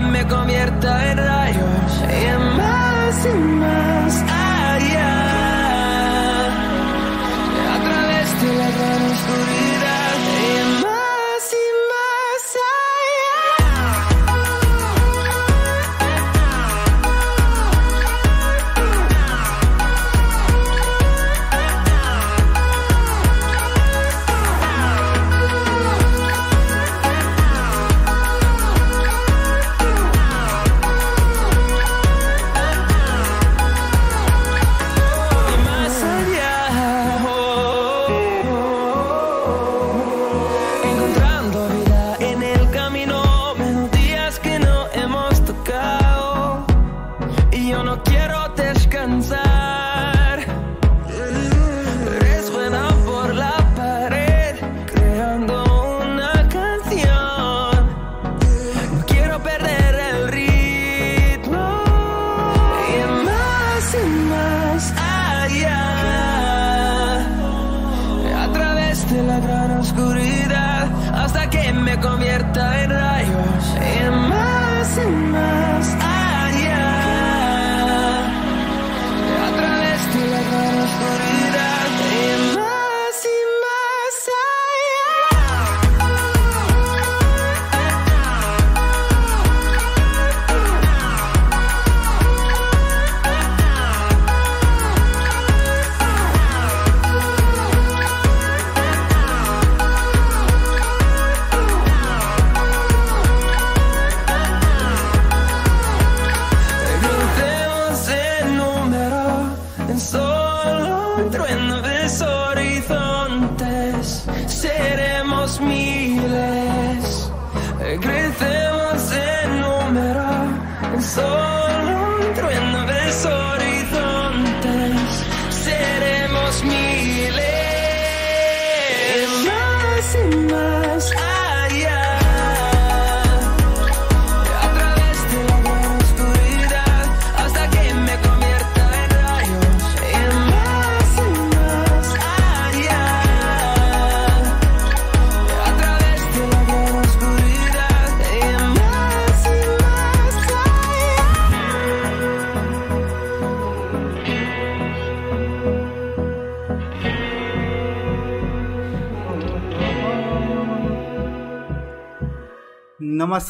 me convierta en rayos.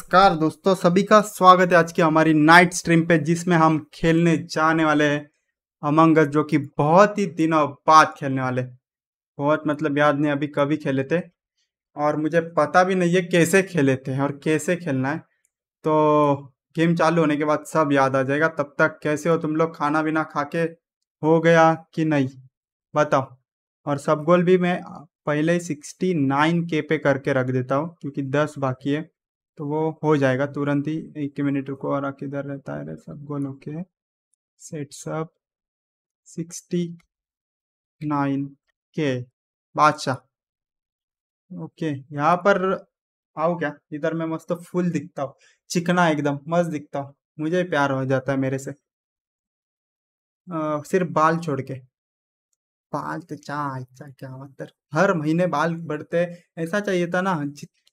नमस्कार दोस्तों, सभी का स्वागत है आज की हमारी नाइट स्ट्रीम पे, जिसमें हम खेलने जाने वाले हैं अमंग जो कि बहुत ही दिनों बाद खेलने वाले बहुत मतलब याद नहीं, अभी कभी खेले थे। और मुझे पता भी नहीं है कैसे खेले थे और कैसे खेलना है। तो गेम चालू होने के बाद सब याद आ जाएगा। तब तक कैसे हो तुम लोग, खाना बिना खा के हो गया कि नहीं, बताओ। और सब गोल भी मैं पहले सिक्सटी नाइन के पे करके रख देता हूँ, क्योंकि दस बाकी है। तो वो हो जाएगा तुरंत ही एक मिनट रुको और किधर रहता है सब गोल ओके सेट सब सिक्सटी नाइन के बादशाह। ओके यहाँ पर आओ क्या? इधर मैं मस्त फुल दिखता हूँ चिकना एकदम मस्त दिखता हूँ। मुझे प्यार हो जाता है मेरे से। अ, सिर्फ़ बाल छोड़ के। बाल तो चाय क्या मतलब हर महीने बाल बढ़ते, ऐसा चाहिए था ना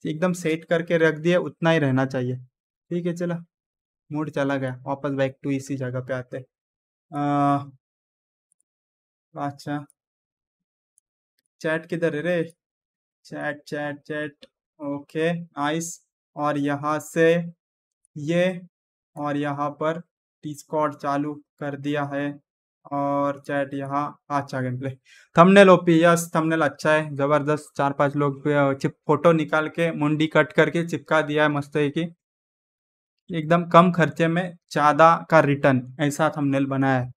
एकदम सेट करके रख दिए, उतना ही रहना चाहिए। ठीक है, चला। मूड चला गया, वापस बैक टू इसी जगह पे आते। अच्छा। चैट किधर है रे? Chat chat chat. Okay, ice. और यहाँ से ये, और यहाँ पर डिस्कॉर्ड चालू कर दिया है। और चैट यहाँ अच्छा game play thumbnail OP yes thumbnail अच्छा है, ज़बरदस्त चार पाँच लोग चिप फ़ोटो निकाल के, मुंडी कट करके चिपका दिया है मस्त है कि एकदम कम खर्चे में ज़्यादा का रिटर्न ऐसा थंबनेल बनाया है।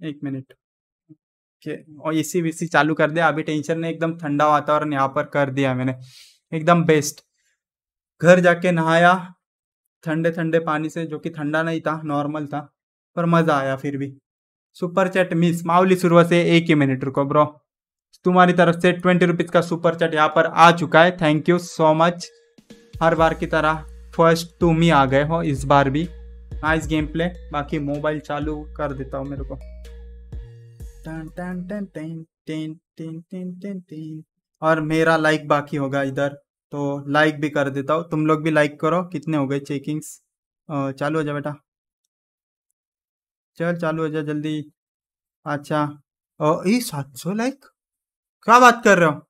एक मिनट और एसी वीसी चालू कर दिया, अभी टेंशन नहीं, एकदम ठंडा वातावरण यहाँ पर कर दिया मैंने। एकदम बेस्ट घर जाके नहाया ठंडे ठंडे पानी से, जो कि ठंडा नहीं था नॉर्मल था, पर मज़ा आया फिर भी। सुपर चैट मिस माउली सुरुआ से एक ही मिनट रुको ब्रो तुम्हारी तरफ़ से ट्वेंटी रुपीज़ का सुपर चैट यहाँ पर आ चुका है. थैंक यू सो मच हर बार की तरह फ़र्स्ट तुम ही आ गए हो इस बार भी. नाइस गेम प्ले बाकी मोबाइल चालू कर देता हूँ मेरे को. और मेरा लाइक बाकी होगा इधर. तो लाइक भी कर देता हूँ. तुम लोग भी लाइक करो. कितने हो गए चेकिंग्स चालू हो जाए बेटा. चल, चालू हो जा जल्दी। अच्छा और ये सात सौ लाइक क्या बात कर रहे हो?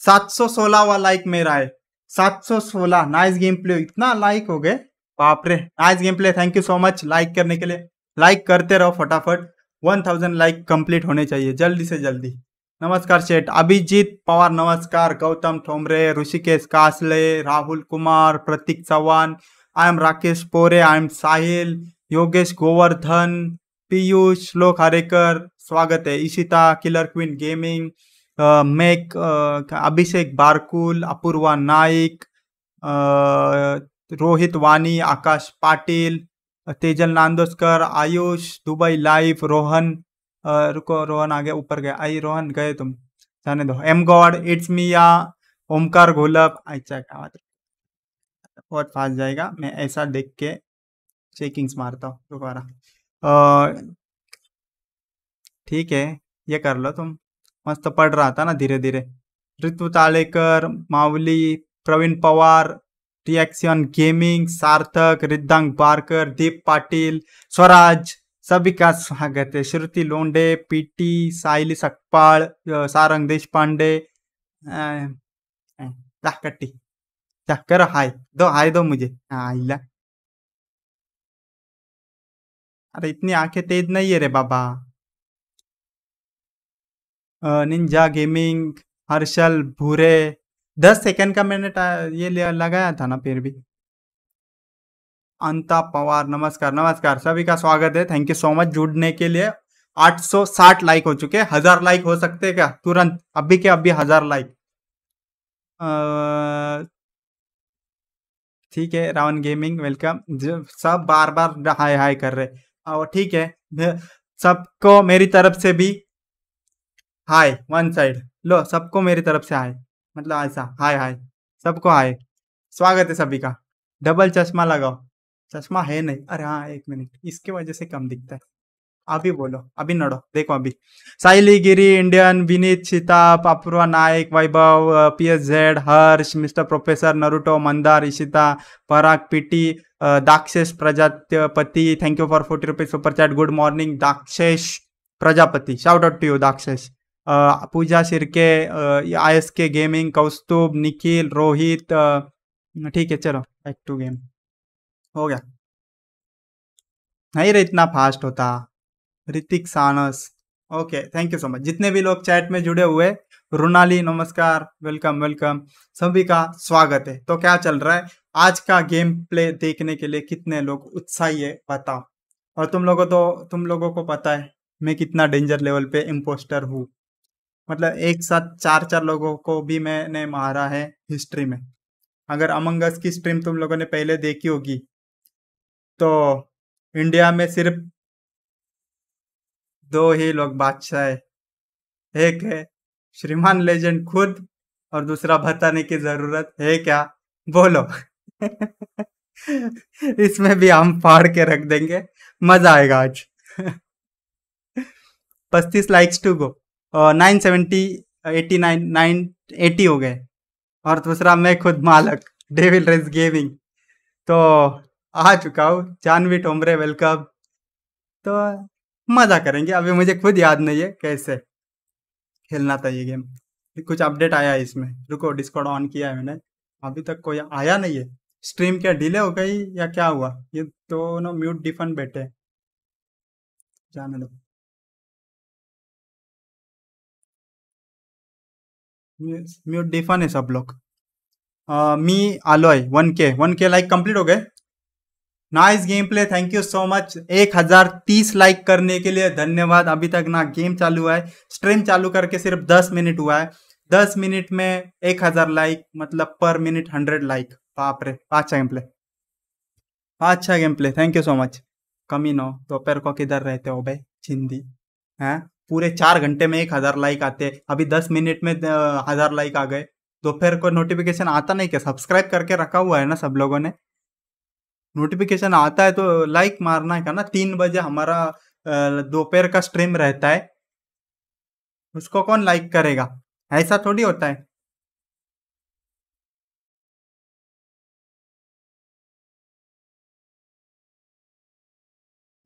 सात सौ सोलह वाला लाइक मेरा है। सात सौ सोलह नाइस गेम प्ले इतना लाइक हो गए? बाप रे nice game play thank you so much like करने के लिए। लाइक करते रहो फटाफट। वन थाउज़ेंड लाइक कंप्लीट होने चाहिए, जल्दी से जल्दी। नमस्कार शेठ अभिजीत पवार, नमस्कार। Gautam Thomre Rishikesh Kasle, Rahul Kumar, Prateek Chauhan. I am Rakesh Pore I am Sahil Yogesh Govardhan Piyush Shlok Harekar स्वागत है। Ishita killer queen gaming make Abhishek Barkul Apurva Naik Rohit Wani Akash Patil Tejal Nandoskar Ayush Dubai live Rohan आ, रुको रोहन आगे ऊपर गए आई रोहन गए तुम। जाने दो। My god it's Miya Omkar Gholap अच्छा बहुत फास्ट जाएगा। मैं ऐसा देख के चेकिंग्स मारता हूँ दोबारा। ठीक है, ये कर लो तुम। मस्त पढ़ रहा था ना धीरे धीरे ऋतु तालेकर मावली प्रवीण पवार, रिएक्शन गेमिंग, सार्थक, रिद्धांग बारकर, दीप पाटिल, स्वराज, सभी का स्वागत है। श्रुति लोंडे, पीटी साइली सकपाल सारंग देश पांडे कट्टी। करो, हाय। दो हाय दो मुझे। हाँ अरे, इतनी आँखें तेज नहीं है रे बाबा। निंजा गेमिंग, हर्षल, भूरे। दस सेकंड का मैंने ये लगाया था ना फिर भी। अंता पवार, नमस्कार नमस्कार। सभी का स्वागत है। थैंक यू सो मच जुड़ने के लिए। 860 लाइक हो चुके हैं। हज़ार लाइक हो सकते क्या? तुरंत। अभी के अभी हज़ार लाइक ठीक है, रावण गेमिंग वेलकम सब बार बार हाय हाय कर रहे। ठीक है। सबको मेरी तरफ़ से भी हाय, वन साइड। लो, सबको मेरी तरफ़ से हाय। मतलब ऐसा, हाय हाय। सबको हाय। स्वागत है सभी का। डबल चश्मा लगाओ। चश्मा है नहीं। अरे हाँ एक मिनट। इसके वजह से कम दिखता है। अभी बोलो, अभी नड़ो। देखो अभी। Saili Giri Indian, Vineet Sita Apurva Nayak, Vaibhav P S Z Harsh, mister professor, Naruto, Mandar, Ishita, Parag, PT Dakshesh Prajapati thank you for forty rupees super chat good morning Dakshesh Prajapati shout out to you Dakshesh Pooja Shirke I S K gaming Kaustubh Nikhil Rohit ठीक है, चलो back to game हो गया। नहीं रे, इतना fast होता। Hrithik Sanas. Okay thank you so much जितने भी लोग चैट में जुड़े हुए रुनाली नमस्कार वेलकम वेलकम सभी का स्वागत है। तो क्या चल रहा है? आज का गेम प्ले देखने के लिए कितने लोग उत्साही है, बताओ। और तुम लोगों तो तुम लोगों को पता है, मैं कितना डेंजर लेवल पे इम्पोस्टर हूँ। मतलब एक साथ चार चार लोगों को भी मैंने मारा है हिस्ट्री में। अगर अमंगस की स्ट्रीम तुम लोगों ने पहले देखी होगी तो इंडिया में सिर्फ़ दो ही लोग बादशाह है। एक है श्रीमान लेजेंड खुद और दूसरा बताने की ज़रूरत है क्या? बोलो। इसमें भी हम फाड़ के रख देंगे। मज़ा आएगा आज। पच्चीस likes to go nine seventy eighty nine nine eighty हो गए। और दूसरा, मैं खुद मालक डेविल रेस गेमिंग तो आ चुका हूँ। जानवी टोमरे वेलकम तो मज़ा करेंगे। अभी मुझे खुद याद नहीं है कैसे खेलना था ये गेम कुछ अपडेट आया है इसमें। रुको डिस्कॉर्ड ऑन किया है मैंने। अभी तक कोई आया नहीं है। स्ट्रीम क्या डिले हो गई या क्या हुआ? ये दोनों म्यूट डिफन बैठे जाने दो। म्यूट डिफन है सब लोग। मी, आलोय, वन के। वन के लाइक कंप्लीट हो गए। Nice game play thank you so much एक हज़ार तीस लाइक करने के लिए धन्यवाद। अभी तक ना गेम चालू हुआ है। स्ट्रीम चालू करके सिर्फ़ दस मिनट हुआ है। दस मिनट में एक हज़ार लाइक मतलब पर मिनट हंड्रेड लाइक बाप रे अच्छा गेम प्ले अच्छा game play thank you so much कमी नो दोपहर को किधर रहते हो भाई चिंदी हैं पूरे चार घंटे में एक हज़ार लाइक आते अभी दस मिनट में हज़ार लाइक आ गए दोपहर को नोटिफिकेशन आता नहीं क्या सब्सक्राइब करके रखा हुआ है ना सब लोगों ने नोटिफिकेशन आता है तो लाइक मारना है ना तीन बजे हमारा दोपहर का स्ट्रीम रहता है उसको कौन लाइक करेगा ऐसा थोड़ी होता है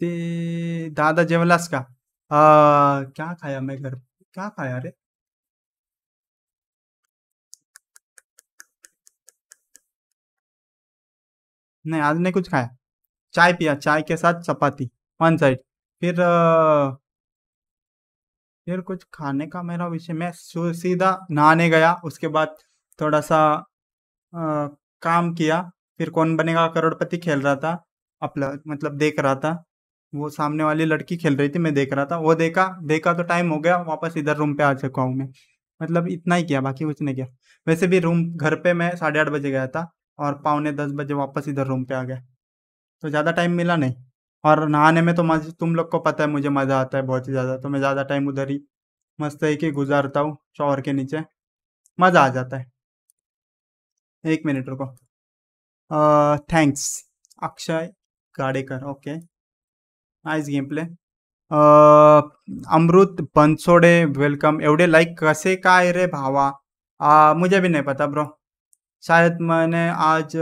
दादा जेवलास का? आ, क्या खाया मैं घर क्या खाया रे? नहीं आज नहीं कुछ खाया। चाय पिया चाय के साथ चपाती वन साइड फिर आ, फिर कुछ खाने का मेरा विषय मैं सीधा नहाने गया उसके बाद थोड़ा सा आ, काम किया। फिर कौन बनेगा? करोड़पति खेल रहा था अपना मतलब देख रहा था। वो सामने वाली लड़की खेल रही थी, मैं देख रहा था। वो देखा देखा तो टाइम हो गया, वापस इधर रूम पे आ चुका हूँ मैं। मतलब इतना ही किया, बाकी कुछ नहीं किया। वैसे भी रूम घर पे मैं साढ़े आठ बजे गया था और पौने दस बजे वापस इधर रूम पे आ गया। तो ज़्यादा टाइम मिला नहीं। और नहाने में तो मज, तुम लोग को पता है, मुझे मज़ा आता है बहुत ही ज़्यादा तो मैं ज़्यादा टाइम उधर ही मस्त है कि गुजारता हूँ, शॉवर के नीचे। मज़ा आ जाता है। एक मिनट रुको। Thanks Akshay Gadekar okay nice game play Amrit Bansode welcome एवढे लाइक कसे काय रे भावा आ, मुझे भी नहीं पता ब्रो शायद मैंने आज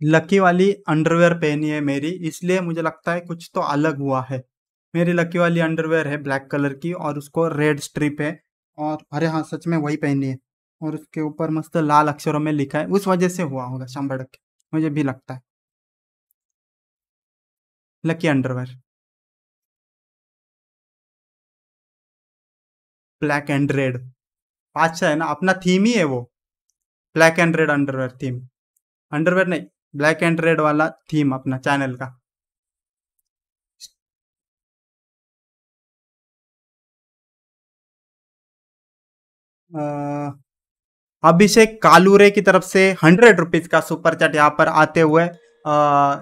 लकी वाली अंडरवेयर पहनी है मेरी इसलिए मुझे लगता है कुछ तो अलग हुआ है मेरी लकी वाली अंडरवेयर है ब्लैक कलर की और उसको रेड स्ट्रिप है और अरे हाँ सच में वही पहनी है और उसके ऊपर मस्त लाल अक्षरों में लिखा है। उस वजह से हुआ होगा शंबड़क मुझे भी लगता है। Lucky underwear black and red अच्छा है ना, अपना थीम ही है वो। Black and red underwear theme underwear नहीं ब्लैक एंड रेड वाला थीम अपना चैनल का। अभिषेक कालूरे की तरफ़ से हंड्रेड रुपीज़ का सुपर चैट यहाँ पर आते हुए आ,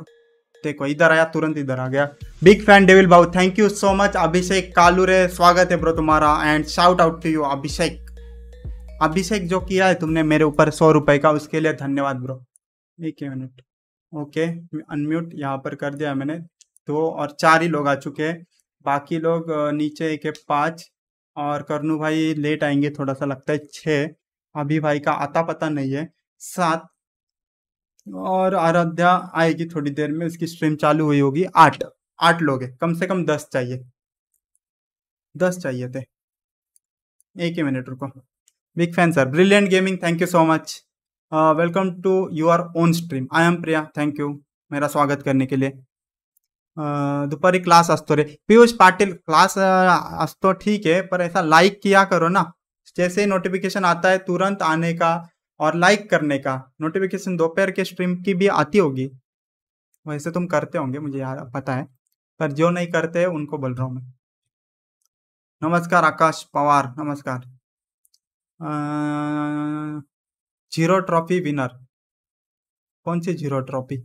देखो इधर आया तुरंत इधर आ गया। Big fan devil Babu thank you so much Abhishek Kalure स्वागत है ब्रो तुम्हारा and shout out to you Abhishek. Abhishek जो किया है तुमने मेरे ऊपर सौ रुपए का उसके लिए धन्यवाद ब्रो एक मिनट ओके अनम्यूट यहाँ पर कर दिया मैंने। दो और चार ही लोग आ चुके हैं। बाकी लोग नीचे एक है पाँच और करनू भाई लेट आएँगे थोड़ा सा लगता है छः। अभी भाई का आता पता नहीं है। सात और आराध्या आएगी थोड़ी देर में उसकी स्ट्रीम चालू हुई होगी आठ। आठ लोग हैं कम से कम दस चाहिए। दस चाहिए थे। एक ही मिनट रुको। Big fan sir brilliant gaming thank you so much welcome to your own stream I am Priya thank you मेरा स्वागत करने के लिए। Uh, दुपारी क्लास असतो रे पीयूष पाटिल क्लास असतो ठीक है पर ऐसा लाइक किया करो ना। जैसे ही नोटिफिकेशन आता है तुरंत आने का और लाइक करने का नोटिफिकेशन दोपहर के स्ट्रीम की भी आती होगी। वैसे तुम करते होंगे, मुझे याद पता है, पर जो नहीं करते उनको बोल रहा हूँ मैं। नमस्कार आकाश पवार, नमस्कार। ज़ीरो ट्रॉफी विनर कौन सी ज़ीरो ट्रॉफी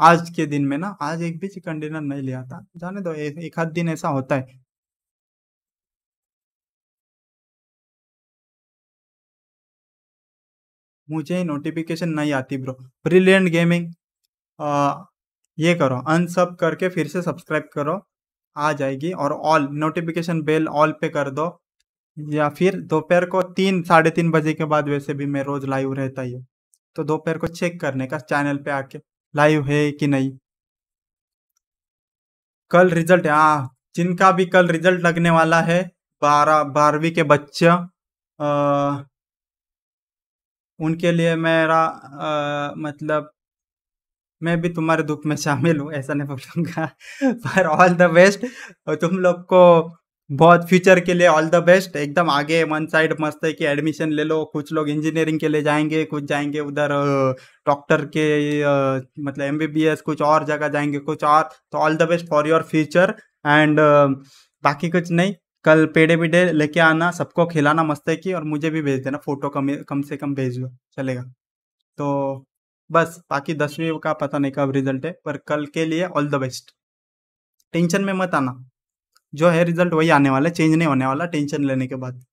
आज के दिन में ना, आज एक भी चिकन डिनर नहीं लिया था। जाने दो एक आध दिन ऐसा होता है। मुझे नोटिफिकेशन नहीं आती ब्रो ब्रिलियंट गेमिंग ये करो अनसब करके फिर से सब्सक्राइब करो, आ जाएगी और ऑल नोटिफिकेशन बेल ऑल पे कर दो। या फिर दोपहर को तीन, साढ़े तीन बजे के बाद वैसे भी मैं रोज लाइव रहता ही हूँ। तो दोपहर को चेक करने का चैनल पे आके लाइव है कि नहीं? कल रिज़ल्ट हाँ जिनका भी कल रिज़ल्ट लगने वाला है, बारह, बारहवीं के बच्चा उनके लिए मेरा आ, मतलब मैं भी तुम्हारे दुख में शामिल हूँ ऐसा नहीं बोलूँगा। पर ऑल द बेस्ट तुम लोग को बहुत फ्यूचर के लिए ऑल द बेस्ट एकदम आगे वन साइड मस्त है कि एडमिशन ले लो कुछ लोग इंजीनियरिंग के लिए जाएँगे कुछ जाएँगे उधर डॉक्टर के मतलब एमबीबीएस कुछ और जगह जाएँगे कुछ और। तो all the best for your future and बाकी कुछ नहीं। कल पेड़े पीड़े लेके आना, सबको खिलाना मस्त की, और मुझे भी भेज देना, फ़ोटो कम कम से कम भेज दो, चलेगा। तो बस, बाकी दसवीं का पता नहीं कब रिज़ल्ट है, पर कल के लिए ऑल द बेस्ट टेंशन में मत आना। जो है रिज़ल्ट वही आने वाला है चेंज नहीं होने वाला टेंशन लेने के बाद।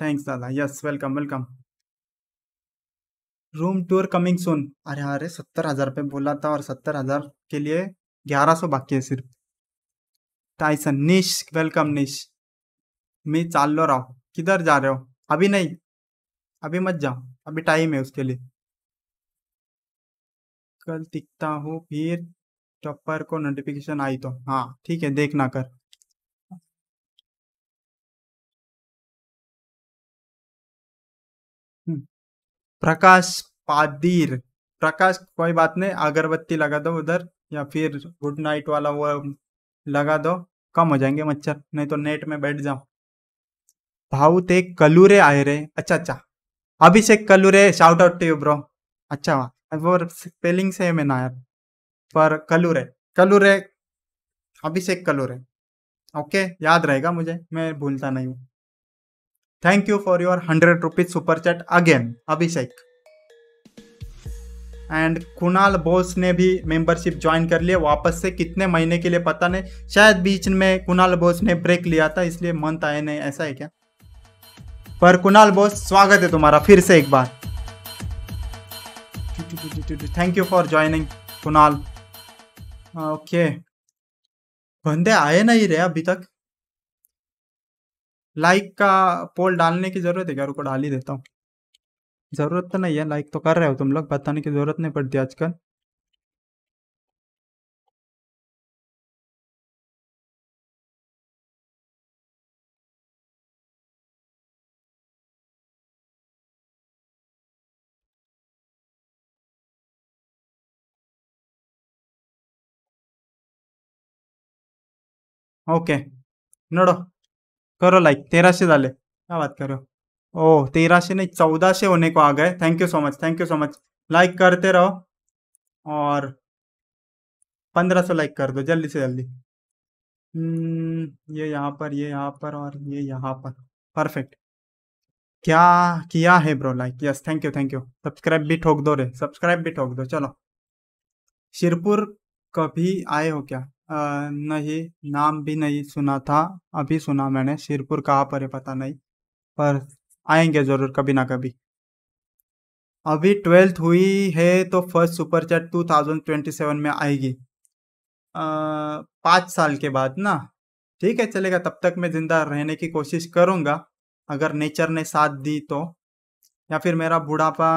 थैंक्स दादा। Yes welcome welcome room tour coming सुन अरे अरे, सत्तर हज़ार रुपये बोला था और सत्तर हज़ार के लिए ग्यारह सौ बाकी है सिर्फ़। टाइसन निश वेलकम निश मैं चाल लो रहा हूँ। किधर जा रहे हो? अभी नहीं। अभी मत जाओ। अभी टाइम है उसके लिए। कल दिखता हूँ फिर। टप्पर को नोटिफिकेशन आई तो। हाँ ठीक है देखना कर। हम्म, प्रकाश पादीर। प्रकाश, कोई बात नहीं, अगरबत्ती लगा दो उधर, या फिर गुड नाइट वाला वो लगा दो, कम हो जाएँगे मच्छर, नहीं तो नेट में बैठ जाओ। भाऊ, ते कलूरे आए रे अच्छा अच्छा। Abhishek Kalure shout out to you bro अच्छा वो। स्पेलिंग सेम है ना यार, पर कलूरे कलूरे अभिषेक कलूरे। ओके, याद रहेगा मुझे, मैं भूलता नहीं हूँ। Thank you for your hundred rupees super chat again Abhishek. And Kunal Bose ने भी मेंबरशिप ज्वाइन कर लिया। वापस से कितने महीने के लिए पता नहीं। शायद बीच में कुणाल बोस ने ब्रेक लिया था, इसलिए मंथ आए नहीं। ऐसा है क्या? पर कुणाल बोस स्वागत है तुम्हारा फिर से एक बार। Thank you for joining Kunal okay बंदे आए नहीं रहे अभी तक। लाइक का पोल डालने की ज़रूरत है क्या? रुको, डाल ही देता हूँ। ज़रूरत तो नहीं है, लाइक तो कर रहे हो तुम लोग बताने की ज़रूरत नहीं पड़ती आजकल। ओके, नोडो, करो लाइक तेराशे झाले, क्या बात करो। ओ तेराशे नहीं चौदह से होने को आ गए। Thank you so much thank you so much like करते रहो और पंद्रह सौ लाइक कर दो जल्दी से जल्दी। हम्म, ये यहाँ पर ये यहाँ पर और ये यहाँ पर। परफेक्ट क्या किया है bro like yes thank you thank you subscribe भी ठोक दो रे सब्सक्राइब भी ठोक दो चलो। शिरपुर कभी आए हो क्या? आ, नहीं नाम भी नहीं सुना था अभी सुना मैंने। शिरपुर कहाँ पर है पता नहीं पर आएँगे ज़रूर कभी ना कभी। अभी ट्वेल्थ हुई है तो फ़र्स्ट सुपर चैट 2027 में आएगी। पाँच साल के बाद ना। ठीक है, चलेगा, तब तक मैं ज़िंदा रहने की कोशिश करूँगा। अगर नेचर ने साथ दी तो। या फिर मेरा बुढ़ापा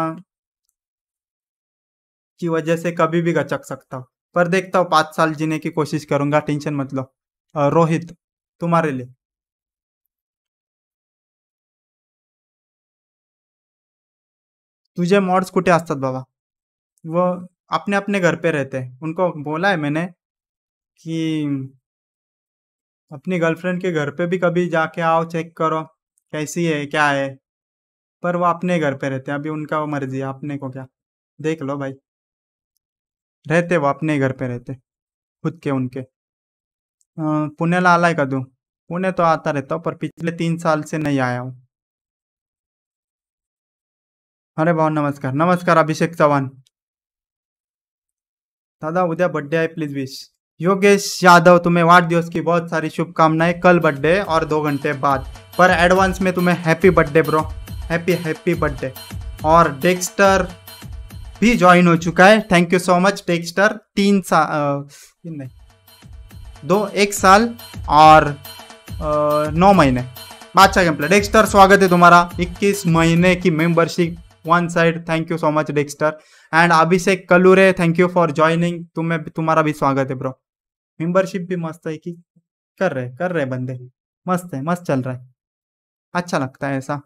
की वजह से कभी भी गचक सकता हूँ। पर देखता हूँ, पाँच साल जीने की कोशिश करूँगा, टेंशन मतलब रोहित, तुम्हारे लिए। तुझे मॉड्स कुठे असतात बाबा? वो अपने अपने घर पे रहते हैं। उनको बोला है मैंने कि अपनी गर्लफ्रेंड के घर पे भी कभी जाके आओ, चेक करो, कैसी है, क्या है? पर वो अपने घर पे रहते हैं। अभी उनका मर्ज़ी है। अपने को क्या? देख लो भाई। रहते वो अपने घर पे रहते, खुद के, उनके। पुणे ला आलाय का पुणे तो आता रहता हूँ, पर पिछले तीन साल से नहीं आया हूँ। अरे भाऊ, नमस्कार. नमस्कार, अभिषेक चव्हाण. दादा, उद्या बर्थडे आहे प्लीज़ विश योगेश यादव, तुम्हें दिवस की बहुत सारी शुभकामनाएँ कल बर्थडे और दो घंटे बाद. पर एडवांस में तुम्हें happy birthday bro happy happy birthday और डेक्स्टर भी ज्वाइन हो चुका है. Thank you so much Dexter तीन साल नहीं. दो, एक साल और नौ महीने. बादशाह गेम प्ले डेक्स्टर स्वागत है तुम्हारा. 21 महीने की membership one side thank you so much Dexter and Abhishek Kalure thank you for joining तुम्हें तुम्हारा भी स्वागत है ब्रो मेंबरशिप भी मस्त है कि कर रहे कर रहे बंदे। मस्त है, मस्त चल रहा है। अच्छा लगता है ऐसा।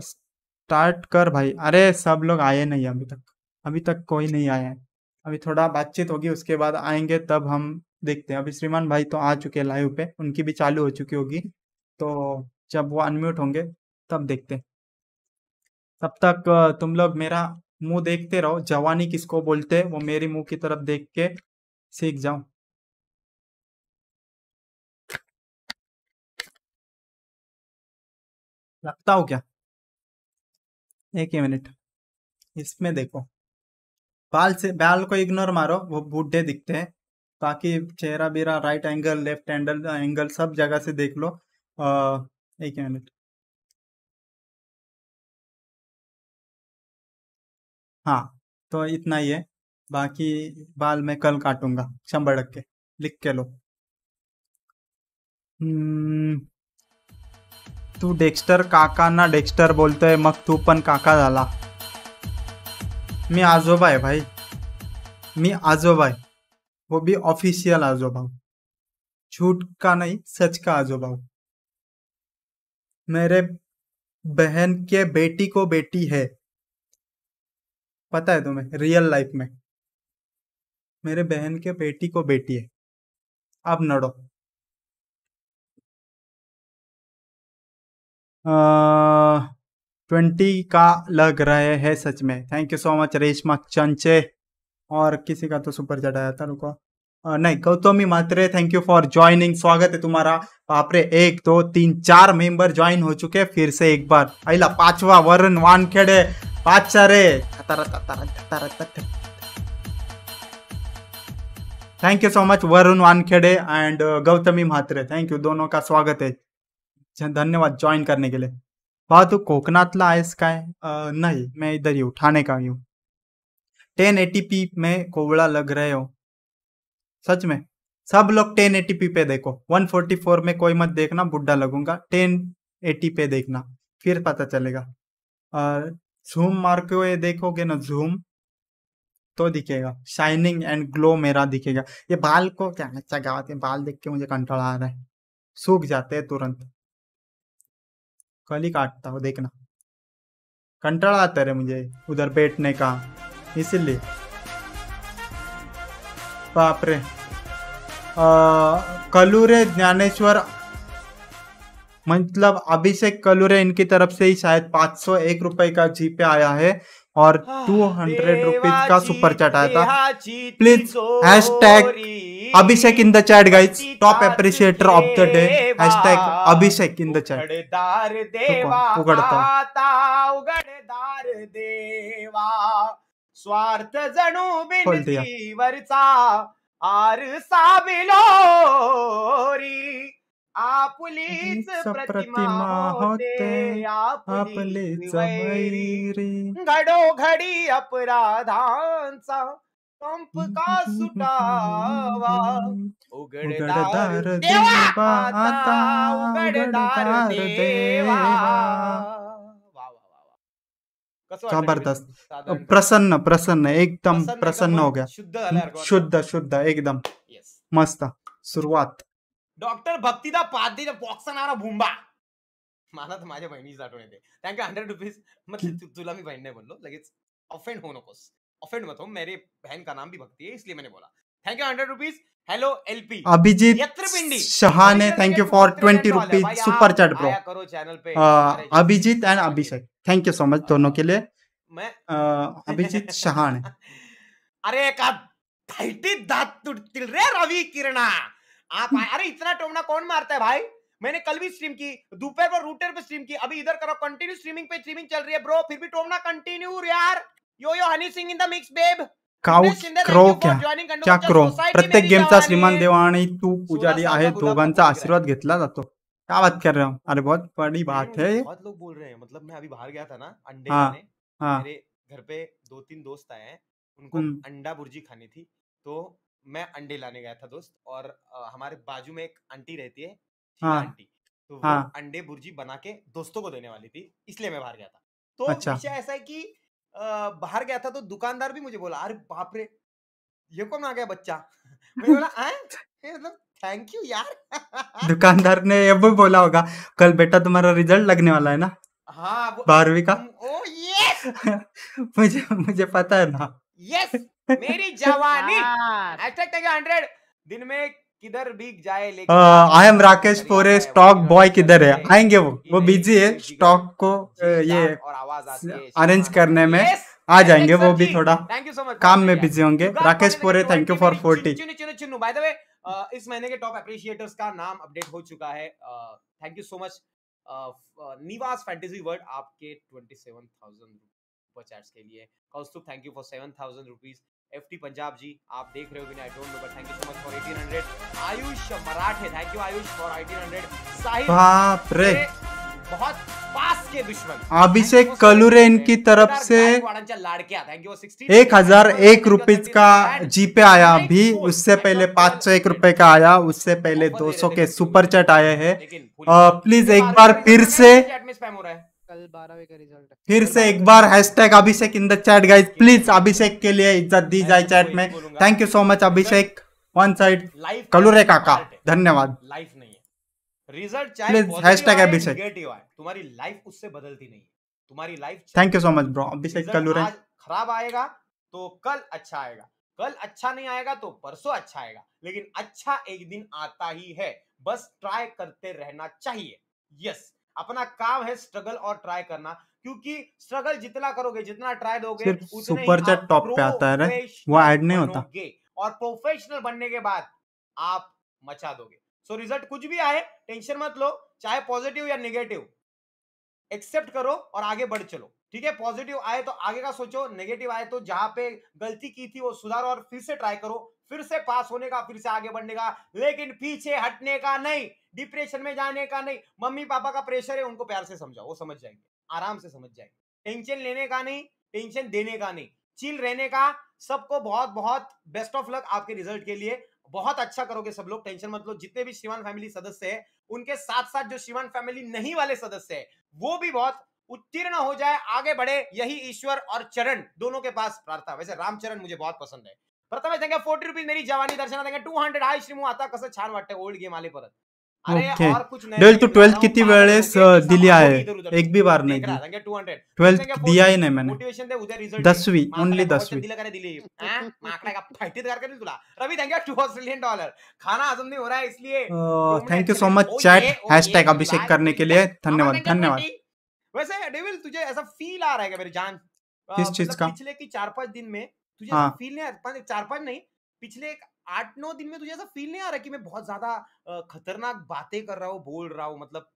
स्टार्ट कर भाई। अरे, सब लोग आए नहीं अभी तक। अभी तक कोई नहीं आया है। अभी थोड़ा बातचीत होगी, उसके बाद आएँगे, तब हम देखते हैं। अभी श्रीमान भाई तो आ चुके हैं लाइव पे। उनकी भी चालू हो चुकी होगी। तो जब वो अनम्यूट होंगे तब देखते तब तक तुम लोग मेरा मुँह देखते रहो जवानी किसको बोलते हैं वो मेरी मुँह की तरफ़ देख के सीख जाओ लगता हो क्या? एक ही मिनट। इसमें देखो। बाल से बाल को इग्नोर मारो वो बूढ़े दिखते हैं बाकी चेहरा बेरा right angle left angle angle सब जगह से देख लो। आ, एक मिनट। हाँ तो इतना ही है। बाकी बाल मैं कल काटूँगा शंबर के लिख के लो। हम्म, तू डेक्स्टर काकांना डेक्स्टर बोलतोय मग तू पण काका झाला। मी आजोबा आहे भाई। मी आजोबा आहे। वो भी ऑफिशियल आजोबा झूठ का नहीं सच का आजोबा मेरे बहन के बेटी को बेटी है। पता है तुम्हें रियल लाइफ में। मेरे बहन के बेटी को बेटी है। अब नड़ो। ट्वेंटी का लग रहे हैं सच में। Thank you so much Reshma Chanche. और किसी का तो सुपर चढ़ाया था, रुको। नहीं Gautami Mhatre thank you for joining स्वागत है तुम्हारा। बापरे एक दो तीन चार मेंबर ज्वाइन हो चुके हैं फिर से एक बार। अला पांचवा वरुण वानखेड़े। पाचा thank you so much Varun Wankhede and Gautami Mhatre thank you दोनों का स्वागत है। धन्यवाद ज्वाइन करने के लिए। भावा तू कोकणातला आहेस अ, नहीं मैं इधर ही ठाणे का ही हूँ। टेन में कोवड़ा लग रहे हो। सच में। सब लोग टेन एटीपी पे देखो। वन फोर्टी फोर में कोई मत देखना बुढ़ा लगूँगा। टेन एटी पे देखना, फिर पता चलेगा। और जूम मार के देखोगे ना जूम तो दिखेगा। शाइनिंग एंड ग्लो मेरा दिखेगा। ये बाल को क्या अच्छा गाँव के बाल देख के मुझे कंटाला आ रहा है। सूख जाते हैं तुरंत। कल ही काटता हूँ, देखना। कंटाला आता रहे मुझे, उधर बैठने का। इसीलिए। बाप रे कलूरे ज्ञानेश्वर मतलब अभिषेक कलूरे इनकी तरफ़ से ही शायद पाँच सौ एक रुपए का जीपे आया है और टू हंड्रेड रुपीज़ का सुपर चैट आया था। Please hashtag Abhishek in the chat guys top appreciator of the day hashtag Abhishek in the chat उघडदार देवा उघडता. आता उघडदार देवा स्वार्थ जणू खोल दिया. बिनतीवरचा आरसा बिलोरी. आपुलीच हीच प्रतिमा प्रतिमा होते होते, आपुलीच आपलेच वैरी. वैरी. घडोघडी अपराधांचा कंप का सुटावा? उघडदार उघडदार देवा देवा आता आता उघडदार उघडदार देवा. ज़बरदस्त. प्रसन्न प्रसन्न एकदम प्रसन्न हो गया. शुद्ध शुद्ध शुद्ध एकदम. मस्त. सुरुवात. डॉक्टर भक्तिदा पादीचा बॉक्सनारा भुंबा. मला तर माझ्या बहिणीची आठवण येते. थँक्यू हंड्रेड रुपीज़ मतलब तुला मी बहीण नाही बोललो लगेच ऑफेंड हो नकोस. ऑफेंड मत हो मेरे बहन का नाम भी भक्ति है इसलिए मैंने बोला. Thank you hundred rupees hello LP Abhijeet यत्रपिंडी Shahane thank you for twenty rupees super chat bro करो चैनल पे. Abhijeet and Abhishek thank you so much दोनों के लिए. मैं अभिजीत शहाणे. अरे का दांत तुटतील रे रवि किरणा. आप अरे इतना टोमना कौन मारता है भाई? मैंने कल भी स्ट्रीम की दोपहर को रूटर पे स्ट्रीम की अभी इधर करो कंटिन्यू स्ट्रीमिंग पे स्ट्रीमिंग चल रही है ब्रो फिर भी टोमना कंटिन्यू यार. Yo yo Honey Singh in the mix babe काऊ क्रो क्या? क्या क्रो प्रत्येक गेमचा श्रीमान देवा आणि तू पुजारी आहे दोघांचा आशीर्वाद घेतला जातो. क्या बात कर रहे हो? अरे बहुत बड़ी बात है बहुत लोग बोल रहे हैं मतलब मैं अभी बाहर गया था ना अंडे हाँ, हाँ। मेरे घर पे दो तीन दोस्त आए हैं उनको हम्म। अंडा बुर्जी खानी थी तो मैं अंडे लाने गया था दोस्त और अ, हमारे बाजू में एक आंटी रहती है हाँ, आंटी तो हाँ। अंडे बुर्जी बना के दोस्तों को देने वाली थी इसलिए मैं बाहर गया था। तो अच्छा। ऐसा है कि बाहर गया था तो दुकानदार भी मुझे बोला अरे बाप रे ये कौन आ गया बच्चा? मैं बोला "हैं? ये मतलब थैंक यू यार। दुकानदार ने ये भी बोला होगा कल बेटा तुम्हारा रिज़ल्ट लगने वाला है ना हाँ बारहवीं का? ओ यस मुझे मुझे पता है ना। यस मेरी जवानी! हैशटैग टैग 100 दिन में किधर भीग जाए लेकिन आई एम राकेश पोरे स्टॉक बॉय किधर है? आएँगे वो वो बिज़ी है स्टॉक को ये अरेंज करने में। आ जाएँगे वो भी थोड़ा थैंक यू सो मच काम में बिज़ी होंगे। Rakesh Pore thank you for forty by the way इस महीने के टॉप अप्रिशिएटर्स का नाम अपडेट हो चुका है। Thank you so much Niwas fantasy world आपके 27000 सुपर चैट्स के लिए। Kaustubh thank you for 7000 rupees FT Punjab ji आप देख रहे हो कि I don't know but thank you so much for 1800 Ayush Marathe thank you Ayush for 1800 Sahil बाप रे। बहुत पास के दुश्मन। अभिषेक कलुरे इनकी तरफ़ से गायकवाडांच्या थैंक यू एक हज़ार एक रुपीज़ का जीपे आया अभी उससे पहले पाँच सौ एक रुपए का आया उससे पहले दो सौ के सुपर चैट आए हैं। प्लीज़ एक बार फिर से कल बारहवें का रिज़ल्ट है। फिर से एक बार hashtag Abhishek in the chat guys please Abhishek के लिए इज़्ज़त दी जाए चैट में. Thank you so much Abhishek one side Kalure काका धन्यवाद लाइफ नहीं है। रिज़ल्ट चाहे आए, अभिषेक। आए, तुम्हारी लाइफ उससे बदलती नहीं तुम्हारी life thank you so much bro Abhishek Kalure खराब आएगा तो कल अच्छा आएगा। कल अच्छा नहीं आएगा तो परसों अच्छा आएगा। लेकिन अच्छा एक दिन आता ही है। बस ट्राई करते रहना चाहिए। यस अपना काम है स्ट्रगल और ट्राई करना क्योंकि स्ट्रगल जितना करोगे जितना ट्राई दोगे सुपर चैट टॉप पे आता है वो ऐड नहीं होता। और प्रोफेशनल बनने के बाद आप मचा दोगे। सो रिज़ल्ट कुछ भी आए टेंशन मत लो चाहे पॉजिटिव या नेगेटिव एक्सेप्ट करो और आगे बढ़ चलो ठीक है? पॉजिटिव आए तो आगे का सोचो नेगेटिव आए तो जहाँ पे गलती की थी वो सुधारो और फिर से ट्राई करो। फिर से पास होने का, फिर से आगे बढ़ने का, लेकिन पीछे हटने का नहीं डिप्रेशन में जाने का नहीं। मम्मी पापा का प्रेशर है, उनको प्यार से समझाओ, वो समझ जाएँगे, आराम से समझ जाएँगे। टेंशन लेने का नहीं टेंशन देने का नहीं। चिल रहने का, सबको बहुत बहुत बेस्ट ऑफ़ लक आपके रिज़ल्ट के लिए। बहुत अच्छा करोगे सब लोग टेंशन मत लो। जितने भी शिवान फैमिली सदस्य है, उनके साथ साथ जो शिवान फैमिली नहीं वाले सदस्य है, वो भी बहुत उत्तीर्ण हो जाए, आगे बढ़े, यही ईश्वर और चरण दोनों के पास प्रार्थना। वैसे रामचरण मुझे बहुत पसंद है। प्रथम देंगे फोर्टी रुपीज़ मेरी जवानी दर्शना देंगे टू हंड्रेड हाय श्रीमू आता कसं छान वाटतं ओल्ड गेम आले परत. अरे और कुछ नहीं. डेल तू मैं 12th बता किती वेळेस दिली आहे? एक भी बार नहीं. 200 ट्वेल्थ दिया ही नहीं मैंने. मोटिवेशन दे उद्या रिझल्ट दसवी ओनली दसवी. दिलं का रे दिली? माकडा का फाईटीत गार करेल तुला? Ravi thank you two Australian dollar खाना हजम नहीं हो रहा है इसलिए thank you so much chat ये, हैशटैग अभिषेक करने के लिए. धन्यवाद धन्यवाद. वैसे डेविल तुझे ऐसा फील आ रहा है क्या मेरी जान? किस चीज़ मतलब का? पिछले की चार पाँच दिन में तुझे हाँ। फील नहीं आ रहा? चार पाँच नहीं पिछले एक आठ नौ दिन में तुझे ऐसा फील नहीं आ रहा कि मैं बहुत ज़्यादा खतरनाक बातें कर रहा हूँ बोल रहा हूँ मतलब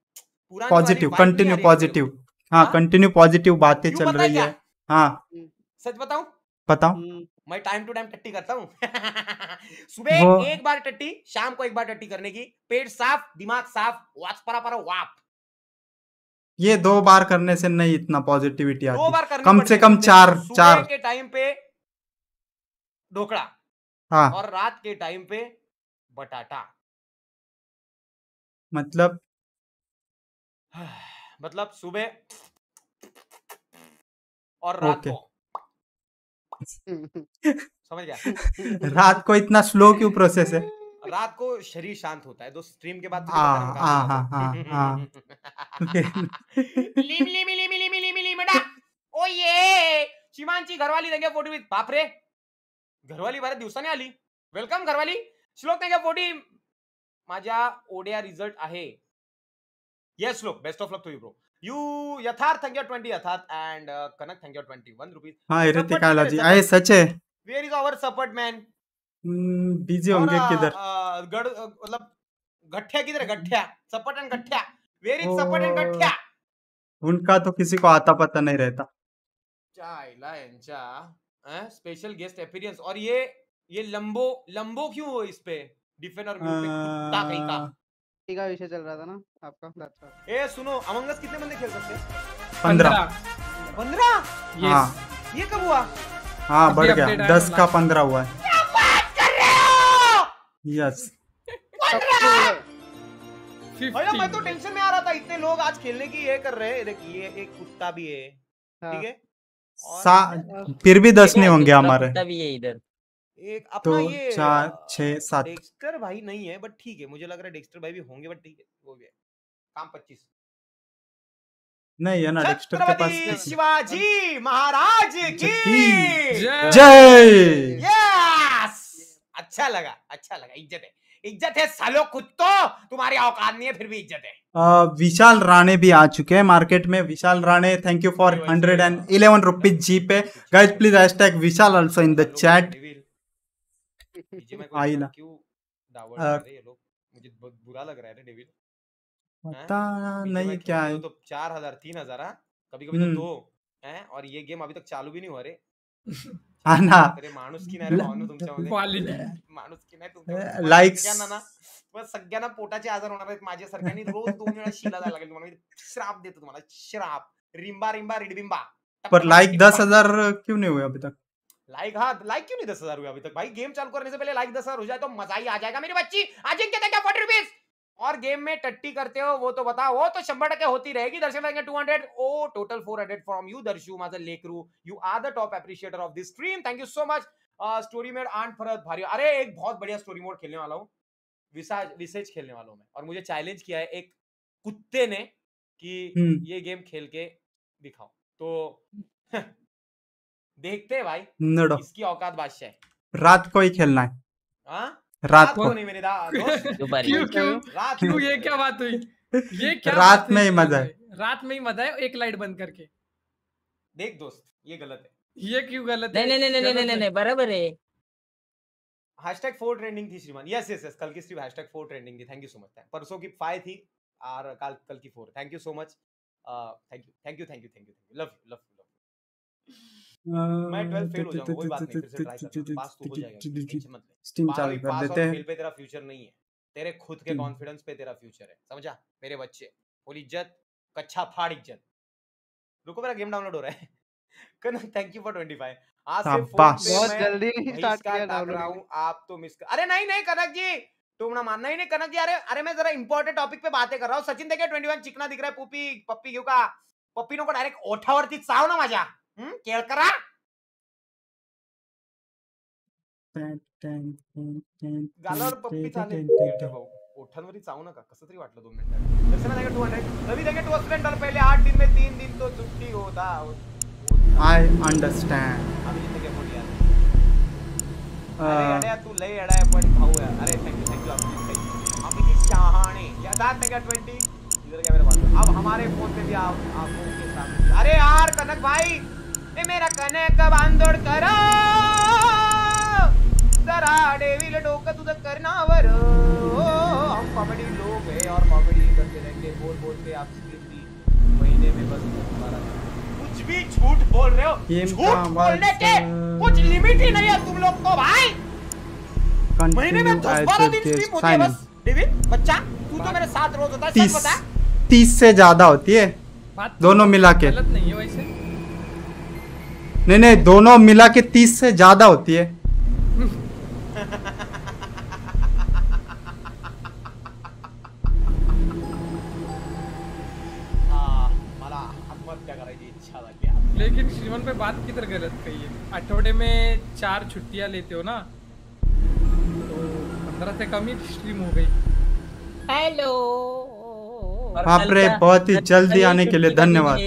वाली पॉजिटिव कंटिन्यू है पॉजिटिव हाँ? हाँ? कंटिन्यू पॉजिटिव बातें चल रही है। हाँ। सच बताऊँ? बताओ। हम्म, मैं टाइम टू टाइम टट्टी करता हूँ। सुबह एक बार टट्टी शाम को एक बार टट्टी करने की। पेट साफ़ दिमाग साफ़ वाच परा परा वाप। ये दो बार करने से नहीं इतना पॉजिटिविटी दो आती। बार करनी कम से कम चार चार। के टाइम पे ढोकड़ा हाँ और रात के टाइम पे बटाटा मतलब मतलब सुबह और रात ओके। को समझ गया रात को इतना स्लो क्यों प्रोसेस है रात को शरीर शांत होता है तो स्ट्रीम के बाद हाँ, है हाँ, हाँ, हूँ। हाँ, लिम लिम लिम लिम लिम लिम डा ओ ये शिमांची घरवाली देंगे फ़ोटो विथ बापरे घरवाली बऱ्याच दिवसाने आली. वेलकम घरवाली. श्लोक देंगे फोटी माझ्या ओडिया रिझल्ट आहे. Yes Shlok. Best of luck to you bro you Yatharth thank you twenty Yatharth and Kanak thank you twenty one rupees हाँ सपोर्ट ऋतिका जी सपोर्ट? अरे सच है where is our support man busy होंगे किधर? गढ़ मतलब गठ्ठ्या किधर है गठ्ठ्या. सपट एंड गठ्ठ्या. वेयर इज़ सपट एंड गठ्ठ्या? उनका तो किसी को आता पता नहीं रहता. चायला यांच्या स्पेशल गेस्ट अपीरियंस और ये ये लंबो लंबो क्यों हो इस पे? डिफेंड और म्यूट पे कुत्ता कहीं का? है विषय चल रहा था ना आपका. ए सुनो अमंगस कितने बंदे खेल सकते हैं? पंद्रह। पंद्रह। हाँ। ये कब हुआ? हाँ बढ़ गया। दस का पंद्रह हुआ है। क्या बात कर रहे हो? यस भैया मैं तो टेंशन में आ रहा था इतने लोग आज खेलने की ये कर रहे हैं। देख ये एक कुत्ता भी है हाँ, ठीक है? फिर भी दस नहीं होंगे हमारे। भी है इधर। एक अपना दो ये चार अ, छः सात। डेक्स्टर भाई नहीं है बट ठीक है मुझे लग रहा है डेक्स्टर भाई भी होंगे बट ठीक है वो भी है। काम पच्चीस। नहीं है ना डेक्स्टर के पास शिवाजी महाराज की। जय। यस अच्छा लगा अच्छा लगा इज़्ज़त है। इज़्ज़त है सालो कुत्तो तुम्हारी औकात नहीं है फिर भी इज़्ज़त है। अ, विशाल राणे भी आ चुके हैं मार्केट में। Vishal Rane thank you for hundred and eleven rupees GPay guys please hashtag Vishal also in the chat आई ना। रहे हैं मुझे बुरा लग रहा है डेविल पता नहीं क्या है। तो चार हज़ार तीन हज़ार कभी कभी तो हम्म। दो हैं? और ये गेम अभी तक चालू भी नहीं हुआ रे। हा ना माणूस की नाही भावना तुमच्यामध्ये. सगळ्यांना ना बस सगळ्यांना पोटाचे आजार होणार आहेत माझ्यासारख्या आणि रोज दोन वेळा शिला जायला लागेल तुम्हाला. श्राप देतो तुम्हाला. श्राप. रिंबा रिंबा रिडबिंबा. पर लाइक दस हज़ार क्यों नहीं हुए अभी तक? लाइक हाँ लाइक क्यों नहीं दस हज़ार हुए अभी तक? भाई गेम चालू करने से पहले लाइक दस हज़ार हो जाए तो मज़ा ही आ जाएगा मेरी बच्ची. अजिंक्य देंगे फोर्टी रुपीज़ और गेम में टट्टी करते हो वो तो बताओ वो तो शंबर टक्के होती रहेगी दर्शन देंगे two hundred oh total four hundred from you Darshu माझं लेकरू you are the top appreciator of this stream thank you so much story mode aunt फरत भारी अरे एक बहुत बढ़िया स्टोरी मोड खेलने वाला हूँ। विसाज विसेज खेलने वाला हूँ मैं। और मुझे चैलेंज किया है एक कुत्ते ने कि हम्म। ये गेम खेल के दिखाओ। तो देखते हैं भाई इसकी औकात बादशाह है। रात को ही खेलना है। हाँ? रात को। नहीं मेरे दा- दोस्त? क्यों क्यों? रात क्यों ये क्या बात हुई? ये क्या रात में ही मज़ा है। रात में ही मज़ा है एक लाइट बंद करके। देख दोस्त ये गलत है। ये क्यों गलत है? नहीं नहीं नहीं नहीं नहीं बराबर है। हैशटैग फोर ट्रेंडिंग थी श्रीमान। यस यस यस कल की स्ट्रीम हैशटैग फोर ट्रेंडिंग थी। थैंक यू सो मच परसों की फाइव थी और कल कल की four thank you so much thank you thank you thank you thank you love you love you love मैं 12 फेल हो जाऊँगा कोई बात नहीं फिर से ट्राई करना पास तो हो जाएगा टेंशन मत ले स्टीम चालू कर देते हैं। फेल पे तेरा फ्यूचर नहीं है। तेरे खुद के। कॉन्फिडेंस पे तेरा फ्यूचर है समझा? मेरे बच्चे फुल इज़्ज़त कच्चा फाड़ इज़्ज़त। रुको मेरा गेम डाउनलोड हो रहा है। कनक थैंक यू फॉर 25 आज से फ़ोन पे बहुत जल्दी स्टार्ट किया डाउनलोड आप तो मिस कर अरे नहीं नहीं कनक जी! तुम ना मानना ही नहीं कनक जी अरे अरे मैं जरा इंपॉर्टेंट टॉपिक पे बातें कर रहा हूँ। सचिन देखे 21 चिकना दिख रहा है पुपी पप्पी घेऊ का? पप्पी नको डायरेक्ट ओठावरती चाव ना माझ्या केळ गालावर पप्पी चालेल भाऊ ओठांवरती चावू नका कसं तरी वाटलं दोन मिनिटात दर्शना देंगे टू हंड्रेड रवि देंगे टू हंड्रेड डॉलर पहले आठ दिन में तीन दिन तो छुट्टी होता आई अंडरस्टँड आम्ही ज़िंदगी बोली यार अरे अड्या तू लय अड्या पण भाऊ आहे अरे थैंक यू थैंक यू आपकी अमित शहाणे या दात का 20 इधर क्या मेरे अब हमारे फ़ोन पे भी आप आपको के साथ अरे यार कनक भाई ए मेरा कनक बांधोड करा। जरा डेविल डोकं तुझं करणावर हम कॉमेडी लोग है और कॉमेडी करते रहेंगे बोल बोल के आप स्क्रीन दी महीने में बस तुम्हारा कुछ भी झूठ बोल रहे हो झूठ बोलने के कुछ लिमिट ही नहीं है तुम लोग को भाई। महीने में दस बारह दिन स्ट्रीम होती है बस। डेविड बच्चा तू तो मेरे साथ रोज होता है सच तीस बता तीस से ज़्यादा होती है। दोनों मिला के। गलत नहीं है वैसे। नहीं नहीं दोनों मिला के तीस से ज़्यादा होती है. लेकिन श्रीमन पे बात किधर गलत कही है? अठौड़े में चार छुट्टियाँ लेते हो ना तो पंद्रह से कम ही स्ट्रीम हो गई। हेलो बाप रे, बहुत ही जल्दी आने के लिए धन्यवाद।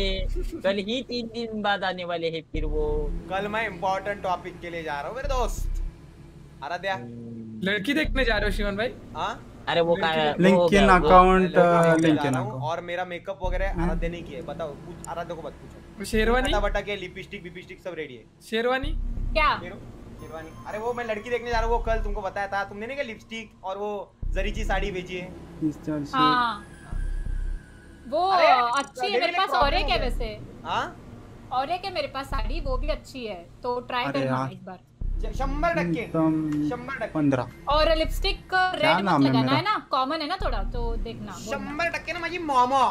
कल ही तीन दिन बाद आने वाले हैं फिर वो। कल मैं इम्पोर्टेंट टॉपिक के लिए जा रहा हूँ मेरे दोस्त। आराध्या। लड़की देखने जा रहे हो श्रीमन भाई? हाँ? अरे वो का वो हो लिंक इन गया, वो- अकाउंट हूँ अकाउंट। और मेरा मेकअप वगैरह हाँ। आराध्या नहीं किया है बताओ कुछ आराध्या को मत पूछो। शेरवानी? बटा के लिपस्टिक विपिस्टिक सब रेडी है। शेरवानी? क्या? शेरवानी। अरे वो मैं लड़की देखने जा रहा हूँ वो कल तुमको बताया था तुमने नहीं क्या लिपस्टिक और वो जरीची साड़ी भेजी है? हाँ। वो अच्छी है मेरे पास और एक है वैसे। हाँ? और एक है मेरे पास साड़ी वो भी अच्छी है तो ट्राई करना। इस बार। श- शंभर टक्के एकदम शंभर पंद्रह। और लिपस्टिक रेड मत लगाना है ना? कॉमन है ना थोड़ा तो देखना शंबर टक्के ना माझी मोमो।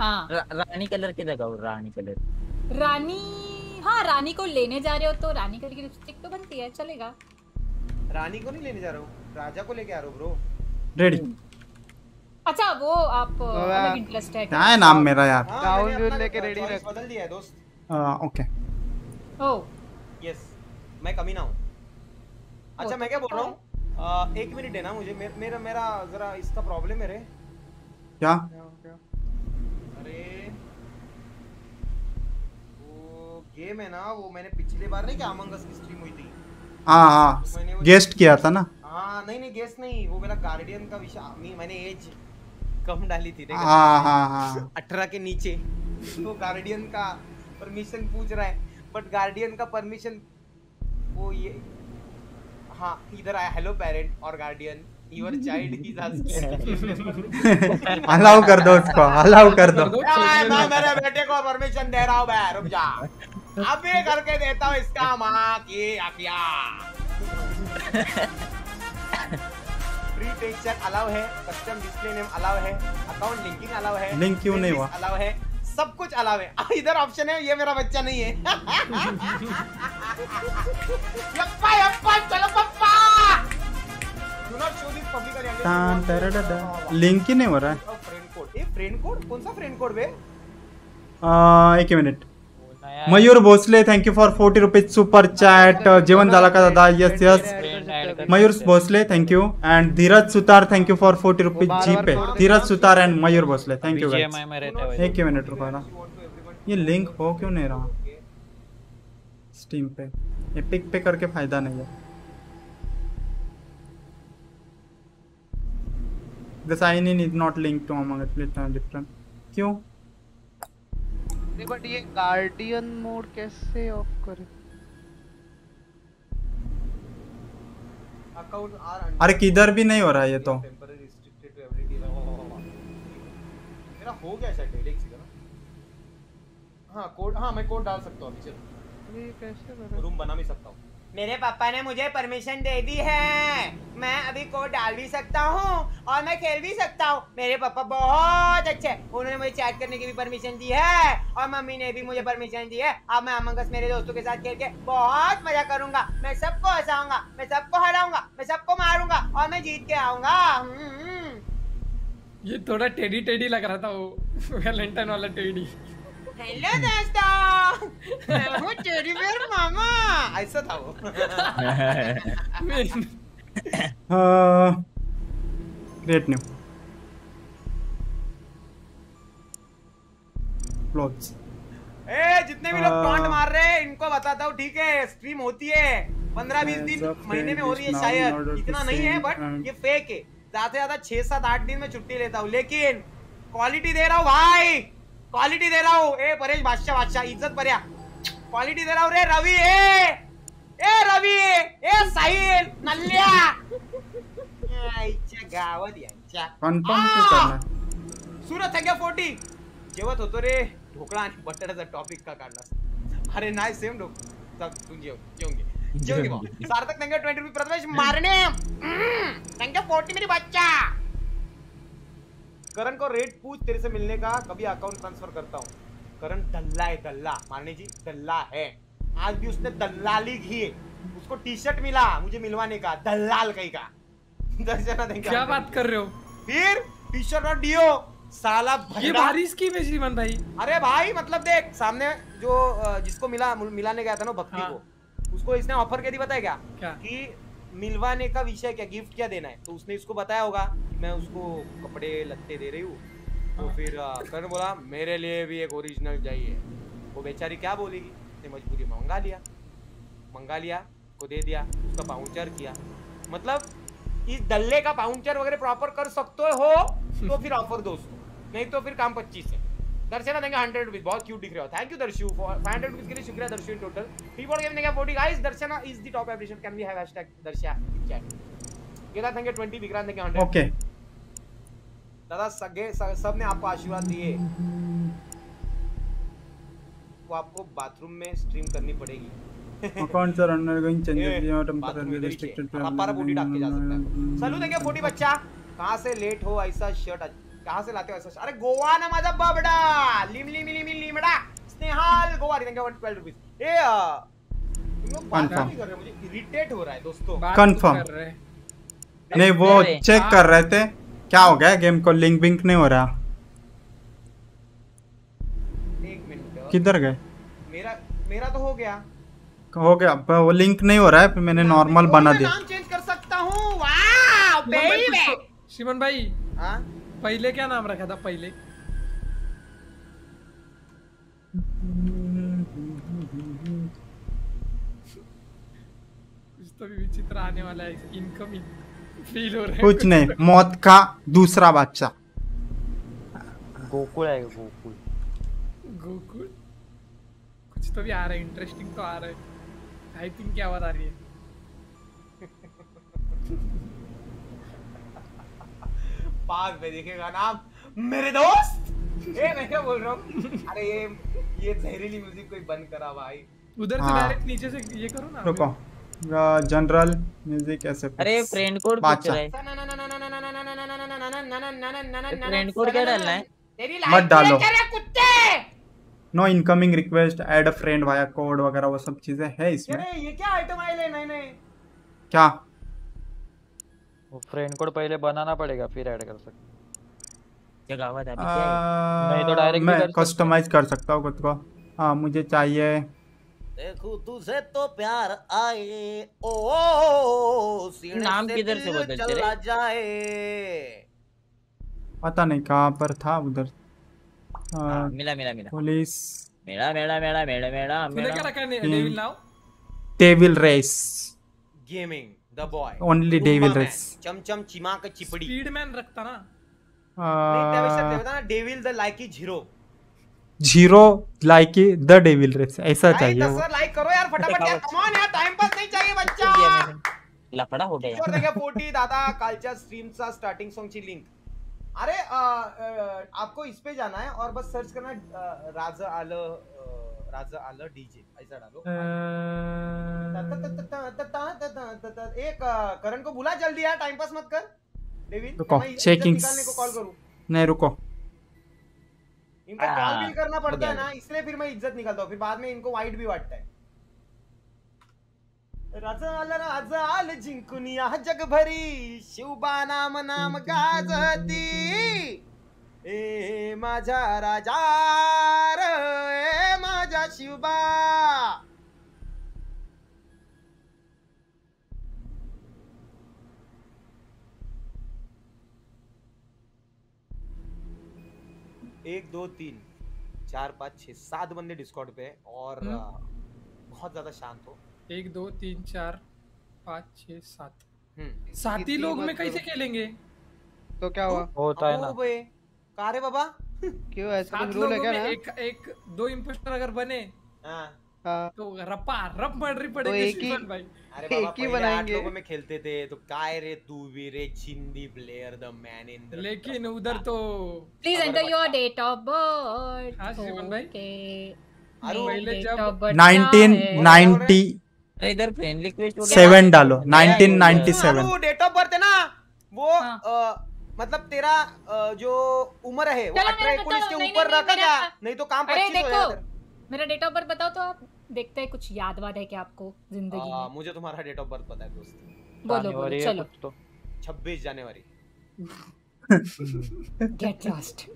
हाँ। रा, रानी कलर के लगाओ रानी कलर। रानी हाँ रानी को लेने जा रहे हो तो रानी कलर की लिपस्टिक तो बनती है चलेगा। रानी को नहीं लेने जा रहा हूँ राजा को लेके आ रहा हूँ ब्रो रेडी अच्छा वो आप अलग इंटरेस्ट है क्या है नाम मेरा यार? हाँ, भी अपना लेके choice रख। बदल दिया है दोस्त। ओके। ओ। यस मैं कमी ना हूँ। अच्छा तो मैं क्या बोल रहा हूँ? एक मिनट देना मुझे मेर, मेरा मेरा जरा इसका प्रॉब्लम है रे। क्या? अरे वो गेम है ना वो मैंने पिछले बार नहीं क्या अमंगस की स्ट्रीम हुई थी। हाँ हाँ। गेस्ट किया था ना। हाँ नहीं नहीं गेस नहीं वो मेरा गार्डियन का विषय मैंने एज कम डाली थी देखा? हाँ? हाँ हाँ अठारह के नीचे। तो गार्डियन का परमिशन पूछ रहा है बट गार्डियन का परमिशन वो ये हाँ इधर आया हेलो पेरेंट और guardian your child is asking allow कर दो उसको अलाउ कर दो। मैं मेरे बेटे को परमिशन दे रहा हूँ मैं रुक जा। अभी करके देता हूँ इसका माँ की अफिया फ्री टेक्सचर अलाउ है कस्टम डिस्प्ले नेम अलाउ है अकाउंट लिंकिंग अलाउ है Link क्यों नहीं हुआ? अलाउ है सब कुछ अलाउ है। इधर ऑप्शन है ये मेरा बच्चा नहीं है। यप्पा यप्पा चलो पप्पा। लिंक ही नहीं हो रहा है। Friend code a friend code कौन सा फ्रेंड कोड बे? एक minute. Mayur Bhosale thank you for forty rupees super chat जेवण झाला का दादा yes yes Mayur Bhosale thank you and Dheeraj Sutar thank you for forty rupees G pay Dheeraj Sutar and Mayur Bhosale thank you रहते हैं एक ही minute रुको ना ये लिंक हो क्यों नहीं रहा स्टीम पे एपिक पे करके फ़ायदा नहीं है The sign in is not linked to among us. Have different. क्यों नहीं बट ये गार्डियन मोड कैसे ऑफ़ करें? अकाउंट आर अरे किधर भी नहीं हो रहा है ये तो टेम्पररी रिस्ट्रिक्टेड टू एबिलिटी मेरा हो गया शायद डेली का ना। हाँ कोड हाँ मैं कोड डाल सकता हूँ अभी चलो। ये कैसे करें रूम बना भी सकता हूँ। मेरे पापा ने मुझे परमिशन दे दी है। मैं अभी कोड डाल भी सकता हूँ और मैं खेल भी सकता हूँ। मेरे पापा बहुत अच्छे। उन्होंने मुझे चैट करने की भी परमिशन दी है और मम्मी ने भी मुझे परमिशन दी है। अब मैं अमंगस मेरे दोस्तों के साथ खेल के बहुत मज़ा करूँगा। मैं सबको हंसाऊँगा, मैं सबको हराऊँगा, मैं सबको मारूँगा और मैं जीत के आऊँगा। हम्म। ये थोड़ा टेडी टेडी लग रहा था वो वैलेंटाइन वाला टेडी हेलो दोस्तों मैं हूँ टेडी बेयर मामा ऐसा था वो क्रिएट न्यू क्लोज ए जितने भी लोग हाँ। टॉन्ट मार रहे हैं इनको बताता हूँ ठीक है? स्ट्रीम होती है। पंद्रह बीस दिन महीने में हो रही है शायद। इतना नहीं है बट ये फेक है। ज़्यादा से ज़्यादा छह सात आठ दिन में छुट्टी लेता हूँ। लेकिन क्वालिटी दे रहा हूँ भाई! क्वालिटी दे रहा हूँ। ए परेश बादशाह बादशाह इज़्ज़त पर्या क्वालिटी दे रहा हूँ। रे रवि ए ए रवि ए साहिल नल्ल्या आईच्या गावात यांच्या। है? सुरत थँक्यू फोर्टी जेवत होतो रे ढोकळा आणि बटाट्याचा टॉपिक का काढला अरे नाही सेम ढोक तू जेव जेवून घे. जेवून घे सार्थक ट्वेंटी रुपीज़ प्रथमेश मारणे. थँक्यू फोर्टी मेरी बच्चा करण को रेट पूछ तेरे से मिलने का कभी अकाउंट ट्रांसफ़र करता हूँ। करण दल्ला है दल्ला। मारने जी दल्ला है। आज भी उसने दल्लाली की उसको टी शर्ट मिला मुझे मिलवाने का दल्लाल कहीं का। दर्शना थैंक क्या बात कर रहे हो? फिर टी शर्ट और डियो साला ये। भारी स्कीम है श्रीमान भाई। अरे भाई मतलब देख सामने जो जिसको मिला मिलाने गया था ना भक्ति हाँ। को उसको इसने ऑफ़र क्या दी बताया क्या? क्या? कि मिलवाने का विषय क्या गिफ्ट क्या देना है? तो उसने इसको बताया होगा कि मैं उसको कपड़े लत्ते दे रही हूँ। तो हाँ। फिर करण बोला मेरे लिए भी एक ओरिजिनल चाहिए। वो बेचारी क्या बोलेगी? उसने मजबूरी मंगा लिया। मंगा लिया को दे दिया उसका पाउंचर किया। मतलब इस डल्ले का पाउंचर वगैरह प्रॉपर कर सकते हो तो फिर ऑफ़र दो उसको। नहीं तो फिर काम पच्चीस है। दर्शना देंगे हंड्रेड रुपीज़ बहुत क्यूट दिख रहे हो। Thank you Darshu for five hundred rupees के लिए शुक्रिया Darshu in total people game देंगे forty guys Darshana is the top application can we have hashtag Darsha chat Kedar देंगे ट्वेंटी विक्रांत देंगे हंड्रेड ओके दादा सगे सबने आपको आशीर्वाद दिए। वो आपको बाथरूम में स्ट्रीम करनी पड़ेगी। अकाउंट्स आर अंडरगोइंग चेंजेस इधर ही रिस्ट्रिक्टेड है। हमारा बॉडी ढक के जा सकता है। सलू देंगे फोर्टी बच्चा। कहाँ से लेट हो ऐसा शर्ट कहाँ से लाते हो ऐसा? अरे गोवा ना माझा बबडा! लिम लिम लिम लिमडा! स्नेहाल गोवा देंगे वन ट्वेल्व रुपीज़ ए तुम लोग बात नहीं कर रहे मुझे इरिटेट हो रहा है दोस्तों। तो कर रहे नहीं वो चेक। कर रहे थे। क्या हो गया गेम को? लिंक बिंक नहीं हो रहा। एक मिनट। किधर गए? मेरा मेरा तो हो गया। हो गया अब वो लिंक नहीं हो रहा है फिर मैंने नॉर्मल बना दिया। नाम चेंज कर सकता हूँ। वाओ श्रीमान भाई, बेबी तो- भाई। हाँ? पहले क्या नाम रखा था पहले? कुछ तो भी विचित्र आने वाला है इनकमिंग फील हो रहा है। कुछ नहीं मौत का दूसरा बच्चा। गोकुल है गोकुल। गोकुल? कुछ तो भी आ रहा है इंटरेस्टिंग तो आ रहा है। टाइपिंग की आवाज़ आ रही है? पाक में दिखेगा नाम मेरे दोस्त ए मैं क्या बोल रहा हूँ अरे ये ये जहरीली म्यूज़िक कोई बंद करा भाई उधर से हाँ। डायरेक्ट नीचे से ये करो ना रुको जनरल म्यूज़िक ऐसे अरे फ्रेंड कोड पूछ रहा है फ्रेंड कोड क्या डालना है तेरी मत डालो। कुत्ते no incoming request add a friend via code वगैरह वो सब चीज़ें है इसमें अरे ये क्या आइटम आए ले नहीं नहीं क्या फ्रेंड कोड पहले बनाना पड़ेगा फिर ऐड कर सकते क्या गावत है। नहीं तो भी मैं कस्टमाइज कर सकता हूँ खुद को। हाँ मुझे चाहिए। देखो तुझे तो प्यार आए ओ, ओ सीने नाम किधर से दिल बदलते चला जाए। पता नहीं कहाँ पर था उधर। हाँ, मिला मिला मिला। पुलिस मेरा मेरा मेरा मेरा मेरा तूने क्या रखा है। Devil now devil race gaming the boy Only Devil Race. चमचम चिमाक चिपड़ी स्पीड मैन रखता ना। Devil the zero like the devil race ऐसा चाहिए लाईक करो यार फटाफट यार कम ऑन यार टाइमपास नहीं चाहिए बच्चा। लफड़ा हो गया। किशोर देखा पोटी दादा कालच्या स्ट्रीमचा स्टार्टिंग सॉन्गची लिंक अरे अ, अ, आपको इस पे जाना है और बस सर्च करना अ, राज आलं राज आलं डीजे. ऐसा डालो. एक करण को बुला जल्दी यार टाइम पास मत कर. रुको. निकालने को कॉल करूं. नहीं रुको. इनको कॉल हाँ, भी करना हो पड़ता है गया। ना इसलिए फिर मैं इज्जत निकालता हूँ. फिर बाद में इनको वाइट भी वाटता है. राजाल राजाल जिंकून या जगभरी. शिवबा नाम नाम गाजती ए माझा राजा र, ए माझा शिवबा. एक दो तीन चार पाँच छः सात बंदे डिस्कॉर्ड पे और हम्म। बहुत ज़्यादा शांत हो। एक दो तीन चार पाँच छः सात। हम्म। सात ही लोग में कैसे खेलेंगे? तो क्या हुआ? होता है ना। ओ बे का रे बाबा क्यों ऐसा कुछ रूल है क्या ना एक एक दो इम्पोस्टर अगर बने हाँ हाँ तो रप्पा रप मर्डरी पड़ेगी एक ही- भाई अरे एक ही बनाएँगे। लोगों में खेलते थे तो काय रे तू भी रे चिंदी player the man in the लेकिन उधर तो please enter your date of birth. हाँ, श्रीमान भाई। Okay. अरे पहले जब of birth नाइनटीन क्या है? नाइन्टी अरे इधर फ्रेंड रिक्वेस्ट हो सेवन डालो nineteen ninety seven date of birth है ना वो हाँ। अ, मतलब तेरा जो उम्र है वो अठारह उन्नीस के ऊपर रखा क्या नहीं तो काम अरे देखो मेरा डेट ऑफ़ बर्थ बताओ तो आप देखते हैं कुछ याद वाद है क्या आपको ज़िंदगी में? मुझे तुम्हारा डेट ऑफ़ बर्थ पता है दोस्त। बोलो बोलो चलो। तो। छब्बीस जनवरी। गेट लॉस्ट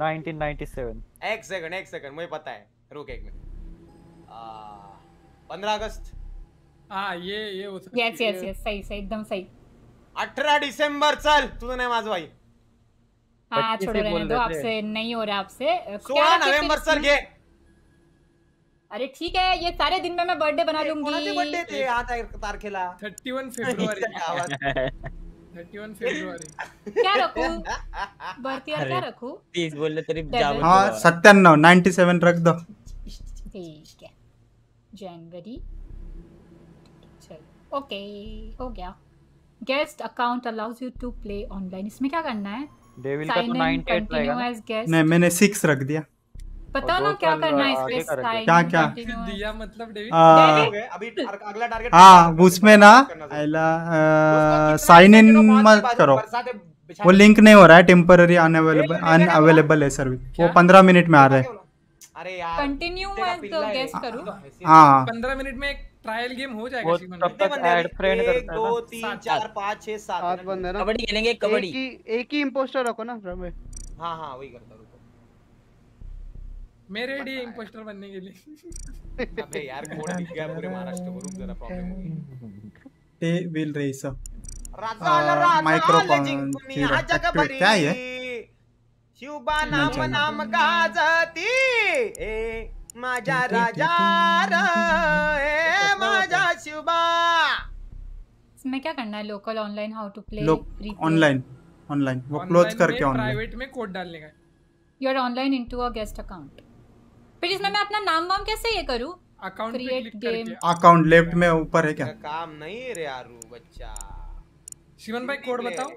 1997 एक सेकंड एक सेकंड मुझे पता है। रुक एक मिनट पंद्रह अगस्त। हाँ ये ये हो यस यस यस सही सही एकदम सही। अठारह डिसेंबर चल. तुझं नाही माझं भाई हाँ छोड़ो रहने दो आपसे नहीं हो रहा आपसे. नोव्हेंबर चल इसमें? घे. अरे ठीक है ये सारे दिन में मैं बर्थडे बना बर्थडे लूँगी. ते? तारखेला. थर्टी वन फेब्रुआरी गावात. थर्टी वन फेब्रुआरी क्या रखूँ? बर्थ ईयर क्या रखूँ? तीस बोलले तरी Devil. जावं हाँ तेव्हा. सत्त्याण्णव नाइन्टी सेवन रख दो. ठीक है. जनवरी. चलो ओके हो गया. Guest account allows you to play online इसमें क्या करना है? डेविल का तो साइन इन 98 कंटिन्यू रहेगा नहीं मैंने सिक्स रख दिया। और ना क्या करना है इसमें साइन क्या- क्या? दिया मतलब गए अभी अगला टारगेट हाँ उसमें ना आइला साइन इन मत करो। वो लिंक नहीं हो रहा है टेम्पररी अनअवेलेबल अनअवेलेबल है सर्विस वो क्या? पंद्रह मिनट में आ रहा है। अरे यार कंटिन्यू पिल्ला है। गेस्ट करूँ। हाँ। पंद्रह मिनट में एक ट्रायल गेम हो जाएगा शिवन तब तक ऐड फ्रेंड करता है दो ना। तीन सात, चार सात। पाँच छह सात सात है ना? बंदे ना। कबड्डी खेलेंगे एक कबड्डी। ही एक ही इम्पोस्टर रखो ना रमेश हाँ हाँ वही करता रुको। मैं रेडी है imposter बनने के लिए। अबे यार कोड दिख गया पूरे महाराष्ट्र को रुक जरा प्रॉब्लम हो गई रेस. हा जग Activate भरी. क्या है? शिवबा नाम नाम गाजती। ए माझ्या राजा र, माझा शिवबा इसमें क्या करना है? Local online how to play online online वो क्लोज करके ऑनलाइन प्राइवेट में कोड डालने का you are online into a guest account फिर इसमें मैं अपना नाम वाम कैसे ये करूँ? अकाउंट पे क्रिएट क्लिक गेम करके अकाउंट लेफ़्ट में ऊपर है क्या? काम नहीं रे यारू बच्चा। शिवन भाई कोड बताओ।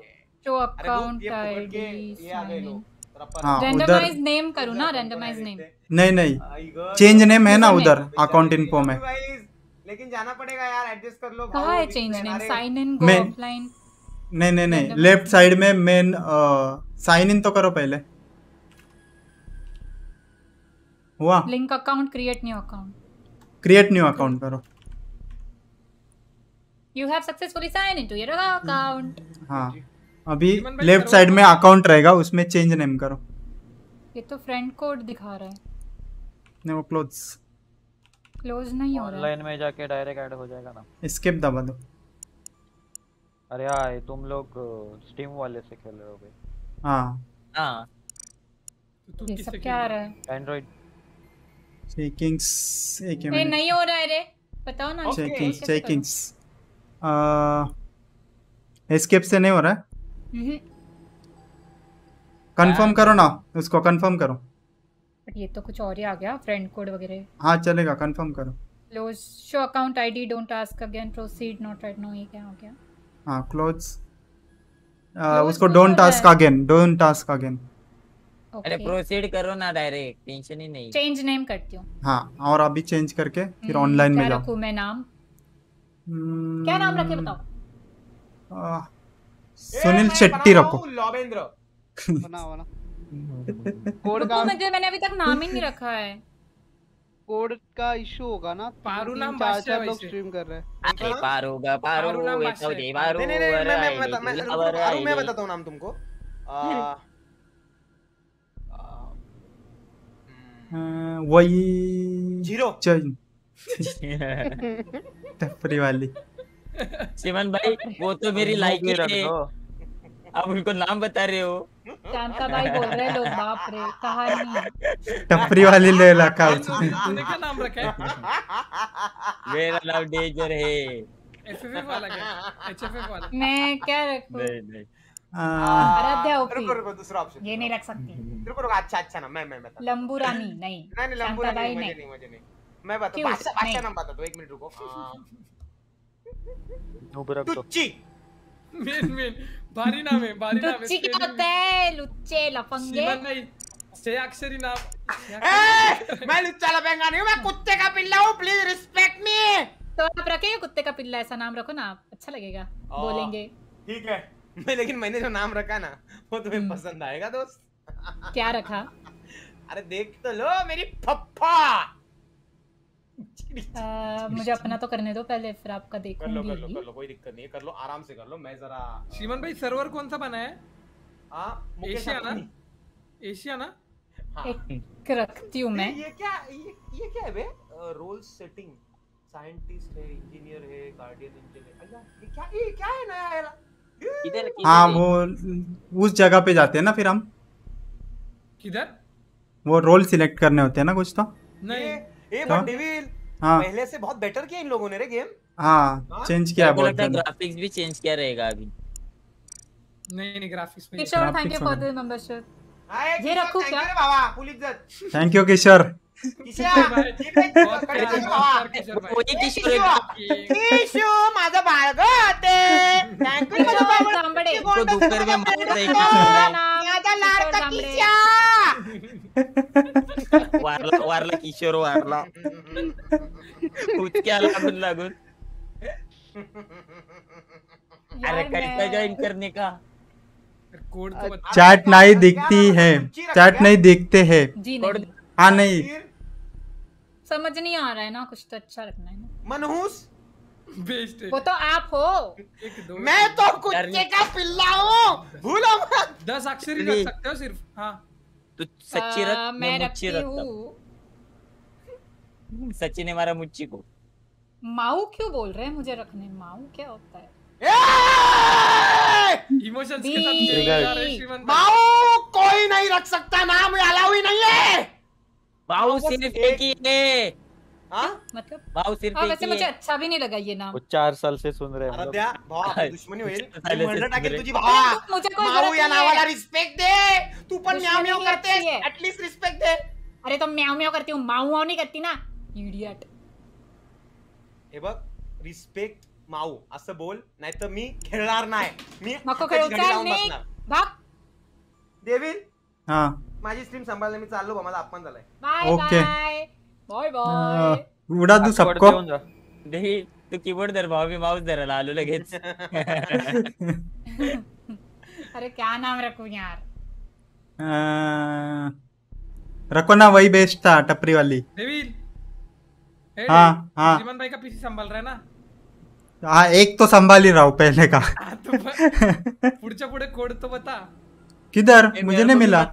शो अकाउंट आईडी ये आ गए लोग। रैंडमाइज नेम करूँ ना रैंडमाइज नेम नहीं नहीं चेंज नेम है ना उधर अकाउंट इन्फो में। लेकिन जाना पड़ेगा यार एडजस्ट कर लो कहाँ है change name sign in go offline नहीं नहीं नहीं लेफ़्ट साइड में मेन साइन इन तो करो पहले। हुआ? Link account create new account create new account करो। You have successfully sign into your account हाँ। अभी लेफ़्ट साइड में अकाउंट रहेगा उसमें चेंज नेम करो। ये तो फ्रेंड कोड दिखा रहा है। नहीं वो क्लोज क्लोज नहीं हो रहा। ऑनलाइन में जाके डायरेक्ट ऐड हो जाएगा ना। स्किप दबा दो। अरे हाँ ये तुम लोग स्टीम वाले से खेल रहे हो भाई। हाँ। हाँ। तू ये किससे सब क्या आ रहा है? एंड्रॉइड चेकिंग्स एक मिनट नहीं हो रहा है रे। बताओ ना. चेकिंग्स? चेकिंग्स एस्केप से नहीं हो रहा है? कंफर्म करो ना उसको कंफर्म करो। ये तो कुछ और ही आ गया फ्रेंड कोड वगैरह। हाँ चलेगा कंफर्म करो। Close show account ID don't ask again proceed not right no ये क्या हो गया? हाँ क्लोज उसको डोंट है। अगेन डोंट टास्क अगेन अरे प्रोसीड करो ना डायरेक्ट टेंशन ही नहीं। चेंज नेम करती हूँ। हाँ और अभी चेंज करके फिर हम्म, ऑनलाइन में क्या रखूँ मैं नाम। हम्म, क्या नाम रखे बताओ? सुनील शेट्टी रखो। हूँ लॉबेंद्र। कोड का मुझे मैंने अभी तक नाम ही नहीं रखा है। कोड का इशू होगा ना पारू नाम बादशाह लोग स्ट्रीम कर रहे हैं। अरे पारूगा पारू पारू नाम ये बादशाह। तो है। पारू नहीं नहीं नहीं मैं मैं बता मैं रुको, मैं बताता हूँ नाम तुमको। हम्म, वही ज़ीरो। चल टपरी वाली। सिमन भाई वो तो मेरी लाइक भी रख है दो। आप उनको नाम बता रहे हो। शांता भाई बोल रहे लोग बाप रे कहानी। टपरी वाली ले रखा उसने तूने क्या नाम रखा है? मेरा नाम डेंजर है। एफएफएफ वाला क्या? एचएफएफ वाला। मैं क्या रखूँ? नहीं नहीं। आ, आराध्या ओपी रुको रुको दूसरा ऑप्शन ये नहीं रख सकती। रुको रुको अच्छा अच्छा ना मैं मैं बता लंबू रानी नहीं। नहीं लंबू नहीं मुझे नहीं। मुझे नहीं। मैं बता? बादशाह बादशाह नाम बता दो एक मिनट रुको। आ, नूब रख दो। टुच्ची मेन मेन। भारी नाम है भारी नाम है। क्या होता है लुच्चे लफंगे। सीमन भाई अक्षरी नाम। ए, मैं लुच्चा लपेंगा नहीं हूँ मैं कुत्ते का पिल्ला हूँ प्लीज़ रिस्पेक्ट मी तो आप रखेंगे कुत्ते का पिल्ला? ऐसा नाम रखो ना आप अच्छा लगेगा बोलेंगे। ठीक है। मैं लेकिन मैंने जो नाम रखा ना वो तुम्हें हम्म। पसंद आएगा दोस्त। क्या रखा? अरे देख तो लो मेरी फप्पा आ, मुझे अपना तो करने दो पहले फिर आपका कर लो कर लो कर लो कोई दिक्कत नहीं है कर लो आराम से कर लो मैं जरा सीमन भाई सर्वर कौन सा बना है? हाँ एशिया ना? एशिया ना? हाँ। एक रखती हूँ मैं। ये क्या ये ये क्या है बे? रोल सेटिंग साइंटिस्ट है इंजीनियर है गार्डियन इंजीनियर अल्लाह ये क्या ये क्या है नया आया इधर हाँ वो उस जगह पे जाते हैं ना फिर हम। किधर? वो रोल सिलेक्ट करने होते हैं ना कुछ तो। नहीं। ये ये बट डेविल हाँ। पहले से बहुत बेटर किया इन लोगों ने रे गेम हाँ चेंज किया है मेरे को बहुत लगता है ग्राफिक्स भी चेंज किया रहेगा अभी। नहीं नहीं ग्राफिक्स में Kishore thank you for the membership ये रखूँ क्या? बाबा फुल इज़्ज़त। थैंक यू किशोर है, ए, माझं बाळग है वारला वारला किशोर वारला. उचक्या लागून लागून. अरे कैसा ज्वाइन करने का? कोड तो चैट नहीं दिखती है. चैट नहीं दिखते है. जी नहीं. हाँ नहीं. समझ नहीं आ रहा है ना कुछ तो अच्छा रखना है ना। मनहूस? बेस्ट वो तो आप हो। मैं तो कुत्ते का पिल्ला हूँ। भूलो मत। दस अक्षरी अरे। रख सकते हो सिर्फ़। हाँ। तू सच्ची रख मैं मैं रखती हूँ। सच्ची ने मारा मुच्ची को। माऊ क्यों बोल रहे हैं मुझे रखने? माऊ क्या होता है? इमोशंस के साथ हैं। माओ कोई नहीं रख सकता नाम अलाउ ही नहीं है। हाँ, सिर्फ़ एक- ही है हाँ। मतलब? माऊ सिर्फ़ हाँ वैसे मुझे अच्छा भी नहीं लगा ये नाम। वो चार साल से सुन रहे हैं हम लोग। आराध्या भावा दुश्मनी होईल तुझी भावा। मुझे कोई माऊ या नावाला रिस्पेक्ट दे। तू पण म्याव म्याव करते है। ऍटलीस्ट रिस्पेक्ट दे। अरे तो म्याव म्याव करती हूँ। माऊ माऊ नहीं करती ना। इडियट हे बघ रिस्पेक्ट माऊ असं बोल नाहीतर मी खेळणार नाही. मी नको खेळू. भाग. देवील? हा. माझी स्ट्रीम सांभाळले मी चाललो बा माझा अपमान झालाय. बाय बाय बाय बाय उड़ा दू सबको जा. तू कीबोर्ड धर भाऊ मी माऊस धरायला आलो लगेच अरे क्या नाम रखूँ यार अं, रखो ना वही बेस्ट था टपरी वाली डेविल ए, हाँ, हाँ। श्रीमान भाई का पीसी संभाल रहा है ना हाँ एक तो संभाल ही रहा हूँ पहले का तो पुढच्या पुढे कोड तो बता किधर मुझे नहीं मिला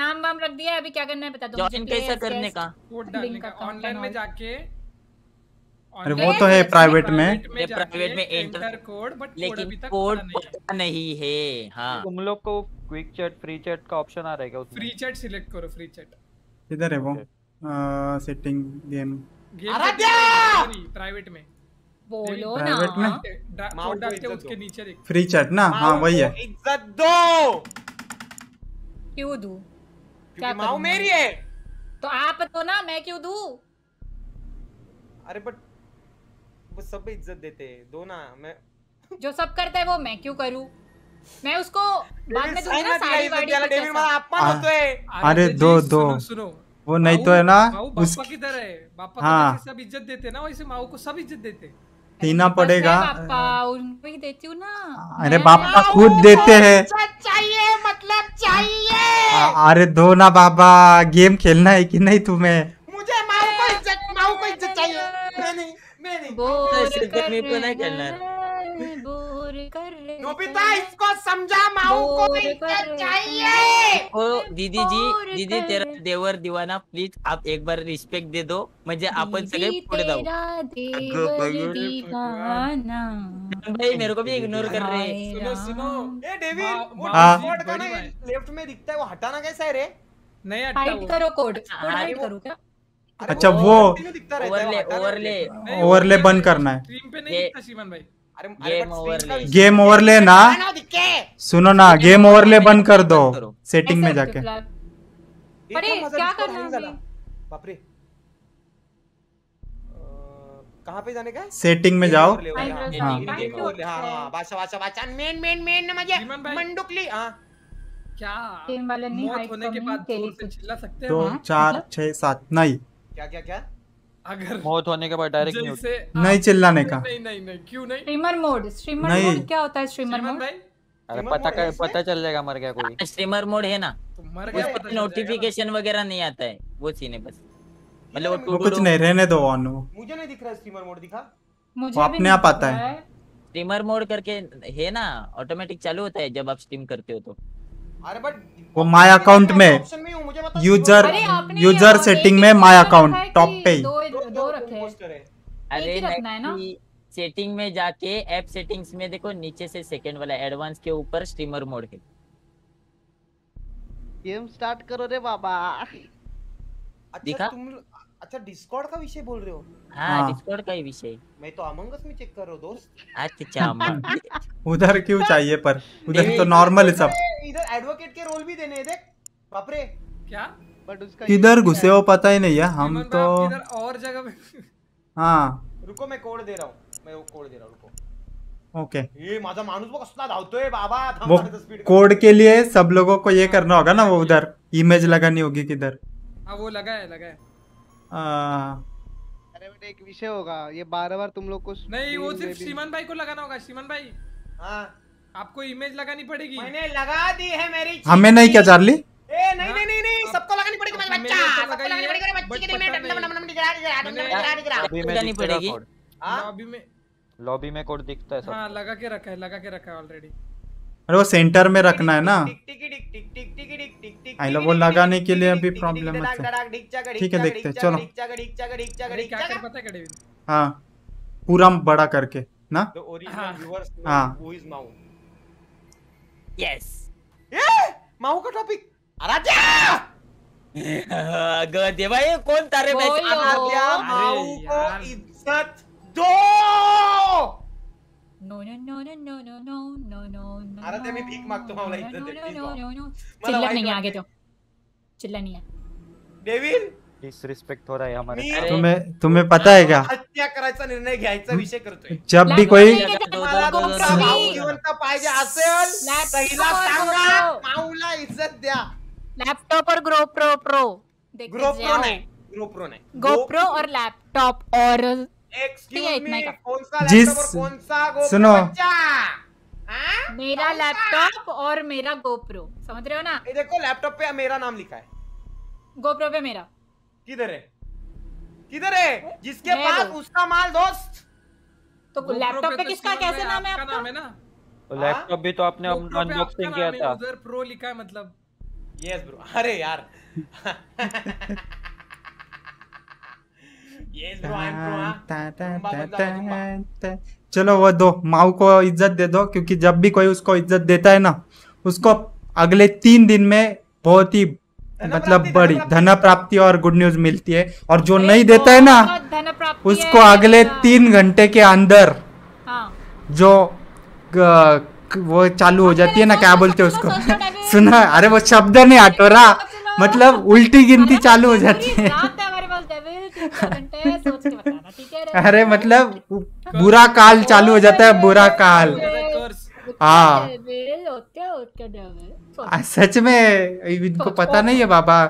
नाम वाम रख दिया अभी क्या करना है बता दो ज्वाइन कैसे करने का? कोड डालने का ऑनलाइन में जाके अरे वो तो है प्राइवेट में। ये private में एंटर कोड बट लेकिन कोड पता नहीं है। हाँ तुम लोग को क्विक चैट फ्री चैट का ऑप्शन आ रहा क्या उसमें? फ्री चैट सिलेक्ट करो फ्री चैट किधर है वो? सेटिंग गेम प्राइवेट में। बोलो में? ना माँ कोड डाल के उसके नीचे देख। फ्री चैट ना? हाँ वही है। इज़्ज़त दो! क्यों दूँ? क्या क्योंकि माऊ मेरी है तो आप दो ना मैं क्यों दू? अरे बट वो सब इज़्ज़त देते हैं। दो ना मैं जो सब करता है वो मैं क्यों करूँ? मैं उसको बाद में दूँगा ना साड़ी वाड़ी कुछ ऐसा। अपमान आ- होतोय अरे दो, सुनो, दो। सुनो वो नहीं तो है ना माऊ बापा की तरह है। बापा हाँ। को सब इज़्ज़त देते हैं ना वैसे माऊ को सब इज़्ज़त देते हैं। देना पड़ेगा। है पापा उनको ही देती हूँ ना। अरे बापा बाबा खुद देते हैं। चाहिए मतलब चाहिए। अरे दो ना बाबा गेम खेलना है कि नहीं तुम्हें? मुझे माऊ को इज़्ज़त माऊ को इज़्ज़त चाहिए। मैं नहीं मैं नहीं। बोल ऐसे तो नाही रहे खेळणार. हैं, नोबिता इसको समझा माऊ को इज़्ज़त चाहिए। ओ दीदी जी दीदी तेरा देवर दीवाना प्लीज़ आप एक बार रिस्पेक्ट दे दो। म्हणजे आपण सगळे दीदी पुढे जाऊ भाई मेरे को भी इग्नोर कर रहे हैं। सुनो सुनो। ए डेविड वो डिस्कॉर्ड का ना लेफ़्ट में दिखता है वो हटाना कैसा है रे? नहीं हटता हाइड वो करो कोड कोड हाइड करो क्या? अच्छा, वो है, ओवरले ओवरले ओवरले बंद करना है। स्क्रीन पे नहीं दिखता श्रीमान भाई। गेम ओवर ले। ना। सुनो ना गेम ओवर ले बंद कर दो। सेटिंग में जाके। क्या करना बाप कहाँ पे जाने का सेटिंग में जाओ। बादशाह बादशाह बादशाह। मेन मेन मेन मज़े। मंडुकली हाँ। क्या? टीम होने के बाद ज़ोर से चिल्ला सकते हो तो चार छह सात नहीं। क्या क्या क्या? अगर मौत होने के बाद डायरेक्ट म्यूट नहीं चिल्लाने का। नहीं नहीं नहीं क्यों नहीं? स्ट्रीमर मोड स्ट्रीमर मोड क्या होता है स्ट्रीमर मोड अरे पता का पता चल जाएगा मर गया कोई। स्ट्रीमर मोड है ना। तो मर गया। नोटिफिकेशन वगैरह नहीं आता है वो सीन है बस। मतलब वो कुछ नहीं रहने दो ऑन वो मुझे नहीं दिख रहा स्ट्रीमर मोड दिखा। मुझे अपने आप आता है। स्ट्रीमर मोड करके है ना ऑटोमेटिक चालू होता है जब आप स्ट्रीम करते हो तो। वो my account में ऑप्शन में हूँ यूज़र यूज़र सेटिंग में माय अकाउंट टॉप पे ही दो दो रखे हैं। अरे ही रखना है ना? सेटिंग में जाके ऐप सेटिंग्स में देखो नीचे से सेकंड वाला एडवांस के ऊपर स्ट्रीमर मोड है। गेम स्टार्ट करो रे बाबा। अच्छा तुम अच्छा डिस्कॉर्ड का विषय बोल रहे हो? हाँ हाँ। डिस्कॉर्ड का ही विषय। मैं तो अमंगस में चेक कर रहा हूँ दोस्त। अच्छा। उधर क्यों चाहिए पर? उधर तो नॉर्मल है सब। अरे, इधर एडवोकेट के रोल भी देने हैं, देख। बापरे क्या? बट उसका किधर घुसे हो। पता ही नहीं है हम तो और जगह पे? हाँ। रुको मैं कोड दे रहा हूँ। मैं वो कोड दे रहा हूँ रुको। ओके ये माझा माणूस बघ कसला धावतोय बाबा थांब वो कोड के लिए सब लोगों को ये करना होगा ना वो उधर। इमेज लगानी होगी किधर। हाँ वो लगा है लगा है। आ, अरे बट एक विषय होगा ये बार बार तुम लोग को नहीं वो सिर्फ़ श्रीमान भाई को लगाना होगा श्रीमान भाई। हाँ। आपको इमेज लगानी पड़ेगी मैंने लगा दी है मेरी हमें नहीं क्या चार्ली ए नहीं नहीं नहीं नहीं सबको लगानी पड़ेगी मेरा बच्चा सबको लगानी पड़ेगी बच्चे की इमेज नम नम नम दिख रहा दिख रहा लगानी पड़ेगी लॉबी में लॉबी में कोड दिखता है सब हाँ लगा के रखा है लगा के रखा है ऑलरेडी अरे वो सेंटर में रखना है ना आई वो लगाने के लिए अभी प्रॉब्लम ठीक है देखते चलो हाँ पूरा बड़ा करके ना हाँ यस माउ का टॉपिक आराध्या! भाई कौन तारे में। आराध्या माऊ को। इज़्ज़त दो! No no no no no no no no no Aaradhya, मी भीक मागतो, मला इज़्ज़त दे, वाईट नहीं. आगे तो. चिल्लर नहीं है डेविल? डिसरिस्पेक्ट हो रहा है हमारे तुम्हें तुम्हें पता है क्या? हत्या कराया निर्णय घ्यायचा विषय करते जब भी कोई माऊला इज़्ज़त द्या. लैपटॉप और grow pro pro grow pro नहीं ग्रो प्रो नाही. गोप्रो और लैपटॉप और जिस सुनो. मेरा लैपटॉप और मेरा गोप्रो समझ रहे हो ना? देखो लैपटॉप पे मेरा नाम लिखा है. गोप्रो पे मेरा. किधर है? किधर है? जिसके पास उसका माल दोस्त। तो लैपटॉप पे तो किसका कैसे नाम है आपका नाम है ना? तो लैपटॉप भी तो आपने अनबॉक्सिंग किया था। उधर प्रो लिखा है मतलब। यस ब्रो अरे यार। Yes bro I am pro हाँ चलो वो दो माऊ को इज़्ज़त दे दो क्योंकि जब भी कोई उसको इज़्ज़त देता है ना उसको अगले तीन दिन में बहुत ही मतलब बड़ी धन प्राप्ति। और गुड न्यूज़ मिलती है। और जो नहीं देता है ना उसको अगले तीन घंटे के अंदर हाँ। जो वो चालू हो जाती है ना क्या बोलते हैं उसको? सुना अरे वो शब्द नहीं आटो रहा मतलब उल्टी गिनती चालू हो जाती है। है है? अरे मतलब बुरा काल चालू हो जाता है बुरा काल। हाँ। आ, सच में इनको पता नहीं है बाबा।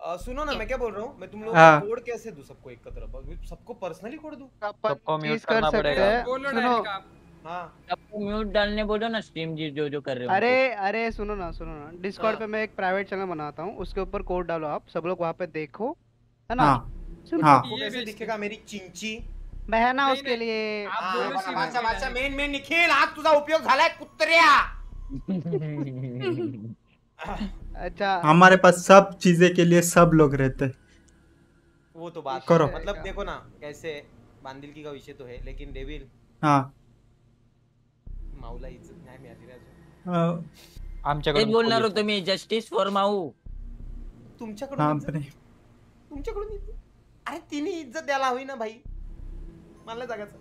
अ, सुनो ना मैं क्या बोल रहा हूँ? मैं तुम लोग हाँ। कोड कैसे दूँ सबको एक तरफ़? सबको पर्सनली कोड दूँ? सबको म्यूट करना पड़ेगा। सुनो। हाँ। म्यूट डालने बोलो ना स्ट्रीम जी जो जो कर रहे हो अरे अरे सुनो ना सुनो ना। डिस्कॉर्ड पे मैं एक प्राइवेट चैनल बनाता हूँ उसके ऊपर कोड डालो आप सब लोग वहाँ पे देखो है ना? हाँ हाँ। कैसे दिखेगा मेरी चिंची। बहना उसके लिए। हाँ, मेन मेन निखिल आज तुझा उपयोग झालाय कुत्र्या। अच्छा। हमारे पास सब चीज़ें के लिए सब लोग रहते। हैं वो तो बात करो। मतलब देखो ना कैसे बांधिलकी का विषय तो है लेकिन डेविल। हाँ। माऊला इज़्ज़त नाही मिळाली रे अजून. अ, आमच्याकडे बोलणार होतो मी जस्टिस फॉर माऊ. तुमच्याकडून हाँ तुमच्याकडून अरे तिने इज़्ज़त द्यायला हवी ना भाई. मला जगाचं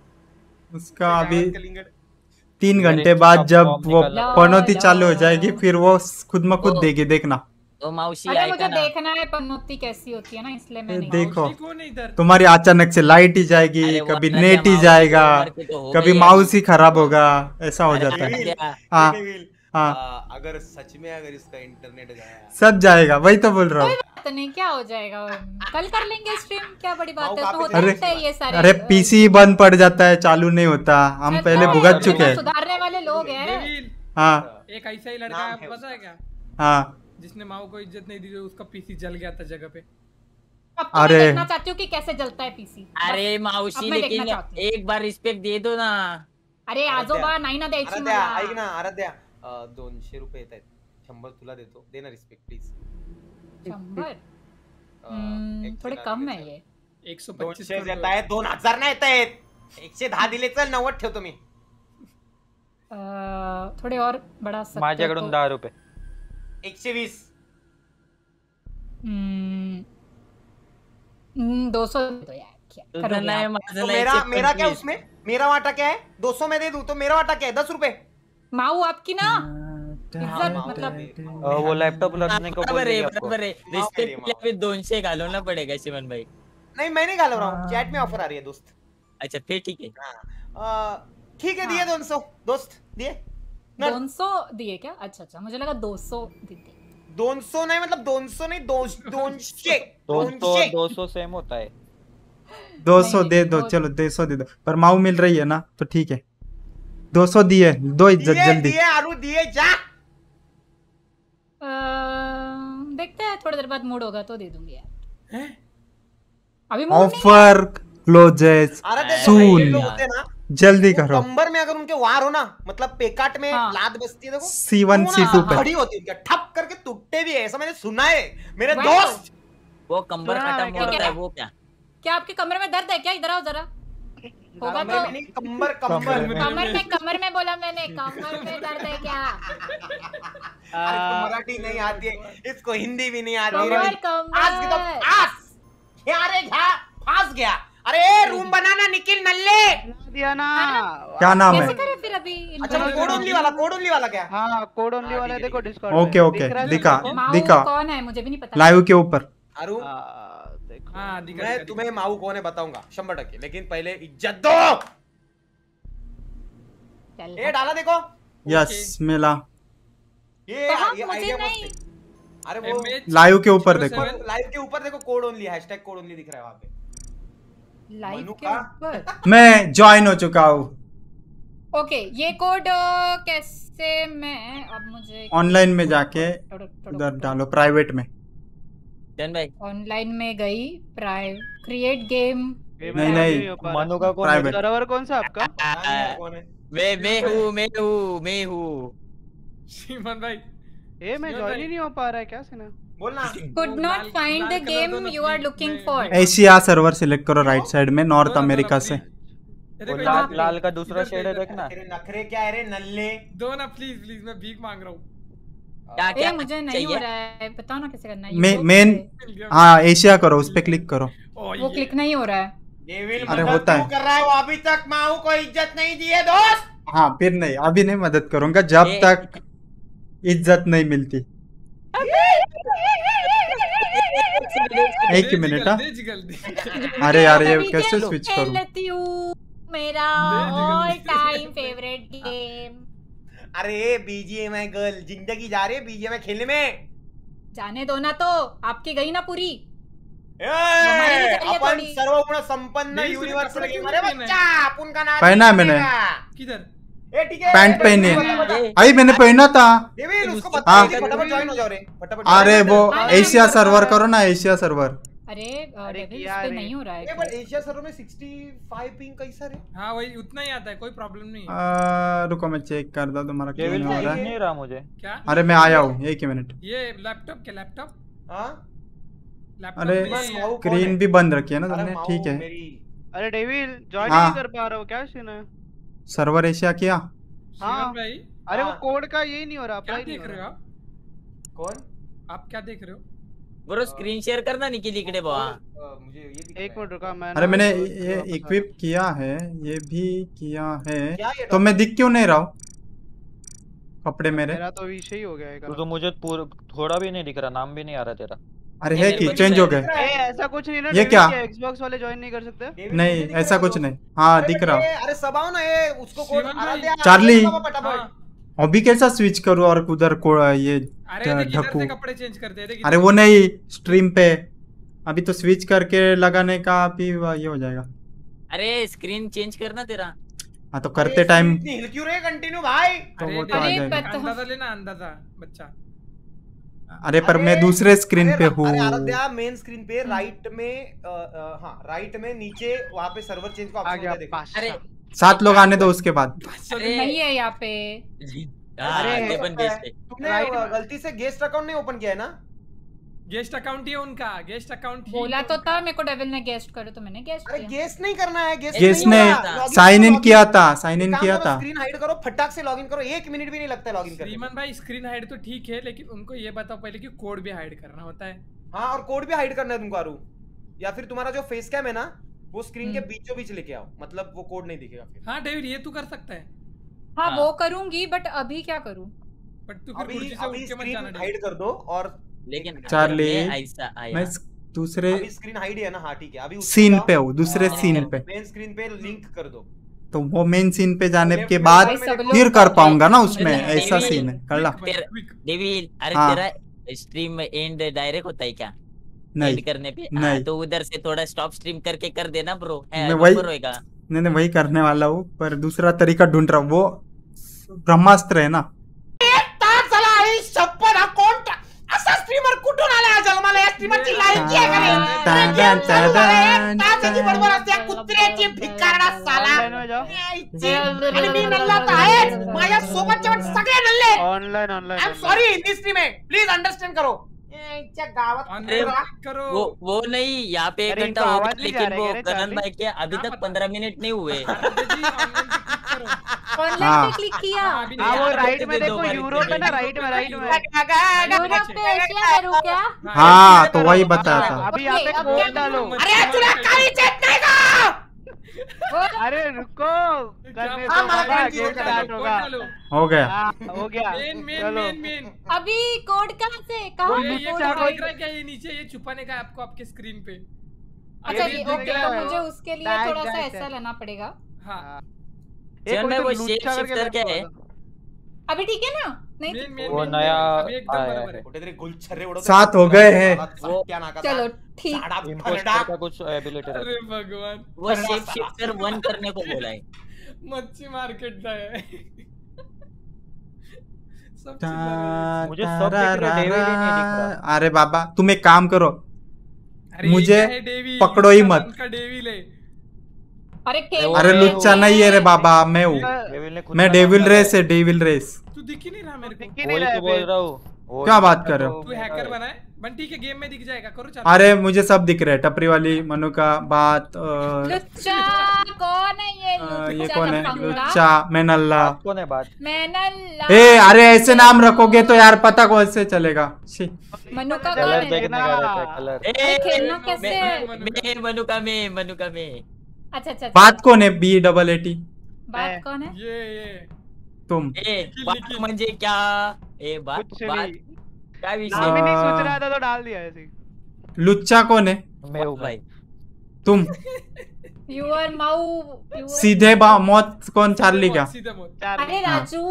उसका अभी कलिंगड तीन घंटे बाद जब वो पनौती चालू हो जाएगी फिर वो खुद में खुद देगी देखना। तो अरे मुझे देखना है पनौती कैसी होती है ना इसलिए मैं नहीं देखो तुम्हारी अचानक से लाइट ही जाएगी कभी नेट ही जाएगा तो कभी माउस ही। खराब होगा ऐसा हो जाता है। हाँ। हाँ। आ, अगर सच में अगर इसका इंटरनेट गया। सब जाएगा वही तो बोल रहा हूँ। बात नहीं क्या हो जाएगा कल कर लेंगे स्ट्रीम क्या बड़ी बात है? काफ़ी होते अरे- हैं ये सारे। अरे पीसी बंद पड़ जाता है चालू नहीं होता। हम पहले तो भुगत चुके हैं। सुधारने वाले लोग हैं। हाँ। एक ऐसा ही लड़का है पता है क्या? हाँ। जिसने माओ को इज़्ज़त नहीं दी तो उसका पीसी जल गया था जगह पे। अब तो अरे। देखना चाहती हूँ कि कैसे जलता है पीसी अरे मावशी लेकिन एक बार रिस्पेक्ट दे दो ना। अरे आजोबा नाही ना द्यायची आराध्या ऐक ना आराध्या। दोनशे रुपये येत आहेत. शंभर तुला देतो. दे ना रिस्पेक्ट प्लीज़ शंभर? हम्म, थोड़े कम है ये एक सौ पच्चीस येत आहेत दोन हज़ार नाही येत आहेत. एकशे दहा दिले चल नव्वद ठेवतो मी. थोड़े और बढ़ा सकते माझ्याकडून तो- दहा रुपये. एकशे वीस. हम्म, हम्म, दो सौ यार तो मेरा मेरा क्या उसमें? मेरा वाटा क्या है? दो सौ में दे दूँ तो मेरा वाटा क्या है? दस रुपए माऊ आपकी ना? इज़्ज़त मतलब वो लैपटॉप रखने को बोल बरोबर आहे आपको। बरोबर आहे रिस्पेक्ट के लिए घालवना पडेगा शिवन भाई। नहीं मैं नहीं घाल रहा हूँ। चैट में ऑफ़र आ रही है दोस्त। अच्छा फिर ठीक है। हाँ। ठीक है दिए दोन सौ। दोस्त दिए? ना- दोन सौ दिए क्या? अच्छा अच्छा मुझे लगा दो सौ दिए दोन सौ नहीं मतलब दोन सौ नहीं दो दोनशे दो सौ दो सौ सेम होता है। दो सौ नहीं, दे दो चलो दो सौ दे दो। पर माऊ मिल रही है ना तो ठीक है। दो सौ दिए दो इज़्ज़त जल्दी। दिए आलू दिए जा। देखते हैं थोड़ी देर बाद मूड होगा तो दे दूँगी यार। अभी ऑफ़र क्लोजेस अरे देखो Soon. ये लोग होते हैं ना जल्दी करो। कंबर में अगर उनके वार हो ना मतलब पेकाट में हाँ। लात बसती है देखो सी वन वो सी ना टू पे। खड़ी होती है ठप करके टूटते भी है ऐसा मैंने सुना है। मेरे दोस्त। वो कंबर हाँ, खत्म क्या होता क्या? है वो क्या? क्या आपके कमरे में दर्द है क्या? इधर आओ जरा। होगा तो कमरे कंबर में। कमर में कमर में बोला मैंने कमर में दर्द है क्या? मराठी नहीं आती है। इसको हिंदी भी नहीं आती कमर है आज की तो कमर आस। क्या रे घा फांस गया। अरे रूम बनाना निखिल नल्ले। दिया ना। क्या नाम कैसे है? करे फिर अभी? अच्छा वो कोड ओनली वाला कोड ओनली वाला क्या? हाँ कोड ओनली हाँ, वाला देखो डिस्कॉर्ड ओके ओके दिखा दिखा कौन है? मुझे भी नहीं पता। लाइव के ऊपर। अरु हाँ दिखा मैं तुम्हें माऊ कौन है बताऊँगा शंबर टक्के लेकिन पहले इज़्ज़त दो। चल। ए डाला देखो। यस मिला। ये ये आइडिया मस्त अरे वो लाइव के ऊपर देखो। लाइव के ऊपर देखो code only hashtag code only दिख रहा है वहाँ पे। लाइव के ऊपर? मैं ज्वाइन हो चुका हूँ। ओके ये कोड कैसे मैं अब मुझे ऑनलाइन में जाके उधर डालो प्राइवेट में। चंद भाई ऑनलाइन में गई प्राइव क्रिएट गेम नहीं, नहीं, मनु का कौन Private. सर्वर कौन सा आपका? यार मैं मैं हूँ मैं हूँ मैं हूँ। श्रीमान भाई। ए मैं ज्वाइन ही नहीं हो पा रहा है क्या सीना? बोलना। Could वो not find the game you are looking for. Asia server select करो राइट साइड में नॉर्थ अमेरिका से। वो लाल लाल का दूसरा शेड है देखना। तेरे नखरे क्या है रे नल्ले। दो ना प्लीज़ प्लीज़ मैं भीख मांग रहा हूँ। क्या क्या मुझे नहीं हो रहा है। बताओ ना कैसे करना है। मेन। हाँ एशिया करो उस पर क्लिक करो। वो क्लिक नहीं हो रहा है। अरे होता है। कर रहा है वो अभी तक माऊ को इज़्ज़त नहीं दी है दोस्त। हाँ फिर नहीं अभी नहीं मदद करूँगा जब तक इज़्ज़त नहीं मिलती। एक ही मिनट हाँ। अरे यार ये कैसे स्विच करूँ? मेरा ऑल टाइम फेवरेट गेम अरे बीजीएमआई गर्ल ज़िंदगी जा रही है बीजीएमआई खेलने में जाने दो ना तो आपकी गई ना पूरी अपन सर्वगुण संपन्न यूनिवर्सल अरे पहने? बच्चा अपन का नाम पहना मैंने। किधर ए ठीक है पैंट पहनी है। अभी मैंने पहना था उसको हाँ। बता फटाफट ज्वाइन हो जाओ रे फटाफट अरे वो। हाँ, एशिया हाँ, सर्वर हाँ। करो ना एशिया सर्वर अरे अरे किया इस नहीं हो रहा है बट एशिया सर्वर में 65 पिंग कैसा रे? हाँ वही उतना ही आता है कोई प्रॉब्लम नहीं है। आ, रुको मैं चेक कर दो तुम्हारा क्यों नहीं हो रहा है। नहीं रहा मुझे। क्या? अरे मैं आया हूँ एक ही मिनट ये लैपटॉप क्या लैपटॉप हाँ? अरे है। स्क्रीन भी बंद रखी है ना तुमने ठीक है। अरे डेविल ज्वाइन हाँ। नहीं कर पा रहा हूँ क्या सीन है? सर्वर एशिया किया? हाँ। भाई अरे वो हाँ। कोड का यही नहीं हो रहा अप्लाई नहीं हो रहा कौन? आप क्या देख रहे हो? ब्रो स्क्रीन शेयर करना निखिल इकडे बुवा मुझे ये एक मिनट रुका मैं अरे मैंने ये इक्विप किया है ये भी किया है। है। तो मैं दिख क्यों नहीं रहा हूँ? कपड़े मेरे मेरा। तो विषय ही हो गया है तो मुझे पूरा थोड़ा भी नहीं दिख रहा नाम भी नहीं आ रहा तेरा। अरे है कि चेंज हो रहा गए? ऐसा कुछ नहीं ना ये क्या? एक्सबॉक्स वाले ज्वाइन नहीं कर सकते? नहीं ऐसा कुछ नहीं। हाँ दिख रहा। अरे सब आओ ना ये उसको कोड आराम भाई। दे चार्ली। अभी कैसा स्विच करूँ और उधर को ये अरे ढकू से कपड़े चेंज करते हैं देख अरे वो नहीं स्ट्रीम पे। अभी तो स्विच करके लगाने का अभी ये हो जाएगा। अरे स्क्रीन चेंज करना तेरा। हाँ तो करते टाइम हिल क्यों रहे कंटिन्यू भाई। तो अरे वो तो आ जाएगा। अंदाज़ा लेना अंदाज़ा बच्चा। अरे पर मैं दूसरे स्क्रीन पे हूँ। अरे आराध्या मेन स्क्रीन पे राइट में अ, अ, हाँ राइट में नीचे वहाँ पे सर्वर चेंज का आ ऑप्शन है देखो। अरे सात लोग आने दो उसके बाद। नहीं है यहाँ पे। हाँ, अरे. तुमने गलती से गेस्ट अकाउंट नहीं ओपन किया है ना? गेस्ट अकाउंट ही है उनका गेस्ट अकाउंट बोला तो था मेरे को डेविल ने गेस्ट करो तो मैंने गेस्ट अरे किया। गेस्ट नहीं करना है गेस्ट गेस्ट ने। साइन इन किया था साइन इन किया था। स्क्रीन हाइड करो फटाक से लॉगिन करो एक मिनट भी नहीं लगता है लॉगिन करने में। श्रीमान भाई स्क्रीन हाइड तो ठीक है लेकिन उनको ये बताओ पहले कि कोड भी हाइड करना होता है। हाँ और कोड भी हाइड करना है तुमको आरू या फिर तुम्हारा जो फेस कैम है ना वो स्क्रीन के हम्म। बीचों बीच लेके आओ मतलब वो कोड नहीं दिखेगा फिर। हाँ डेविड ये तू कर सकता है। हाँ हाँ। वो करूँगी बट अभी क्या करूँ? बट तू फिर अभी कुर्सी से उठ के मत जाना हाइड कर दो और लेकिन चार्ली, ऐसा आया मैं दूसरे अभी स्क्रीन हाइड है ना हाँ ठीक है। अभी सीन पे हूँ दूसरे हाँ। सीन पे। मेन स्क्रीन पे लिंक कर दो। तो वो मेन सीन पे जाने के बाद फिर कर पाऊँगा ना अरे, उसमें ऐसा सीन है। Quick, quick. डेविड अरे हाँ। तेरा स्ट्रीम एंड डायरेक्ट होता है क्या? नहीं करने पे? नहीं। हाँ, तो उधर से थोड़ा स्टॉप स्ट्रीम करके कर देना ब्रो मैं वही- नहीं नहीं वही करने वाला हूँ पर दूसरा तरीका ढूंढ रहा हूँ वो ब्रह्मास्त्र है ना। या कुत्र्याची भिकारडा साला. ऑनलाइन में नल्ला तर आहेच. माझ्या सोबतचे पण सगळे नल्ले online online I am sorry Hindi stream आहे. प्लीज़ अंडरस्टैंड करो. करो वो वो नहीं यहाँ पे एक घंटा हो गया लेकिन वो करण भाई के अभी तक पंद्रह मिनट नहीं हुए। ऑनलाइन पे क्लिक हाँ। किया। हाँ, हाँ वो राइट में देखो यूरोप है ना राइट में राइट में। यूरोप पे एशिया करूँ क्या? हाँ तो वही बताया था। अभी यहाँ पे कोड डालो अरे का! अरे रुको करने हाँ, दो गेम कोड स्टार्ट होगा। हो गया। हाँ, हो गया। मेन मेन चलो। Main main. अभी कोड कहाँ से कहाँ ये पे ये दिख रहा है? क्या ये नीचे? ये छुपाने का आपको आपके स्क्रीन पे। अच्छा ये जी ओके तो मुझे उसके लिए थोड़ा सा ऐसा लेना पड़ेगा। हाँ। एक चल कोई मैं तो वो shape करके क्या है? अभी ठीक है ना? नहीं मेन मेन वो नया है। है। उडवते. सात हो गए हैं। चलो। ठीक. का कुछ एबिलिटी अरे भगवान। वो शेप शिफ्टर वन करने को बोला है। मच्छी मार्केट जाए सब टा- चिल्ला रहे हैं। मुझे सब दिख रहा ही नहीं दिख रहा। अरे बाबा तुम एक काम करो। अरे मुझे? पकड़ो ही मत। नाम का डेविल अरे अरे लुच्चा नहीं है रे बाबा मैं हूँ। मैं डेविल रेस है। डेविल रेस तू दिख ही नहीं रहा मेरे को। तो बोल रहा हूँ। क्या बात कर रहे तो हो? तू हैकर बना है? बंटी के गेम में दिख जाएगा करो चलो। अरे मुझे सब दिख रहा है। टपरी वाली मनु का बात अ, लुच्चा कौन है ये? अ, ये कौन है? लुच्चा मैं नल्ला कौन है बात? मैंने ला- ए अरे ऐसे नाम रखोगे तो यार पता कौन से चलेगा। मनु का कौन कलर है? देखने का रहता है कलर। ए, खेलना कैसे है? मैं मनु का मैं मनु का मैं। अच्छा अच्छा अच्छा। बात कौन है? बी डबल एटी बात कौन है? ये ये। तुम। ए बात। म्हणजे क्या? ए बात बात काय विषय? नाम ही नहीं सोच रहा था तो डाल दिया ऐसे लुच्चा कौन है? मैं हूँ भाई। तुम। यू आर माऊ सीधे मौत कौन? चार्ली क्या? सीधे मौत। चार अरे हाँ। राजू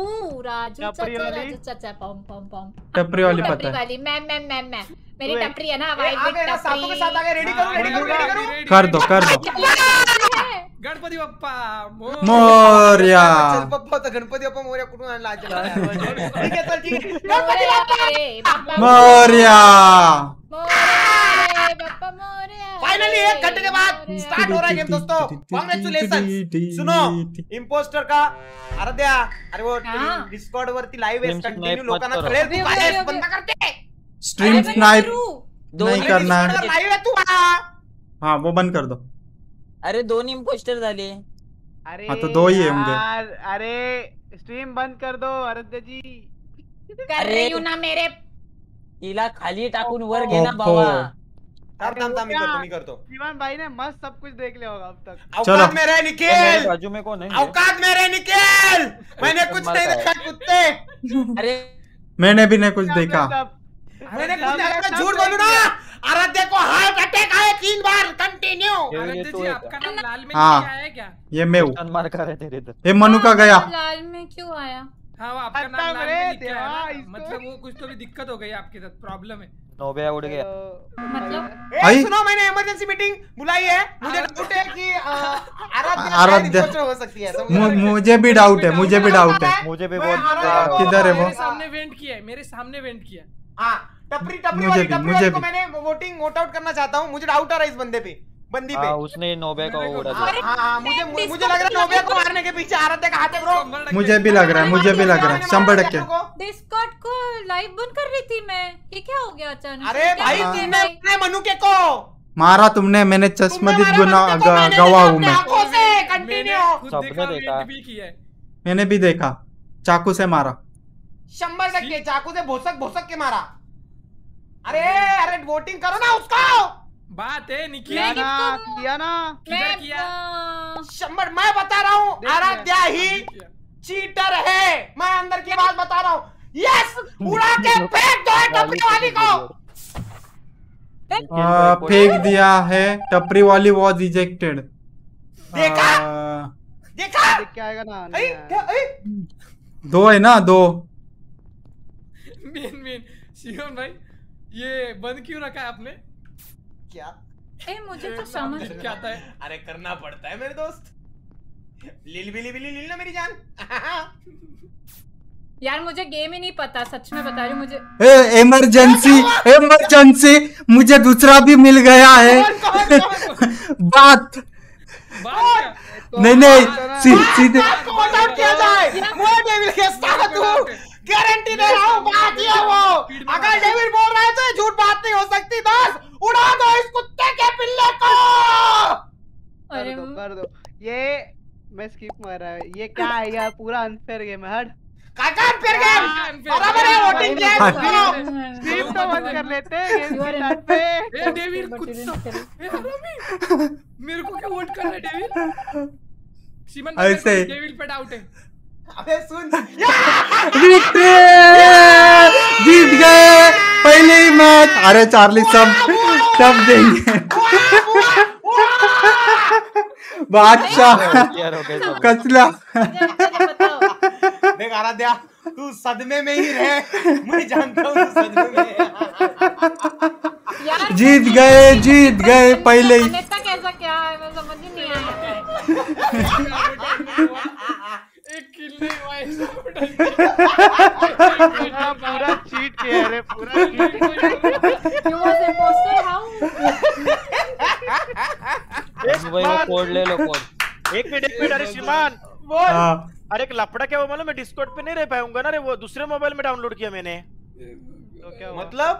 राजू टपरी चाचा वाली? राजू चाचा पम पम पम। टपरी वाली पता है। वाली मैं मैं मैं मैं। मेरी टपरी है ना वाइट सातों के साथ आ गए रेडी करो रेडी करो। रेडी करो कर दो कर दो गणपती बाप्पा मोर. मोर्या। चल होता गणपती बाप्पा मोर्या कुठून आणला ठीक आहे चल ठीक आहे गणपती बाप्पा। मोर्या फाइनली एक घंटे के बाद स्टार्ट हो रहा है गेम दोस्तों। कॉन्ग्रेचुलेशन सुनो इम्पोस्टर का आराध्या अरे वो हाँ। डिस्कॉर्ड वरती लाईव्ह आहे Game snipe कंटिन्यू लोकांना तू. बंद करते। स्ट्रीम स्नाइप नहीं करना है। तू हा. हाँ वो बंद कर दो। अरे दोन इम्पोस्टर झाले अरे हाँ, तो दो ही है होंगे। यार, अरे स्ट्रीम बंद कर दो आराध्या जी। कर रही हूँ ना मेरे। तिला खाली टाकून वर घे ना बाबा। थांब थांब थांब मी करतो मी करतो जीवन भाई ने मस्त सब कुछ देख लिया होगा अब तक। चलो। औकात में रहे निखिल बाजू में कौन है? औकात में रहे निखिल मैंने कुछ नहीं देखा कुत्ते। अरे मैंने भी नहीं कुछ देखा। मैंने कुछ नहीं देखा झूठ बोलू ना। आराध्या को हार्ट अटैक आए तीन बार कंटिन्यू आराध्या तो जी आपका नाम लाल में हाँ। लिखा है क्या? ये मैं हूँ। मार कर है तेरे इधर। ये मनु का गया। लाल में क्यों आया? हाँ आपका नाम लाल में लिखा है इसको- मतलब वो कुछ तो भी दिक्कत हो गई आपके साथ प्रॉब्लम है। नोबिया उड़ गया। मतलब? ए, सुनो मैंने इमरजेंसी मीटिंग बुलाई है। मुझे डाउट है कि आराध्या हो सकती है है। भी डाउट है मुझे भी डाउट है। मुझे भी बहुत किधर है वो? मेरे सामने वेंट किया है मेरे सामने वेंट किया है। टपरी टपरी मुझे वाली भी, टपरी मुझे वाली को भी। मैंने वोटिंग वोट आउट करना चाहता हूँ। मुझे डाउट आ रहा है इस बंदे पे बंदी पे। हाँ उसने नोबिया का उड़ा हाँ दिया। हाँ हाँ, मुझे मुझे लग रहा है नोबिया को मारने के पीछे आराध्या का हाथ है ब्रो मुझे भी लग रहा है मुझे भी लग रहा है शंबर टक्के डिस्कॉर्ड को। लाइव बंद कर रही थी मैं। ये क्या हो गया अचानक अरे भाई तुमने अपने मनु के। को मारा तुमने मैंने चश्मदीद गुना के को, गवा हूँ मैं। आँखों से मैंने कंटिन्यू सबने देखा देखा। भी किया मैंने भी देखा चाकू से मारा। शंबर टक्के चाकू से भोसक भोसक के मारा। अरे अरे वोटिंग करो ना उसको! बात है निखिल। मैं किया ना किया ना। किधर किया? शंबर मैं बता रहा हूँ आराध्या ही चीटर है। मैं अंदर की बात बता रहा हूँ। यस उड़ा के फेंक दो टपरी वाली को! फेंक दिया है। टपरी वाली वॉज़ इजेक्टेड देखा? देखा? देख के आएगा ना क्या, दो है ना दो। मीन मेन शिवम भाई ये बंद क्यों रखा है आपने? क्या? ए मुझे तो समझ क्या आता है? अरे करना पड़ता है मेरे दोस्त। लिल बिली बिली लिल ना मेरी जान। यार मुझे गेम ही नहीं पता सच में बता रही हूँ मुझे ए इमरजेंसी इमरजेंसी मुझे दूसरा भी मिल गया है। कौन कौन बात। नहीं नहीं सीधे गारंटी दे रहा हूँ बात ये है। वो अगर डेविड बोल रहा है तो झूठ बात नहीं हो सकती दोस्त। उड़ा दो इस कुत्ते के पिल्ले को। कर अरे दो कर दो। ये मैं स्किप मार रहा है। ये क्या है यार? पूरा अनफेयर गेम है हट। काका फिर गेम बराबर है वोटिंग गेम स्किप तो बंद कर लेते हैं गेम स्टार्ट पे ए डेविड But you कुत्ता। ए हरामी। मेरे को क्या वोट कर रहा है डेविड सीमन ऐसे। डेविड पे डाउट है। अबे सुन। विक्ट्री जीत गए! पहले ही मैच। अरे चार्ली सब सब देंगे। बादशाह। हो कचला। देख आराध्या तू सदमे में ही रहे। मैं जानता हूँ सदमे में जीत गए जीत गए पहले ही। कैसा क्या है? मैं समझ नहीं आया पूरा चीट किया रे पूरा cheat किया। You was भाई वो कोड ले लो कोड एक मिनट एक मिनट अरे श्रीमान हाँ। अरे एक लफड़ा क्या हुआ मालूम? मैं डिस्कॉर्ड पे नहीं रह पाऊँगा ना रे वो दूसरे मोबाइल में डाउनलोड किया मैंने। तो क्या हुआ? मतलब?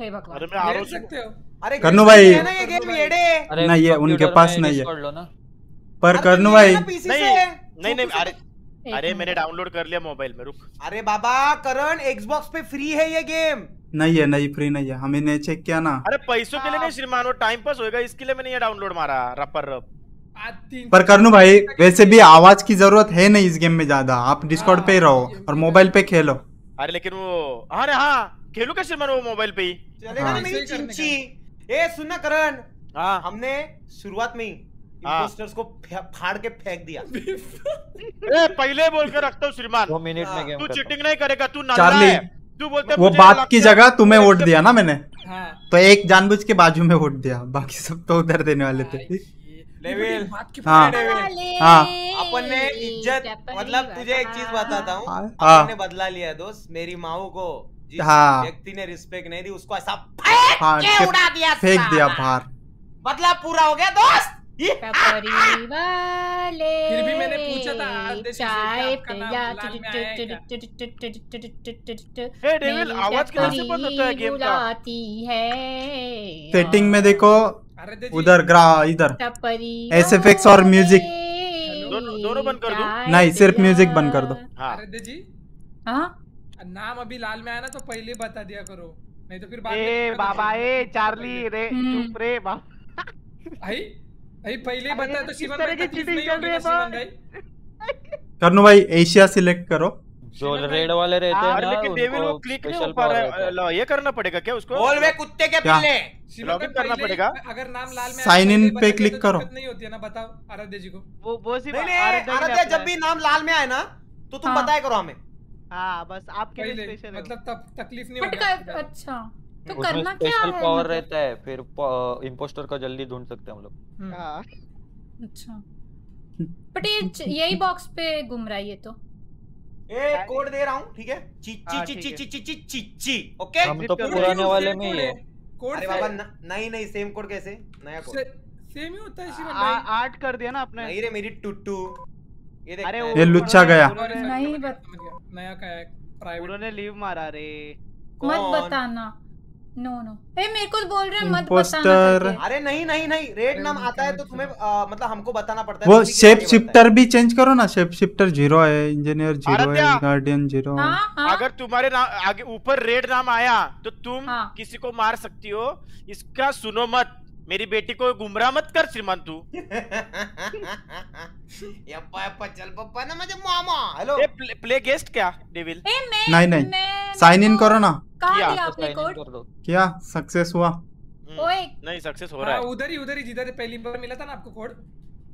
हे भगवान। अरे मैं आ सकते हो। अरे कन्नू भाई। ना ये गेम येड़े नहीं है, उनके पास नहीं है। Discord लो ना। पर अरे करनू भाई। नहीं। नहीं नहीं अरे अरे मैंने डाउनलोड कर लिया मोबाइल में रुक। अरे बाबा करण एक्सबॉक्स पे फ्री है ये गेम नहीं है नहीं फ्री नहीं है। हमें नहीं चेक किया ना। अरे पैसों के लिए नहीं श्रीमान वो टाइम पास होएगा इसके लिए मैंने ये डाउनलोड मारा रपर रप पर करनू भाई वैसे भी आवाज़ की ज़रूरत है नहीं इस गेम में ज़्यादा। आप डिस्कॉर्ड पे रहो और मोबाइल पे खेलो। अरे लेकिन वो अरे हाँ खेलू क्या श्रीमान वो मोबाइल पे ही? चलेगा हाँ। ना मेरी ऐसे ही करने चिंची ए सुन करण। हाँ। हमने शुरुआत में ही हाँ। इम्पोस्टर्स को फाड़ के फेंक दिया। ए, पहले बोल कर रखता हूँ श्रीमान। दो मिनट में गेम तू चीटिंग नहीं करेगा तू चार्ली, है। तू बोलते वो बात की जगह तुम्हें वोट दिया ना मैंने? हाँ। तो एक जानबूझ के बाजू में वोट दिया बाकी सब तो उधर देने वाले थे। लेविल हाँ। हाँ। अपन ने इज़्ज़त मतलब तुझे एक चीज़ बताता हूँ। हाँ। अपन ने बदला लिया दोस्त मेरी माओ को। जिस हाँ। व्यक्ति ने रिस्पेक्ट नहीं दी उसको ऐसा फेंक हाँ के के- उड़ा दिया फेंक दिया बाहर। बदला पूरा हो गया दोस्त। वाले फिर भी मैंने पूछा था आदेश चाय पिया हे डेविल, आवाज़ कहाँ से बंद होता है गेम का? बुलाती है। सेटिंग में देखो उधर ग्रा इधर। टपरी SFX और music। दोनों- बंद कर दो। नहीं, सिर्फ़ म्यूज़िक बंद कर दो। हाँ। अरे जी हाँ? नाम अभी लाल में आया ना तो पहले बता दिया करो। नहीं तो फिर बाद में ए बाबा ए चार्ली रे हम्म। चुप रे बाबा। भाई भाई पहले ही बता तो तरह भाई की नहीं चल होगी रही है भाई? करनू भाई एशिया सिलेक्ट करो। जो रेड वाले रहते हैं ना लेकिन डेविल वो क्लिक नहीं स्पेशल हो पा रहा है। है। ये करना पड़ेगा क्या उसको? बोल वे कुत्ते के? पिल्ले लॉगिन करना पड़ेगा? अगर नाम लाल में in पहले ही पे तो करो। नहीं होती है ना बताओ आराध्य जी को। वो वो सिर्फ़ नहीं नहीं आराध्या जब भी नाम लाल में आए ना तो तुम हाँ। बताया करो हमें। हाँ बस आपके लिए स्पेशल है। मतलब तब तकलीफ़ नहीं होगी। अच्छा। तो करना क्या स्पेशल है पावर मतलब? रहता है फिर इम्पोस्टर को जल्दी ढूंढ सकते हैं हम लोग। हम्म। हाँ। अच्छा। बट ये यही बॉक्स पे घूम रहा है ये तो। ए कोड दे रहा हूँ ठीक है? ची ची हाँ, ची ठीक ची ची ची ची ची ची ओके? हम तो पुराने वाले में ही है। कोड अरे बाबा नहीं नहीं सेम कोड कैसे? नया कोड सेम ही होता है आ- भाई। आर्ट कर दिया ना आपने। नहीं रे मेरी टुट्टू। ये देख। अरे ये लुच्चा गया। नहीं बत-। नया का है प्राइवेट उन्होंने लीव मारा रे। मत कौन? बताना। नो नो ए मेरे को बोल रहे हैं मत बताना अरे नहीं नहीं नहीं रेड नाम आता है तो तुम्हें आ, मतलब हमको बताना पड़ता है वो शेप। शिफ्टर भी चेंज करो ना शेप शिफ्टर ज़ीरो है इंजीनियर ज़ीरो है गार्डियन ज़ीरो है। हाँ हाँ। अगर तुम्हारे नाम आगे ऊपर रेड नाम आया तो तुम हाँ। किसी को मार सकती हो इसका सुनो मत। मेरी बेटी को गुमराह मत कर श्रीमान तू। यप्पा यप्पा चल पप्पा ना माझे मामा। हेलो। ए, प्ले, प्ले गेस्ट क्या डेविल? ए मैं नहीं, नहीं। साइन इन करो ना। कहाँ किया, दिया आपने कोड क्या? सक्सेस हुआ? हम्म, ओए। नहीं सक्सेस हो रहा हाँ। है उधर ही उधर ही जिधर पहली बार मिला था ना आपको कोड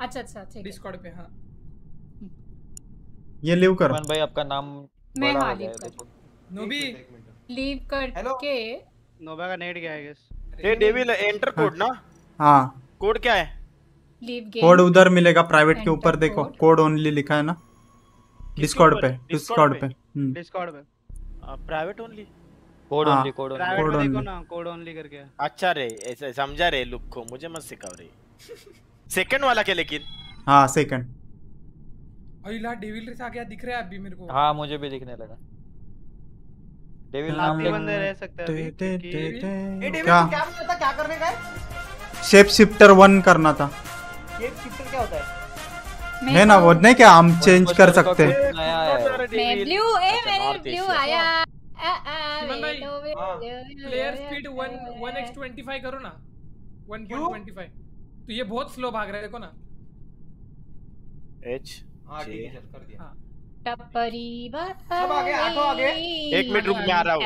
अच्छा अच्छा ठीक डिस्कॉर्ड पे हाँ। ये लीव करो। मन भाई आपका नाम मैं हाँ लीव कर नोबी। लीव करके नोबा का नेट गया है guess a devil enter code ना। हाँ। कोड क्या है? कोड उधर मिलेगा प्राइवेट के ऊपर देखो। कोड ओनली लिखा है ना? डिस्कॉर्ड पे डिस्कॉर्ड पे? पे। हम्म। डिस्कॉर्ड पे। प्राइवेट ओनली कोड हाँ। ओनली कोड ओनली देखो only। ना कोड ओनली करके। अच्छा रे ऐसा समझा रे लुक को। मुझे मत सिखाओ रे। सेकंड वाला के लेकिन। हाँ सेकंड अहिला डेविल रेस आ गया दिख रहा है अभी मेरे को। हाँ मुझे भी दिखने लगा। डेविल नाम ले बंदे रह सकते हैं ए क्या? क्या था? क्या करने का है? शेप शिफ्टर वन करना था। ये शिफ्टर क्या होता है? है ना वो नहीं क्या हम चेंज कर सकते हैं। मैं ब्लू ए अच्छा, मेरे ब्लू आया। प्लेयर स्पीड 1 1x25 करो ना। 1.25 तो ये बहुत स्लो भाग रहा है देखो ना। एच हाँ ठीक है कर दिया। हाँ। टपरी सब आ गए, आठों आ गए। एक मिनट रुक, मैं आ रहा हूँ।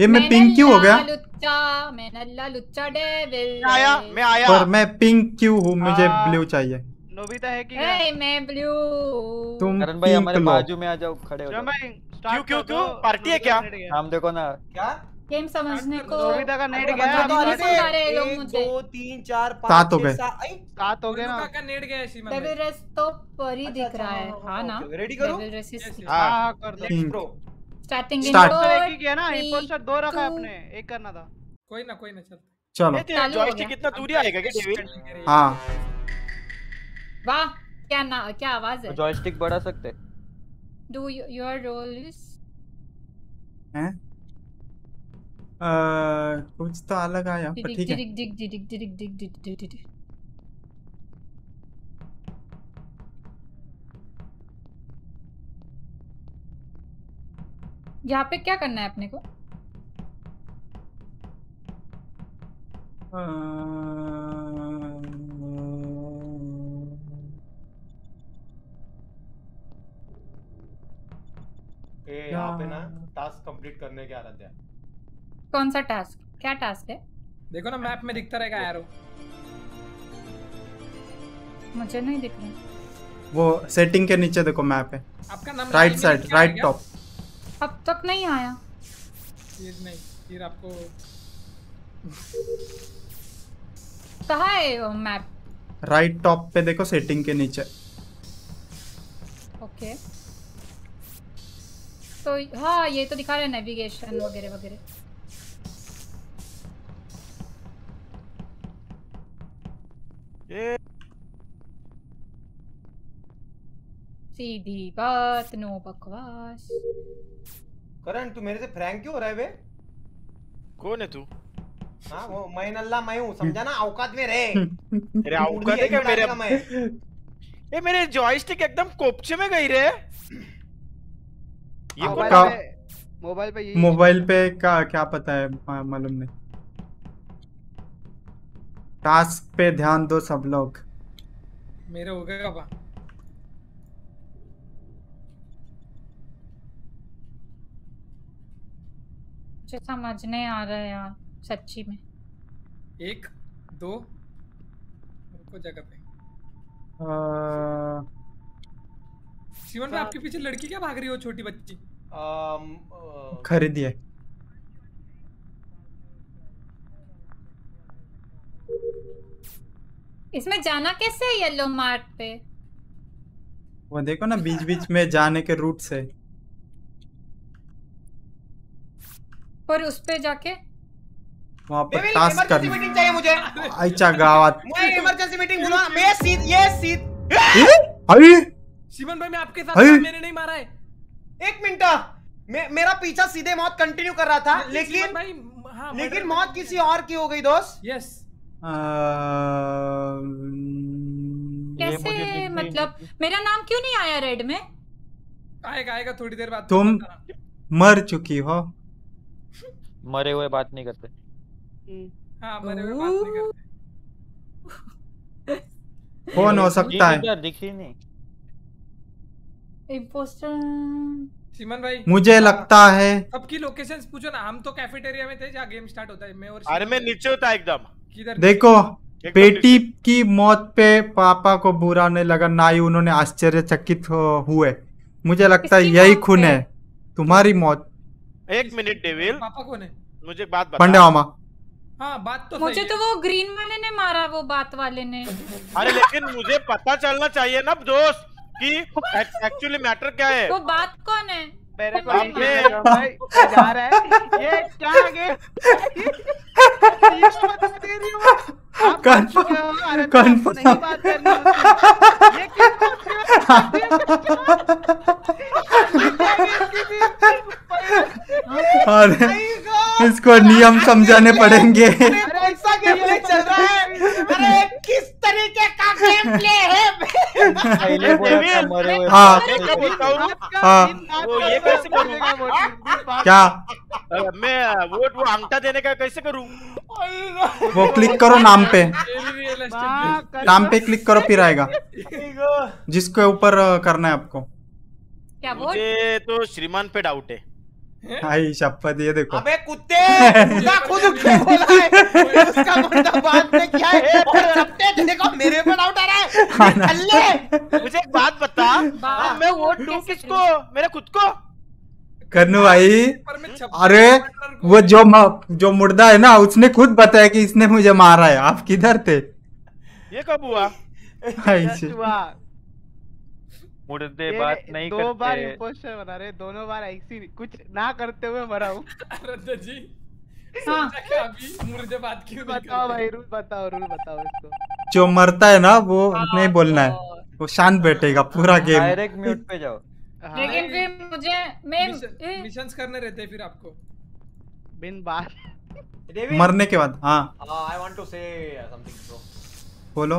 ये मैं पिंक क्यों हो गया? लुच्चा मैं नल्ला लुच्चा डेविल आया मैं आया। पर मैं पिंक क्यों हूँ? मुझे। ब्लू चाहिए। नोबिता है कि? मैं ब्लू। तुम करण भाई हमारे बाजू में आ जाओ खड़े हो जाओ। क्यों, क्यों, क्यों? पार्टी है क्या? हम देखो ना। क्या? गेम समझने को का नेट गया। तो लोग मुझे। हो गए। सात हो गया बंदूका ना। का नेट गया है डेविल रेस तो परी अच्छा, दिख अच्छा, रहा है हाँ, हाँ ना? रेडी करो। Devil race. हाँ हाँ कर दो। Pro starting in. एक ही किया ना दो रखा है अपने एक करना था। कोई ना कोई ना चल। चलो। हो जॉयस्टिक। इतना दूरी आएगा क्या डेविल हाँ। वाह क्या ना क्या आवाज़ है? जॉयस्टिक बढ़ा सकते। डू योर रोल इज़ हैं? कुछ तो अलग आया पर ठीक है। डिग डिग डिग डिग डिग डिग डिग डिग यहाँ पे क्या करना है अपने को? ए यहाँ पे ना टास्क कंप्लीट करने के आ रहा था कौन सा टास्क क्या टास्क है? देखो ना मैप में दिखता रहेगा एरो मुझे नहीं दिख रहा। वो सेटिंग के नीचे देखो मैप है। आपका नाम राइट साइड राइट टॉप अब तक नहीं आया। फिर नहीं फिर आपको कहाँ है वो मैप राइट टॉप पे देखो सेटिंग के नीचे। ओके तो हाँ ये तो दिखा रहा है नेविगेशन वगैरह वगैरह। सीधी बात नो बकवास करण तू मेरे से फ्रैंक क्यों हो रहा है बे? कौन है तू? हाँ वो मैं नल्ला मैं हूँ समझा ना? औकात में रहे। तेरे औकात है क्या मेरे? ये मेरे जॉयस्टिक एकदम कोपचे में गई रे। ये मोबाइल का- पे मोबाइल पे यही मोबाइल पे का क्या पता है मालूम नहीं। टास्क पे ध्यान दो सब लोग। मेरे हो गए मुझे समझ नहीं आ रहा है यार सच्ची में। एक दो रुको जगह पे। शिवन भाई आपके पीछे लड़की क्या भाग रही हो छोटी बच्ची? अ, खरीदिए इसमें जाना कैसे है येलो मार्ट पे? वो देखो ना बीच बीच में जाने के रूट से। पर उस पे जाके वहाँ पर टास्क करना। मीटिंग चाहिए मुझे। आईच्या गावात मैं इमरजेंसी मीटिंग बुला मैं सीध ये सीध अरे शिवन भाई मैं आपके साथ! मैंने नहीं मारा है। एक मिनट। मे, मेरा पीछा सीधे मौत कंटिन्यू कर रहा था लेकिन भाई हाँ लेकिन मौत किसी और की हो गई दोस्त। यस कैसे मतलब? मेरा नाम क्यों नहीं आया रेड में? आएगा आएगा थोड़ी देर बाद। तुम मर चुकी हो। मरे हुए बात नहीं करते। हाँ मरे हुए बात नहीं करते। कौन हो सकता है? इधर दिखी नहीं। इम्पोस्टर शिमन भाई मुझे लगता है सबकी लोकेशंस पूछो ना हम तो कैफेटेरिया में थे जहाँ गेम स्टार्ट होता है मैं और अरे मैं नीचे होता एकदम। किधर देखो बेटी की मौत पे पापा को बुरा नहीं लगा ना ही उन्होंने आश्चर्यचकित हुए। मुझे लगता है यही खून है। तुम्हारी मौत। एक मिनट डेविल। पापा कौन है मुझे एक बात बता। पंडे मामा हाँ बात तो मुझे तो वो ग्रीन वाले ने मारा वो बात वाले ने। अरे लेकिन मुझे पता चलना चाहिए ना दोस्त कि एक्चुअली मैटर क्या है? वो बात कौन है? मेरे को जा रहा है। ये क्या आगे? अरे इसको नियम समझाने पड़ेंगे किस क्या मैं वोट वो अंगठा देने का कैसे करूँगा वो क्लिक करो नाम पे। नाम पे क्लिक करो फिर आएगा। जिसके ऊपर करना है आपको। क्या वोट मुझे तो श्रीमान पे डाउट है। आई शपथ ये देखो। अबे कुत्ते! खुद बोला है? उसका मुद्दा बाद में क्या है? और सबने देखो मेरे पे डाउट आ रहा है। हाँ अल्ले मुझे एक बात बता। मैं वोट दूँ किसको? मेरे खुद को? कन्नू भाई अरे वो जो म, जो मुर्दा है ना उसने खुद बताया कि इसने मुझे मारा है। आप किधर थे? ये कब हुआ। मुर्दे ये बात नहीं दो बार इम्पोस्टर बना रहे दोनों बार ऐसी कुछ ना करते हुए मरा हूँ। जी हाँ। सोचा कि अभी मुर्दे बात क्यों बताओ करते? भाई रूल बताओ रूल बताओ इसको। जो मरता है ना वो नहीं बोलना है। वो शांत बैठेगा पूरा गेम। डायरेक्ट म्यूट पे जाओ। हाँ, लेकिन फिर मुझे मैं मिशंस करने रहते हैं फिर आपको। बिन बात। मरने के बाद हाँ। I want to say something bro बोलो।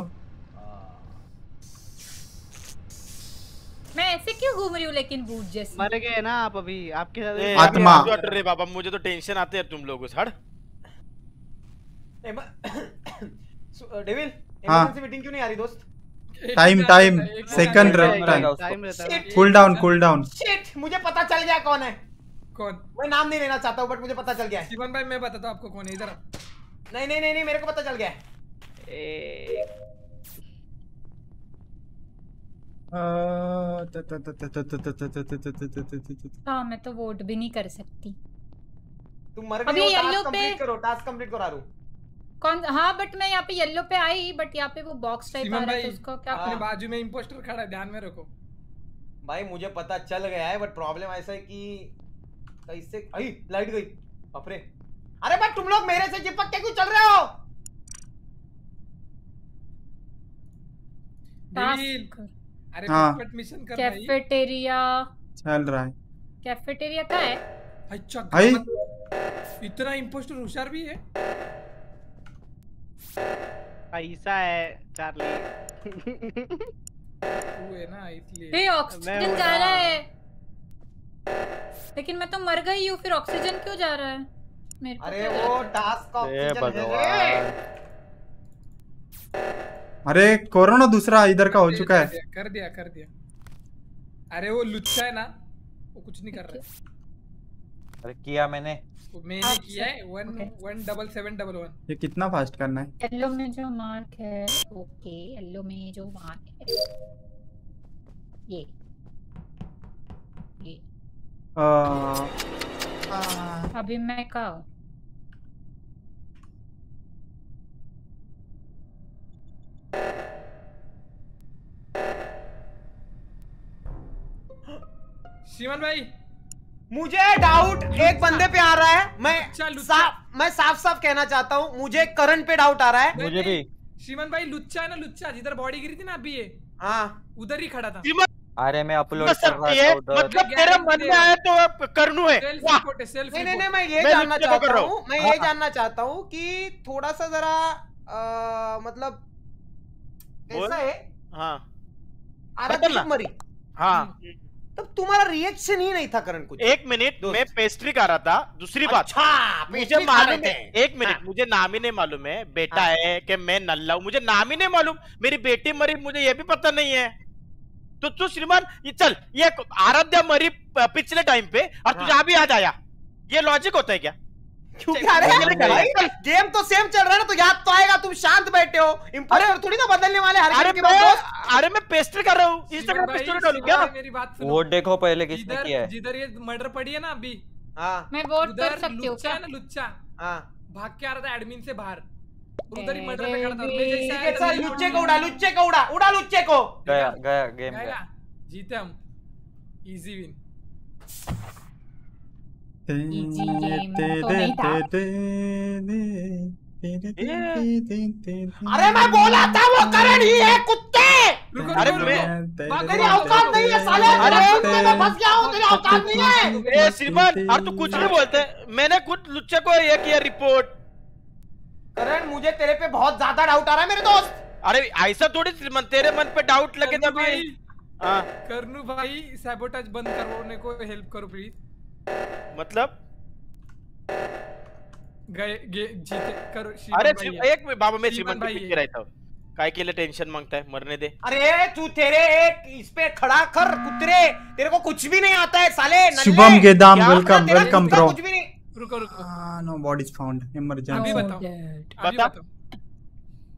मैं ऐसे क्यों घूम रही हूँ लेकिन बूट जैसे? मर गए ना आप अभी आपके साथ आत्मा। अभी डर रे बाबा मुझे तो टेंशन आते हैं तुम लोगों से हट। डेविड हाँ। इमरजेंसी मीटिंग क्यों नहीं आ रही दोस्त? टाइम टाइम सेकंड टाइम है. Cool down cool down shit मुझे पता चल गया कौन है कौन मैं नाम नहीं लेना चाहता हूँ बट मुझे पता चल गया शिवन भाई मैं बताता हूँ आपको कौन है इधर नहीं नहीं नहीं नहीं मेरे को पता चल गया हाँ मैं तो वोट भी नहीं कर सकती तुम मर अभी गई हो टास्क कंप्लीट करो टास्क कंप्लीट करो आरू कौन हाँ बट मैं यहाँ पे येलो पे आई बट यहाँ पे वो बॉक्स टाइप आ रहा है तो उसको क्या हाँ। अपने बाजू में इंपोस्टर खड़ा है ध्यान में रखो। भाई मुझे पता चल गया है बट प्रॉब्लम ऐसा है कि कैसे आई लाइट गई बाप अरे बट तुम लोग मेरे से चिपक के क्यों चल रहे हो? डेविल अरे हाँ। मिशन कर कैफेटेरिया चल रहा है। कैफेटेरिया का है? अच्छा इतना इंपोस्टर होशियार भी है? पैसा है चार्ली तू है ना इसलिए। मैं ऑक्सीजन जा रहा है। लेकिन मैं तो मर गई हूँ फिर ऑक्सीजन क्यों जा रहा है? मेरे को अरे वो टास्क का हे ऑक्सीजन अरे कोरोना दूसरा इधर का हो चुका है। कर दिया कर दिया। अरे वो लुच्चा है ना वो कुछ नहीं कर रहा है। अरे किया मैंने। मैंने किया है one one double seven double one ये कितना फास्ट करना है? येलो में जो मार्क है ओके येलो में जो मार्क है ये ये. अ, अभी मैं कहा हूँ शिवन भाई! मुझे डाउट एक बंदे पे आ रहा है। मैं लुच्चा। साफ़ मैं साफ़ साफ़ कहना चाहता हूँ मुझे करण पे डाउट आ रहा है। मुझे भी। शिवन भाई लुच्चा है ना लुच्चा। जिधर बॉडी गिरी थी ना अभी ये। हाँ। उधर ही खड़ा था। अरे मैं अपलोड कर रहा था उधर। मतलब तेरे मन में आया तो अब करनू है। है नहीं नहीं नहीं मैं ये जानना को कर चाहता हूँ हूँ। मैं ये जानना चाहता हूँ कि थोड़ा सा जरा मतलब। ऐसा है? हाँ। बदलना। मरी हाँ। तब तुम्हारा रिएक्शन ही नहीं था करण कुछ एक मिनट। मैं पेस्ट्री कर रहा था दूसरी बात अच्छा मुझे मालूम है एक मिनट हाँ। मुझे नाम ही नहीं मालूम है बेटा हाँ। है कि मैं नल्ला हूँ मुझे नाम ही नहीं मालूम मेरी बेटी मरी मुझे ये भी पता नहीं है तो तू श्रीमान ये चल ये आराध्या मरी पिछले टाइम पे और हाँ। तुझे अभी याद आया ये लॉजिक होता है क्या गेम तो सेम चल रहा है ना तो याद तो आएगा तुम शांत बैठे हो। इम्पोर्टर थोड़ी ना बदलने वाले हर अरे मैं अरे मैं पेस्ट्री कर रहा हूँ। इंस्टाग्राम भाई, पेस्ट्री डालू क्या? मेरी बात सुनो। वोट देखो पहले किसने किया है। जिधर ये मर्डर पड़ी है ना अभी। हाँ। मैं वोट कर सकती हूँ लुच्चा क्या? ना लुच्चा। हाँ। भाग के आ रहा था एडमिन से बाहर। उधर ही मर्डर अरे पे खड़ा था। मैं जैसे मेरी लुच्चे को उड़ा लुच्चे को उड़ा उड़ा लुच्चे को। गया गया गेम गया जीते हम। इजी विन Easy game तो नहीं था। अरे मैं बोला था वो करण ही है कुत्ते अरे मैं- तेरी औकात नहीं है साले अरे- मैं फंस गया हूँ तेरी औकात नहीं है ए श्रीमान और तू कुछ नहीं बोलते मैंने खुद लुच्चे को ये किया रिपोर्ट करण मुझे तेरे पे बहुत ज़्यादा डाउट आ रहा है मेरे दोस्त अरे ऐसा थोड़ी श्रीमान तेरे मन पे डाउट लगे तभी भाई हाँ करनू भाई सैबोटाज बंद करवाने को हेल्प करो प्लीज़ मतलब? गए जीते करो अरे भाई एक मिनट बाबा मैं श्रीमान के पीछे रहता हूँ। काय के लिए टेंशन माँगता है? मरने दे। अरे तू तेरे एक इस पे खड़ा कर कुतरे। तेरे को कुछ भी नहीं आता है साले नल्ले। शुभम गेदाम क्या? वेलकम वेलकम ब्रो कुछ भी नहीं। रुको रुको। नो बॉडी इज़ फाउंड अभी बताओ। बता।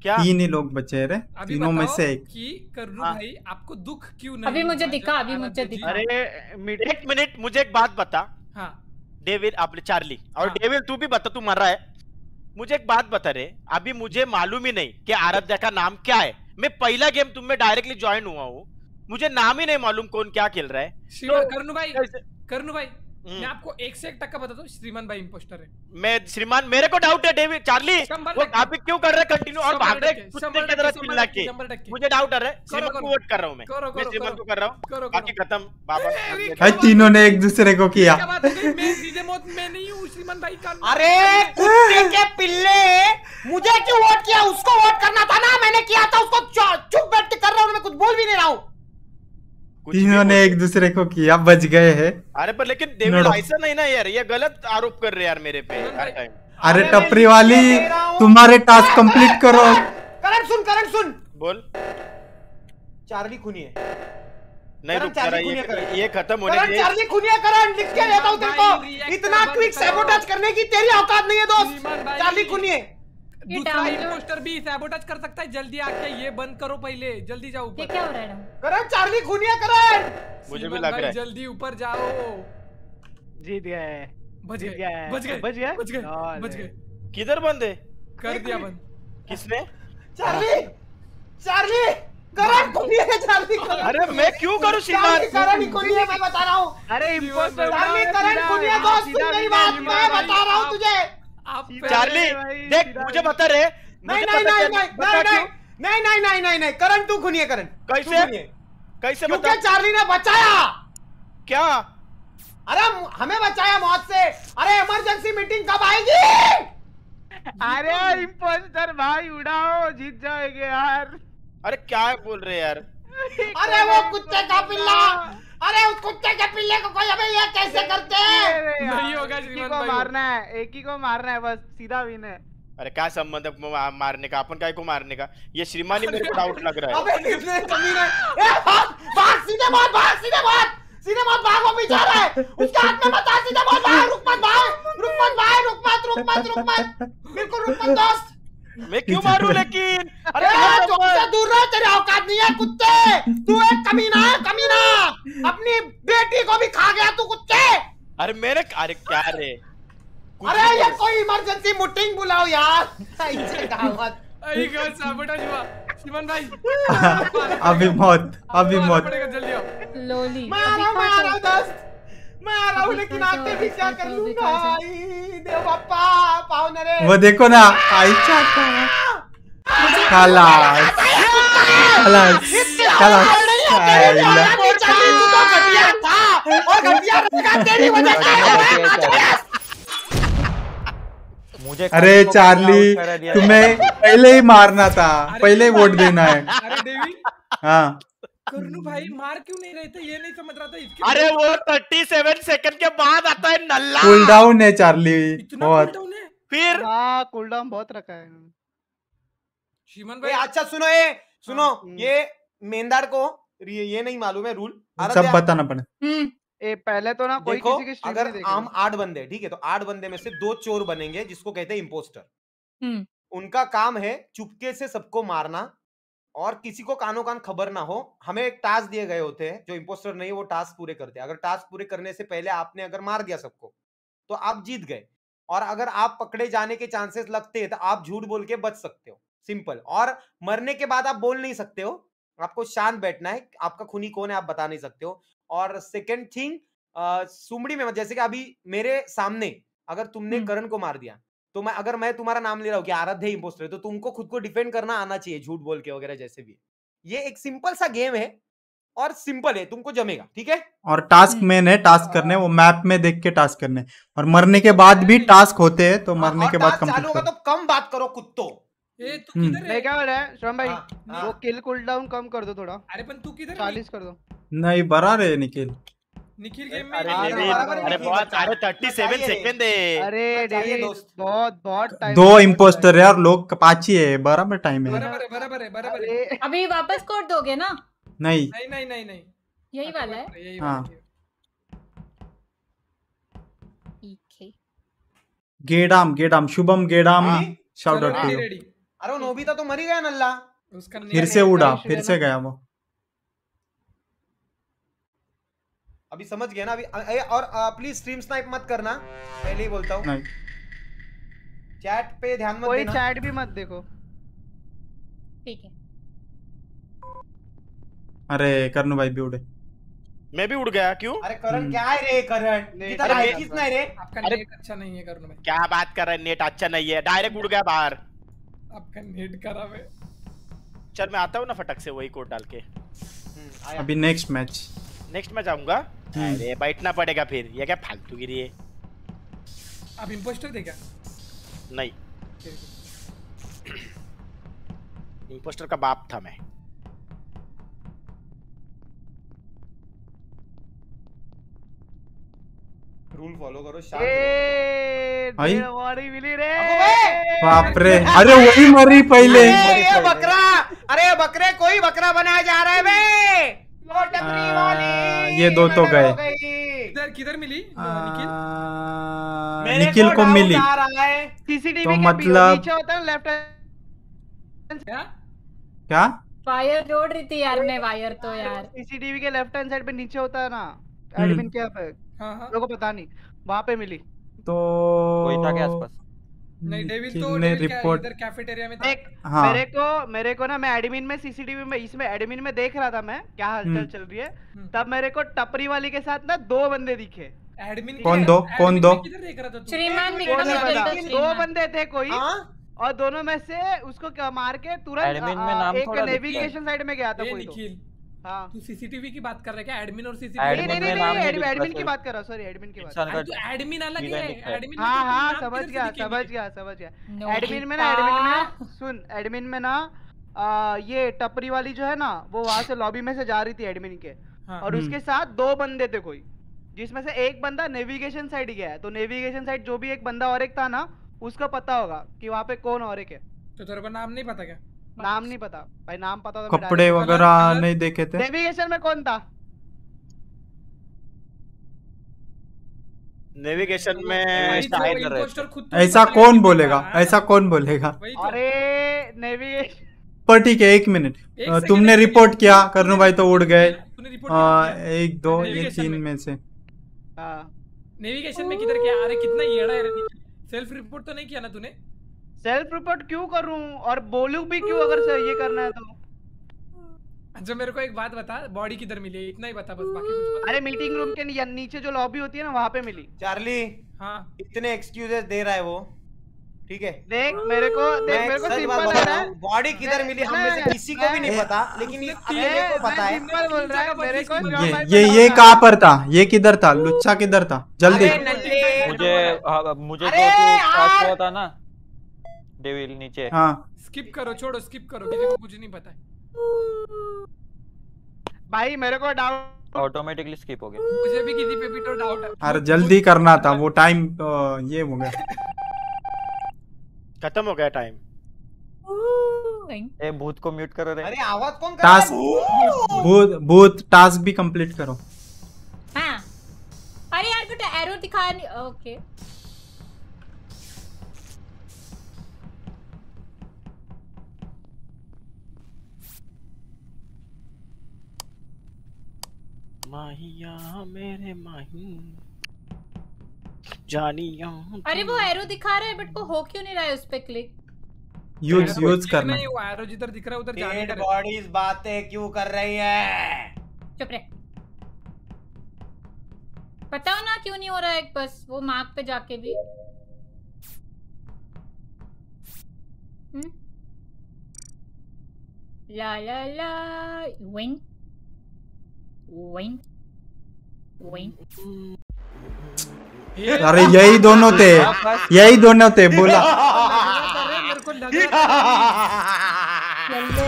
क्या? तीन ही लोग बचे रे तीनों में से एक। कि करनू हाँ। भाई आपको दुख क्यों नहीं अभी मुझे दिखा, अभी मुझे दिखा। अरे एक मिनट मुझे एक बात बता। हाँ। डेविल आपने चार्ली। और हाँ। डेविल तू भी बता तू मर रहा है। मुझे एक बात बता रहे अभी मुझे मालूम ही नहीं कि आराध्या का नाम क्या है। मैं पहला गेम तुम में डायरेक्टली ज्वाइन हुआ हूँ। मुझे नाम ही नहीं मालूम कौन क्या खेल रहा है। तो- करनू भाई करनू भाई। मैं आपको एक से एक टक्का बताता हूँ श्रीमान भाई इंपोस्टर है। मैं श्रीमान मेरे को डाउट है डेविड चार्ली वो आप क्यों कर रहे कंटिन्यू और भाग रहे कुत्ते की तरह चिल्ला के। मुझे डाउट आ रहा है श्रीमान को वोट कर रहा हूँ मैं। मैं श्रीमान को कर रहा हूँ। बाकी खत्म बाबा। भाई तीनों ने एक दूसरे को किया। बात हो मैं सीधे मौत में नहीं हूँ श्रीमान भाई का अरे कुत्ते के पिल्ले मुझे क्यों वोट किया? उसको वोट करना था ना मैंने किया था उसको चुप बैठ के कर रहा हूँ मैं कुछ बोल भी नहीं रहा हूँ। तीनों ने एक दूसरे को किया बच गए हैं। अरे पर लेकिन डेविड। ऐसा नहीं ना यार ये गलत आरोप कर रहे यार मेरे पे हर टाइम अरे टपरी वाली। तुम्हारे टास्क कंप्लीट करो। करण सुन करण सुन। बोल। चार्ली खुनी है नहीं रुक जरा ये ये खत्म होने दे। चार्ली खुनी है करण लिख के देता हूँ तेरे को। इतना क्विक करो। सैबोटाज करने की तेरी औकात नहीं है दोस्त। चार्ली खुनी है ये दूसरा इंपोस्टर भी सैबोटाज कर सकता है। जल्दी आके ये बंद करो पहले। जल्दी जाओ ऊपर। क्या हो रहा है करण चार्ली खुनी करण मुझे भी लग रहा है। जल्दी ऊपर जाओ। जीत गए। बच गए। बच गए। बच गए? बच गए। बच गए। किधर बंद है? कर दिया बंद। किसने? चार्ली! चार्ली! करण खुनी है चार्ली अरे मैं क्यों करूँ श्रीमान करण ही मैं बता रहा हूँ। अरे imposter चार्ली करण सीधा- दोस्त सुन मेरी बात मैं बता रहा हूँ तुझे। चार्ली देख मुझे बता रे नहीं नहीं नहीं नहीं नहीं नहीं नहीं नहीं नहीं नहीं करण तू खुनी है करण। कैसे? कैसे बता? चार्ली ने बचाया? क्या? अरे हमें बचाया मौत से। अरे इमरजेंसी मीटिंग कब आएगी? अरे imposter भाई उड़ाओ जीत जाएँगे यार। अरे क्या बोल रहे यार? अरे वो कुत्ते का पिल्ला। अरे उस कुत्ते के पिल्ले को कोई हमें ये कैसे करते हैं? नहीं होगा एक ही श्रीमान को भाई। मारना है एक ही को मारना है बस सीधा विन है। अरे क्या संबंध है मारने का? अपन काय को मारने का? ये श्रीमान ही मेरे को डाउट लग रहा है। अबे कितने कमीने ए भाग भाग सीधे भाग भाग सीधे भाग सीधे मत भाग वो पीछे रहा है। उसके हाथ में मत आ सीधे मत भाग रुक मत भाग रुक मत भाग रुक मत रुक मत रुक मत। बिल्कुल रुक मत दोस्त। मैं क्यों मारूं लेकिन? अरे क्या दूर रह तेरे औकात नहीं है कुत्ते! तू एक कमीना है कमीना! अपनी बेटी को भी खा गया तू कुत्ते! अरे मेरे अरे क्या रे? अरे ये कोई इमरजेंसी मीटिंग बुलाओ यार। ऐसे कहावत अरे गलत सैबोटाज हुआ श्रीमान भाई। अभी मौत अभी मौत। जल्दी आओ। लोली मैं आ रहा मैं आ रहा हूँ दोस्त। मैं आ रहा हूँ लेकिन आके भी क्या कर लूँगा आई, देव बाप्पा पावन रे वो देखो ना आई चाहता खलास। खलास। खलास। तू घटिया था और घटिया रहेगा तेरी वजह से। मुझे अरे चार्ली तुम्हें पहले ही मारना था पहले ही वोट देना है। हाँ। करनू भाई मार क्यों नहीं रहे थे? ये नहीं समझ रहा था इसके अरे वो 37 सेकंड के बाद आता है नल्ला। कूल डाउन है चार्ली इतना है? फिर? हाँ कूलडाउन बहुत रखा है। भाई अच्छा सुनो ये सुनो हम्म। ये मेंदार को ये ये नहीं मालूम है रूल। सब बताना पड़े। ए पहले तो ना कोई किसी की अगर नहीं आम आठ बंदे ठीक है तो आठ बंदे में से दो चोर बनेंगे जिसको कहते हैं इम्पोस्टर हम्म। उनका काम है चुपके से सबको मारना और किसी को कानो कान खबर ना हो हमें एक टास्क दिए गए होते हैं जो इम्पोस्टर नहीं वो टास्क पूरे करते हैं। अगर टास्क पूरे करने से पहले आपने अगर मार दिया सबको तो आप जीत गए। और अगर आप पकड़े जाने के चांसेस लगते हैं तो आप झूठ बोल के बच सकते हो। सिंपल और मरने के बाद आप बोल नहीं सकते हो। आपको शांत बैठना है आपका खूनी कौन है आप बता नहीं सकते हो। और सेकंड थिंग सुमड़ी में जैसे कि अभी मेरे सामने अगर तुमने। करण को मार दिया तो मैं अगर मैं तुम्हारा नाम ले रहा हूँ कि आराध्य इम्पोस्टर है तो तुमको खुद को डिफेंड करना आना चाहिए झूठ बोल के वगैरह जैसे भी। ये एक सिंपल सा गेम है और सिंपल है तुमको जमेगा ठीक है? और टास्क मेन है टास्क करने वो मैप में देख के टास्क करने। और मरने के बाद भी टास्क होते हैं तो मरने के बाद कंप्लीट होगा तो कम बात करो कुत्तो। ए तू हम्म। किधर है? क्या बोल है? श्रम भाई हाँ, हाँ। वो किल कूल डाउन कम कर दो थोड़ा। अरे पण तू किधर है? चालीस कर दो। नहीं बरा रे निखिल। निखिल गेम में अरे हाँ, है। अरे बहुत। अरे थर्टी सेवन बताइए। रे। सेकेंड है। अरे दोस्त। बहुत बहुत टाइम दो इम्पोस्टर है और लोग पाची है बराबर टाइम है। बराबर है बराबर है बराबर है। अभी वापस कोड दोगे ना? नहीं। नहीं नहीं नहीं नहीं। यही वाला है? यही हाँ। वाला है गेडाम गेडाम शुभम गेडाम हाँ? शाउट आउट टू यू अरे वो नोबिता तो मर ही गया नल्ला उसका फिर से उड़ा फिर से गया वो। अभी समझ गया ना अभी अ- अ- और प्लीज़ स्ट्रीम स्नाइप मत करना। पहले ही बोलता हूँ। चैट पे ध्यान मत कोई चैट भी मत देखो। ठीक है। अरे करनू भाई भी उड़े। मैं भी उड़ गया क्यों? अरे करण हम्म। क्या है रे करण? नहीं, इतना मैं- किस नहीं रे? आपका नेट अच्छा नहीं है करुण भाई। क्या बात कर रहे हैं नेट अच्छा नहीं है? डायरेक्ट उड़ गया बाहर। आपका नेट खराब है। चल मैं आता हूँ ना फटक से वही कोड डाल के। हम्म, अभी नेक्स्ट मैच नेक्स्ट मैं जाऊँगा। अरे बैठना पड़ेगा फिर। ये क्या फालतू गिरी है? आप इम्पोस्टर थे क्या? नहीं। इम्पोस्टर का बाप था मैं। रूल फॉलो करो शांत? मिली रे। बाप रे अरे वही मरी पहले। अरे बकरा। अरे बकरे कोई बकरा बनाया जा रहा है बे। ये दो तो गए। किधर किधर मिली आ, निखिल? निखिल को मिली। आ रहा है। सीसीटीवी तो मतलब-. नीचे होता है लेफ़्ट क्या? क्या? वायर जोड़ रही थी यार मैं वायर तो यार। सीसीटीवी के लेफ़्ट हैंड साइड पे नीचे होता है ना हम्म। एडमिन के यहाँ पे। हाँ हाँ। लोगों को पता नहीं वहाँ पे मिली। तो कोई था क्या आसपास? नहीं डेविल तो ने रिपोर्ट इधर कैफेटेरिया में था हाँ मेरे को मेरे को ना मैं एडमिन में सीसीटीवी में इसमें एडमिन में देख रहा था मैं क्या हलचल हम्म। चल रही है हम्म। तब मेरे को टपरी वाली के साथ ना दो बंदे दिखे एडमिन कौन दो? कौन दो? किधर देख रहा था तू श्रीमान दो बंदे थे कोई हाँ और दोनों में से उसको मार के तुरंत में एक। नेविगेशन साइड में गया था कोई तो हाँ। तू सीसीटीवी की बात कर रहा है क्या? एडमिन और सीसीटीवी नहीं नहीं नहीं नहीं दिखता एडमिन की बात कर रहा सॉरी एडमिन की बात तो एडमिन अलग है एडमिन हाँ। हाँ। समझ गया समझ गया समझ गया। एडमिन में ना एडमिन में सुन एडमिन में ना ये टपरी वाली जो है ना वो वहाँ से लॉबी में से जा रही थी एडमिन के। हाँ। और हम्म। उसके साथ दो बंदे थे कोई जिसमें से एक बंदा नेविगेशन साइड गया है। तो नेविगेशन साइड जो भी एक बंदा और एक था ना उसका पता होगा कि वहाँ पे कौन और एक है। तो तेरे को नाम नहीं पता क्या? नाम नहीं पता। भाई नाम पता होता कपड़े वगैरह नहीं देखे थे। नेविगेशन में कौन था? नेविगेशन में तो शायद है। imposter खुद तो ऐसा कौन बोलेगा? ऐसा कौन बोलेगा? तो। अरे नेविगेशन पर ठीक है एक मिनट तुमने रिपोर्ट किया करनू भाई तो उड़ गए। किया एक दो ये तीन में। में से। हाँ। नेविगेशन में किधर क्या? अरे कितना येड़ा है सेल्फ रिपोर्ट तो नहीं किया ना तूने? सेल्फ रिपोर्ट क्यों करूँ? और बोलूँ भी क्यों अगर से ये करना है तो? अच्छा मेरे को एक बात बता बॉडी किधर मिली? इतना ही बता बस बाकी कुछ बता। अरे मीटिंग रूम के नीचे जो लॉबी होती है ना वहाँ पे मिली। चार्ली हाँ। इतने एक्सक्यूजेस दे रहा है वो ठीक है? देख मेरे को देख मेरे को सिंपल बता है रहा हूँ। बॉडी किधर मिली हम में से किसी को भी नहीं पता लेकिन ये मेरे को पता है। सिंपल बोल रहा है मेरे को ये- ये ये कहाँ पर था? ये किधर था? लुच्चा किधर था? जल्दी। मुझे हाँ, मुझे जो अरे तू पास हुआ था ना। डेविल नीचे। हाँ। स्किप करो छोड़ो स्किप करो किसी को कुछ नहीं पता है। भाई मेरे को डाउट ऑटोमेटिकली स्किप हो गया। मुझे भी किसी पे भी तो डाउट है। अरे जल्दी करना था वो टाइम तो ये हो गया। खत्म हो गया टाइम ए भूत को म्यूट करो रे। अरे आवाज़ कौन कर रहा टास्क है? भूत भूत टास्क भी कंप्लीट करो। हाँ। अरे यार बेटा एरो दिखा नहीं ओके। माहिया मेरे माही। जानिया अरे वो एरो दिखा रहा है बट वो हो क्यों नहीं रहा है उस पे क्लिक यूज़ यूज़ करना। नहीं वो एरो जिधर दिख रहा है उधर जाने का डेड बॉडीज बातें क्यों कर रही है? चुप रहे। बताओ ना क्यों नहीं हो रहा है बस वो मार्क पे जाके भी। हम्म? ला ला ला विन विन विन अरे यही दोनों थे। यही दोनों थे बोला। मेरे को लगा येलो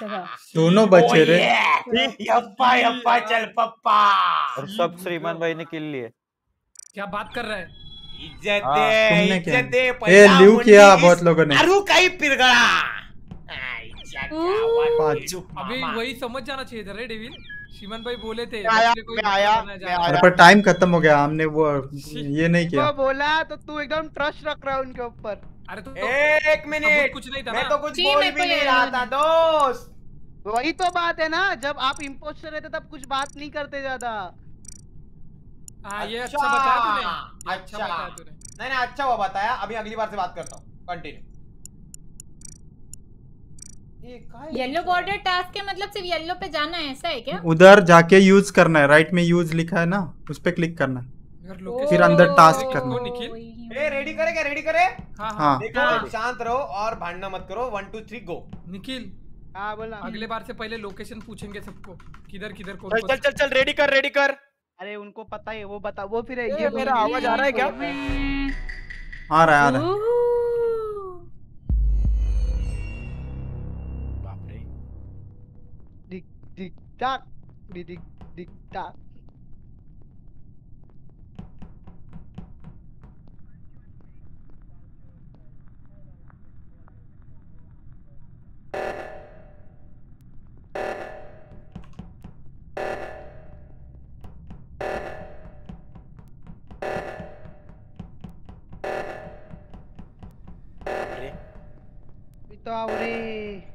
जगह। दोनों बचे रे। यप्पा यप्पा चल पप्पा। और सब श्रीमान भाई ने किल लिए। क्या बात कर रहा है? इज़्ज़त हाँ, दे इज़्ज़त दे ए पहिला लिव किया बहुत लोगों ने। अरु काही पाच. बिजू अभी वही समझ जाना चाहिए था रे डेविल। श्रीमान भाई बोले थे आया, मैं मैं पर टाइम खत्म हो गया हमने वो ये नहीं किया। बोला तो तू एकदम ट्रस्ट रख रहा है उनके ऊपर। अरे तो एक मिनट कुछ नहीं था मैं तो कुछ बोल भी नहीं रहा था दोस्त। वही तो बात है ना जब आप इम्पोस्टर रहते तब कुछ बात नहीं करते ज़्यादा। हाँ ये अच्छा बताया तूने अच्छा अच्छा। बताया तूने। नहीं नहीं अच्छा हुआ बताया। अभी अगली बार से बात करता हूँ। कंटिन्यू येलो बॉर्डर टास्क के मतलब सिर्फ़ येलो पे जाना है ऐसा है क्या? उधर जाके यूज़ करना है राइट में यूज़ लिखा है ना उस पे क्लिक करना है। फिर अंदर टास्क करना। ए रेडी करे क्या रेडी करे? हाँ हाँ। हाँ। देखो हाँ। शांत रहो और भांडना मत करो। One two three go Nikhil हाँ बोला। अगले बार से पहले लोकेशन पूछेंगे सबको किधर किधर को चल चल चल चल रेडी कर रेडी कर। अरे उनको पता है वो बता वो फिर ये मेरा आवाज़ आ रहा है क्या? आ रहा है आ रहा है। दिक टाक दिक दिक टाक अरे ये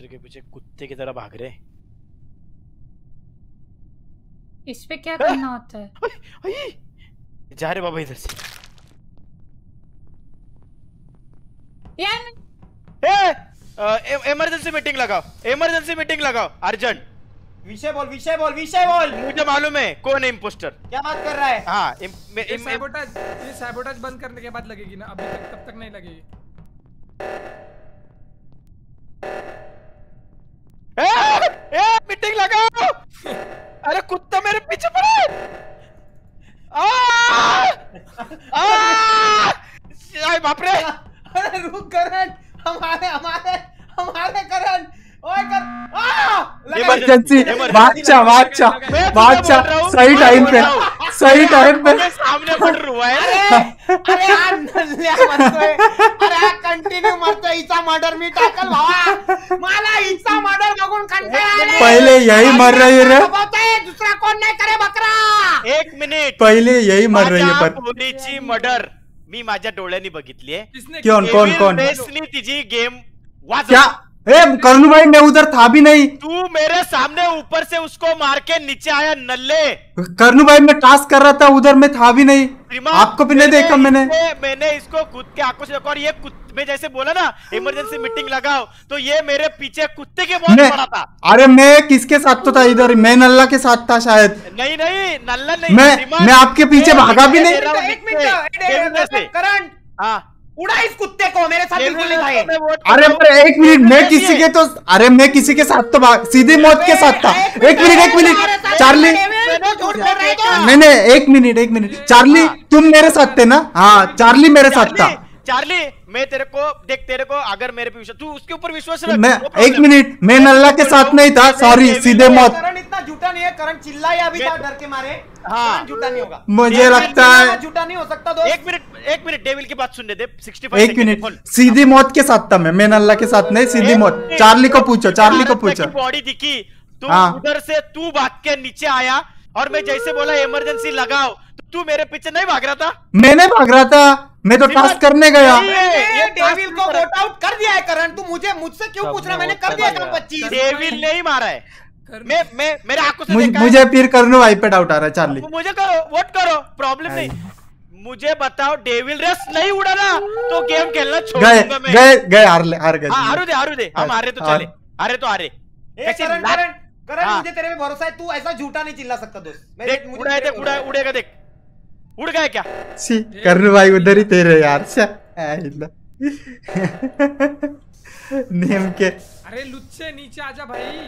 दूसरे के पीछे कुत्ते की तरह भाग रहे इस पे क्या करना होता है? अई! जा रे बाबा इधर से। यार इमरजेंसी मीटिंग लगाओ। इमरजेंसी मीटिंग लगाओ अर्जेंट विषय बोल विषय बोल विषय बोल। मुझे मालूम है कौन है इम्पोस्टर क्या बात कर रहा है? हाँ इम, ये इम, इम, सैबोटाज ये सैबोटाज बंद करने के बाद लगेगी ना अभी तक तब तक नहीं लगेगी। मीटिंग लगाओ। अरे, कुत्ता मेरे पीछे पड़ा। बाप रे। अरे, रुक, करण। हमारे हमारे हमारे, करण। ओए कर आ! लगा- इमरजेंसी. बादशाह बादशाह बादशाह सही टाइम पे सही टाइम पे। सामने पड़ रहा है। अरे अरे यार नल्ल्या मरतोय अरे कंटिन्यू मरतोय हिचा मर्डर मी टाकल भावा। मला हिचा मर्डर बघून कंटाळा. पहले यही मर रही है दुसरा कोण नाही करे बकरा? एक मिनिट। पहले यही मर रही है पर मर्डर। मी माझ्या डोळ्यांनी बघितली आहे. कौन कौन डेव्हिल कौन तिची गेम क्या ए करनू भाई मैं उधर था भी नहीं। तू मेरे सामने ऊपर से उसको मार के नीचे आया नल्ले। करनू भाई मैं टास्क कर रहा था उधर मैं था भी नहीं। आपको भी नहीं देखा मैंने। मैंने इसको खुद के आँखों से देखा और ये मैं जैसे बोला ना इमरजेंसी मीटिंग लगाओ तो ये मेरे पीछे कुत्ते के बहुत पड़ा था। अरे मैं किसके साथ तो था इधर? मैं नल्ला के साथ था शायद। नहीं नहीं नल्ला नहीं मैं- मैं आपके पीछे भागा भी नहीं। रहा हूँ। हाँ उड़ा इस कुत्ते को मेरे साथ बिल्कुल नहीं भाई अरे पर एक मिनट मैं किसी के तो अरे मैं किसी के साथ तो सीधे मौत के साथ था। एक मिनट एक मिनट चार्ली। है? नहीं नहीं एक मिनट एक मिनट। चार्ली तुम मेरे साथ थे ना? हाँ चार्ली मेरे साथ था। चार्ली मैं तेरे को देख तेरे को अगर मेरे पे विश्वास तू उसके ऊपर विश्वास रख। मैं एक मिनट मैं नल्ला के साथ नहीं था सॉरी सीधे मौत। करण इतना झूठा नहीं है करण चिल्लाया अभी था डर के मारे। हाँ। झूठा नहीं होगा। मुझे लगता है झूठा नहीं हो सकता दोस्त। एक मिनट एक मिनट डेविल की बात सुनने दे 65 एक मिनट सीधी मौत के साथ था मैं मैं नल्ला के साथ नहीं सीधी मौत। चार्ली को पूछो चार्ली को पूछो। बॉडी दिखी तू हाँ। उधर से तू भाग के नीचे आया और मैं जैसे बोला इमरजेंसी लगाओ। तो तू मेरे पीछे नहीं भाग रहा था? मैंने भाग रहा था। मैं तो टास्क करने गया। ये डेविल को वोट आउट कर दिया है करण। तू मुझे मुझसे क्यों पूछ रहा मैंने कर दिया। काम पच्चीस। डेविल नहीं मारा है। मैं मैं मेरे आँखों से देखा मुझे फिर करनो भाई पे डाउट आ रहा है चार्ली मुझे करो वोट करो। प्रॉब्लम नहीं। मुझे बताओ डेविल रेस नहीं उड़ा ना तो गेम खेलना छोड़ गए दूँगा मैं। गए गए हार ले हार गए। हाँ हारू दे हारू दे। हम हारे तो चले। हारे। तो हारे। करण हाँ। मुझे तेरे पे भरोसा है तू ऐसा झूठा नहीं चिल्ला सकता दोस्त। देख उड़ा है देख उड़ा है, उड़ेगा देख। उड़ गया क्या? सी करण भाई उधर ही तेरे यार से नेम के। अरे लुच्चे नीचे आजा भाई।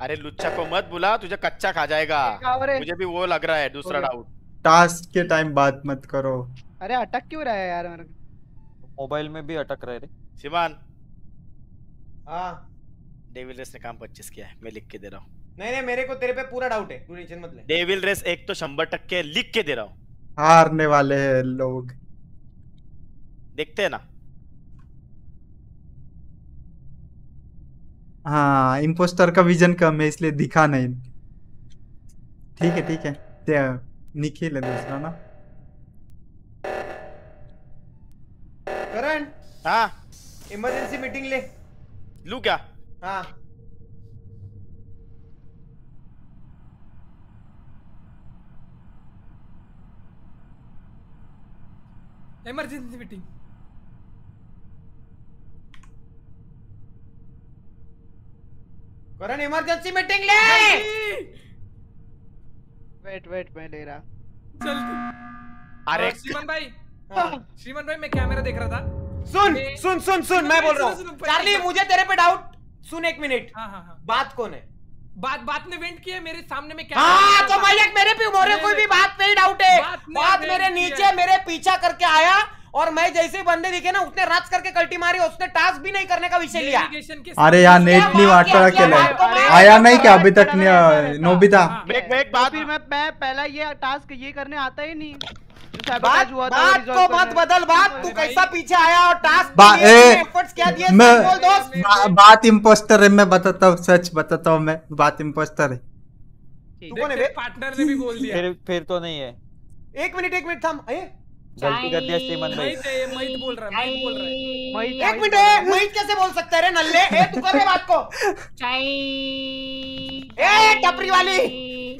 अरे लुच्चा को मत बुला तुझे कच्चा खा जाएगा। है। मुझे भी वो लग रहा है दूसरा डाउट टास्क के टाइम बात मत करो। अरे अटक क्यों रहा है यार? मोबाइल में भी अटक रहे रे। सिमान हाँ। डेविल रेस ने काम पच्चीस किया है मैं लिख के दे रहा हूँ। नहीं नहीं मेरे को तेरे पे पूरा डाउट है तू टेंशन मत ले। डेविल रेस एक तो शंबर टक्के लिख के दे रहा हूँ। हारने वाले हैं लोग। देखते हैं ना। हाँ इम्पोस्टर का विजन कम है इसलिए दिखा नहीं। ठीक है ठीक है। निखिल है दूसरा ना। करण हाँ। इमरजेंसी मीटिंग ले। लू क्या? हाँ। Emergency meeting Karan emergency meeting ले? वेट वेट मैं ले रहा। जल्दी अरे और श्रीमान भाई। हाँ। श्रीमान भाई मैं कैमरा देख रहा था। सुन सुन सुन सुन मैं बोल रहा हूँ। चार्ली मुझे तेरे पे डाउट सुन एक मिनट हाँ हाँ हाँ बात कौन है बात बात ने वेंट किया मेरे सामने में क्या हाँ तो मैं एक मेरे पे मोरे कोई भी बात पे ही डाउट है बात बात मेरे नीचे मेरे पीछा करके आया और मैं जैसे ही बंदे दिखे ना उसने रच करके कल्टी मारी उसने टास्क भी नहीं करने का विषय लिया अरे यार नेट नहीं वाटा क्या- केला क्या- आया नहीं क्या अभी तक नोबिता हाँ। मैं मैं एक तो बात फिर मैं मैं पहला ये टास्क ये करने आता ही नहीं बात हुआ बात को मत बदल बात तू कैसा पीछे आया और टास्क बा- एफर्ट्स क्या दिए मैं बोल दोस्त। बा, बात इम्पोस्टर है मैं बताता हूँ सच बताता हूँ मैं बात इम्पोस्टर है। तू है? पार्टनर ने भी बोल दिया। फिर फिर तो नहीं है। एक मिनट एक मिनट थम ए, गलती कर दिया श्रीमन भाई। महित है बोल रहा है महित बोल रहा है। एक मिनट मोहित कैसे बोल सकता है रे नल्ले? ए तू कर रे बात को। चाय ए टपरी वाली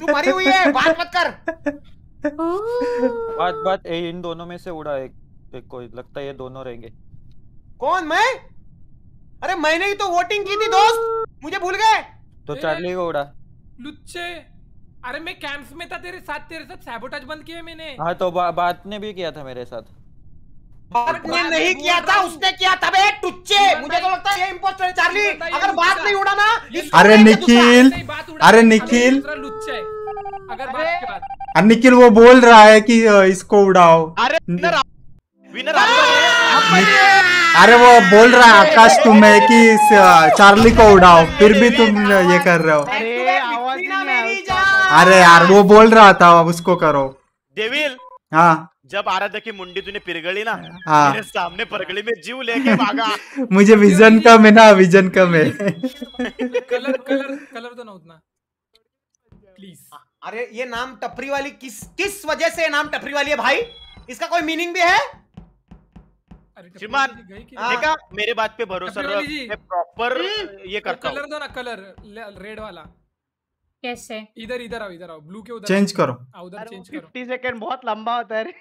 तू मरी हुई है बात मत कर। बात बात ए, इन दोनों में से उड़ा एक एक कोई लगता है ये दोनों रहेंगे। कौन मैं? अरे मैंने ही तो वोटिंग की थी दोस्त। मुझे भूल गए। तो चार्ली को उड़ा। लुच्चे। अरे मैं कैंप्स में था तेरे साथ तेरे साथ सैबोटाज बंद किए मैंने। हाँ तो बा, बात ने भी किया था मेरे साथ। बात ने नहीं किया था उसने किया था बे टुच्चे। मुझे तो लगता है ये इम्पोस्टर है चार्ली अगर बात नहीं उड़ा ना अरे निखिल। बात अरे निखिल। अगर के बाद निखिल वो बोल रहा है कि इसको उड़ाओ। अरे विनर विनर अरे वो बोल रहा है आकाश तुम्हें कि चार्ली को उड़ाओ फिर भी तुम ये कर रहे हो। अरे यार वो बोल रहा था अब उसको करो। डेविल हाँ। जब आराध्या की मुंडी तूने पिरगली ना हाँ। मेरे सामने परगड़ी में जीव लेके भागा। मुझे विजन कम है ना विजन कम है। कलर कलर कलर तो ना उतना। अरे ये नाम टपरी वाली किस किस वजह से ये नाम टपरी वाली है भाई? इसका कोई मीनिंग भी है? श्रीमान, हाँ। देखा मेरे बात पे भरोसा रख मैं प्रॉपर ये वो करता कलर दो ना कलर रेड वाला। कैसे? इधर इधर आओ इधर आओ ब्लू के उधर चेंज करो। आओ उधर चेंज करो। 50 सेकंड बहुत लंबा होता है रे।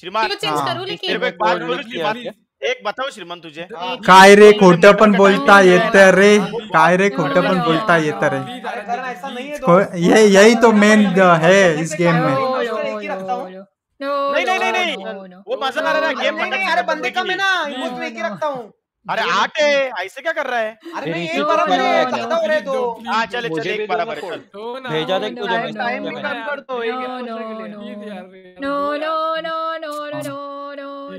श्रीमान चेंज हाँ। करो लेकिन एक बात बोलूँ श्रीमान? एक बताओ श्रीमान तुझे। हाँ। काय रे खोटं पण बोलता येतं रे? काय रे खोटं पण बोलता येतं रे? ये यही तो मेन है इस गेम में। ही हूँ। नो नहीं, नहीं, नहीं, नहीं। वो मज़ा आ रहा है अरे गेम नहीं नहीं अरे बंदे कम है ना इमोशन एक ही रखता हूँ। अरे आठ है ऐसे क्या कर रहा है? अरे नहीं एक बराबर है ज़्यादा हो रहे दो। हाँ चले चले एक बराबर है, चल। भेजा देख तुझे नो, टाइम भी कम कर दो एक नो, दूसरे के लिए। No, no no no no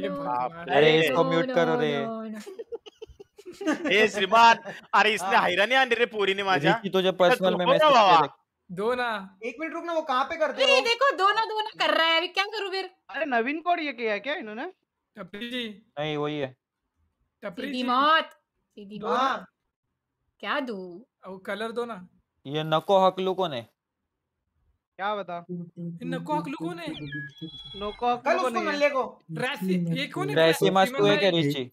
अरे इसको म्यूट करो रे। ए श्रीमान अरे इसने हैरानी आणली रे पोरीने माझ्या रिकी तुझे पर्सनल में मैसेज ना दो ना। एक मिनट रुक ना वो कहाँ पे करते हो? देखो दो ना दो ना कर रहा है। अभी क्या करूँ फिर? अरे नवीन कोड ये किया है क्या इन्होंने? टपरी जी। नहीं वही है। टपरी जी। मौत सीधी मौत। हाँ क्या दू? वो कलर दो ना। ये नको हकलू कौन है क्या बता? ये नको हकलू कौन है नोको कल को उसको नहीं है नल्ले को। रैसी ये कौन है श्रीमन मस्त हुए भाई? क्या रिची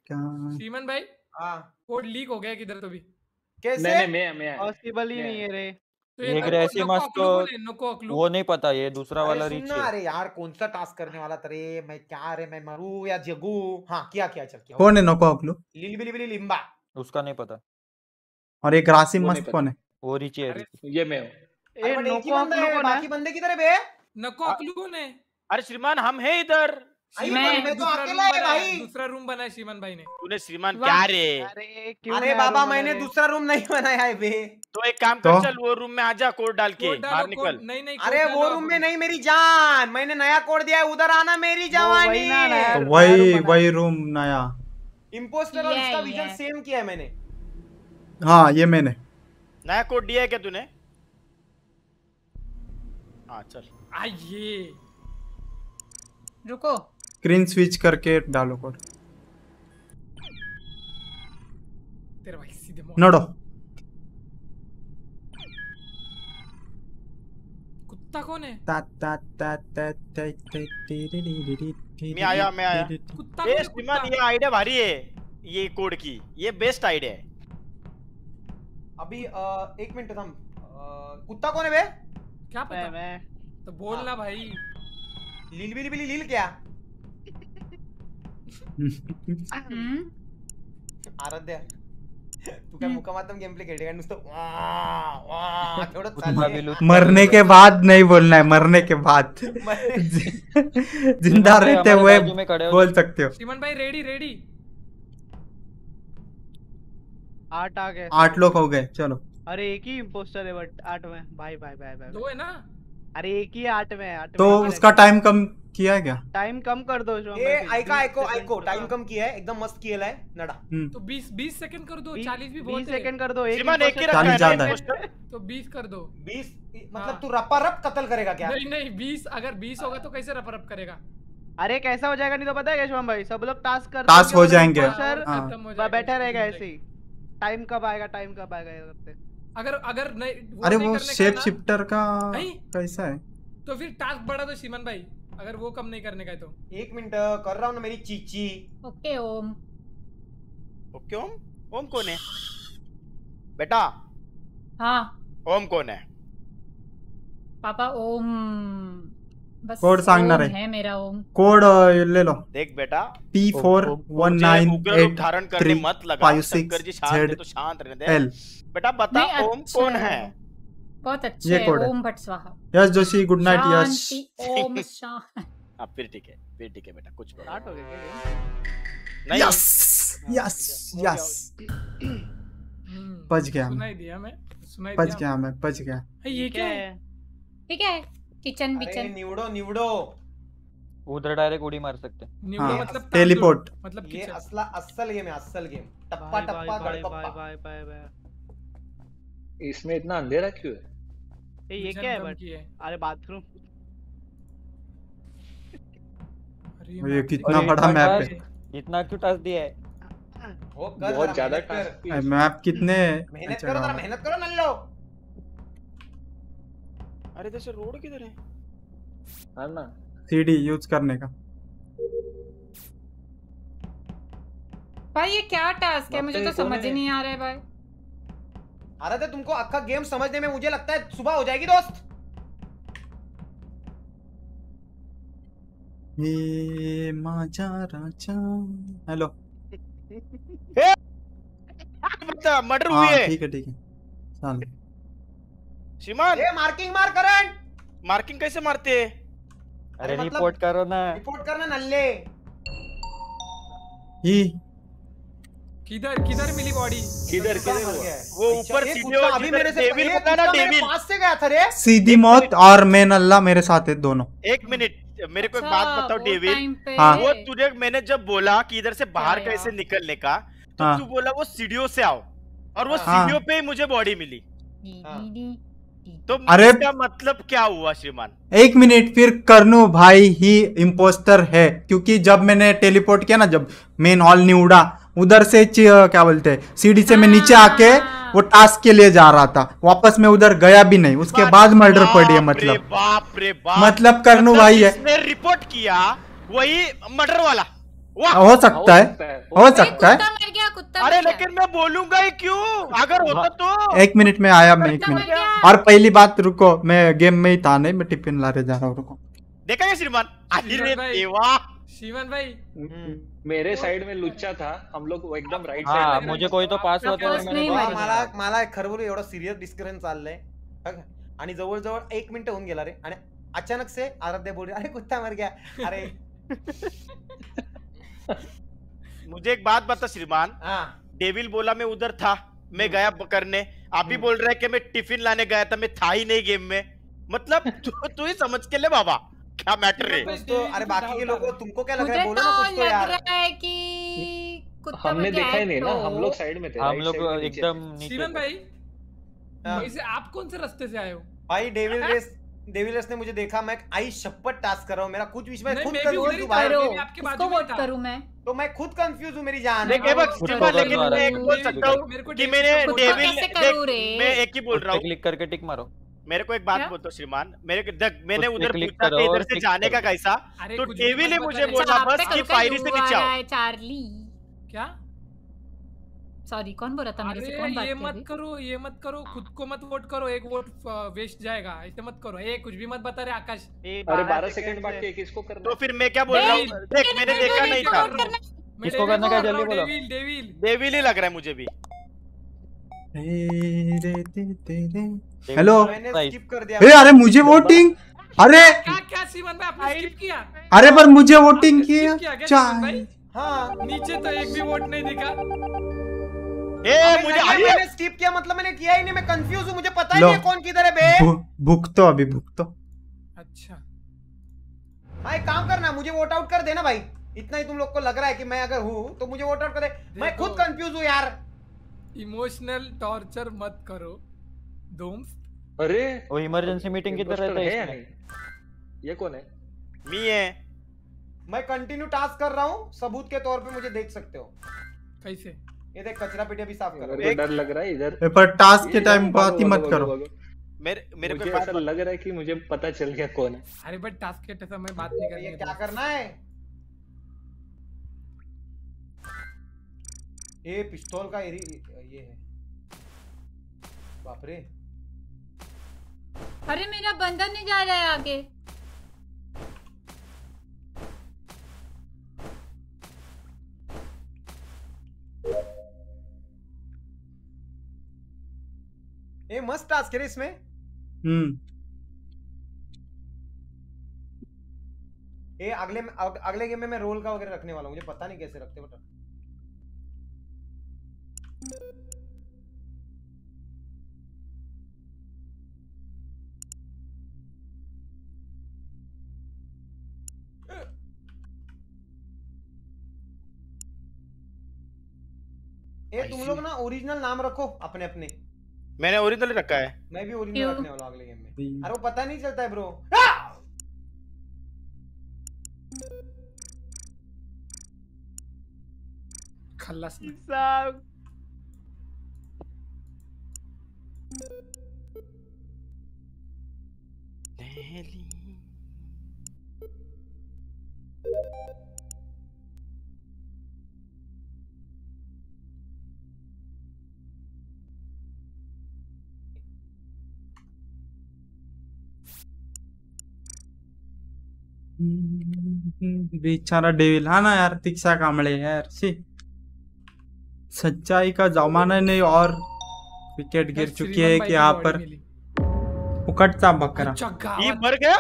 श्रीमन भाई? हाँ। कोड लीक हो गया किधर तो भी। कैसे? पॉसिबल ही नहीं है रे। तो ये ग्रेसी है? नको अकलू वो नहीं पता ये दूसरा वाला रिची है। अरे यार कौन सा टास्क करने वाला था रे? मैं क्या रे मैं मरू या जगू? हाँ किया किया चल किया। कौन है नको अकलू लिली बिली बिली लिम्बा। उसका नहीं पता। और एक रासिम मस्त कौन है वो रिची है ये मैं हूँ। ए नको बाकी बंदे किधर है। बे नको अकलू है? अरे श्रीमान हम है इधर। मैं- मैं तो दूसरा रूम अकेला है बनाया भाई। दूसरा रूम बनाया श्रीमान भाई ने। तूने श्रीमान क्या रे? अरे बाबा मैंने दूसरा रूम नहीं बनाया है बे। तो एक काम तो? कर चल वो रूम में आजा कोड डाल के बाहर निकल। नहीं नहीं अरे वो रूम में नहीं मेरी जान। मैंने नया कोड दिया है उधर आना मेरी जवानी। वही तो वही वही रूम नया। इम्पोस्टर और इसका विजन सेम किया है मैंने। हाँ ये मैंने। नया कोड दिया है क्या तूने? हाँ चल। आइए। रुको। स्क्रीन स्विच करके डालो कोड तेरा भाई सीधे नोडो। कुत्ता कौन है? ता ता ता ता ता ता ती मैं आया, मैं आया। कुत्ता ए श्रीमान? ये आइडिया भारी है ये कोड की। ये बेस्ट आइडिया है। अभी एक मिनट थम। कुत्ता कौन है बे? क्या मैं पता मैं तो बोलना भाई। लील बिली बिली लील क्या? हम्म। आराध्य तू काय मुकामातम गेम प्ले काय? नुसतं वा वा कुत्ता चाललंय. मरने के बाद नहीं बोलना है मरने के बाद. ज़िंदा रहते हुए में बोल सकते हो. श्रीमान भाई रेडी रेडी आठ आ गए। आठ लोग हो गए चलो. अरे एक ही इम्पोस्टर है बट आठ में। भाई भाई भाई भाई दो है ना? अरे एक ही आठ में आठ तो उसका टाइम कम किया है क्या? टाइम कम कर दो ए 20 सेकंड ऐको पूरा। टाइम कम किया है एकदम मस्त केलाय नडा। हम्म, तो 20 20 सेकंड कर दो बीस- 40 भी बीस बहुत है। सेकंड कर दो एक एक ही रखा है ज़्यादा है। तो 20 कर दो। बीस? मतलब हाँ। तू रपा रप कत्ल करेगा क्या? नहीं नहीं 20 अगर 20 होगा तो कैसे रप रप करेगा? अरे कैसा हो जाएगा नहीं तो पता है क्या शिवम भाई? सब लोग टास्क कर Task हो जाएँगे। सर हाँ। खत्म हो जाएगा बैठा रहेगा ऐसे ही। टाइम कब आएगा टाइम कब आएगा ये करते अगर अगर नहीं वो अरे वो शेप शिफ्टर का कैसा है? तो फिर टास्क बढ़ा दो श्रीमान भाई अगर वो कम नहीं करने का है तो। एक मिनट कर रहा हूँ ना मेरी चीची। ओके ओम। ओके ओम? ओम कौन है? बेटा? हाँ। ओम कौन है? पापा ओम। कोड सांगणार ओम आहे. है मेरा ओम। कोड ले लो। देख बेटा पी फोर वन नाइन धारण करने मत लगा। शंकर जी शांत है तो शांत रहने दे। एल बेटा बता ओम अच्छा कौन है। है बहुत अच्छे ये कोड ओम भट्ट स्वाहा। यश जोशी गुड नाइट यश शांति ओम शांति। हाँ फिर ठीक है फिर ठीक है बेटा कुछ स्टार्ट हो गया क्या यस यस गया, यस। हम्म, बच गया। मैं सुनाई दिया मैं सुनाई बच गया मैं बच गया। ये क्या है? ठीक है। किचन बिचन। निवडो निवडो। उधर डायरेक्ट उड़ी मार सकते हैं। हाँ, मतलब टेलीपोर्ट। मतलब ये असला अस्सल गेम है अस्सल गेम। टप्पा टप्पा गड़पप्पा भाई भाई भाई इसमें इतना अंधेरा क्यों है? ए, ये क्या है बट? अरे बाथरूम। अरे ये कितना बड़ा मैप है। इतना क्यों टास्क दिया है? वो बहुत ज़्यादा। मैप कितने मेहनत अच्छा, करो जरा हाँ। मेहनत करो नल्लो अरे जैसे रोड किधर है? हाँ ना। सीडी यूज़ करने का। भाई ये क्या टास्क है? मुझे तो समझ ही नहीं आ रहा है भाई। अरे तो तुमको अक्का गेम समझने में मुझे लगता है सुबह हो जाएगी दोस्त। ये माझा राजा। हेलो हुई हाँ है। ठीक है ठीक है। चल। श्रीमान! ए मार्किंग मार करंट मार्किंग कैसे मारते? अरे मतलब- रिपोर्ट करो ना। रिपोर्ट करना नल्ले। ही किधर किधर मिली बॉडी किधर किधर। वो अच्छा, ऊपर सीधे अभी मेरे से डेविल ये ना, डेविल। पास से गया था रे। सीधी मौत और मेन अल्लाह मेरे साथ है दोनों। एक मिनट मेरे को एक अच्छा, बात बताओ डेविल हाँ। वो तुझे मैंने जब बोला कि इधर से बाहर कैसे निकलने का तो हाँ। तू बोला वो सीढ़ियों से आओ। और वो हाँ। सीढ़ियों पे ही मुझे बॉडी मिली। हाँ। तो अरे- इसका मतलब क्या हुआ श्रीमान? एक मिनट फिर करनू भाई ही इम्पोस्टर है क्योंकि जब मैंने टेलीपोर्ट किया ना जब मेन हॉल नहीं उड़ा उधर से क्या बोलते हैं सीढ़ी से मैं नीचे आके हाँ। वो टास्क के लिए जा रहा था। वापस मैं उधर गया भी नहीं उसके बाद मर्डर पड़ी है मतलब। बाप रे बाप। मतलब करनू मतलब भाई है। रिपोर्ट किया वही मर्डर वाला। हो सकता है। हो। सकता है। कुत्ता मर गया कुत्ता अरे लेकिन मैं बोलूँगा ही क्यों? अगर होता तो। एक मिनट में आया मैं एक मिनट। और पहली बात रुको मैं गेम में ही था नहीं मैं टिफ़िन लाने जा रहा हूँ रुको। देखा क्या श्रीमान? अरे देवा। शिवन भाई। हम्म। मेरे साइड में लुच्चा था हम लोग एकदम राइट हाँ, साइड मुझे कोई तो पास होते मला मला खरं बोलू सिरियस डिस्कशन चाललंय। आणि जवळजवळ एक मिनिट होऊन गेला रे. आणि अचानक से आराध्या बोल रही, अरे कुत्ता मर गया. अरे. मुझे एक बात बता श्रीमान। हाँ। डेविल बोला मैं उधर था मैं गया करने। आप ही बोल रहे हैं कि मैं टिफ़िन लाने गया था मैं था ही नहीं गेम में। मतलब तू तू ही समझ के ले बाबा क्या मैटर है? तो अरे बाकी के लोगों तुमको क्या लग रहा है? बोलो तो ना कुछ तो लग यार। रहा है कि कुत्ता हमने देखा ही नहीं ना तो- हम लोग साइड में थे हम लोग एकदम नीचे श्रीमान भाई हाँ। आप कौन से रास्ते से आए हो? भाई डेविल रेस डेविल रेस ने मुझे देखा मैं आई शपथ टास्क कर रहा हूँ मेरा कुछ बीच में खुद कंफ्यूज हूँ बाजू वोट। करूँ मैं? तो मैं खुद कंफ्यूज हूँ मेरी जान। लेकिन बस खुद लेकिन मैं एक बोल सकता हूँ कि मैंने खुद डेविल देख? मैं एक ही बोल रहा हूँ। क्लिक करके टिक मारो। मेरे को एक बात क्या? बोलता हूँ श्रीमान मेरे को देख मैंने उधर क्लिक पूछा करो कि इधर से जाने का कैसा? तो डेविल ने मुझे बोला अच्छा, बस कि फायरी से नीचे आओ चार्ली। क्या? सॉरी कौन बोल रहा था मेरे से? अरे कौन बात ये मत करो ये मत करो खुद को मत वोट करो एक वोट वेस्ट जाएगा। ऐसे मत करो ए कुछ भी मत बता रहे आकाश। अरे बारह सेकंड बाकी है किसको करना तो फिर मैं क्या बोल रहा हूँ? देख मैंने देखा नहीं था। किसको करना क्या जल्दी बोलो। डेविल डेविल डेविल ही लग रहा है मुझे भी। हेलो मैंने स्किप कर दिया। अरे अरे मुझे वोटिंग अरे! क्या क्या सीमन भाई आपने स्किप किया? अरे पर मुझे वोटिंग किया? हाँ। नीचे तो एक भी वोट नहीं दिखा। ए मुझे अरे मैंने स्किप किया मतलब मैंने किया ही नहीं मैं कंफ्यूज हूँ मुझे पता ही नहीं कौन किधर है बे। भुगतो अभी भुगतो अच्छा। भाई काम करना मुझे वोट आउट कर देना भाई। इतना ही तुम लोग को लग रहा है कि मैं अगर हूँ तो मुझे वोट आउट करे मैं खुद कंफ्यूज हूँ यार। इमोशनल टॉर्चर मत करो दोम्स अरे वो इमरजेंसी मीटिंग की तरह imposter रहता है है ये कौन है? मी है। मैं कंटिन्यू टास्क कर रहा हूँ सबूत के तौर पे मुझे देख सकते हो। कैसे? ये देख कचरा पेटी अभी साफ़ कर। रहा मेरे को डर लग रहा है इधर। पर टास्क के टाइम बात ही मत करो। मेरे मेरे को ऐसा लग रहा है कि मुझे पता चल गया कौन है। अरे बट टास्क के समय बात नहीं करनी ये है क्या तो। करना है? ये पिस्तौल का एरी ये है। बाप रे। अरे मेरा बंदा नहीं जा रहा है आगे। ये मस्त टास्क है इसमें। हम्म। ये अगले अग, अगले गेम में मैं रोल का वगैरह रखने वाला हूँ मुझे पता नहीं कैसे रखते बट ये तुम लोग ना ओरिजिनल नाम रखो अपने अपने मैंने ओरिजिनल रखा है। मैं भी ओरिजिनल रखने वाला अगले गेम में। अरे वो पता नहीं चलता है ब्रो खल्लास में। बेचारा डेविल। हाँ ना यार दीक्षा कांबळे यार सी। सच्चाई का जमाना नहीं और विकेट गिर चुकी है कि यहाँ पर। उकटता बकरा अच्छा ये मर गया?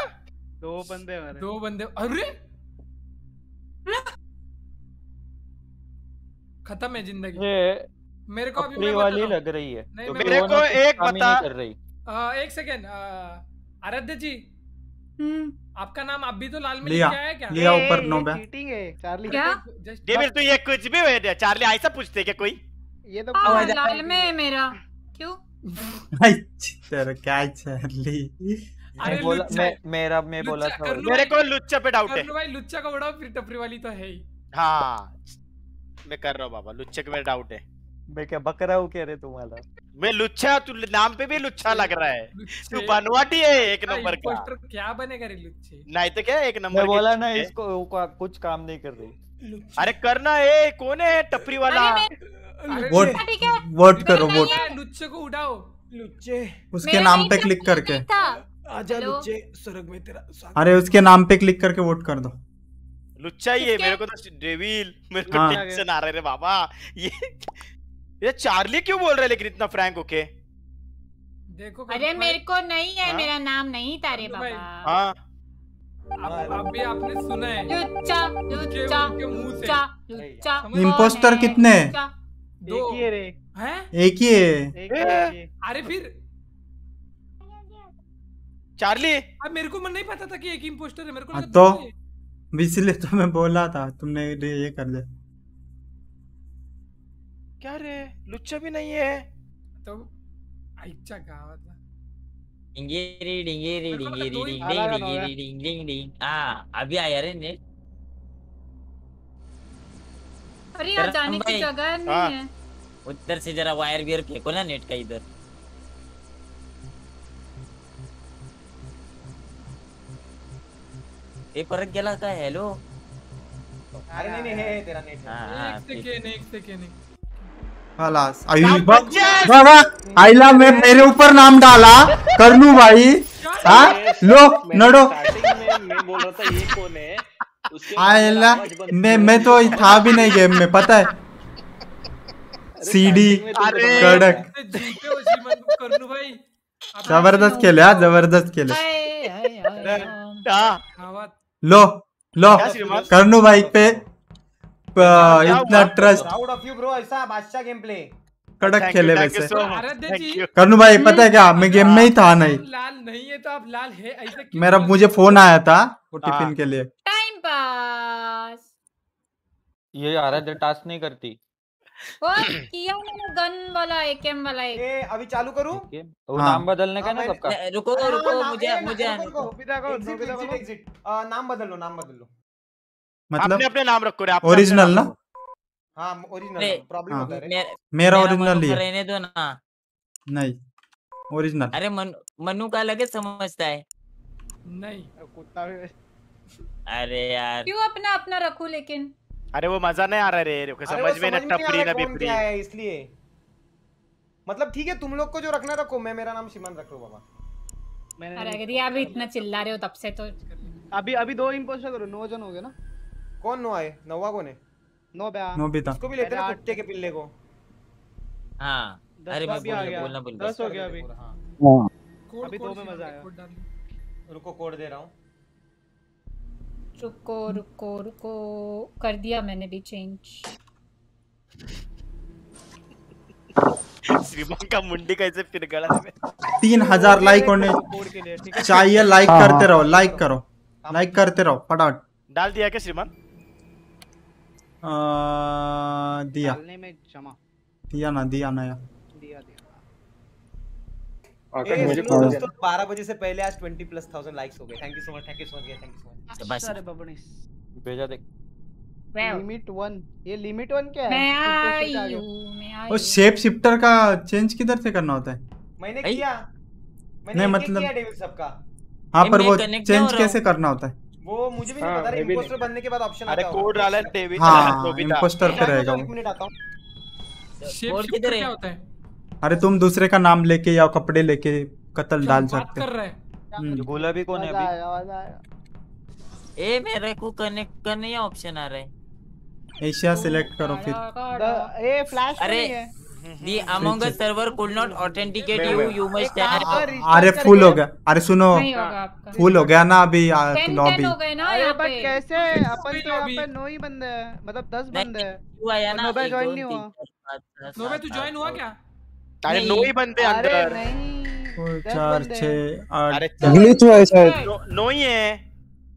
दो बंदे मरे। दो बंदे अरे! खत्म है ज़िंदगी। ये मेरे को अभी मैं वाली लग रही है। नहीं, क्योंकि मेरे को एक बता- कर रही। आ, एक सेकेंड आराध्य जी आपका नाम अभी तो लाल में लिया। है क्या? लिया ऊपर नो बे चीटिंग है चार्ली क्या? डेविल तू ये कुछ भी हुए दे। चार्ली ऐसा पूछते क्या कोई? ये तो हाँ, लाल में है मेरा। क्यों? तेरा क्या चार्ली अरे मैं बोला मैं मेरा मैं बोला था। मेरे को लुच्चा पे डाउट है। भाई लुच्चा का उड़ाओ फिर टपरी वाली तो है ही। हाँ। मैं कर रहा हूँ बाबा। लुच्चे का मेरा डाउट है। मैं क्या बक रहा हूँ कह रहे तुम्हारा? मैं लुच्चा तू नाम पे भी लुच्चा लग रहा है। तू बनवाटी है एक नंबर का। क्या बनेगा रे लुच्चे नहीं तो क्या एक नंबर मैं बोला ना इसको कुछ काम नहीं कर रही। अरे करना है कौन है टपरी वाला? वोट है वोट करो वोट है, लुच्चे को उड़ाओ लुच्चे उसके नाम पे क्लिक करके। आजा? लुच्चे स्वर्ग में तेरा स्वागत। अरे उसके नाम पे क्लिक करके वोट कर दो। लुच्चा ही है मेरे को तो डेविल मेरे को हाँ। टेंशन आ रहा है रे बाबा। ये ये चार्ली क्यों बोल रहा है लेकिन इतना फ्रैंक ओके देखो अरे मेरे को नहीं है हाँ? मेरा नाम नहीं था रे भाई, बाबा हाँ। अब अभी आपने सुना है। लुच्चा लुच्चा उनके मुँह से। लुच्चा लुच्चा। इम्पोस्टर कितने? दो। एक ही है रे। हैं? एक ही है। अरे फिर। चार्ली? अब मेरे को मन नहीं पता था कि एक इम्पोस्टर है मेरे को हाँ, तो? इसलिए तो मैं बोला था तुमने ये ये कर दिया क्या रे? लुच्चा भी नहीं है। तो आईच्या गावात डिंगेरी डिंगेरी को डिंगेरी ही डिंग डिंग डिंगेरी डिंग डिंग। डिंग हाँ अभी आया रे नेट। अरे यहाँ तेरा जाने की जगह हाँ। नहीं है। उधर से जरा वायर बियर फेंको ना नेट का इधर। ए परत गेला काय हॅलो? अरे नहीं नहीं है है, तेरा नेट। है। हाँ हाँ। एक सेकेंड एक सेकेंड खलास बाबा आईला मैं मेरे ऊपर नाम डाला करनू भाई हाँ लो नडो स्टार्टिंग में मैं बोल रहा था ये कौन है उसके बाद आईला मैं मैं तो था भी नहीं गेम में पता है सीडी कड़क जीते हो श्रीमान करनू भाई। आप ज़बरदस्त केले हा ज़बरदस्त केले हाय, हाय, हाय, हाय। गावात लो लो? करनू भाई प- इतना trust proud of you bro ऐसा बादशाह गेम प्ले कड़क Thank खेले वैसे। so. करनू भाई पता है क्या? मैं गेम में ही था नहीं। लाल नहीं है तो आप लाल है ऐसे मेरा मुझे फ़ोन आया था वो हाँ। टिफ़िन के लिए। टाइम पास ये आराध्य टास्क नहीं करती। वो किया मैंने गन वाला एकेएम वाला एक। ए अभी चालू करूँ? वो हाँ। नाम बदलने का हाँ, ना सबका? रुको रुको नाम- मुझे मुझे नाम बदल लो नाम बदल लो। मतलब अपने अपने नाम रखो रे अपने ओरिजिनल ना। हाँ ओरिजिनल प्रॉब्लम हाँ। होता है रे। मेरा मेरा ओरिजिनल ही है। रहने दो ना। नहीं ओरिजिनल। अरे मनु मनु का लगे समझता है। नहीं। कुत्ता भी अरे यार। क्यों अपना अपना रखूँ लेकिन? अरे वो मज़ा नहीं आ रहा रे रुको समझ में ना नहीं टपरी ना बिपरी है इसलिए। मतलब ठीक है तुम लोग को जो रखना रखो मैं मेरा नाम सिमन रख लो बाबा। अरे अगर ये अभी इतना चिल्ला रहे हो तब से तो अभी अभी दो इम्पोस्टर करो नौ जन हो गए ना? कौन नो आए नवा कौन है नौ बया. नोबिता उसको भी लेते ना कुत्ते के पिल्ले को. हाँ. दस अरे मैं आ बोलना बोलना भूल दस गया। हो गया अभी. हाँ. कोड अभी दो में मज़ा आया। कोड डाल दो। रुको कोड दे रहा हूँ। रुको रुको रुको. कर दिया मैंने भी चेंज श्रीमान का मुंडी कैसे फिर गला तीन हज़ार लाइक होने है? चाहिए लाइक करते रहो लाइक करो. लाइक करते रहो फटाफट. डाल दिया क्या श्रीमान आ, दिया में जमा दिया ना दिया ना यार दिया दिया आकाश मुझे कॉल दोस्तों 12 बजे से पहले आज 20 प्लस थाउज़ेंड लाइक्स हो गए। Thank you so much thank you so much thank you so much. अरे बबनीस भेजा देख। लिमिट वन ये लिमिट वन क्या है? मैं आई के हूँ मैं आई वो शेप शिफ्टर का चेंज किधर से करना होता है? मैंने किया। मैंने नहीं, मतलब- किया डेविड सबका। हाँ पर वो चेंज कैसे करना होता है? वो मुझे भी नहीं हाँ, पता रे। इम्पोस्टर बनने के बाद ऑप्शन अरे आता होगा। कोड डाला है डेविड हाँ नोबिता इम्पोस्टर पे रहेगा एक मिनट आता हूँ। शिफ्टर किधर है? क्या होता है? अरे तुम दूसरे का नाम लेके या कपड़े लेके कत्ल डाल सकते कर हो रहा है? हम्म, गोला भी कौन है अभी? ए मेरे को कनेक्ट करने का ऑप्शन आ रहा है? एशिया सिलेक्ट करो फिर। ए फ्लैश अरे the could not authenticate you you must एक काम हैव कर, restart अरे फुल हो गया। अरे सुनो नहीं होगा आपका। फुल हो गया ना अभी लॉबी टेन हो गए ना अरे यहाँ बट कैसे अपन नहीं तो यहाँ अभी। पे नौ ही बंदे हैं मतलब दस बंदे हैं। यू आया ना एक, join नहीं हुआ। चार, पाँच, छह, नो सात, तू ज्वाइन हुआ क्या? अरे। नो ही बंदे अंदर। चार छः आठ ग्लिच हुआ है शायद। नो ही है।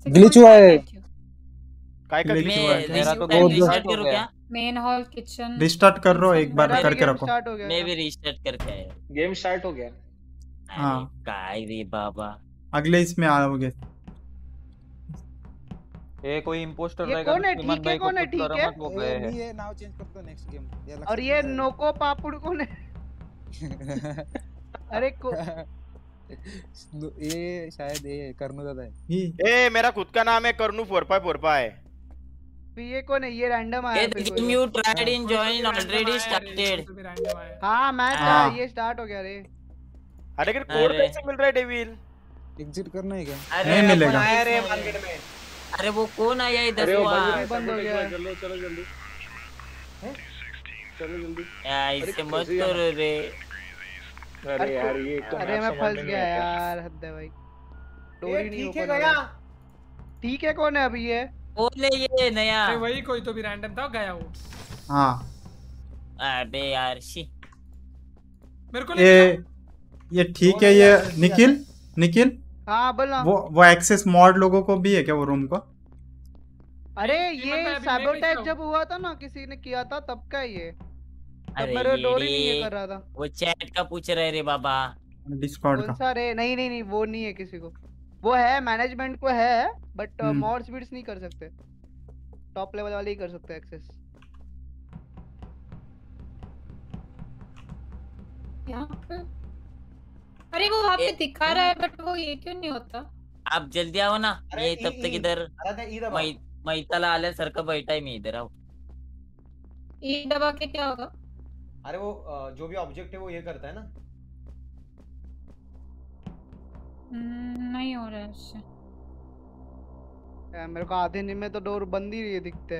ग्लिच हुआ है। काय का। Glitch glitch हुआ है? मेरा तो हो करूँ गया। क्या? मेन हॉल किचन रिस्टार्ट कर रो एक बार करके रखो। हो मैं भी रिस्टार्ट करके आया गेम स्टार्ट हो गया। हाँ। काय रे बाबा। अगले इसमें आओगे। ये कोई इम्पोस्टर ये रहेगा कौन तो है? ठीक है, कौन है? ठीक है? वो गए हैं। ये नाव चेंज कर दो नेक्स्ट गेम और ये नोको पापड़ कौन है? अरे को ये शायद ये करनू दादा है। ए मेरा खुद का नाम है करनू फोर फाइव फोर फाइव ये कौन है ये रैंडम आया a game you. Tried in join already started तो। हाँ मैच हाँ। ये स्टार्ट हो गया रे। अरे लेकिन कोड। कैसे मिल रहा है डेविल एग्जिट करना है क्या? अरे नहीं मिलेगा। आया रे मार्केट में? अरे वो कौन आया इधर वो बंद हो गया। चलो चलो जल्दी। चलो जल्दी। यार इससे मत करो रे। अरे यार ये तो अरे मैं फंस गया यार हद है भाई। डोर ही नहीं ठीक है हो गया। रहा। ठीक है कौन है अभी ये? बोले ये नया। अरे वही कोई तो भी रैंडम था गया वो। हाँ। अबे यार शी। मेरे को ये ये ठीक है ये निखिल निखिल? हाँ बोल। वो वो एक्सेस मॉड लोगों को भी है क्या वो रूम को? अरे ये सैबोटेज जब हुआ था ना किसी ने किया था तब का ये। अरे मेरे डोर नहीं ये कर रहा था। वो चैट का पूछ रहे रे बाबा। डिस्कॉर्ड कौन का सा रे? नहीं नहीं नहीं वो नहीं है किसी को। वो है मैनेजमेंट को है बट हम्म। मॉड स्पीड्स नहीं कर सकते। टॉप लेवल वाले ही कर सकते एक्सेस पे। अरे वो वहाँ पे दिखा रहा है बट वो ये क्यों नहीं होता? आप जल्दी आओ ना ये तब तक इधर मैताला आल्यासारखं बैठा है मी इधर आओ। ये दबा के क्या होगा? अरे वो जो भी ऑब्जेक्ट है वो ये करता है ना। नहीं हो रहा है इससे। मेरे को आधे नींद में तो डोर बंद ही ये दिखते।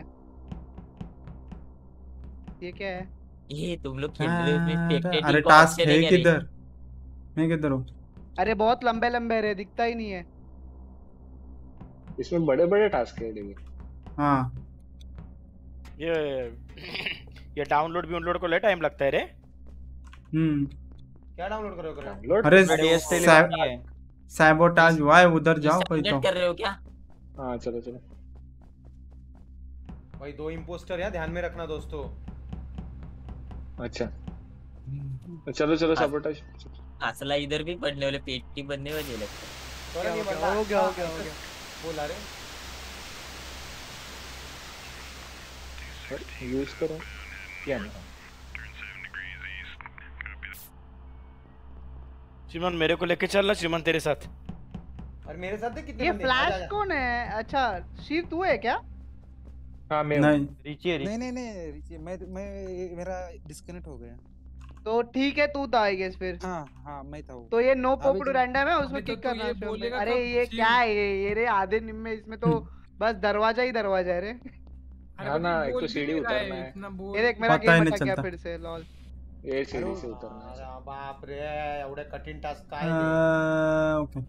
ये क्या है? ये तुम लोग खेल रहे हो अरे टास्क है किधर? मैं किधर हूँ? अरे बहुत लंबे लंबे रे दिखता ही नहीं है। इसमें बड़े बड़े टास्क है डेवी हाँ। ये ये डाउनलोड भी उनलोड को ले टाइम लगता है रे। हम्म। क्या डाउनलोड करो करो डाउनलोड अरे डीएसटी सै- नहीं सैबोटाज हुआ है उधर जाओ कोई तो। कर रहे हो क्या? हाँ चलो चलो। भाई दो इम्पोस्टर है ध्यान में रखना दोस्तों। अच्छा। चलो चलो हाँ। सबोटाज असला इधर भी पड़ने वाले पेटी बनने वाले लगता है। तो हो गया, हो गया, गया, हो गया। बोला रे यूज़ करो। क्या नहीं? चिमन मेरे को लेके चल ना चिमन तेरे साथ। और मेरे साथ है कितने ये फ्लैश कौन है? अच्छा शिव तू है क्या? हाँ मैं नहीं। रिची है नहीं नहीं नहीं रिची, मैं मैं मेरा डिस्कनेक्ट हो गया। तो ठीक है तू था आई गेस फिर। हाँ हाँ मैं था तो ये नो तो- रैंडम है उसमें तो किक करना है में। बोलेगा अरे ये क्या है ये ये रे आधे निम में इसमें तो बस दरवाज़ा ही दरवाज़ा है रे। हाँ ना, एक तो सीढ़ी उतरना है। ये देख मेरा गेम अटक गया फिर से लॉल ये सीढ़ी से उतरना है अरे बाप रे एवढे कठीण टास्क काय ओके.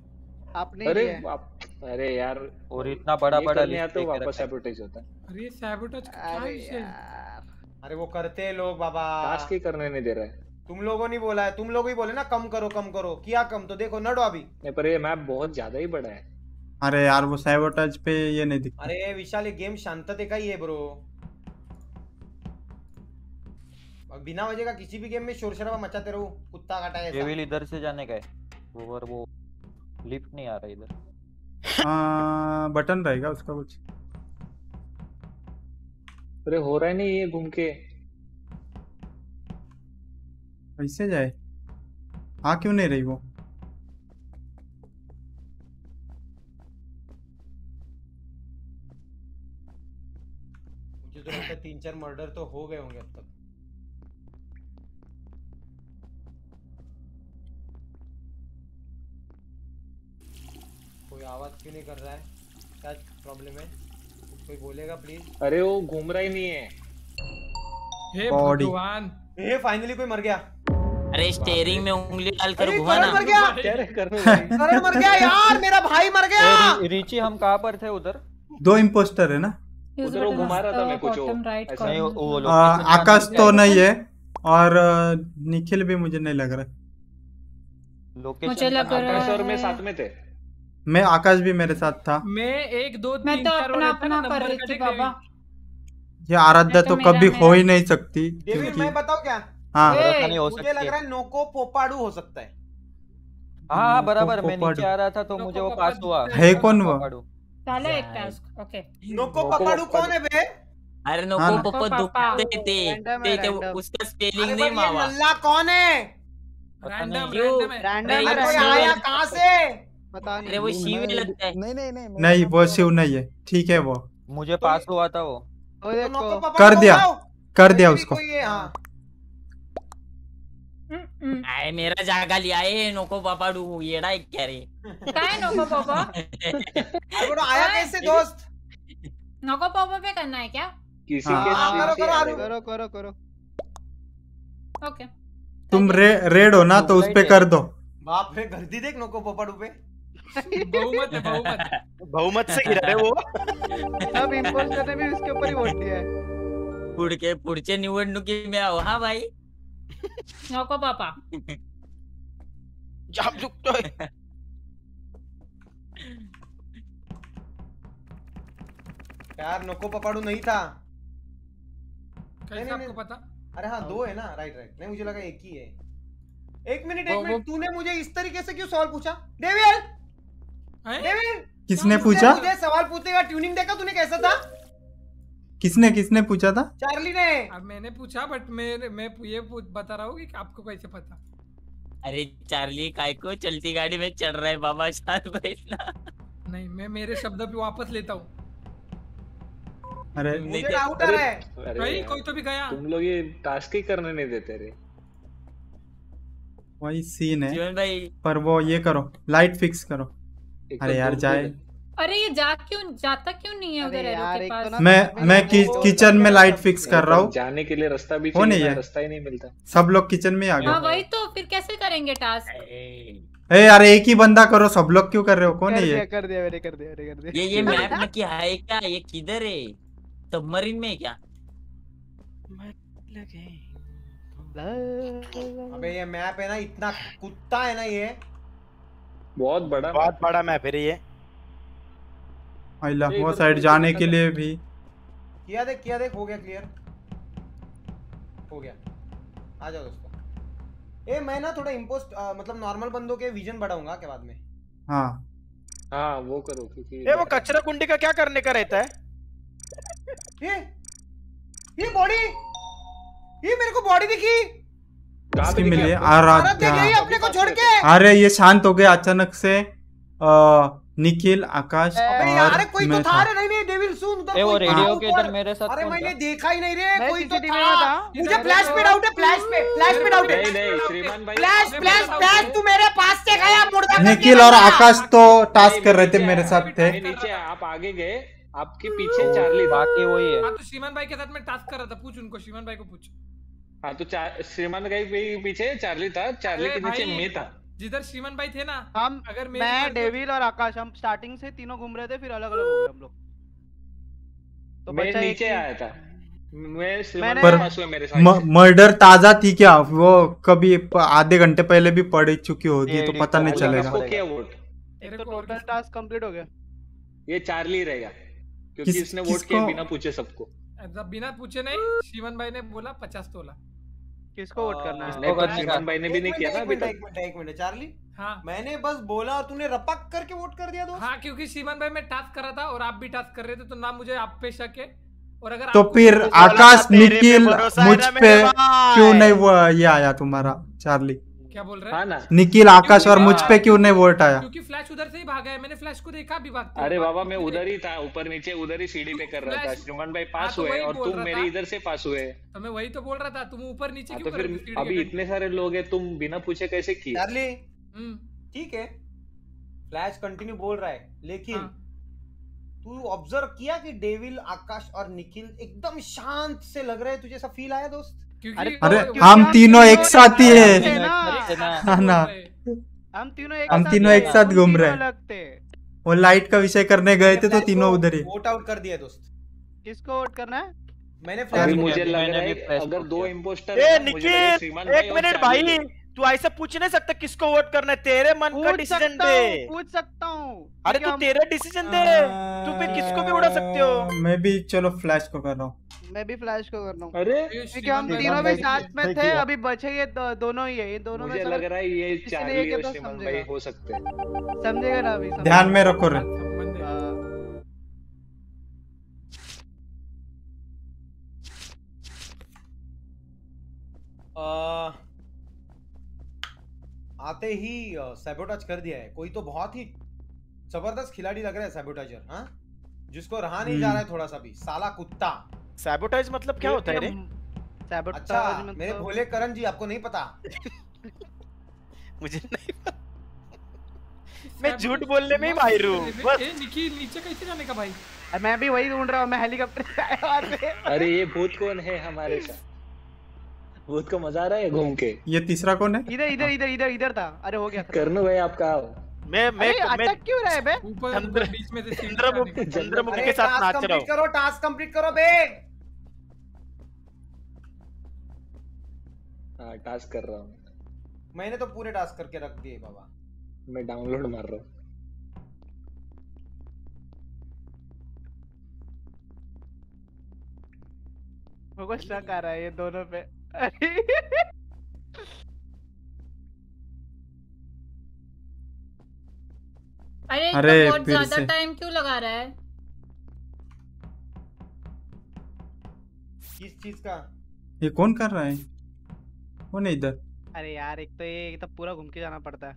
आपने अरे आप, अरे यार और इतना बड़ा बड़ा हो लेके वापस सैबोटेज होता है। अरे सैबोटेज क्या अरे विषय यार। अरे वो करते हैं लोग बाबा। टास्क ही करने नहीं दे रहा। है तुम लोगों ने बोला है तुम लोग ही बोले ना कम करो कम करो किया कम तो देखो नडो अभी। नहीं पर ये मैप बहुत ज़्यादा ही बड़ा है। अरे यार वो सैबोटाज पे ये नहीं दिखता। अरे विशाल ये गेम शांतते का ही है ब्रो बिना वजह का किसी भी गेम में शोर शराबा मचाते रहो कुत्ता काटा है ऐसा। डेविल इधर से जाने का है। ओवर वो लिफ्ट नहीं आ रहा इधर। अह, बटन रहेगा उसका कुछ। अरे हो रहा है नहीं ये घूम के? कैसे जाए। आ क्यों नहीं रही वो? मुझे तो लगता है तीन चार मर्डर तो हो गए होंगे अब तक। आवाज़ क्यों नहीं कर रहा है? क्या प्रॉब्लम है? कोई बोलेगा प्लीज़ अरे वो घूम रहा ही नहीं है। हे भगवान। ए फाइनली कोई मर गया। अरे स्टेयरिंग में उंगली डालकर अरे घुमा ना। मर गया। करण मर गया यार मेरा भाई मर गया। रिची हम कहाँ पर थे उधर? दो इम्पोस्टर है ना? उधर वो घुमा रहा था मैं कुछ नहीं वो लोकेशन आकाश तो नहीं है और निखिल भी मुझे नहीं लग रहा। लोकेशन मुझे लग रहा आकाश और मैं साथ में थे। मैं आकाश भी मेरे साथ था। मैं एक दो मैं तीन तो चार अपना थे अपना कर रही थी बाबा। ये आराध्या तो तो कभी हो ही नहीं सकती क्योंकि मैं बताऊँ क्या? हाँ। नहीं हो मुझे लग रहा है नोको पोपाडू हो सकता है। हाँ हाँ बराबर मैं नीचे आ रहा था तो मुझे वो पास हुआ। है। है कौन वो? पहले एक टास्क ओके नोको पपाडू कौन है बे? अरे हाँ नको ना। पप्पा दुखते ते Random ते है, ते. उसका अरे स्पेलिंग नहीं ये मावा। नल्ला कौन है? रैंडम रैंडम है। रैंडम आया है। कहाँ से? पता अरे नहीं वो शिव ही लगता है। नहीं नहीं नहीं नहीं वो शिव नहीं है। ठीक है वो। मुझे पास हुआ था वो। तो नोको कर दिया। कर दिया उसको। है, हाँ आए मेरा जागा लिया है नको पापाडू येड़ा है क्या रे काय नको बाबा अरे वो तो आया कैसे दोस्त? नौको पॉपा पे करना है क्या? किसी हाँ। के हाँ, stream करो, करो, हो। करो करो करो। ओके। तुम रे, रेड हो ना तो उस पे कर दो। बाप रे गर्दी देख नको पोपड़ पे। बहुमत है बहुमत बहुमत से गिरा है वो। अब इम्पोस्टर ने भी इसके ऊपर ही वोट दिया है पुढके पुढच्या निवडणुकीत हा भाई? नौको पापा। जाम चुकतोय यार नको पपाड़ू नहीं था। कैसे आपको पता? अरे हाँ दो है ना। राइट राइट नहीं मुझे लगा एक ही है। एक मिनट एक मिनट तूने मुझे इस तरीके से क्यों सवाल पूछा? डेविल किसने पूछा? मुझे सवाल पूछने का ट्यूनिंग देखा तूने कैसा था? किसने किसने पूछा था? चार्ली ने। अब मैंने पूछा बट मैं मैं ये बता रहा हूँ कि आपको कैसे पता? अरे चार्ली काय को चलती गाड़ी में चढ़ रहा है बाबा शांत बैठना नहीं मैं मेरे शब्द भी वापस लेता हूँ। अरे मुझे डाउट आ रहा है। भाई कोई तो भी गया। तुम लोग ये टास्क ही करने नहीं देते रे। वही सीन है। जीवन भाई। पर वो ये करो लाइट फिक्स करो। अरे तो यार जाए। अरे ये जा क्यों जाता क्यों नहीं है उधर एरो के पास? मैं मैं कि, किचन में लाइट फिक्स कर रहा हूँ। जाने के लिए रास्ता भी हो नहीं है। रास्ता ही नहीं मिलता। सब लोग किचन में आ हाँ गए वही तो फिर कैसे करेंगे टास्क ए यार एक ही बंदा करो सब लोग क्यों कर रहे हो? कौन है ये? कर दिया मैंने कर दिया मैंने कर दिया। ये ये मैप में क्या है क्या? ये किधर है? सबमरीन में है क्या? अबे ये मैप है ना इतना कुत्ता है ना ये। बहुत बड़ा बहुत बड़ा मैप है ये। वो साइड जाने के लिए भी। किया देख किया देख हो गया क्लियर हो गया। आ जाओ दोस्तों। ए मैं ना थोड़ा इम्पोस्ट मतलब नॉर्मल बंदों के विजन बढ़ाऊँगा क्या बाद में। हाँ। हाँ वो करो क्योंकि ए वो कचरा कुंडी का क्या करने का रहता है? ये ये बॉडी ये मेरे को बॉडी दिखी। किसकी मिली भारत आराध्या। अपने को छोड़ के। अरे ये शांत हो गए अचानक से। निखिल आकाश और कोई तो था नहीं नहीं डेविल सुन उधर वो रेडियो के इधर मेरे साथ अरे मैंने देखा ही नहीं रे कोई तो था। मुझे फ्लैश पे डाउट है फ्लैश पे फ्लैश पे डाउट है। नहीं नहीं श्रीमान भाई फ्लैश फ्लैश फ्लैश तू मेरे पास से गया मुर्दा निखिल और आकाश तो टास्क कर रहे थे मेरे साथ थे। नीचे आप आगे गए आपके पीछे चार्ली बाकी वही है। हाँ तो श्रीमान भाई के साथ मैं टास्क कर रहा था पूछ उनको श्रीमान भाई को पूछ। हाँ तो श्रीमान भाई के पीछे चार्ली था चार्ली के नीचे मैं था। जिधर श्रीमान भाई थे ना हम अगर मैं डेविल और आकाश हम स्टार्टिंग से तीनों घूम रहे थे फिर अलग अलग हो गए हम लोग। तो मैं नीचे आया था। मैं पर मर्डर ताज़ा थी क्या? वो कभी आधे घंटे पहले भी पड़ चुकी होगी तो पता नहीं चलेगा। क्या वोट एक तो टोटल टास्क कंप्लीट हो गया। ये चार्ली रहेगा क्योंकि इसने वोट किया बिना पूछे सबको। बिना पूछे नहीं श्रीमान भाई ने बोला पचास तोला। किसको वोट करना है? श्रीमान भाई ने भी नहीं किया ना अभी तक एक मिनट एक मिनट चार्ली। हाँ। मैंने बस बोला और तूने रपक करके वोट कर दिया दोस्त। हाँ क्योंकि सीमन भाई मैं टास्क कर रहा था और आप भी टास्क कर रहे थे तो ना मुझे आप पे शक है। और अगर तो फिर आकाश निखिल मुझ पे क्यों नहीं वो ये आया तुम्हारा चार्ली? क्या बोल रहे हाँ? ना। निखिल आकाश और मुझ पे क्यों नहीं वोट आया? क्योंकि फ्लैश उधर से ही भागा है। मैंने फ्लैश को देखा भी भागते अरे बाबा मैं उधर ही था ऊपर नीचे उधर ही सीढ़ी पे कर रहा था। श्रीमान भाई हाँ, पास तो हुए और तुम मेरे इधर से पास हुए। तो मैं वही तो बोल रहा था तुम ऊपर नीचे हाँ, क्यों तो कर फिर अभी इतने सारे लोग हैं तुम बिना पूछे कैसे किए? चार्ली हम्म, ठीक है। फ्लैश कंटिन्यू बोल रहा है लेकिन हाँ। तू ऑब्ज़र्व किया कि डेविल आकाश और निखिल एकदम शांत से लग रहे तुझे ऐसा फील आया दोस्त? अरे, अरे हम तीनों एक साथ ही है। ना। हाँ हम तीनों एक हम तीनों एक साथ घूम रहे हैं। वो लाइट का विषय करने गए थे तो तीनों उधर ही। वोट आउट कर दिया दोस्त। किसको वोट करना है? मैंने अभी फ्लैश मुझे अगर दो। इम्पोस्टर ए ना, श्रीमान निखिल एक मिनट भाई। तू ऐसे पूछ नहीं सकता किसको वोट करना है। तेरे मन का डिसीज़न दे। पूछ सकता हूँ। अरे तू तेरा डिसीज़न दे। तू फिर किसको भी उड़ा सकते हो। मैं भी चलो फ्लैश को कर रहा हूँ। मैं भी फ्लैश को कर रहा हूँ अरे क्योंकि हम तीनों भी साथ में थे अभी बचे ये दो- दोनों ही है ये दोनों मुझे लग रहा है ये चार्ली और तो श्रीमान भाई हो सकते हैं। समझेगा ना अभी ध्यान में रखो रे। है। आ, आते ही सैबोटाज कर दिया है। कोई तो बहुत ही ज़बरदस्त खिलाड़ी लग रहा है सैबोटाजर हाँ? जिसको रहा नहीं जा रहा है थोड़ा सा भी। साला कुत्ता। सैबोटाइज मतलब क्या होता है रे? सैबोटाज अच्छा मतलब- मेरे भोले करण जी आपको नहीं पता। मुझे नहीं पता। मैं झूठ बोलने में ही माहिर हूँ बस। ए निकी नीचे कैसे जाने का भाई? मैं भी वही ढूंढ रहा हूँ मैं हेलीकॉप्टर से आया अरे ये भूत कौन है हमारे साथ? भूत को मज़ा आ रहा है घूम के? ये तीसरा कौन है? इधर इधर इधर इधर इधर था। अरे हो गया था। करनू भाई आप कहाँ हो? मैं मैं मैं अटक क्यों रहा है बे? ऊपर चंद्र बीच में से चंद्रमुखी। चंद्रमुखी के साथ नाच रहा हूँ। करो टास्क कंप्लीट करो बे। हाँ टास्क कर रहा हूँ मैंने तो पूरे टास्क करके रख दिए बाबा। मैं डाउनलोड मार रहा हूँ। मेरे को शक आ रहा है ये दोनों पे। अरे अरे बहुत ज़्यादा टाइम क्यों लगा रहा है? किस चीज़ का? ये कौन कर रहा है? कौन है इधर। अरे यार एक तो ये एक तो पूरा घूम के जाना पड़ता है।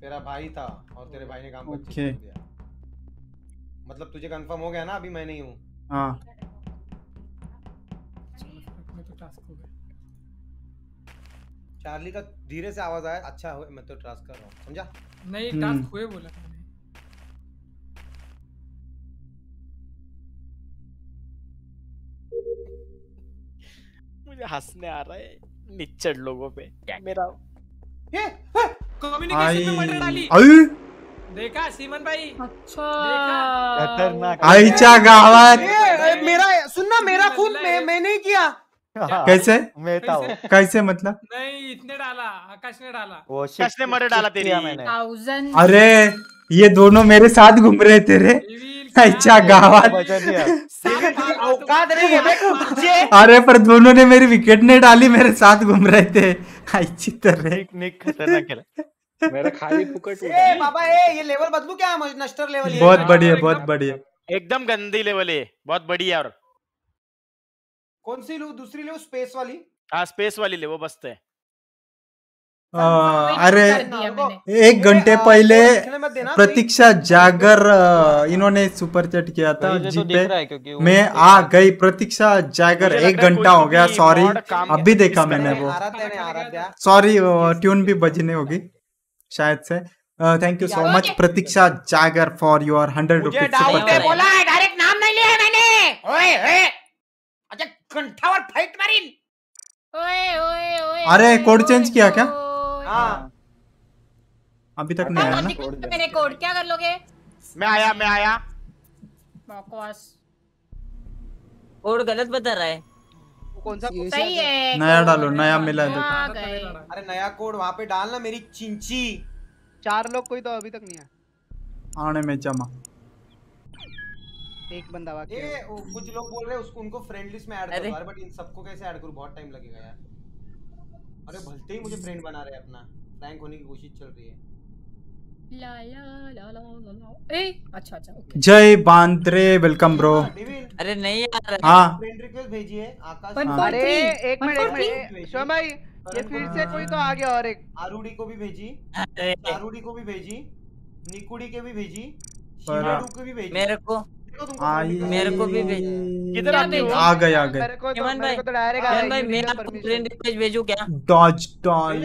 तेरा भाई था और तेरे भाई ने काम को कर दिया। मतलब तुझे कंफर्म हो गया ना अभी मैं नहीं हूँ। हाँ। चार्ली का धीरे से आवाज़ आया अच्छा हो मैं तो टास्क कर रहा हूँ समझा? नहीं हम्म। टास्क हुए बोला मुझे हंसने आ रहा है निच्चड़ लोगों पे मेरा ये कम्युनिकेशन में मर्डर डाली। आई। देखा सीमन भाई? अच्छा। खतरनाक। आईच्या गावात ए, मेरा सुनना मेरा खून मैं मैं नहीं कैसे? मैं था वो कैसे मतलब? नहीं इसने डाला आकाश ने डाला। वो आकाश ने मर्डर डाला तेरी। मैंने। थाउज़ेंड अरे ये दोनों मेरे साथ घूम रहे थे रे। आईच्या गावात बचा दिया। औकात नहीं है बे तुझे। अरे पर दोनों ने मेरी विकेट नहीं डाली मेरे साथ घूम रहे थे। आईची तरह निक निक खतरनाक खेला। मेरा खाली फुकट ए बाबा ए ये लेवल बदलू क्या? नस्टर लेवल बहुत बढ़िया बहुत बढ़िया। एकदम गंदी लेवल है बहुत बढ़िया और कौन सी लू दूसरी लू स्पेस वाली? हाँ स्पेस वाली ले वो बसते हैं। आ, अरे मैंने। एक घंटे पहले प्रतीक्षा जागर इन्होंने सुपर चैट किया था तो जी पे। है मैं आ गई प्रतीक्षा जागर एक है घंटा हो गया सॉरी अभी देखा मैंने वो। सॉरी ट्यून भी बजने होगी शायद से। Thank you so much Pratiksha Jagar for your hundred rupees super chat बोला डायरेक्ट नाम नहीं लिया मैंने। ओए ओए। कंठावर फाइट मारिन। ओए ओए ओए अरे, कोड चेंज किया क्या? हाँ। अभी तक नहीं आया हाँ, ना? तो मैंने कोड क्या कर लोगे? मैं आया मैं आया। बकवास। कोड गलत बता रहा है। कौन सा सही है नया डालो, नया मिला है आ देखो। अरे नया कोड वहाँ पे डालना मेरी चिंची। चार लोग कोई तो अभी तक नहीं है आने में जमा। एक बंदा बाकी है। ये कुछ लोग बोल रहे हैं उसको उनको फ्रेंड लिस्ट में ऐड करो अरे। बट इन सबको कैसे ऐड करूँ? बहुत टाइम लगेगा यार। अरे भलते ही मुझे फ्रेंड बना रहे हैं अपना। फ्रैंक होने की कोशिश चल रही है। ला ला ला ला ला ए अच्छा अच्छा ओके जय बांद्रे वेलकम ब्रो अरे नहीं यार। हाँ। फ्रेंड रिक्वेस्ट भेजी है आकाश। हाँ। अरे एक मिनट एक मिनट शिवम भाई ये फिर से कोई तो आ गया और एक। आरूडी को भी भेजी। आरूडी को भी भेजी। निकुड़ी के भी भेजी। शिवाडू को भी भेजी। मेरे को मेरे को भी भेज। किधर आती हो? आ गए आ गए। मेरे को तो भाई को तो डायरेक्ट भाई मैं आपको फ्रेंड रिक्वेस्ट भेजूं क्या? डॉज डॉल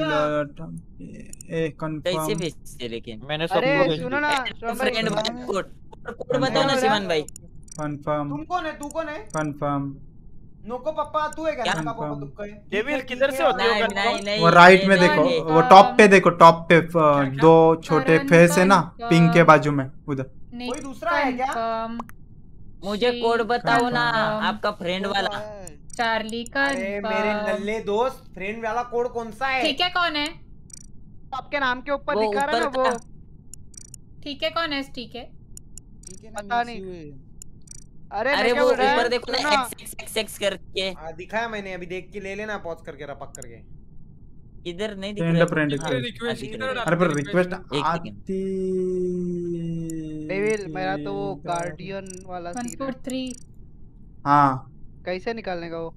ए कैसे भेजते लेकिन? मैंने अरे भेज सुनो ना शिवम भाई कोड कोड बताओ ना शिवन भाई। कंफर्म तुम कौन है? तू कौन है? कंफर्म नोको पप्पा तू है क्या? नोका. है डेविल किधर से होते हो? नहीं वो राइट में देखो वो टॉप पे देखो टॉप पे दो छोटे फेस है ना पिंक के बाजू में उधर। कोई दूसरा है क्या? मुझे कोड बताओ ना आपका फ्रेंड वाला। चार्ली का अरे मेरे नल्ले दोस्त फ्रेंड वाला कोड कौन सा है? ठीक है कौन है? आपके नाम के ऊपर दिखा रहा है वो। ठीक है कौन है ठीक है? है पता नहीं। अरे अरे वो ऊपर देखो ना एक्स एक्स एक्स एक्स करके। हाँ, दिखाया मैंने अभी देख के ले लेना पॉज करके रपक करके। इधर नहीं दिख फ्रेंड रहा फ्रेंड है। अरे पर रिक्वेस्ट आती डेविल मेरा तो वो गार्डियन वाला सीन फोर है थ्री हाँ। कैसे निकालने का वो?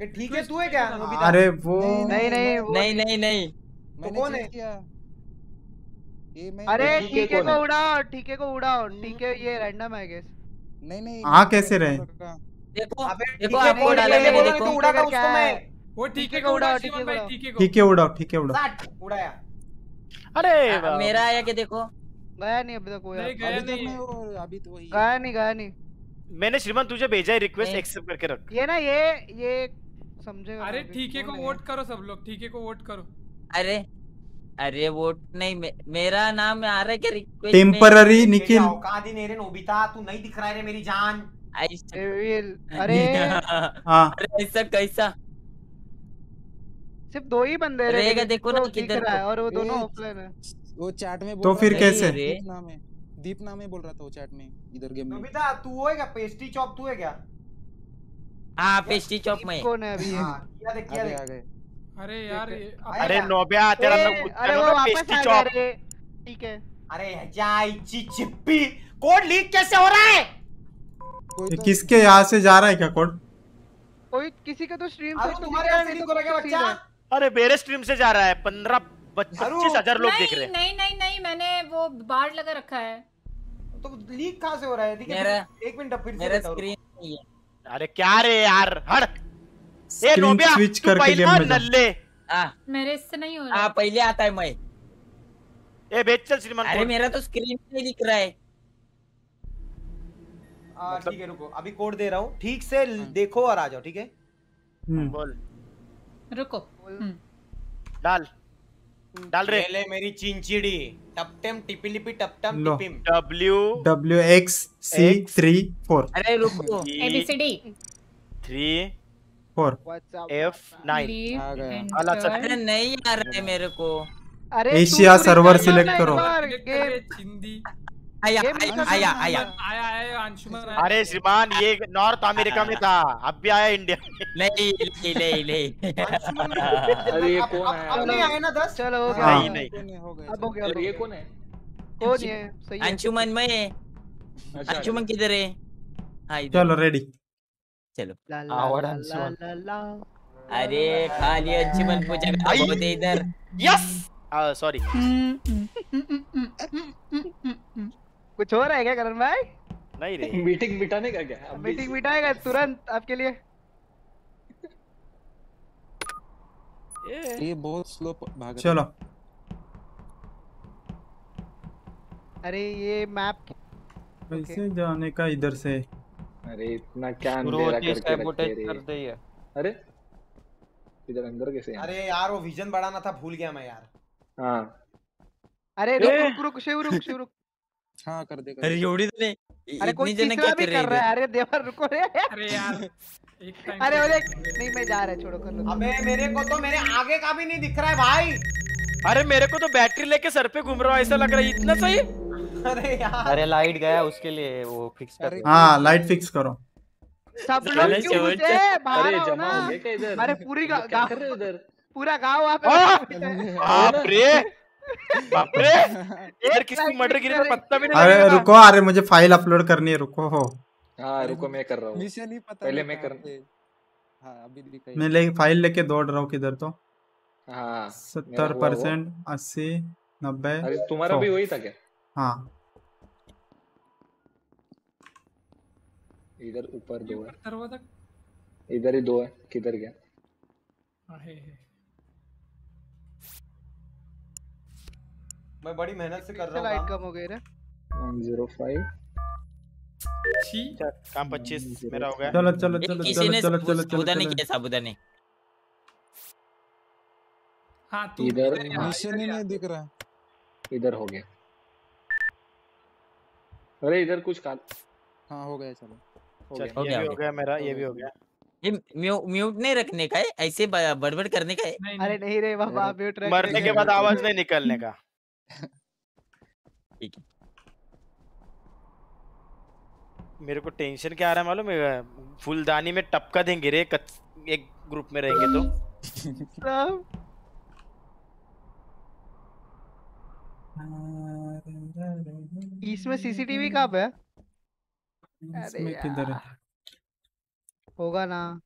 ये ठीक है तू है क्या? अरे वो नहीं नहीं नहीं नहीं नहीं मैंने कौन है? ये मैं अरे ठीक है, टीके कौन को है? उड़ाओ टीके को उड़ाओ। टीके ये रैंडम है गेस नहीं नहीं हाँ, कैसे रहे? देखो अबे देखो ठीक है, आपको डाला नहीं देखो। तो उड़ाता क्या उसको है? मैं। वो टीके टीके को उड़ाओ, टीके को भाई उड़ाओ। टीके ठीक है उड़ाओ ठीक है उड़ाओ। उड़ाया अरे मेरा आया कि देखो? गया नहीं अभी तक कोई नहीं गया नहीं। मैं अभी तो वही गया नहीं गया नहीं। मैंने श्रीमान तुझे भेजा है रिक्वेस्ट एक्सेप्ट करके रख। ये ना ये ये समझेगा अरे ठीक है को वोट करो सब लोग ठीक है को वोट करो। अरे अरे वोट नहीं मे, मेरा नाम आ रहा है कि रिक्वेस्ट टेम्पररी मेरी निखिल औकात ही नहीं रे नोबिता? तू नहीं दिख रहा है रे मेरी जान। एविल, अरे। हाँ। अरे ऐसा कैसा? सिर्फ़ दो ही बंदे रहे रहेगा देखो ना किधर है और वो दोनों ऑफलाइन है। वो चैट में बोल तो रहा फिर कैसे? दीप नाम है दीप नाम है बोल रहा था वो चैट में इधर गेम में। नोबिता तू हो क्या? पेस्ट्री चॉप तू है क्या? हाँ पेस्ट्री चौक में। कौन है अभी? हाँ किया देख किया आ गए देख अरे यार अरे नोबिया तेरा नाम अरे वो वापस आ गया चॉप रे ठीक है। अरे जाई ची चिप्पी कोड लीक कैसे हो रहा है? तो किसके यहाँ से जा रहा है क्या कोड? कोई किसी का तो स्ट्रीम से तुम्हारे यहाँ से लीक हो रहा है क्या बच्चा। अरे मेरे स्ट्रीम से जा रहा है पंद्रह पच्चीस हज़ार लोग देख रहे नहीं हैं। नहीं नहीं नहीं मैंने वो बाढ़ लगा रखा है। तो लीक कहाँ से हो रहा है? ठीक है एक मिनट फिर से मेरा स्क्रीन अरे क्या रे यार हट ए नोबिया स्विच करके पहले गेम में नल्ले। हाँ। मेरे इससे नहीं हो हाँ रहा पहले आता है मैं। ए भेज चल श्रीमान अरे मेरा तो स्क्रीन नहीं दिख रहा है। हाँ ठीक है रुको। अभी कोड दे रहा हूँ। ठीक से देखो और आ जाओ ठीक है? हम्म। बोल। रुको। हम्म। डाल। डाल रहे ले मेरी चिंचिड़ी। टपटम टिपिलिपी टपटम। टिपिम। W W X C X. Three four अरे रुको। A B C D three four WhatsApp F nine leave आ गया। आला चल। अरे नहीं आ रहा है मेरे को। अरे एशिया सर्वर सिलेक्ट करो। आया आया आया आया। आया आया अंशुमन अरे श्रीमान ये नॉर्थ अमेरिका में था अब भी आया इंडिया नहीं नहीं नहीं नहीं। अरे ये कौन है? अब नहीं आए ना दस? चलो हो गया। नहीं नहीं। हो अब हो गया ये कौन है? कौन है? सही अंशुमन में। अच्छा अंशुमन किधर है? हाँ इधर। चलो रेडी चलो। ला अंशुमन। अरे खाली अंशुमन को जगह। बहुत इधर। यस! सॉरी कुछ हो रहा है क्या करण भाई? नहीं रे मीटिंग बिठाने का क्या? अभी मीटिंग बिठाएगा तुरंत आपके लिए। ये। बहुत स्लो भाग रहा चलो। अरे ये मैप कैसे जाने का इधर से। अरे इतना क्या अंधेरा है करके रखे रे। कर दे ये। अरे इधर अंदर कैसे अरे यार वो विजन बढ़ाना था भूल गया मैं यार। हाँ। अरे रुक रुक रुक शिव रुक शिव रुक। हाँ कर दे कर अरे दे। तो नहीं अरे कोई जने क्या कर रहा है? अरे देवर रुको रे। अरे यार एक टाइम अरे अरे नहीं मैं जा रहा छोड़ो कर लो अबे मेरे को तो मेरे आगे का भी नहीं दिख रहा है भाई। अरे मेरे को तो बैटरी लेके सर पे घूम रहा हूँ ऐसा लग रहा है इतना सही? अरे यार। अरे लाइट गया उसके लिए वो फिक्स कर हाँ लाइट फिक्स करो। सब लोग क्यों चलो, घुसे बाहर अरे आओ ना। अरे पूरी गाँव- कर रहे इधर? पूरा गाँव वहाँ आह! पे बाप रे! बाप रे। किसी मर्डर गिरी पत्ता भी नहीं अरे रुको अरे मुझे फ़ाइल अपलोड करनी है रुको। हो हाँ रुको मैं कर रहा हूँ। मिशन ही पता पहले मैं कर- हाँ अभी दिखाई मैं ले फ़ाइल लेके दौड़ रहा हूँ किधर तो। हाँ सत्तर। परसेंट अस्सी नब्बे अरे तुम्हारा भी वही था क्या? हाँ। इधर ऊपर दो है। इधर ही दो है किधर गया? मैं बड़ी मेहनत से कर रहा लाइट हूँ कम। हो गई रे। One zero five. छी। चल, काम पच्चीस मेरा हो गया। चलो चलो चलो चलो ने चलो चलो चलो साबुदाने चलो। किया साबुदाने हाँ तू इधर- मिशन ही। नहीं दिख रहा इधर हो गया। अरे इधर कुछ काल हाँ हो गया चलो। हो चल, गया। हो ये गया, भी हो गया मेरा ये भी हो गया। ये म्यू- म्यूट नहीं रखने का है? ऐसे बड़बड़ करने का है? नहीं अरे नहीं। रे बाबा म्यूट रख मरने के बाद आवाज़ नहीं निकलने का। ठीक है। मेरे को टेंशन क्या आ रहा है मालूम? है फूलदानी में टपका देंगे रे कच- एक ग्रुप में रहेंगे तो। इसमें सीसीटीवी कहाँ पे है? इसमें किधर है? होगा ना।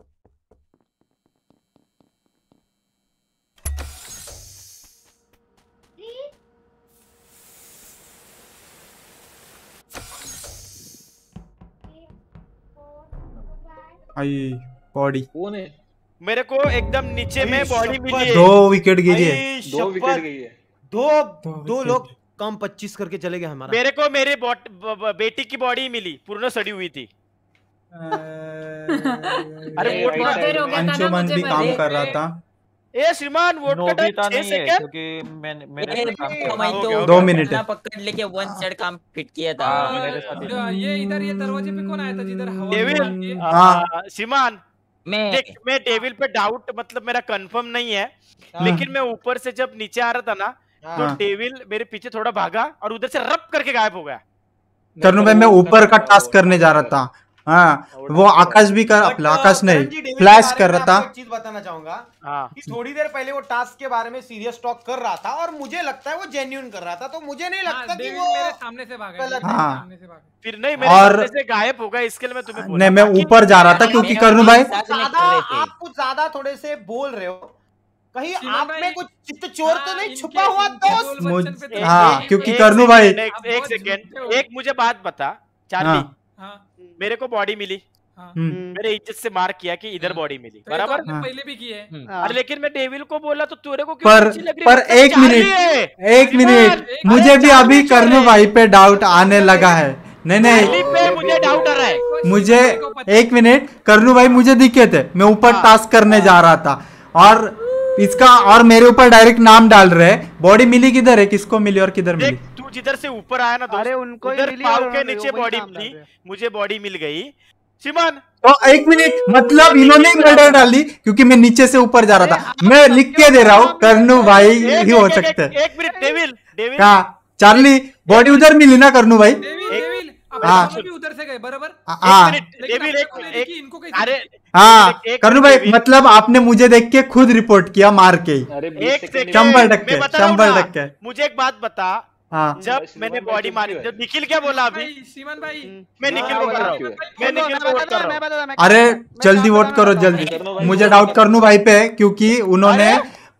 आई बॉडी। कौन है मेरे को एकदम नीचे में बॉडी मिली है। दो विकेट गिरी है। दो विकेट गई है। दो दो लोग कम पच्चीस करके चले गए हमारा। मेरे को मेरे बॉट- की बॉडी मिली पूर्ण सड़ी हुई थी। अरे। अंशुमन भी काम कर रहा था। ए श्रीमान वोट का टाइम छह है सेकंड। क्योंकि मैंने मेरे ए, साथ काम किया तो ओके, ओके, दो मिनट है। पकड़ लेके वन साइड काम फिट किया था। हाँ, मेरे साथ ये इधर ये दरवाजे पे कौन आया था जिधर हवा डेविल है? हाँ। श्रीमान मैं देख मैं डेविल पे डाउट मतलब मेरा कंफर्म नहीं है लेकिन मैं ऊपर से जब नीचे आ रहा था ना तो हाँ। डेविल मेरे पीछे थोड़ा भागा और उधर से रप करके गायब हो गया। करनू भाई मैं ऊपर का टास्क करने जा रहा था। हाँ वो आकाश भी कर But, आकाश uh, नहीं करण फ्लैश कर रहा था। चीज़ बताना चाहूँगा हाँ। कि थोड़ी देर पहले वो टास्क के बारे में सीरियस टॉक कर रहा था और मुझे लगता है वो जेन्यून कर रहा था तो मुझे नहीं हाँ, लगता कि वो मेरे सामने से भागा। है। हाँ। सामने से भागा। फिर नहीं मेरे और- से गायब हो गया इसके लिए मैं तुम्हें नहीं मैं ऊपर जा रहा था क्योंकि करनू भाई आप कुछ ज़्यादा थोड़े से बोल रहे हो। कहीं आप में कुछ चित्त चोर तो हाँ, नहीं छुपा हुआ दोस्त? तो- हाँ, क्योंकि करनू भाई- एक, सेकेंड एक हो। मुझे बात बता चार्ली। हाँ। हाँ। मेरे को बॉडी मिली। हाँ। हम्म, मेरे इज़्ज़त से मार्क किया कि इधर हाँ। बॉडी मिली। तो तो बराबर? हाँ। पहले भी किए हैं। हम्म। अरे लेकिन मैं डेविल को बोला तो तेरे को क्यों पर लग रही पर एक मिनट एक मिनट मुझे भी अभी करनू है। भाई पे डाउट आने लगा है। नहीं नहीं। पे मुझे डाउट आ रहा है मुझे एक मिनट करनू भाई मुझे दिखे थे। मैं ऊपर हाँ। टास्क करने जा रहा था। और इसका और मेरे ऊपर डायरेक्ट नाम डाल रहे हैं। बॉडी मिली किधर है? किसको मिली और किधर मिली? तू जिधर से ऊपर आया ना अरे दोस्त उनको उधर पाव के नीचे बॉडी मिली मुझे बॉडी मिल गई। श्रीमान तो एक मिनट मतलब इन्होंने ही मर्डर डाली क्योंकि मैं नीचे से ऊपर जा रहा था। मैं लिख के दे रहा हूँ करनू भाई ही हो सकते। हैं एक minute devil devil Charlie body उधर मिली ना करनू भाई। उधर से गए बराबर? हाँ करनू भाई मतलब आपने मुझे देख के खुद रिपोर्ट किया मार के। ही सेकंड टक्के, ना, टक्के। मुझे एक बात बता हाँ। जब मैंने बॉडी मारी जब निखिल क्या बोला अभी? श्रीमान भाई। मैं निखिल को कर रहा हूँ। मैं निखिल को वोट कर रहा हूँ। अरे जल्दी वोट करो जल्दी। मुझे डाउट करनू भाई पे क्योंकि उन्होंने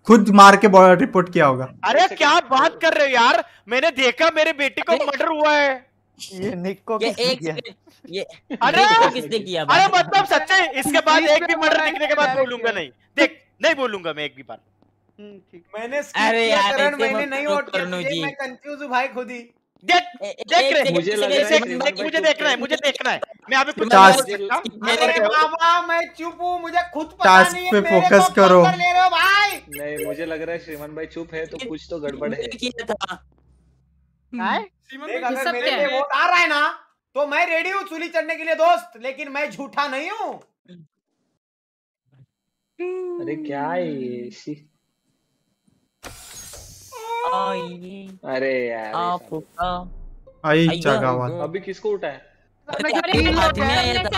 खुद मार के रिपोर्ट किया होगा। अरे क्या बात कर रहे हो यार? मैंने देखा मेरे बेटे को मर्डर हुआ है। ये निक को ये एक ये अरे! किसने किया अरे मतलब सच्चे इसके बाद एक भी मर्डर दिखने के बाद बोलूँगा नहीं। देख नहीं बोलूँगा मैं एक भी बार। मैंने अरे यार, मैंने नहीं वोट किया करनू तुझे, जी। मैं कंफ्यूज हूँ भाई खुद ही। देख देख रहे मुझे है मुझे देखना है है। मुझे देखना है। मैं अभी कुछ अरे बाबा मैं चुप हूँ मुझे खुद पता नहीं है पे फोकस करो। ले रहे हो भाई? नहीं मुझे लग रहा है श्रीमान भाई चुप है तो कुछ तो गड़बड़ है। अगर मेरे लिए है? वोट आ रहा है ना तो मैं रेडी हूँ चूली चढ़ने के लिए दोस्त लेकिन मैं झूठा नहीं हूँ। अरे क्या है अरे यार आपका आई। अभी किसको उठा है सामने तीन लोग हैं से था।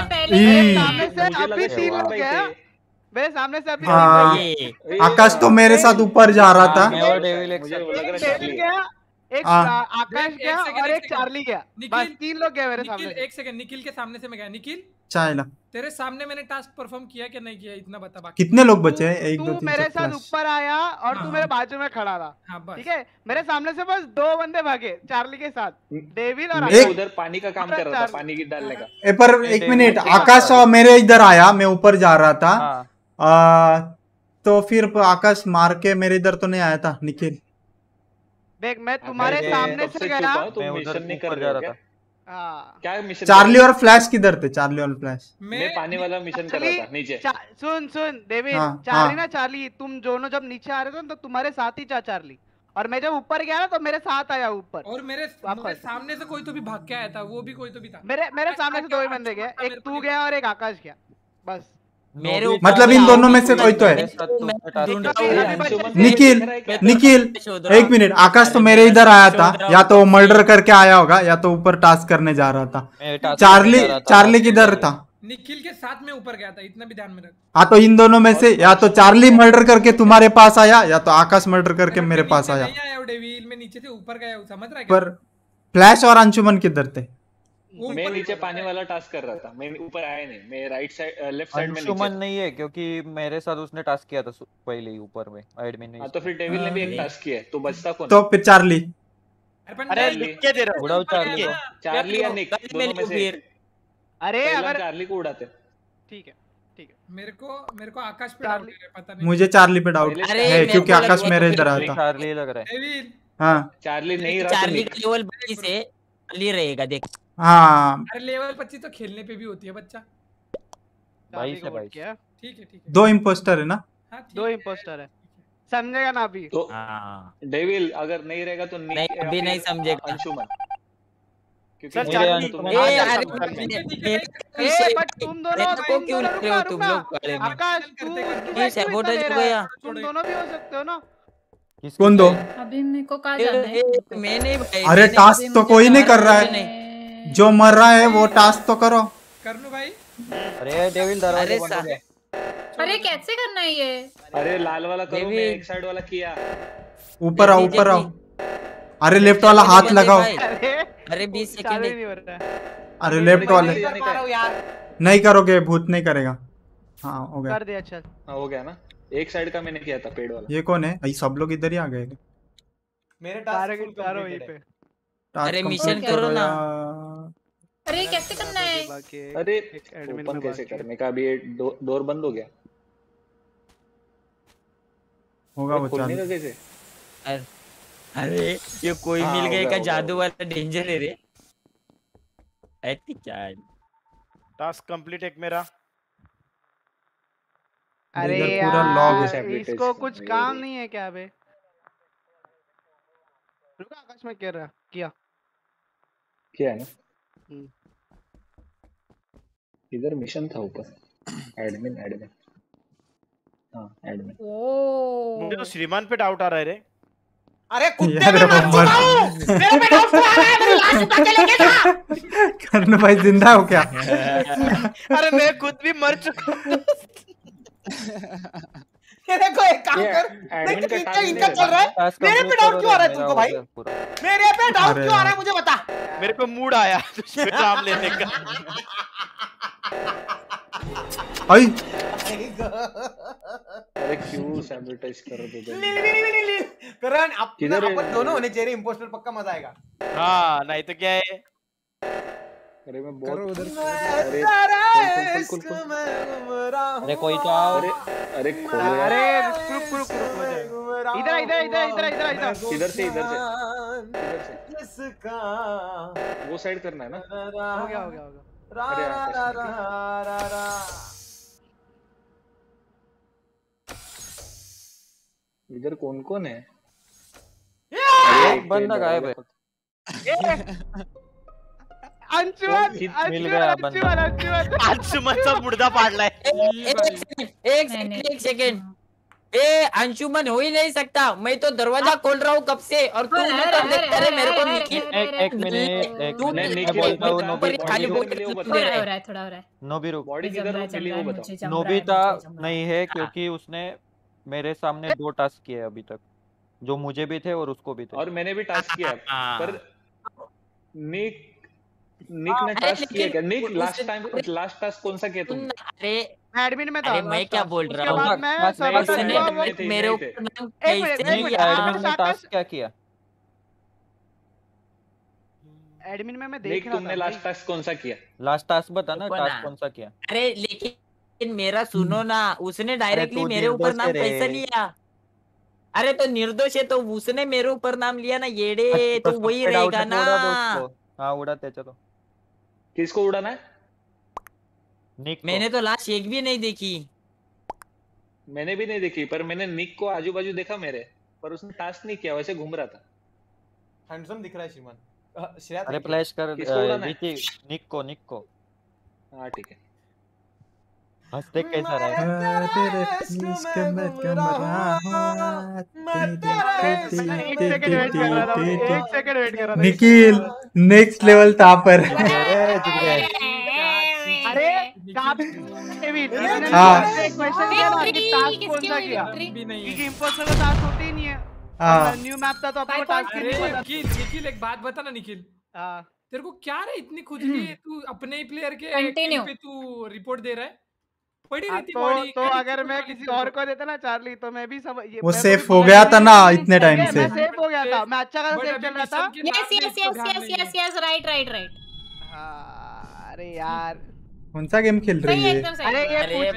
अभी तीन लोग हैं मेरे सामने से अभी हाँ। ये ए, आकाश तो मेरे साथ ऊपर जा रहा था। मैं और डेविल एक है। गया एक आकाश एक गया और एक एक चार्ली गया। निखिल- बस तीन लोग गए मेरे सामने। एक सेकंड निखिल के सामने से मैं गया। निखिल चाइना। तेरे सामने मैंने टास्क परफॉर्म किया कि नहीं किया? इतना बता बाकी। कितने लोग बचे हैं? एक दो तीन मेरे साथ ऊपर आया और तू हाँ, मेरे हाँ। बाजू में खड़ा था हाँ ठीक है? मेरे सामने से बस दो बंदे भागे चार्ली के साथ। डेविल और एक- उधर पानी का काम कर रहा था पानी की डालने का। पर एक मिनट आकाश साथ। मेरे इधर आया मैं ऊपर जा रहा था। तो फिर आकाश मार के मेरे इधर तो नहीं आया था निखिल। देख मैं तुम्हारे सामने से गया हूँ, मैं उधर मिशन नहीं कर जा रहा था। हाँ। क्या मिशन चार्ली और फ्लैश किधर थे? चार्ली और फ्लैश। मैं पानी वाला मिशन कर रहा था नीचे। सुन सुन देवी हाँ, चार्ली हाँ। ना चार्ली तुम दोनों जब नीचे आ रहे थे तो तुम्हारे साथ ही था चार्ली। और मैं जब ऊपर गया ना तो मेरे साथ आया ऊपर। और मेरे मेरे सामने से कोई तो भी भाग के आया था वो भी कोई तो भी था। मेरे मेरे सामने से दो ही बंदे गए एक तू गया और एक आकाश गया। बस। मेरे मतलब इन दोनों में से कोई तो है। से- निखिल? निखिल एक मिनट आकाश तो मेरे इधर आया था या। तो मर्डर करके आया होगा या तो ऊपर टास्क करने जा रहा था। चार्ली। चार्ली किधर था? निखिल के साथ में ऊपर गया था इतना भी ध्यान में रख। हाँ तो इन दोनों में से या तो चार्ली मर्डर करके तुम्हारे पास आया या तो आकाश मर्डर करके मेरे पास आया। नहीं आया नीचे से ऊपर गया समझ रहा है पर फ्लैश और अंशुमन किधर थे? वो मैं नीचे पानी वाला टास्क कर रहा था। मैं ऊपर आया नहीं। मैं राइट साइड लेफ़्ट साइड में अंशुमन नीचे। नहीं है क्योंकि मेरे साथ उसने टास्क किया था पहले ही ऊपर में। एडमिन में हाँ तो फिर डेविल ने भी एक हाँ। टास्क किया तो बचता कौन? तो फिर चार्ली अरे लिख के दे रहा उड़ाओ चार्ली चार्ली या निक दोनों में से। अरे अगर चार्ली को उड़ाते। ठीक है ठीक है। मेरे को मेरे को आकाश पे डाउट है पता नहीं। मुझे चार्ली पे डाउट है क्योंकि आकाश मेरे इधर था। चार्ली लग रहा है। हाँ। चार्ली नहीं रहा चार्ली निक का लेवल बाईस है चार्ली रहेगा देख। हाँ। अरे लेवल पच्चीस तो खेलने पे भी होती है बच्चा। बाईस है बाईस क्या ठीक है ठीक है। दो इम्पोस्टर है ना? हाँ दो इम्पोस्टर है। समझेगा ना अभी? तो हाँ। डेविल अगर नहीं रहेगा तो नहीं, अभी नहीं समझेगा। अंशुमन सर, हूँ ए बट तुम दोनों हो तू तू हो। है? भी हो सकते हो ना? कौन दो? अभी मेरे को कहा अरे टास्क तो कोई नहीं कर रहा है। जो मर रहा है वो टास्क तो करो। कर लूँ भाई। अरे डेविल दरवाज़ा अरे बंद हो गया अरे कैसे करना है ये? अरे लाल वाला करो मैं एक साइड वाला किया। ऊपर आओ ऊपर आओ। अरे लेफ़्ट वाला हाथ लगाओ। अरे अरे बीस चालू सेकंड नहीं हो रहा। अरे लेफ़्ट वाले। नहीं कर करोगे भूत नहीं करेगा। हाँ हो गया। कर दिया अच्छा हाँ हो गया ना? एक साइड का मैंने किया था पेड़ वाला। ये कौन है? भाई सब लोग इधर ही आ गए। मेरे टास्क के चारों यहीं पे। अरे मिशन करो ना। अरे कैसे करना है? अरे ओपन में कैसे करने का? अभी डोर बंद हो गया। होगा वो खोलने चालू। का कैसे? अरे अरे ये कोई हाँ, मिल गए का जादू वाला डेंजर है रे? चाल टास्क कंप्लीट एक मेरा। अरे पूरा यार इसको कुछ काम नहीं है क्या बे रुका आकाश में कह रहा। किया। किया है ना? हम्म। इधर मिशन था ऊपर। Admin admin. हाँ एडमिन। ओ। मुझे तो श्रीमान पे डाउट आ रहा है रे। अरे कुत्ते मैं मर चुका हूँ मेरे पे डाउट क्यों आ रहा है मेरी लाश उठा के लेके जा। कर्ण भाई ज़िंदा हो क्या? अरे मैं खुद भी मर चुका हूँ। देखो एक काम कर देख इनका इनका चल रहा है। मेरे पे डाउट क्यों आ रहा है तुमको भाई। मेरे पे डाउट क्यों आ रहा है मुझे बता। मेरे को मूड आया नाम लेने का। आई अरे क्यों सैबोटेज कर दो ली- ली- ली- ली- ली- ली। करण अपन अपन दोनों होने चाहिए इंपोस्टर पक्का मज़ा आएगा। हाँ नहीं तो क्या है? अरे मैं बहुत उधर। अरे अरे कोई तो आओ। अरे अरे खोलो अरे रुक रुक रुक इधर, इधर, इधर, इधर, इधर, इधर। इधर से, इधर से। इधर से। वो साइड करना है ना? हो गया हो गया हो गया। रा अरे रा रा रा। इधर कौन कौन है बंदा गायब है। अंशुमनचा मुर्दा पाडलाय एक सेकंड एक नहीं, सेकंड नहीं। एक सेकंड। ए अंशुमन हो ही नहीं सकता। मैं तो दरवाज़ा खोल रहा हूँ कब से और तू अरे, मतलब अरे, देखता रहे मेरे को निखिल नोबिता। नहीं है क्योंकि उसने मेरे सामने दो टास्क किए अभी तक। जो मुझे भी थे और उसको भी थे। और मैंने भी टास्क किया हाँ। पर निक निक ने अरे टास्क किया लेकिन क्या Nick last time last task कौन सा किया तुमने? ना, अरे एडमिन में था अरे मैं क्या बोल रहा हूँ? मैं मेरे ऊपर नाम कैसे? एडमिन ने टास्क क्या किया? एडमिन में मैं देख रहा तुमने लास्ट टास्क कौन सा किया? लास्ट टास्क बता ना टास्क कौन सा किया? अरे लेकिन मेरा सुनो ना उसने डायरेक्टली मेरे ऊपर नाम कैसे लिया? अरे तो निर्दोष है तो उसने मेरे ऊपर नाम लिया ना येड़े अच्छा, तो वही रहेगा है, तो ना। उड़ा। हाँ उड़ाते चलो। किसको उड़ाना है निक मैंने तो लास्ट एक भी नहीं देखी मैंने भी नहीं देखी पर मैंने निक को आजू बाजू देखा मेरे पर उसने टास्क नहीं किया वैसे घूम रहा था हैंडसम दिख रहा है श्रीमान अ, अरे फ्लैश कर है? विकी निक को निक को हाँ ठीक है हँसते कैसा रहा तेरे इश्क में मैं तेरे एक सेकंड वेट कर रहा था एक सेकंड वेट कर रहा था निखिल नेक्स्ट लेवल था पर न्यू मैप था तो निखिल एक बात बता ना निखिल। हाँ। तेरे को क्या रे इतनी खुजली है तू अपने ही प्लेयर के पे तू रिपोर्ट दे रहा है। पड़ी हाँ, रहती तो बॉडी तो अगर मैं किसी और को देता ना चार्ली तो मैं भी समझ ये- वो सेफ़ हो गया था ना इतने टाइम मैं से। सेफ़ हो गया था। मैं अच्छा खासा सेफ़ चल रहा था। Yes yes yes yes yes yes right right right हाँ, अरे यार। कौन सा गेम खेल रही है? अरे ये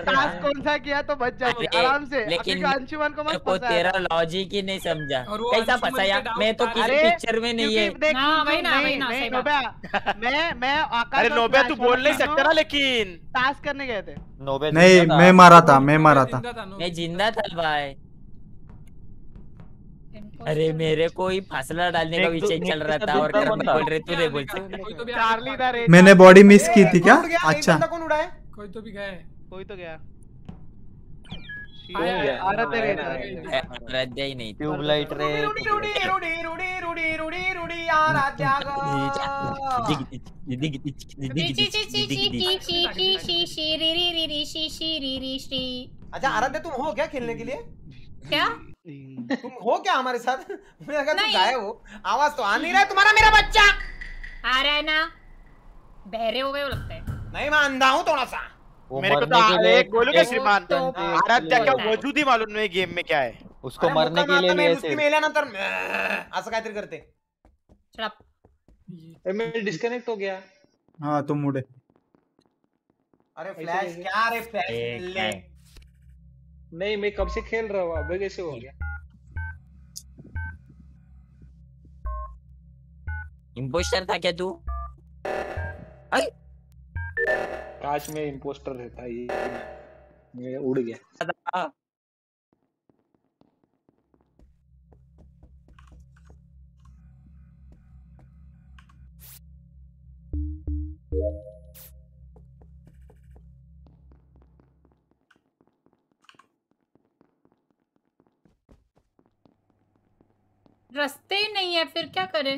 टास्क कौन सा किया तो बच जाओगे आराम से। लेकिन लेकिन अंशुमन को मत तेरा लॉजिक ही नहीं समझा। कैसा फंसाया मैं तो किसी पिक्चर में नहीं है। वही ना, वही ना, सही बात। मैं मैं आकाश अरे नोबे तू बोल नहीं सकता ना लेकिन। टास्क करने गए थे। नोबे नहीं मैं मारा था मैं मारा था। मैं ज़िंदा था भाई। अरे मेरे को ही फासला डालने का तो- विषय चल रहा तो था और दूसरा तेरे कौन को था? बोल रहे तू नहीं बोल सकता तो मैंने बॉडी मिस की थी क्या? गया? एक अच्छा। कौन उड़ा है? कोई तो भी गए कोई तो गया। ही। नहीं ट्यूबलाइट रे अच्छा आराध्या तुम हो क्या खेलने के लिए क्या तुम हो क्या हमारे साथ? मुझे लगा तुम गायब हो आवाज़ तो आ नहीं रहा है तुम्हारा मेरा बच्चा। आ रहा है ना? बहरे हो गए वो लगता है। नहीं मैं अंधा हूँ थोड़ा सा। मेरे को तो एक बोलूँगा श्रीमान? तो आराध्या का वजूद ही मालूम नहीं गेम में क्या है। उसको मरने के लिए लिए नाही, नुसती थे मेल्यानंतर म्या, असं काहीतरी करते। up. मैं डिस्कनेक्ट हो गया। हाँ तुम मुड़े। अरे फ्लैश क्या रे फ्लैश नहीं मैं कब से खेल रहा हूँ? अब कैसे हो गया? इम्पोस्टर था क्या तू? काश में इम्पोस्टर रहता ये मैं उड़ गया। रास्ते ही नहीं है फिर क्या करे?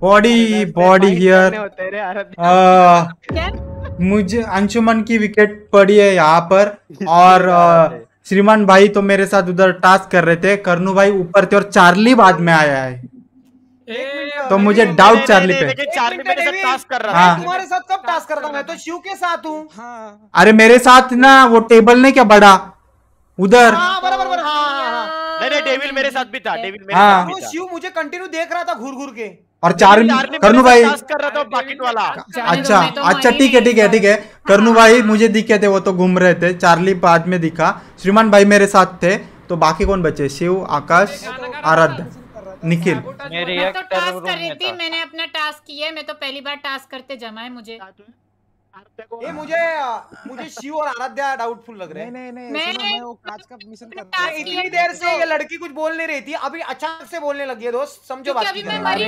बॉडी बॉडी हियर मुझे अंशुमन की विकेट पड़ी है यहाँ पर और श्रीमान भाई तो मेरे साथ उधर टास्क कर रहे थे। करनू भाई ऊपर थे और चार्ली बाद में आया है। तो मुझे डाउट चार्ली पे। चार्ली मेरे साथ टास्क कर रहा हाँ। तुम्हारे साथ कब टास्क करता हूँ? मैं तो शिव के साथ हूँ। हाँ। अरे मेरे साथ ना वो टेबल नहीं क्या बड़ा? उधर। हाँ बराबर बराबर। नहीं नहीं डेविल मेरे साथ भी था डेविल मेरे हाँ। साथ भी वो था। शिव मुझे कंटिन्यू देख रहा था घूर घूर के। और चार चार्ली करनू भाई कर रहा था वाला। अच्छा तो अच्छा ठीक है ठीक है ठीक है। करनू भाई मुझे दिखे थे वो तो घूम रहे थे। चार्ली बाद में दिखा। श्रीमान भाई मेरे साथ थे। तो बाकी कौन बचे? शिव आकाश आराध्य निखिल। मैं तो टास्क रूम कर रही में थी था। मैंने अपना टास्क किया है। मैं तो पहली बार टास्क करते जमा है मुझे। ये मुझे मुझे शिव और आराध्या डाउटफुल लग रहे हैं। नहीं नहीं नहीं मैं वो कांच का मिशन कर रहा हूँ। इतनी देर से ये लड़की कुछ बोल नहीं रही थी अभी अचानक से बोलने लगी है दोस्त समझो बात अभी मैं मरी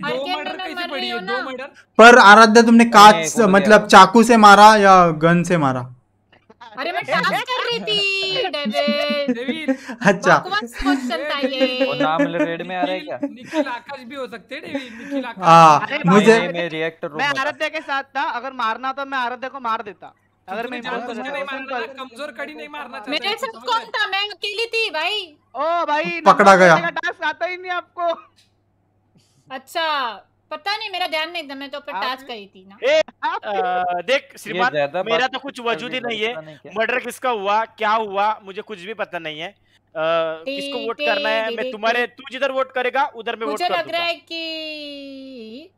दो मर्डर कैसे पड़ी है? दो मर्डर पर आराध्या तुमने कांच मतलब चाकू से मारा या गन से मारा? अरे मैं टास्क कर रही थी डेविड। डेविड अच्छा। वो नाम रेड में आ रहा है क्या? निखिल आकाश भी हो सकते हैं डेविड निखिल आकाश। हाँ मुझे मैं रिएक्टर मैं में आराध्या के साथ था अगर मारना तो मैं आराध्या को मार देता। अगर मैं कमज़ोर कड़ी नहीं मारना मेरे साथ कौन? था? मैं अकेली थी भाई। ओ भाई पकड़ा गया। टास्क आता ही नहीं आपको। अच्छा। पता नहीं मेरा ध्यान नहीं था मैं तो पर आप- टास्क करी थी ना। ए, अ, देख श्रीमान मेरा तो कुछ वजूद ही नहीं है। नहीं। मर्डर किसका हुआ क्या हुआ मुझे कुछ भी पता नहीं है। अ, किसको वोट करना है मैं तुम्हारे तू। जिधर वोट करेगा उधर मैं वोट मुझे कर लग रहा है कि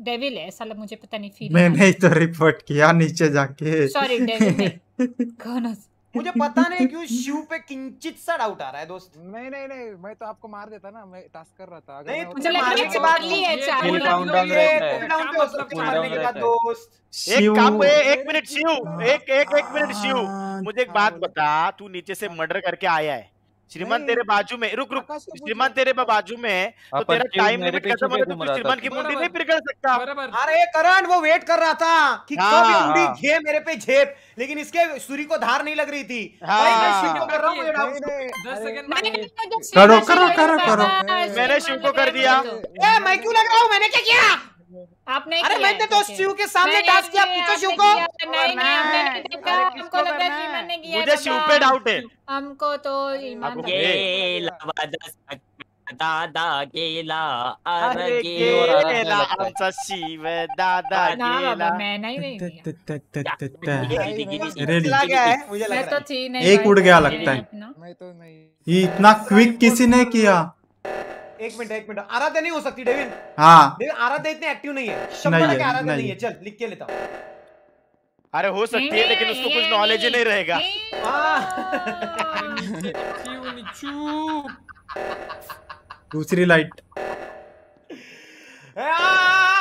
डेविल है साला मुझे पता नहीं फील मैंने ही तो रिपोर्ट किया नीचे जाके। सॉरी डेविल कौन मुझे पता नहीं क्यों शिव पे किंचित सा डाउट आ रहा है दोस्त। नहीं नहीं नहीं मैं तो आपको मार देता ना मैं टास्क कर रहा था। अगर नहीं तुझे लग रहा मारने है के बाद चार्ली है चार मिनट डाउन डाउन रहता है। डाउन पे हो सकता है मारने के बाद दोस्त एक काम पे एक मिनट शिव एक एक एक मिनट शिव। मुझे एक बात बता तू नीचे से मर्डर करके आया है। श्रीमान तेरे बाजू में रुक रुक। श्रीमान तेरे बाजू में है तो तेरा टाइम लिमिट खत्म हो तो तू रहा श्रीमान था। की मुंडी नहीं पिघल सकता अरे करण वो वेट कर रहा था कि कब ये। उड़ी घे मेरे पे झेप लेकिन इसके सूरी को धार नहीं लग रही थी हाँ। कर करो, शिव करो। मैंने शिव को कर दिया। मैं क्यों लग रहा हूँ मैंने क्या किया आप नहीं अरे मैंने तो शिव के सामने टास्क किया पूछो शिव को। नहीं नहीं आपने नहीं देखा हमको लग रहा है? ने किया मुझे शिव पे डाउट है। हमको तो ईमान। ये लवादा दादा गेला अरे गेला आमचा शिव दादा ना गेला मैं नहीं नहीं रेडी चला गया है मुझे लग मैं रहा तो थी नहीं एक उड़ गया लगता है। मैं तो नहीं। ये इतना क्विक किसी ने किया? एक मिनट एक मिनट। आराध्या नहीं हो सकती डेविन। हाँ। डेविन आराध्या इतनी एक्टिव नहीं है। नहीं शंबर के आराध्या नहीं नहीं है। चल लिख के लेता हूँ। अरे हो सकती है लेकिन उसको कुछ नॉलेज ही नहीं रहेगा। दूसरी लाइट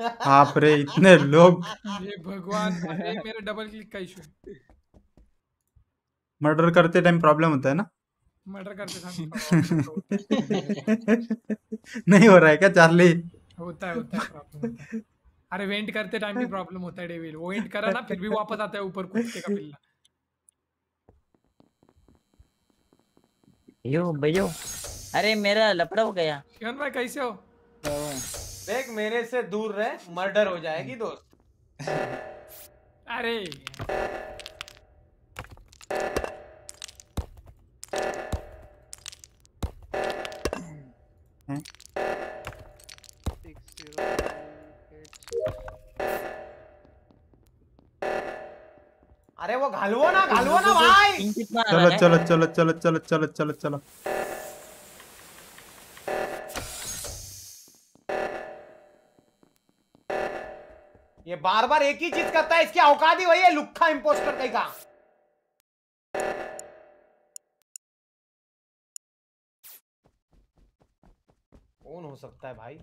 बाप रे इतने लोग। ये भगवान अरे मेरे डबल क्लिक का इशू मर्डर करते टाइम प्रॉब्लम होता है ना? मर्डर करते समय नहीं हो रहा है क्या चार्ली होता है होता है प्रॉब्लम अरे वेंट करते टाइम भी प्रॉब्लम होता है डेविल वो वेंट करा ना फिर भी वापस आता है ऊपर कुत्ते का पिल्ला। यो भैयो अरे मेरा लपड़ा हो गया। शिवन भाई कैसे हो। देख मेरे से दूर रहे मर्डर हो जाएगी दोस्त। अरे। अरे वो घालवो ना घालवो ना भाई। चलो चलो चलो चलो चलो चलो चलो चलो। बार बार एक ही चीज़ करता है इसकी औकात ही वही है लुक्खा इम्पोस्टर का। कौन हो सकता है भाई?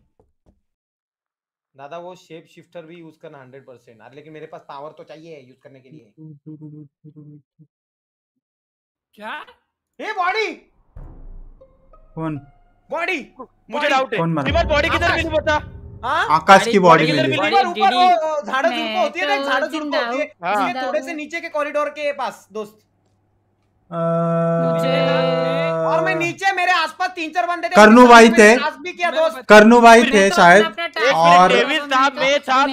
दादा वो शेप शिफ्टर भी यूज़ करना हंड्रेड परसेंट अरे लेकिन मेरे पास पावर तो चाहिए यूज़ करने के लिए। क्या? ये बॉडी कौन? बॉडी मुझे डाउट है। बॉडी किधर मिली बता? आकाश की बॉडी मिली. होती है ना थोड़े से नीचे के कॉरिडोर के पास दोस्त. अं, और मैं नीचे मेरे आसपास तीन चार बंदे थे। करनू भाई थे। टास्क भी किया दोस्त करनू भाई थे तो शायद। और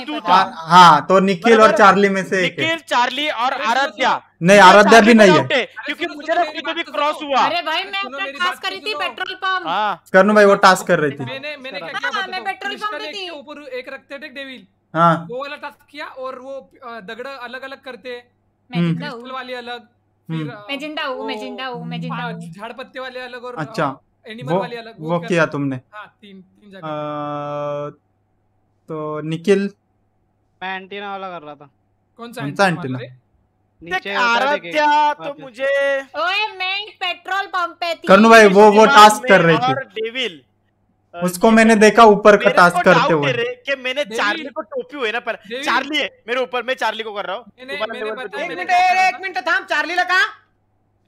तू था। हाँ हाँ, तो निखिल और चार्ली में से निखिल चार्ली और आराध्या। नहीं आराध्या भी नहीं है। है क्योंकि मुझे ना कभी कभी क्रॉस हुआ। अरे भाई मैं अपना टास्क करी तो थी पेट्रोल पंप। हाँ। करनू भाई वो टास्क कर रही थी। मैंने मैंने क्या हाँ, किया मैं पेट्रोल पंप थी। ऊपर एक रखते थे डेविल। हाँ। वो वाला टास्क किया और वो दगड़ अलग अलग करते। मैं हम्म। क्रिस्टल वाली अलग। मैं ज़िंदा हूँ मैं ज़िंदा हूँ मैं ज़िंदा हूँ। झाड़ पत्ते वाले अलग और अच्छा, एनिमल वो वाली अलग वो कर- किया तुमने? हाँ तीन तीन जगह। तो निखिल? मैं एंटीना वाला कर रहा था। कौन सा कौन सा एंटीना? है आराध्या तो मुझे? ओए मैं पेट्रोल पंप पे थी। करनू भाई वो वो टास्क कर रही और थी डेविल उसको मैंने देखा ऊपर का टास्क करते हुए। कि मैंने चार्ली को टोपी हुई ना पर चार्ली है मेरे ऊपर मैं चार्ली को कर रहा हूँ। एक. मिनिट एक मिनिट थांब चार्लीला का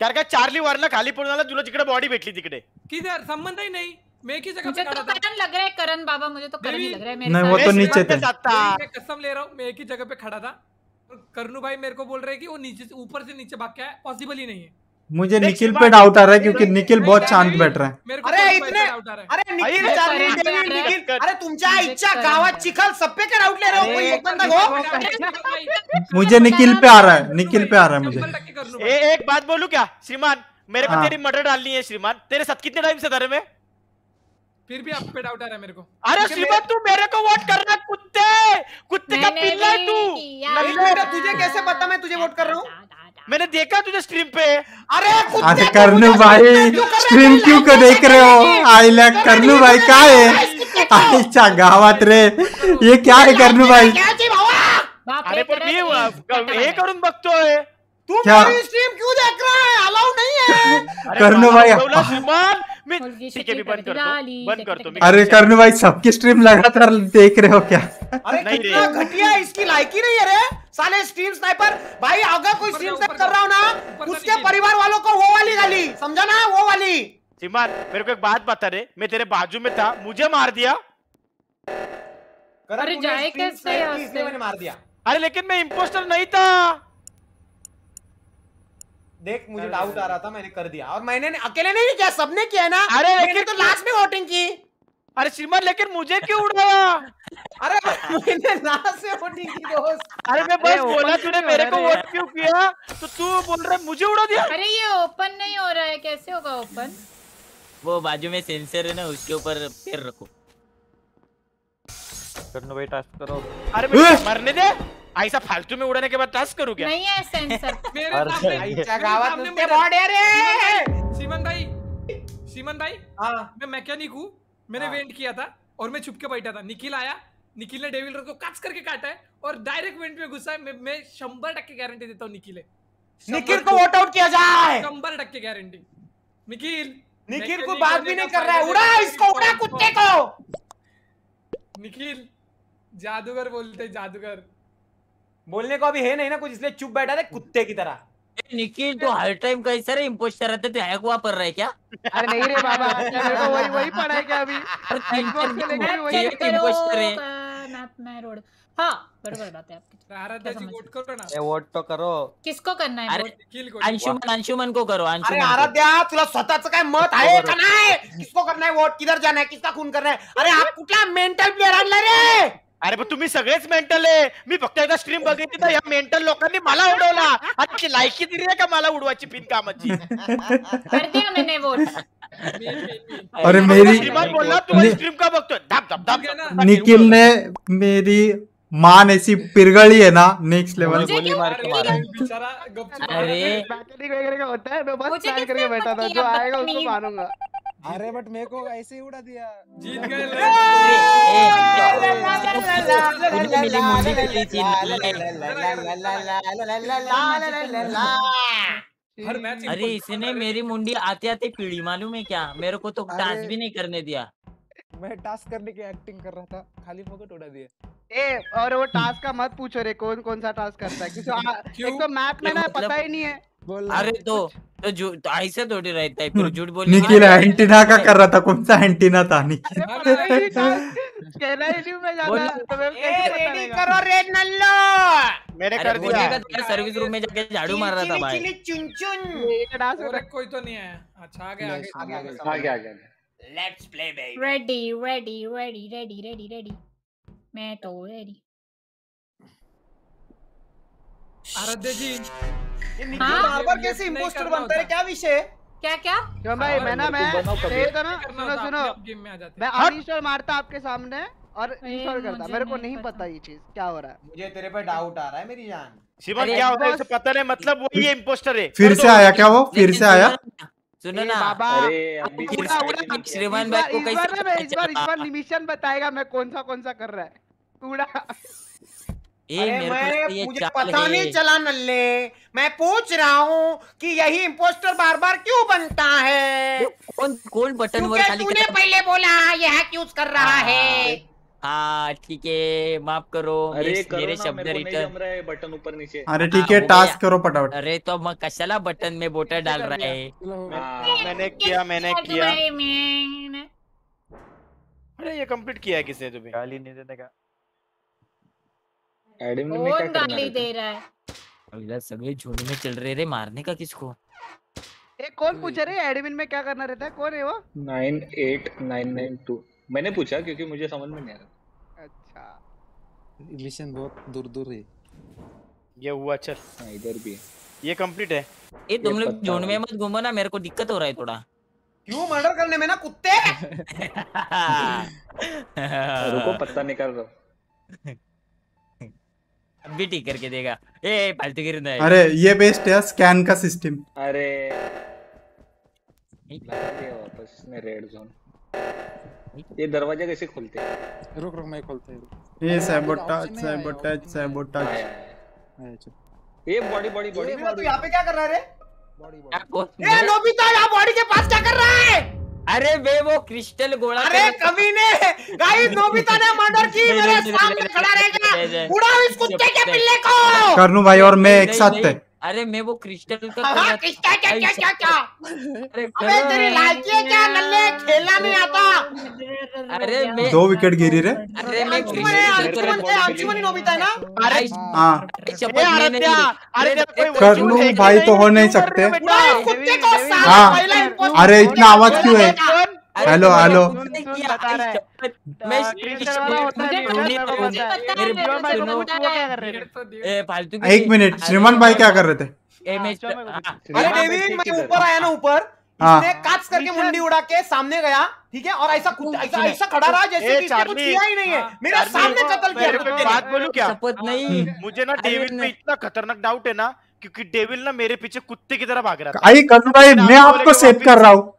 कारण का चार्ली वरना खाली पडून आला तुला जिकडे बॉडी भेटली तिकडे किधर? संबंध ही नहीं। मैं एक ही जगह मुझे तो खड़ा था करण लग रहा है करण बाबा मुझे तो करण ही लग रहा है नहीं, मेरे वो साथ तो नीचे थे। मैं कसम ले रहा हूँ मैं एक ही जगह पे खड़ा था। और भाई मेरे को बोल रहे हैं कि वो नीचे ऊपर से नीचे भाग के आया पॉसिबल ही नहीं है। मुझे निखिल पे डाउट आ रहा है क्योंकि निखिल बहुत शांत बैठ रहा है। अरे तो इतने डाउट अरे निखिल अरे, निखिल करण. अरे तुमच्या मुझे गावात चिखल सप्पे का डाऊट ले रहे हो कोई बंदा गो मुझे निखिल पे आ रहा है निखिल पे आ रहा है मुझे। ए, एक बात बोलू क्या? श्रीमान मेरे को हाँ। तेरी मर्डर डालनी है श्रीमान। तेरे साथ कितने टाइम से था रे मैं? फिर भी आप पे डाउट आ रहा है मेरे को। अरे श्रीमान तू मेरे को वोट कर रहा है, कुत्ते! कुत्ते का पिल्ला है तू। तुझे कैसे पता मैं तुझे वोट कर रहा हूँ? मैंने देखा तुझे स्ट्रीम पे। अरे अरे तू करनू भाई है? स्ट्रीम क्यों को देख रहे हो? आईला करनू भाई काय है? अच्छा गावात रे। ये क्या है करनू भाई? अरे पर पण मी ये हे करून बघतोय तू स्ट्रीम क्यों? देख रहा है? अलाउ नहीं है। करनू भाई श्रीमान मी ठीक है बंद करतो लाली, बंद मी टक. अरे करनू भाई सबकी स्ट्रीम लगातार देख रहे हो क्या? अरे कितना घटिया है, इसकी लायकी नहीं है रे। साले स्ट्रीम स्नाइपर भाई अगर कोई स्ट्रीम स्नाइप कर रहा हो ना उसके परिवार वालों को वो वाली गाली समझा ना वो वाली। श्रीमान मेरे को एक बात बता रे मैं तेरे बाजू में था मुझे मार दिया। अरे जाए कैसे मैंने मार दिया। अरे लेकिन मैं इम्पोस्टर नहीं था। देख मुझे डाउट आ रहा था मैंने कर दिया। और मैंने अकेले नहीं किया सबने किया ना। अरे मैंने लेकिन तो लास्ट में वोटिंग की। अरे श्रीमान लेकिन मुझे क्यों उड़ाया? अरे मैंने लास्ट में वोटिंग की दोस्त। अरे मैं बस बोला तूने मेरे को वोट क्यों किया? तो तू बोल रहा है मुझे उड़ा दिया? अरे ये ओपन नहीं हो रहा है कैसे होगा ओपन वो बाजू में सेंसर है ना उसके ऊपर पैर रखो। करनो भाई टास्क करो। अरे मरने दे। ऐसा फालतू में उड़ाने के बाद टास्क करूँ क्या? नहीं है सेंसर मेरे सामने आईच्या मेरे गावात सामने बॉडी रे! सीमन भाई सीमन भाई हाँ। मैं मैकेनिक हूँ। मैंने हाँ। वेंट किया था और मैं छुप के बैठा था। निखिल आया निखिल ने डेविल को काच करके काटा है और डायरेक्ट वेंट में घुसा है। मैं मैं शंबर टक्के गारंटी देता हूँ निखिल है। निखिल को वोट आउट किया जाए! शंबर टक्के गारंटी निखिल निखिल को बात भी नहीं कर रहा है। उड़ा इसको उड़ा कुत्ते को! निखिल जादूगर बोलते जादूगर। बोलने को अभी है नहीं ना कुछ इसलिए चुप बैठा थे कुत्ते की तरह। ए, निखिल तू हर टाइम कैसा रे इम्पोस्टर रहते तू हैक वापर रहा है क्या? अरे नहीं रे बाबा को वही वही पढ़ा है क्या अभी? अरे तीन चार दिन लेके में इम्पोस्टर है रोड हाँ बरोबर बात है आपकी। आराध्या जी वोट करो ना। ए वोट तो करो। किसको करना है वोट निखिल को अंशुमन अंशुमन को करो अंशुमन को. आराध्या तुला स्वतःच काय मत आहे? का नाही किसको करना है वोट किधर जाना है? किसका खून करना है? अरे आप कुठला मेंटल प्लेअर आणला रे? अरे पण तुम्ही सगळेच मेंटल आहे. मी फक्त एकदा स्ट्रीम बघितली तर या मेंटल लोकांनी मला उडवला. आणि लायकी दिली आहे का मला उडवायची पिन कामाची? अरे मेरी बोलला तुम्हारी स्ट्रीम का बघतोय? दाब दाब दाब ठीक ना? दाब, निखिल ने मेरी मान ऐसी पिरगड़ी है ना नेक्स्ट लेवल गोली मार के मारा। बेचारा गपचुप अरे मैकेनिक वगैरह का होता है मैं बस करके बैठा था। जो आएगा उसको मारूँगा अरे बट मेरे को ऐसे ही उड़ा दिया। जीत गए अरे इसने मेरी मुंडी आते आते पीड़ी मालूम है क्या? मेरे को तो। टास्क भी नहीं करने दिया। मैं टास्क करने की एक्टिंग कर रहा था खाली फोकट उड़ा दिया। ए और वो टास्क का मत पूछो रे कौन कौन सा टास्क करता है? क्योंकि एक तो मैप में ना मतलब- पता ही नहीं है। अरे तो तो झूठ तो ऐसे थोड़ी रहता है फिर झूठ बोलने निखिल एंटीना का कर रहा था कौन सा एंटीना था निखिल? कहना ही नहीं मैं जाना तो मैं कैसे रेडी करो रे नल्लो! मैंने कर दिया। सर्विस रूम में जाके झाड़ू मार रहा था भाई। चिली चुन चुन। और कोई तो नहीं आया अच्छा आगे आगे Yes, आगे आगे, आगे आगे आगे आगे let's play baby ready ready ready ready ready ready मैं तो रेडी आराध्या जी हाँ? बार बार कैसे करना बनता है? क्या विषय है? क्या क्या? क्यों भाई? मैं ना मैं। ये ना? सुनो सुनो। में आ जाते मैं हैं। मारता आपके सामने और इंस्टॉल करता। मेरे को नहीं पता। ये चीज़। क्या हो रहा है? मुझे तेरे पे डाउट आ रहा है मेरी जान। शिवम क्या होता है? इसे पता नहीं मतलब वही इम्पोस्टर है। फिर से आया क्या वो? फिर से आया? सुनो- ना बाबा श्रीमान भाई को इस कैसे बार मैं इस बार इस बार निमिशन बताएगा मैं कौन सा कौन सा कर रहा है। उड़ा। ए अरे है मैं मुझे पता नहीं चला नल्ले। मैं पूछ रहा हूँ कि यही इम्पोस्टर बार बार क्यों बनता है? कौन कौन बटन तूने पहले बोला यह हैक यूज़ कर रहा है हाँ। ठीक है माफ़ करो अरे मेरे- करो मेरे शब्द रिटर्न है बटन ऊपर नीचे। अरे ठीक हाँ, है टास्क करो फटाफट। अरे तो मैं कशाला बटन में बोटर डाल रहा है? हो हाँ, मैंने किया मैंने किया। अरे ये कंप्लीट किया है किसने तुम्हें? गाली नहीं देने का। एडमिन में क्या गाली दे रहा है? अगला सगळे झुंड में चल रहे रे मारने का किसको? ए कौन पूछ रहे एडमिन में क्या करना रहता है? कौन है वो? Nine eight nine nine two. मैंने पूछा क्योंकि मुझे समझ में नहीं आ रहा। अच्छा। रिलेशन बहुत दूर दूर है। ये हुआ चल। हाँ इधर भी ये कंप्लीट है। ए तुम लोग झुंड में मत घूमो ना मेरे को दिक्कत हो रहा है थोड़ा। क्यों मर्डर करने में ना कुत्ते? रुको पत्ता निकाल रहा हूँ। अब भी ठीक करके देगा। ए फालतू गिर है। अरे ये बेस्ट है स्कैन का सिस्टम अरे। वापस इसने रेड जोन ये दरवाज़ा कैसे खोलते हैं? रुक रुक मैं खोलता हूँ। ये सैबोटाज सैबोटाज सैबोटाज ये बॉडी बॉडी बॉडी तू यहाँ पे क्या कर रहा है रे? बॉडी बॉडी ए नोबिता यहाँ बॉडी के पास क्या कर रहा है? अरे वे वो क्रिस्टल गोला अरे कभी ने गाइस नोबिता ने मर्डर की मेरे सामने खड़ा रह गया। उड़ाओ इस कुत्ते के पिल्ले को! करनू भाई और मैं एक साथ थे अरे मैं वो क्रिस्टल का हाँ रहा क्या क्या क्या क्या अबे तेरी यार। है क्या? नल्ले खेलना नहीं आता। अरे मैं दो विकेट गिरी रे। अरे मैं अंशुमन है अंशुमन है अंशुमन ही नोबिता है ना? अरे हाँ। अरे करनू भाई तो हो नहीं क्यों सकते। हाँ। अरे इतना आवाज़ क्यों है? Hello, hello. मैं एक मिनट श्रीमान भाई क्या कर रहे थे मैं मैं अरे डेविड मैं ऊपर आया ना ऊपर हाँ। इसने काच करके मुंडी उड़ा के सामने गया ठीक है और ऐसा कुछ ऐसा ऐसा खड़ा रहा जैसे कि इसने कुछ किया ही नहीं है मेरे सामने कत्ल किया बात बोलूँ क्या शपथ नहीं मुझे ना डेविल पे इतना खतरनाक डाउट है ना क्योंकि डेविल ना मेरे पीछे कुत्ते की तरह भाग रहा था आई कन्नू भाई मैं आपको सेव कर रहा हूँ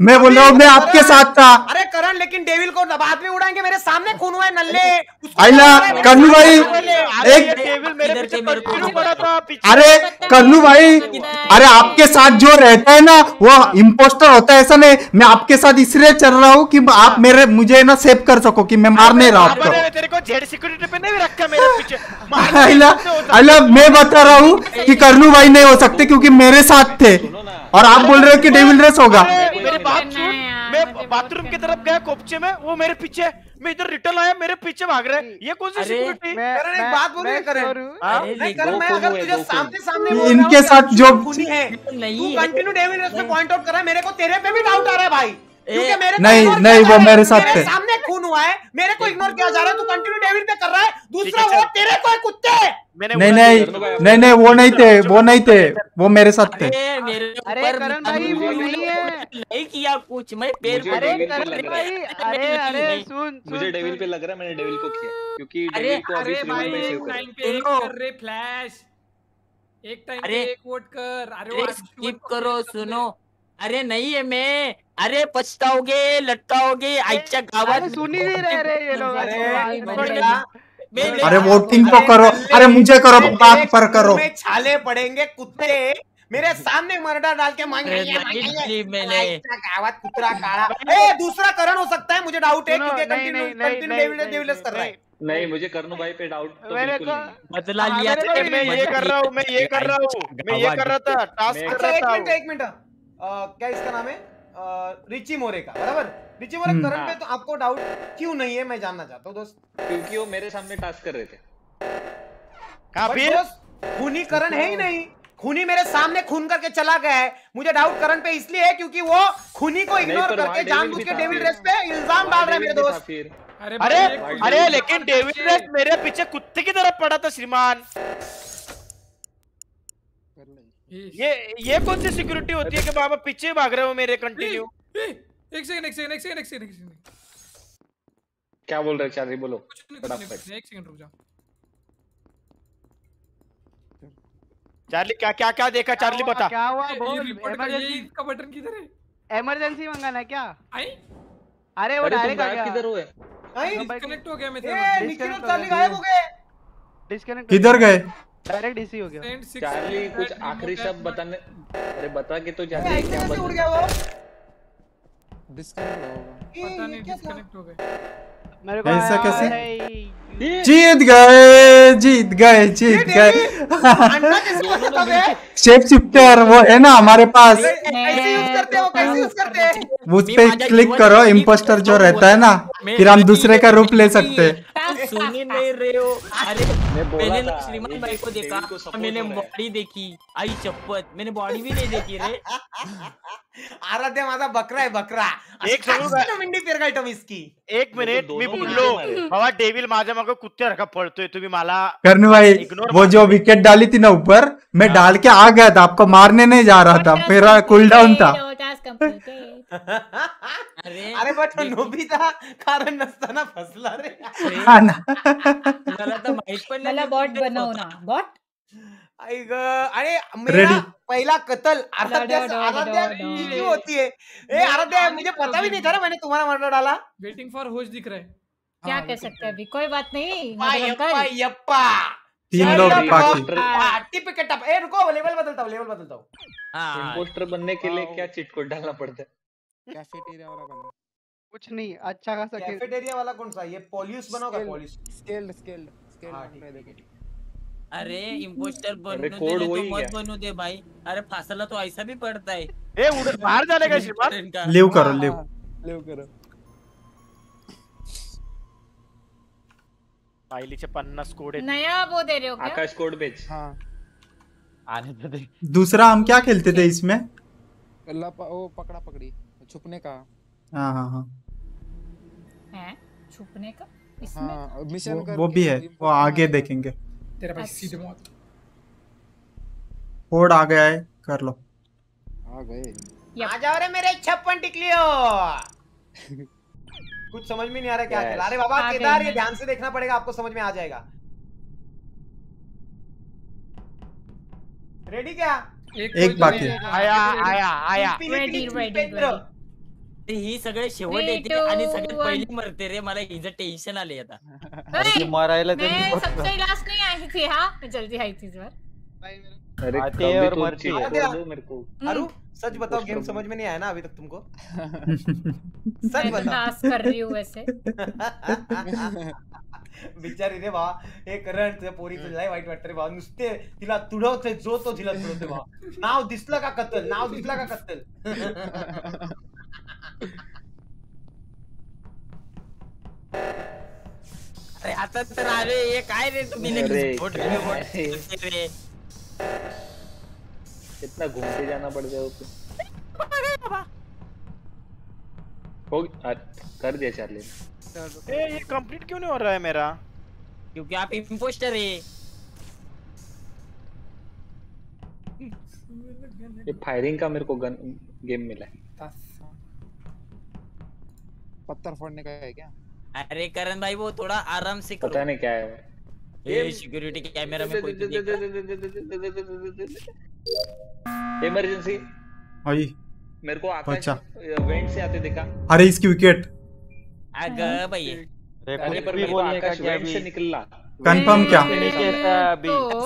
मैं बोल रहा हूँ मैं आपके साथ था। अरे करण लेकिन डेविल को बाद में उड़ाएँगे मेरे सामने खून हुआ है नल्ले। आइला कन्नू भाई अरे एक डेविल मेरे पीछे था अरे कन्नू भाई अरे आपके साथ जो रहता है ना वो इम्पोस्टर होता है ऐसा नहीं मैं आपके साथ इसलिए चल रहा हूँ कि आप मेरे मुझे ना सेव कर सको कि मैं मार नहीं रहा आपको। मैंने तेरे को जेड सिक्योरिटी पे नहीं रखा मेरे पीछे। अला अला मैं बता रहा हूँ कि करनू भाई नहीं हो सकते क्योंकि मेरे साथ थे। और आप बोल रहे हो कि डेविल रेस होगा। बात सुन मैं बाथरूम की तरफ़ गया कोपचे में वो मेरे पीछे मैं इधर रिटर्न आया मेरे पीछे भाग रहे हैं। ये कौन सी सिक्योरिटी एक बात बोलूँ करण हाँ? नहीं करण मैं अगर तुझे सामने सामने इनके साथ जो- अर्जुन खूनी है। नहीं कंटिन्यू डेविल पॉइंट आउट करा है मेरे को तेरे पे भी डाउट आ रहा है भाई। क्योंकि मेरे नहीं, नहीं, वो मेरे साथ मेरे थे। सामने खून हुआ है मेरे को इग्नोर किया जा रहा है तू कंटिन्यू डेविल पे कर रहा है दूसरा वो तेरे को है कुत्ते। नहीं नहीं नहीं नहीं वो नहीं थे वो नहीं थे वो मेरे साथ थे। अरे मेरे अरे ऊपर करण भाई वो नहीं है। नहीं किया कुछ मैं पैर अरे करण लग रहा है। भाई अरे अरे। सुन मुझे डेविल पे लग रहा है मैंने डेविल को किया क्योंकि अरे, डेविल को अभी अरे भाई में सेव एक टाइम पे एक कर रे फ्लैश एक टाइम पे एक वोट कर अरे स्किप करो। सुनो। अरे नहीं है मैं अरे पछताओगे लटकाओगे आजच्या गावात अरे सुन ही नहीं रहे रे ये लोग अरे वोटिंग को करो अरे मुझे करो बात पर करो। में छाले पड़ेंगे कुत्ते। मेरे सामने मर्डर डाल के मांग मैंने गावात कुतरा काळा ए दूसरा करण हो सकता है मुझे डाउट है क्योंकि कंटिन्यू कंटिन्यू नहीं, डेविल डेविल कर रहा है। नहीं। मुझे करनू भाई पे डाउट तो है। बदला हाँ, लिया था मैं ये कर रहा हूँ मैं ये कर रहा हूँ मैं ये कर रहा था टास्क कर अच्छा रहा एक मिनट एक मिनट। क्या इसका नाम है? रिची मोरे का बराबर? रिची मोरे हम्म। करण पे तो आपको डाउट क्यों नहीं है मैं जानना चाहता हूँ दोस्त। क्योंकि वो मेरे सामने टास्क कर रहे थे। खूनी करण है ही नहीं। खूनी मेरे सामने खून करके चला गया है। मुझे डाउट करण पे इसलिए है क्योंकि वो खूनी को इग्नोर करके जानबूझ के डेविल फिर। रेस पे इल्ज़ाम डाल रहे है मेरे दोस्त। अरे अरे डेविल लेकिन डेविड रेस मेरे पीछे कुत्ते की तरह पड़ा था श्रीमान। ये ये कौन सी सिक्योरिटी होती है कि बाबा पीछे भाग रहे हो मेरे कंटिन्यू एक सेकंड एक सेकंड एक सेकंड एक सेकंड एक सेकंड क्या बोल रहे चार्ली? बोलो फटाफट। एक सेकंड रुक जाओ. चार्ली क्या क्या क्या देखा? चार्ली बता. क्या हुआ? बोल का इमरजेंसी इसका बटन किधर है? इमरजेंसी मंगाना है क्या? आई? अरे वो डायरेक्ट आ गया। किधर हुए? नहीं डिस्कनेक्ट हो गया मैं ए निखिल और चार्ली गायब हो गए। डिस्कनेक्ट किधर गए? डायरेक्ट डीसी हो गया। चार्ली कुछ आखिरी शब्द बताने अरे बता के तो ऐसे क्या कैसे उड़ गया वो? डिस्कनेक्ट होगा पता नहीं डिस्कनेक्ट हो गए। मेरे को ऐसा कैसे? जीत गए जीत गए जीत गए। शेप शिफ्टर वो है ना हमारे पास। कैसे यूज़ करते हो कैसे यूज़ करते हैं? उस पे क्लिक करो इम्पोस्टर जो रहता है ना फिर हम दूसरे का रूप ले सकते हैं। सुन ही नहीं रहे हो अरे मैंने श्रीमान भाई को देखा को support मैंने है। बॉडी देखी आई चप्पत मैंने बॉडी भी नहीं देखी रे आराध्य माझा बकरा आहे बकरा एक सांगू का? अशी मिंडी पिरगायटो इसकी एक मिनिट मी बोललो मिळून मारे. बाबा डेविल माझ्या मागे कुत्त्यासारखा पळतोय तुम्ही मला करने भाई वो जो विकेट डाली थी ना ऊपर मैं हाँ। डाल के आ गया था आपको मारने नहीं जा रहा था मेरा कूल डाउन था कंप्लीटेड अरे अरे बट नोबिता कारण नसताना फसला रे. हा ना. मला तर माहित पण नाही मला बॉट बनव ना. बॉट आई ग अरे मेरा. पहला कत्ल आराध्या आराध्या। की होती है ए आराध्या मुझे पता भी नहीं था ना मैंने तुम्हारा मर्डर डाला. वेटिंग फॉर होस्ट दिख रहा है. क्या हाँ, कर सकते हैं? अभी कोई बात नहीं यप्पा यप्पा तीन लोग टिप के टप। ए रुको लेवल बदलता हूँ लेवल बदलता हूँ। हाँ। इम्पोस्टर बनने के लिए क्या चीट कोड डालना पड़ता है? कैफेटेरिया वाला बना। कुछ नहीं अच्छा खासा कैफेटेरिया वाला कौन सा? ये पॉल्यूस बनाओगा. पॉल्यूस। स्केल्ड स्केल्ड स्केल्ड हाँ, बन अरे इम्पोस्टर बनने दे code तो मत। बनू दे भाई। अरे फासला तो ऐसा भी पड़ता है। ए उड बाहेर झाले का श्रीमान। लिव करो लिव। हाँ, लिव करो। पाहिलीचे पन्नास कोड आहेत नया वो दे रहे हो क्या? आकाश कोड भेज। हाँ। आने तो दे। दूसरा हम क्या खेलते थे इसमें? लपा वो पकड़ा पकड़ी छुपने का। हाँ हाँ हाँ। हैं? छुपने का? इसमें हाँ मिशन वो, वो भी है वो आगे देखेंगे। तेरा भाई अच्छा। सीधे मौत। कोड आ गया है कर लो। आ गए। आ जाओ रे मेरे छप्पन टिकलियो। कुछ समझ में नहीं आ रहा क्या. खेला? अरे बाबा केदार ये ध्यान से देखना पड़ेगा आपको समझ में आ जाएगा। रेडी क्या? एक बाकी आया आया आया। Ready. ते ही सगळे शेवट येते आणि सगळे पहिले मरते रे. मला हिचं टेन्शन आले आता. अरे मरायला सबसे लास्ट नहीं आई थी हाँ. जल्दी आई थी इस अरे आते और दो मेरे को. अरु सच बताओ गेम समझ में नहीं आया ना अभी तक तुमको? सच मैं बताओ. कर रही हूँ वैसे। बिचारी रे बा एक रण ते पोरीचं लय वाईट वाटतं रे बा. नुसते तिला तुडवते जो तो तिला तुडवते बा. नाव दिसलं का कत्तल? नाव दिसलं का कत्तल? अरे आता तर अरे हे काय रे तुम्ही रे, है? इतना घूमते जाना पड़ हो कर दिया चार्ली। ने। ए ये कंप्लीट क्यों नहीं हो रहा है मेरा? क्योंकि आप इम्पोस्टर है। ये फायरिंग का मेरे को गन गेम मिला है। पत्थर फोड़ने का है क्या? अरे करण भाई वो थोड़ा आराम से करो। पता नहीं क्या है। ये सिक्योरिटी कैमरा में कोई तो है। इमरजेंसी आई मेरे को आकाश अच्छा। वेंट से आते देखा। अरे इसकी विकेट अग भाई अरे पर मेरे को आकाश वेंट से निकला। कंफर्म क्या? तो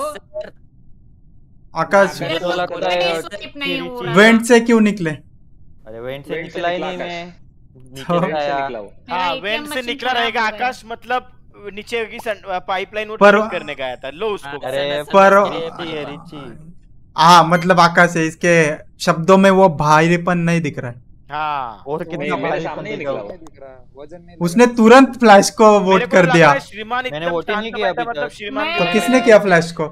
आकाश। मुझे तो वेंट से क्यों निकले? अरे वेंट से निकला ही निकला नहीं मैं तो- वेंट से निकला हाँ वेंट से निकला रहेगा आकाश मतलब नीचे की पाइपलाइन वो करने का आया था। लो उसको। अरे पर- है मतलब आकाश है इसके शब्दों में वो भारीपन नहीं दिख रहा है। हाँ। और कितना मेरे सामने ही निकला वज़न उसने तुरंत फ्लैश को वोट कर दिया। मैंने वोट नहीं किया अभी मतलब तक। तो किसने किया फ्लैश को?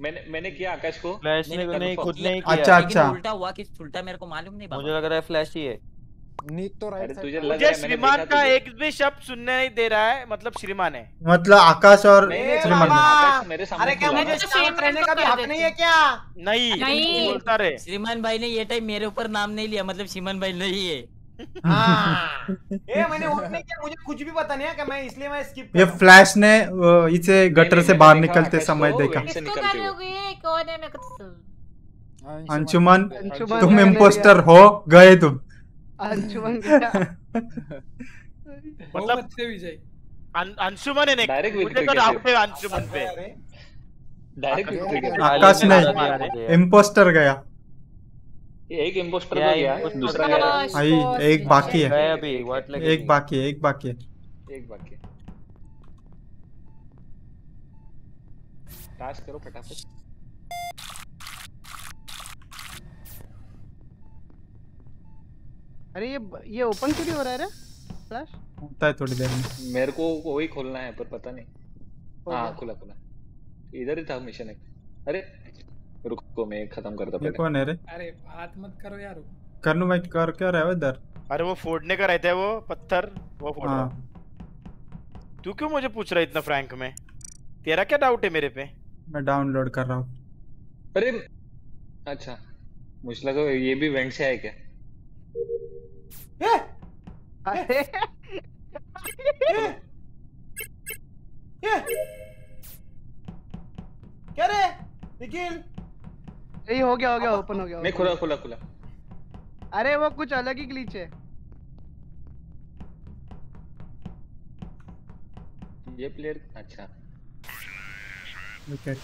मैंने मैंने किया आकाश को। फ्लैश ने नहीं कभी खुद किया। नहीं अच्छा, किया। लेकिन अच्छा। उल्टा हुआ कि उल्टा मेरे को मालूम नहीं मुझे लग रहा है फ्लैश ही है। नीक तो राइट साइड तुझे लग मुझे श्रीमान का एक भी शब्द सुनने नहीं दे रहा है मतलब श्रीमान है। मतलब आकाश और श्रीमान मेरे सामने अरे क्या मुझे शांत रहने का भी हक नहीं है क्या? नहीं नहीं। बोलता रहे। श्रीमान भाई ने ये टाइम मेरे ऊपर नाम नहीं लिया मतलब श्रीमान भाई नहीं है। हाँ। ए मैंने किया मुझे कुछ भी पता नहीं है कि मैं इसलिए मैं स्किप ये फ्लैश ने इसे गटर से बाहर निकलते समय देखा। कौन है? तो अंशुमन तुम इम्पोस्टर हो गए तुम। अंशुमन गया मतलब अच्छे विजय अं- अंशुमन है Direct मुझे तो? डाउट है अंशुमन पे। डायरेक्ट आकाश नहीं इम्पोस्टर गया। एक इम्पोस्टर तो गया। दूसरा गया? boss, एक बाकी है। अभी एक बाकी है एक बाकी है। एक बाकी टास्क करो फटाफट। अरे ये ये ओपन क्यों नहीं हो रहा है रे? फ्लैश होता है थोड़ी देर में। मेरे को वही खोलना है पर पता नहीं। हो हाँ खुला खुला। इधर ही था मिशन एक। अरे रुको मैं खत्म करता पहले। कौन है रे? अरे बात मत करो यार। करनू भाई कर क्या रहा है इधर? अरे वो फोड़ने का रहता है वो पत्थर वो फोड़ रहा हाँ। तू क्यों मुझे पूछ रहा है इतना फ्रैंक में? तेरा क्या डाउट है मेरे पे? मैं डाउनलोड कर रहा हूँ। अरे अच्छा। मुझे लगा ये भी वेंट से आया क्या? अरे ए, ए, क्या रे? निखिल? ये हो गया हो गया ओपन हो गया नहीं खुला खुला खुला। अरे वो कुछ अलग ही ग्लिच है। ये प्लेयर अच्छा। विकेट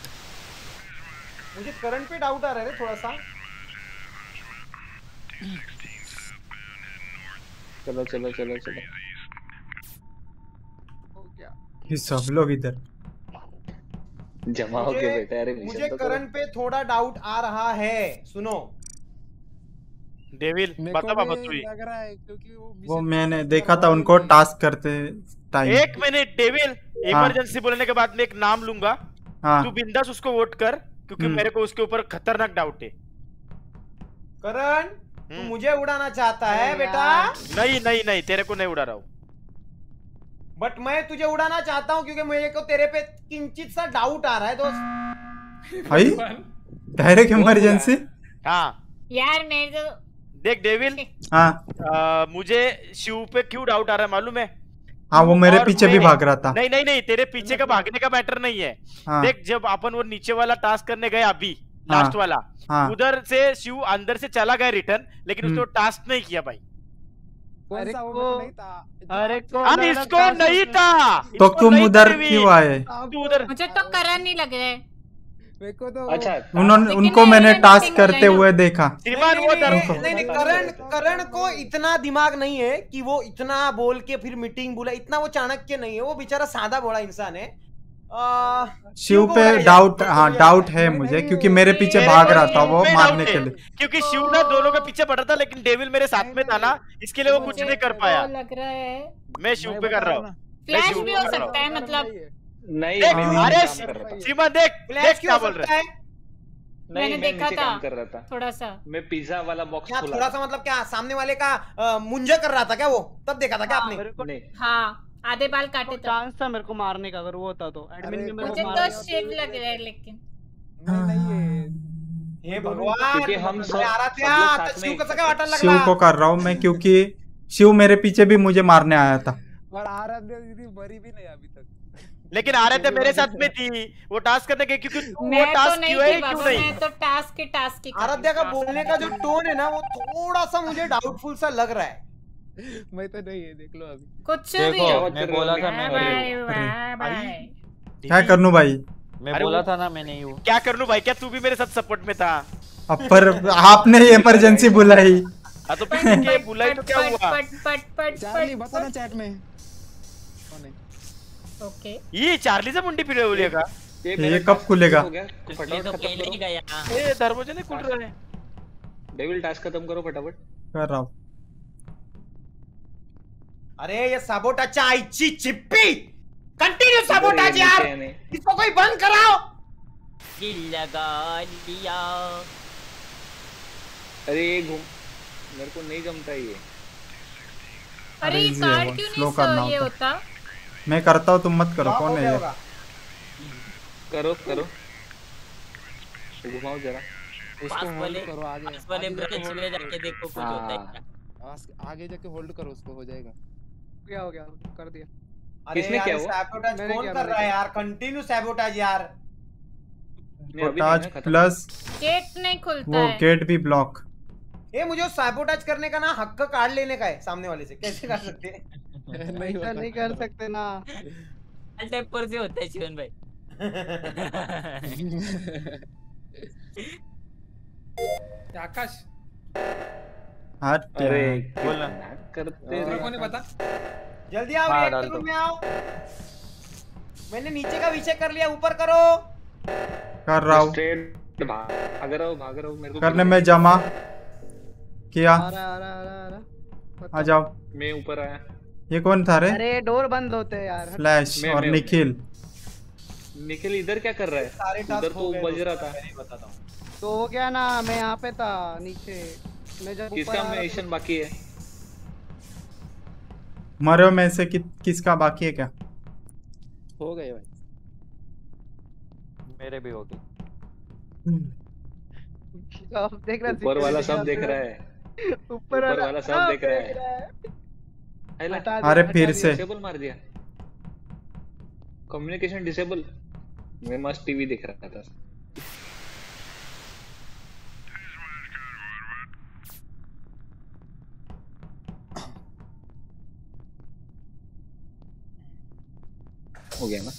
मुझे करंट पे डाउट आ रहा है थोड़ा सा। चलो चलो चलो चलो। ये सब लोग इधर। जमा हो के मुझे- बैठा अरे मुझे तो करो। करंट पे थोड़ा डाउट आ रहा है सुनो। डेविल बता बाबा तू ही लग रहा है क्योंकि वो वो मैंने देखा था उनको टास्क करते टाइम एक मिनट डेविल इमरजेंसी बोलने के बाद मैं एक नाम लूँगा। हाँ। तू बिंदास उसको वोट कर क्योंकि हम्म। मेरे को उसके ऊपर खतरनाक डाउट है। करण तू हम्म। मुझे उड़ाना चाहता है बेटा। नहीं नहीं नहीं तेरे को नहीं उड़ा रहा हूँ। बट मैं तुझे उड़ाना चाहता हूँ क्योंकि मेरे को तेरे पे किंचित सा डाउट आ रहा है दोस्त। आई डायरेक्ट इमरजेंसी हाँ। यार मेरे तो देख डेविल हाँ। मुझे शिव पे क्यों डाउट आ रहा है मालूम है? हाँ वो मेरे पीछे भी भाग रहा था। नहीं नहीं नहीं तेरे पीछे का भागने का मैटर नहीं है। हाँ। देख जब अपन वो नीचे वाला टास्क करने गए अभी हाँ। लास्ट वाला। हाँ। उधर से शिव अंदर से चला गया रिटर्न लेकिन उसने हम्म। टास्क नहीं किया भाई। कौन सा वो को नहीं था? अरे अब इसको नहीं था। तो तुम उधर क्यों आए? उधर मुझे तो करण नहीं लग रहा। है मेरे को तो अच्छा। उन्होंने उनको मैंने टास्क करते हुए देखा। श्रीमान वो नहीं, नहीं, नहीं, नहीं, करण करण को इतना दिमाग नहीं है कि वो इतना बोल के फिर मीटिंग बुला इतना वो चाणक्य नहीं है। वो बेचारा सादा बोला इंसान है। शिव पे डाउट हाँ तो डाउट है मुझे क्योंकि मेरे पीछे भाग रहा था वो मारने के लिए। क्योंकि शिव ना दोनों के पीछे पड़ रहा था लेकिन डेविल मेरे साथ में था ना इसके लिए वो कुछ नहीं कर तो पाया लग रहा है। मैं शिव पे कर रहा हूँ। फ्लैश भी हो हूँ। सकता है मतलब नहीं देख हाँ। अरे श्रीमान देख फ्लैश क्या बोल रहे है। नहीं मैंने मैं देखा था कर रहा था। थोड़ा सा। मैं पिज्जा वाला बॉक्स खोला थोड़ा सा मतलब क्या सामने वाले का मुंजा कर रहा था क्या वो? तब देखा था क्या आपने? नहीं। हाँ। आधे बाल काटे तो चांस था मेरे को मारने का अगर वो होता तो। एडमिन अरे में मेरे मुझे को तो मार। शिव लग रहा है लेकिन। नहीं नहीं ये हे भगवान क्योंकि हम सब- लोग आता साथ शिव कसं काय वाटायला शिव को कर रहा हूँ मैं क्योंकि शिव मेरे पीछे भी मुझे मारने आया था। और आराध्या दीदी मरी भी नहीं अभी तक। लेकिन आराध्या मेरे साथ में थी वो टास्क करने के क्योंकि वो तो टास्क क्यों है क्यों नहीं? मैं तो टास्क के टास्क की कर आराध्या का बोलने का जो टोन है। ना वो थोड़ा सा मुझे डाउटफुल सा लग रहा है। मैं तो नहीं है देख लो अभी। कुछ भी देखो हो। मैं? बोला था मैं बाय नहीं बाय बाय। क्या करनू भाई? मैं बोला था ना मैं नहीं हूँ। क्या कर लूँ भाई? क्या तू भी मेरे साथ सपोर्ट में था? अब पर आपने इमरजेंसी बुलाई। हाँ तो फिर ठीक बुलाई तो क्या हुआ? पट पट पट चार्ली पट बता ना चैट में। ओके। ये चार्लीचा मुंडी फिरवली का ये मेरा कब खुलेगा? ये तो ही ये दरवाजे नहीं खुल रहे डेविल टास्क खत्म करो फटाफट। कर रहा हूँ। अरे ये साबोटाच्या आईची चिप्पी कंटिन्यू साबोटाज इधर यार। इसको कोई बंद कराओ। लगा लिया। अरे ये घूम। मेरे को नहीं जमता ये। अरे ये कार्ड क्यों नहीं करना ये होता। मैं करता हूँ तुम मत करो कौन है ये? करो करो। घुमाओ जरा। उसको पास होल्ड वाले करो आगे। पास वाले ब्रांच में जाके देखो कुछ होता है हाँ। क्या आगे जाके होल्ड करो उसको हो जाएगा। क्या हो गया? कर दिया। अरे किसने किया sabotage मैंने कौन कर रहा है यार? कंटिन्यू सैबोटाज यार। खत्म। प्लस गेट नहीं खुलता वो है। गेट भी ब्लॉक ये मुझे सैबोटाज करने का ना हक कार्ड लेने का है सामने वाले से। कैसे कर सकते हैं? नहीं नहीं कर सकते ना। टाइप पर से होता है शिवन भाई। आकाश। हाँ अरे बोल करते तेरे रहो। को नहीं पता। जल्दी आओ हाँ, रिएक्टर रूम में आओ। मैंने नीचे का विषय कर लिया ऊपर करो। कर रहा हूँ। भाग रहा हूँ भाग रहा हूँ मेरे को करने में जमा। किया। आ रहा आ रहा आ रहा आ रहा। आ जाओ। मैं ऊपर आया। ये कौन था रे? अरे डोर बंद होते हैं यार। फ्लैश और मैं- निखिल। निखिल इधर क्या कर रहा है? सारे उधर टास्क तो हो गए बज रहा था। मैं नहीं बताता हूँ। तो वो क्या ना मैं यहाँ पे था नीचे। मैं जब किसका मिशन बाकी है? मरो में से कि, किसका बाकी है क्या? हो गए भाई। मेरे भी होगी अब देख रहा ऊपर वाला सब देख रहा है। ऊपर वाला सब देख रहा है। अरे फिर से। डिसेबल मार दिया। कम्युनिकेशन डिसेबल मैं मस्त टीवी देख रहा था। हो गया ना?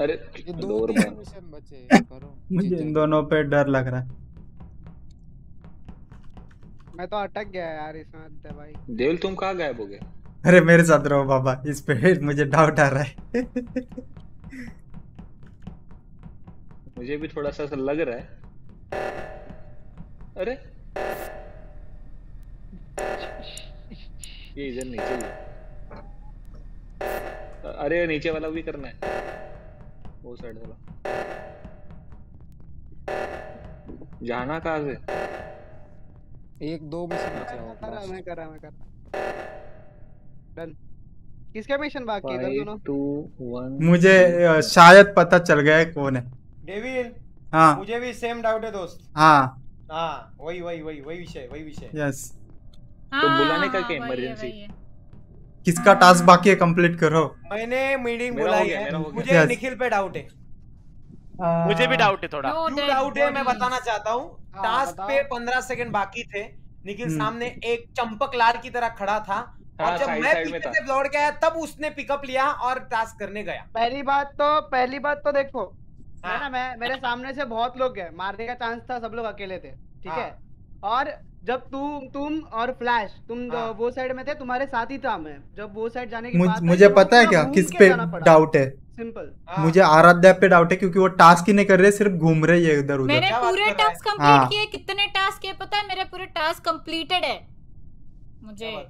अरे ये दो मिशन बचे करो मुझे इन दोनों पे डर लग रहा है। मैं तो अटक गया यार इसमें अंत भाई। देवल तुम कहाँ गायब हो गए? अरे मेरे साथ रहो बाबा इस पे मुझे डाउट आ रहा है। मुझे भी थोड़ा सा लग रहा है। अरे। ये इधर नीचे ही है। अरे नीचे वाला भी करना है। वो साइड वाला। जाना कहाँ से? एक दो मिशन बचे हो कर रहा। मैं कर रहा मैं कर रहा डन। किसका मिशन बाकी है दोनों? टू वन मुझे शायद पता चल गया है कौन है। डेविल हाँ। मुझे भी सेम डाउट है दोस्त। हाँ। हाँ वही वही वही वही विषय वही विषय। यस तो बुलाने का क्या इमरजेंसी है। किसका टास्क बाकी है कंप्लीट करो। मैंने मीटिंग बुलाई है। हो गया। मुझे Yes. निखिल पे डाउट है। मुझे भी डाउट है थोड़ा। क्यों डाउट है मैं बताना चाहता हूँ। हाँ, टास्क पे पंद्रह सेकंड बाकी थे। निखिल हम्म। सामने एक चंपक लाल की तरह खड़ा था। और हाँ, जब मैं पीछे से दौड़ के आया तब उसने पिकअप लिया और टास्क करने गया। पहली बात तो पहली बात तो देखो है हाँ। ना मैं मेरे सामने से बहुत लोग गए। मारने का चांस था सब लोग अकेले थे ठीक हाँ। है। और जब तुम तुम और फ्लैश तुम हाँ। वो साइड में थे तुम्हारे साथ ही था मैं। जब वो साइड जाने की मुझ, बात मुझे तो पता है क्या? किस पे डाउट है? सिंपल हाँ। मुझे आराध्या पे डाउट है क्योंकि वो टास्क ही नहीं कर रहे सिर्फ़ घूम रही है इधर उधर मैंने पूरे है? टास्क कंप्लीट हाँ। किए कितने टास्क किए पता है? मेरे पूरे टास्क कंप्लीटेड है। मुझे। है?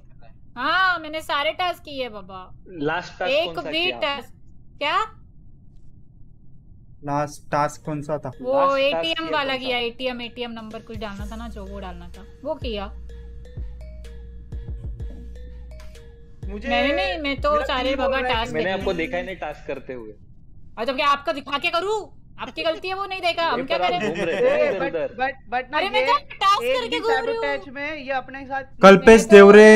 हाँ मैंने सारे टास्क किए बाबा। लास्ट टास्क एक भी टास्क क्या? लास्ट टास्क कौन सा था? वो एटीएम वाला किया एटीएम एटीएम नंबर कुछ डालना था ना जो वो डालना था। वो किया। मुझे मैंने नहीं मैं तो सारे बाबा टास्क मैंने आपको देखा ही नहीं टास्क करते हुए। अच्छा क्या आपका दिखा के करूँ? आपकी गलती है वो नहीं देखा हम क्या करें? बट बट बट अरे मैं क्या टास्क करके घूम रही हूँ। sabotage में ये अपने साथ कल्पेश देवरे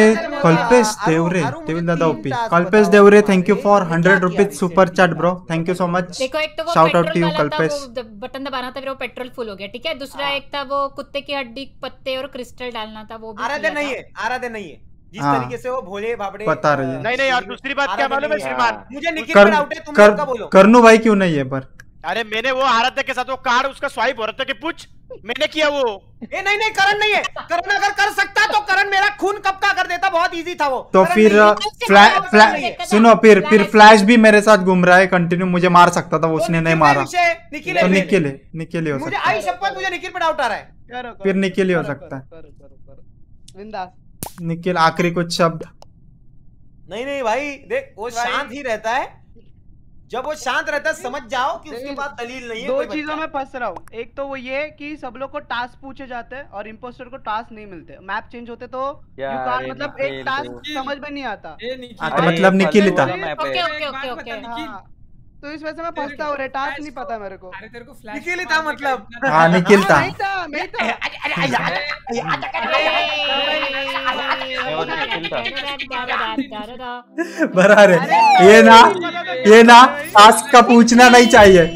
कल्पेश देवरे अरु दादा OP Kalpesh Devre thank you for तुमने hundred rupees super chat bro thank you so much देखो एक तो वो पेट्रोल you, वाला था कल्पेश। बटन दबाना था फिर वो पेट्रोल फुल हो गया ठीक है? दूसरा हाँ। एक था वो कुत्ते की हड्डी पत्ते और क्रिस्टल डालना था वो भी आराध्य नहीं है आराध्य नहीं है। जिस हाँ। तरीके से वो भोले भाबड़े बता रही है। नहीं नहीं और दूसरी बात क्या मालूम है श्रीमान? मुझे निखिल कर पे डाउट है तुम कर बोलो? करनू भाई क्यों नहीं है पर? अरे मैंने वो आराध्य के साथ वो कार्ड उसका स्वाइप हो रहा था कि पूछ। मैंने किया वो। ए नहीं नहीं करण नहीं है। करण अगर कर सकता तो करण मेरा खून कब का कर देता बहुत इजी था वो। तो फिर? सुनो फिर फिर फ्लैश- भी मेरे साथ घूम रहा है कंटिन्यू मुझे मार सकता था वो उसने नहीं मारा। निखिल तो निखिल निखिल हो सकता आई शपथ मुझे निखिल पे डाउट आ रहा है। फिर निखिल हो सकता है। निखिल आखिरी कुछ शब्द? नहीं नहीं भाई देख वो शांत ही रहता है। जब वो शांत रहता है समझ जाओ कि उसके पास दलील नहीं है दो चीज़ों में फंस रहा हूँ। एक तो वो ये कि सब लोग को टास्क पूछे जाते हैं और इम्पोस्टर को टास्क नहीं मिलते। मैप चेंज होते तो मतलब एक टास्क तो- समझ में नहीं आता। हाँ, तो मतलब ये निखिल था। है। हाँ तो इस वजह से मैं फंसता हूँ रे टास्क नहीं पता मेरे को अरे तेरे को फ्लैश ही को था मतलब। हाँ था। निखिल था नहीं था नहीं था बराबर है ये ना ये ना टास्क का पूछना नहीं चाहिए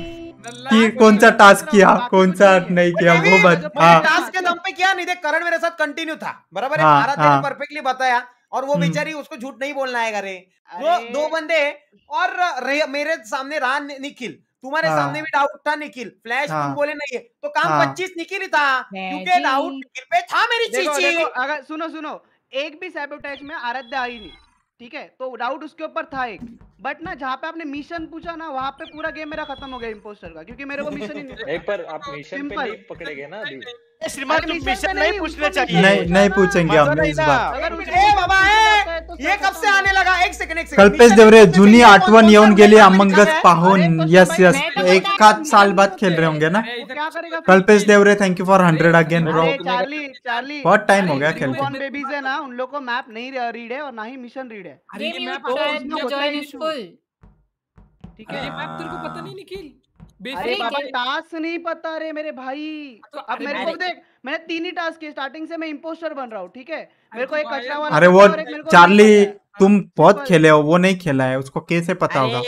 कि कौन सा टास्क किया कौन सा नहीं किया वो बत हाँ टास्क के दम पे किया नहीं देख करण मेरे साथ कंटिन्यू था बराबर है हाँ, हाँ। ने परफेक्टली बताया और वो हम्म। बेचारी उसको झूठ नहीं बोलना आएगा रे। वो दो बंदे और मेरे सामने रहा निखिल। तुम्हारे हाँ। सामने भी डाउट था निखिल। फ्लैश हाँ। तुम बोले नहीं है। तो काम हाँ। पच्चीस निखिल ही था क्योंकि डाउट निखिल पे था मेरी चीची अगर सुनो सुनो। एक भी सैबोटेज में आराध्य आई नहीं ठीक है? तो डाउट उसके ऊपर था एक। बट ना जहाँ पे आपने मिशन पूछा ना वहाँ पे पूरा गेम मेरा खत्म हो गया इम्पोस्टर का क्योंकि मेरे को मिशन ही नहीं एक पर आप मिशन पे नहीं पकड़े गए ना अभी। श्रीमान तुम मिशन नहीं नहीं, पूछने चाहिए। नहीं नहीं पूछेंगे हम। इस बार। ए बाबा है ए तो ये कब से आने लगा? एक सेकंड एक सेकंड कल्पेश देवरे जुनी आठवन येऊन गेली कौन- अमंगस कौन- कौन- पाहून यस यस तो एक आध साल बाद खेल रहे होंगे ना? Kalpesh Devre thank you for? Hundred again bro Charlie Charlie बहुत टाइम हो गया खेल के। बेबीज है ना उन लोग को मैप नहीं रीड है और ना ही मिशन रीड है। ये यू तो ठीक है ये मैप तेरे को पता नहीं निखिल। अरे बाबा टास्क नहीं पता रे मेरे भाई। तो अब मेरे को देख मैंने तीन ही टास्क किए स्टार्टिंग से मैं इम्पोस्टर बन रहा हूँ ठीक है? मेरे को तो एक कचरा वाला अरे वो है चार्ली तुम बहुत खेले हो वो नहीं खेला है उसको कैसे पता होगा?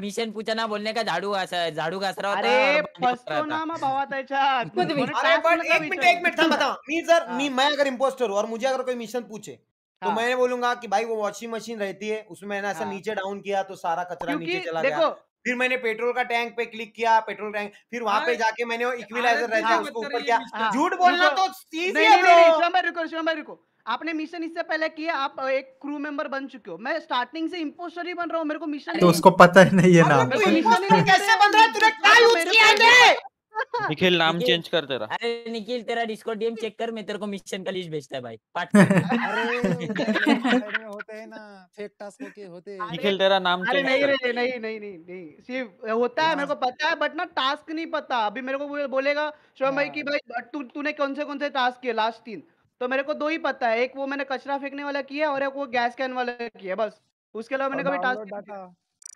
मिशन पूछा ना बोलने का झाड़ू झाड़ू घास रहा होता अरे और बाकी कर फसतो ना था। भावा त्याच्या अरे बट एक मिनट एक मिनट था बताओ मी जर हाँ। मी मैं अगर इम्पोस्टर हूँ और मुझे अगर कोई मिशन पूछे तो हाँ। मैं बोलूँगा कि भाई वो वॉशिंग मशीन रहती है उसमें मैंने ऐसा हाँ। नीचे डाउन किया तो सारा कचरा नीचे चला गया। फिर मैंने पेट्रोल का टैंक पे क्लिक किया पेट्रोल टैंक फिर वहाँ पे जाके मैंने वो इक्विलाइजर रहता है उसको ऊपर किया। झूठ बोलना तो नहीं है ब्रो। रुको रुको। आपने मिशन इससे पहले किया आप एक क्रू मेंबर बन चुके हो। मैं स्टार्टिंग से इम्पोस्टर ही बन रहा हूँ मेरे को मिशन तो उसको पता ही नहीं है ना। कैसे बन रहा है? तूने क्या यूज़ किया है? निखिल नाम चेंज कर तेरा। अरे निखिल तेरा डिस्कॉर्ड डीएम चेक कर मैं तेरे को मिशन का लिस्ट भेजता है भाई। कर। अरे होते हैं ना फेक टास्क के होते हैं। निखिल तेरा नाम अरे चेंज नहीं कर। रे नहीं नहीं नहीं नहीं। सिर्फ़ होता है मेरे को पता है बट ना टास्क नहीं पता। अभी मेरे को बोलेगा शिवम भाई कि भाई तू तूने कौन से कौन से टास्क किए लास्ट तीन? तो मेरे को दो ही पता है। एक वो मैंने कचरा फेंकने वाला किया और एक वो गैस कैन वाला किया बस। उसके अलावा मैंने कभी टास्क डाटा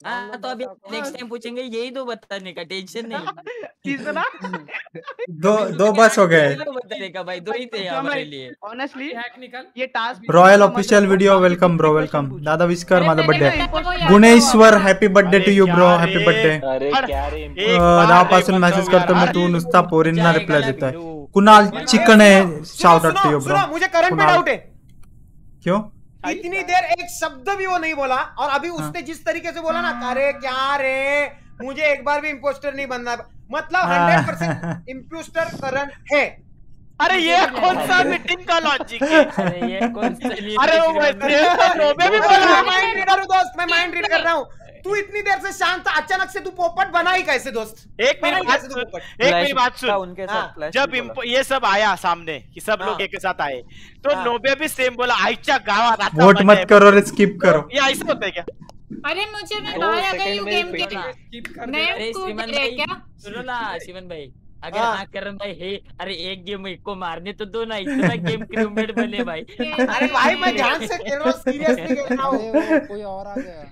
हाँ तो अभी नेक्स्ट टाइम पूछेंगे यही तो बताने का टेंशन नहीं तीसरा? दो दो बस हो गए। तो बताने का भाई दो ही थे हमारे लिए। ऑनेस्टली हैक निकल। ये task royal official video welcome bro welcome दादा विस्कर मैंने बर्थडे तो Guneshwar happy birthday to you bro क्या हॅपी बर्थडे अरे अरे, क्या रे एक बार दहापासून मेसेज करतो मी तू नुसता पोरींना रिप्लाय जाएगा देतोय ना कुणाल चिकन है shout out to you bro मुझे करंट पे डाउट है। क्यों? इतनी देर एक शब्द भी वो नहीं बोला और अभी उसने जिस तरीके से बोला ना अरे क्या रे? मुझे एक बार भी इम्पोस्टर नहीं बनना मतलब हंड्रेड परसेंट इम्पोस्टर करण है। अरे ये कौन सा मीटिंग का लॉजिक है? अरे ये कौन सा अरे वो भी बोल रहा भी बोला माइंड रीडर हूँ दोस्त मैं माइंड रीड कर रहा हूँ। तू इतनी देर से शांत था अचानक से तू पोपट बना ही कैसे दोस्त? एक मेरी बात सुन एक मेरी बात सुन। उनके हाँ, साथ जब ये सब आया सामने कि सब लोग हाँ। एक साथ आए तो हाँ। नोबे भी सेम बोला गावात आता वोट मत करो रे स्किप करो। ये ऐसा होता है क्या? अरे मुझे मैं बाहर आ गई हूँ में गेम के पेटी- स्किप कर नए अरे कूद रहे भाई क्या? सुनो ना शिवन भाई अगर हाँ। हाँ करण भाई हे अरे एक गेम को मारने तो दो ना इतना गेम क्रूमेट बने भाई। अरे भाई मैं ध्यान से खेल रहा हूँ सीरियसली खेल रहा हूँ। कोई और आ गया।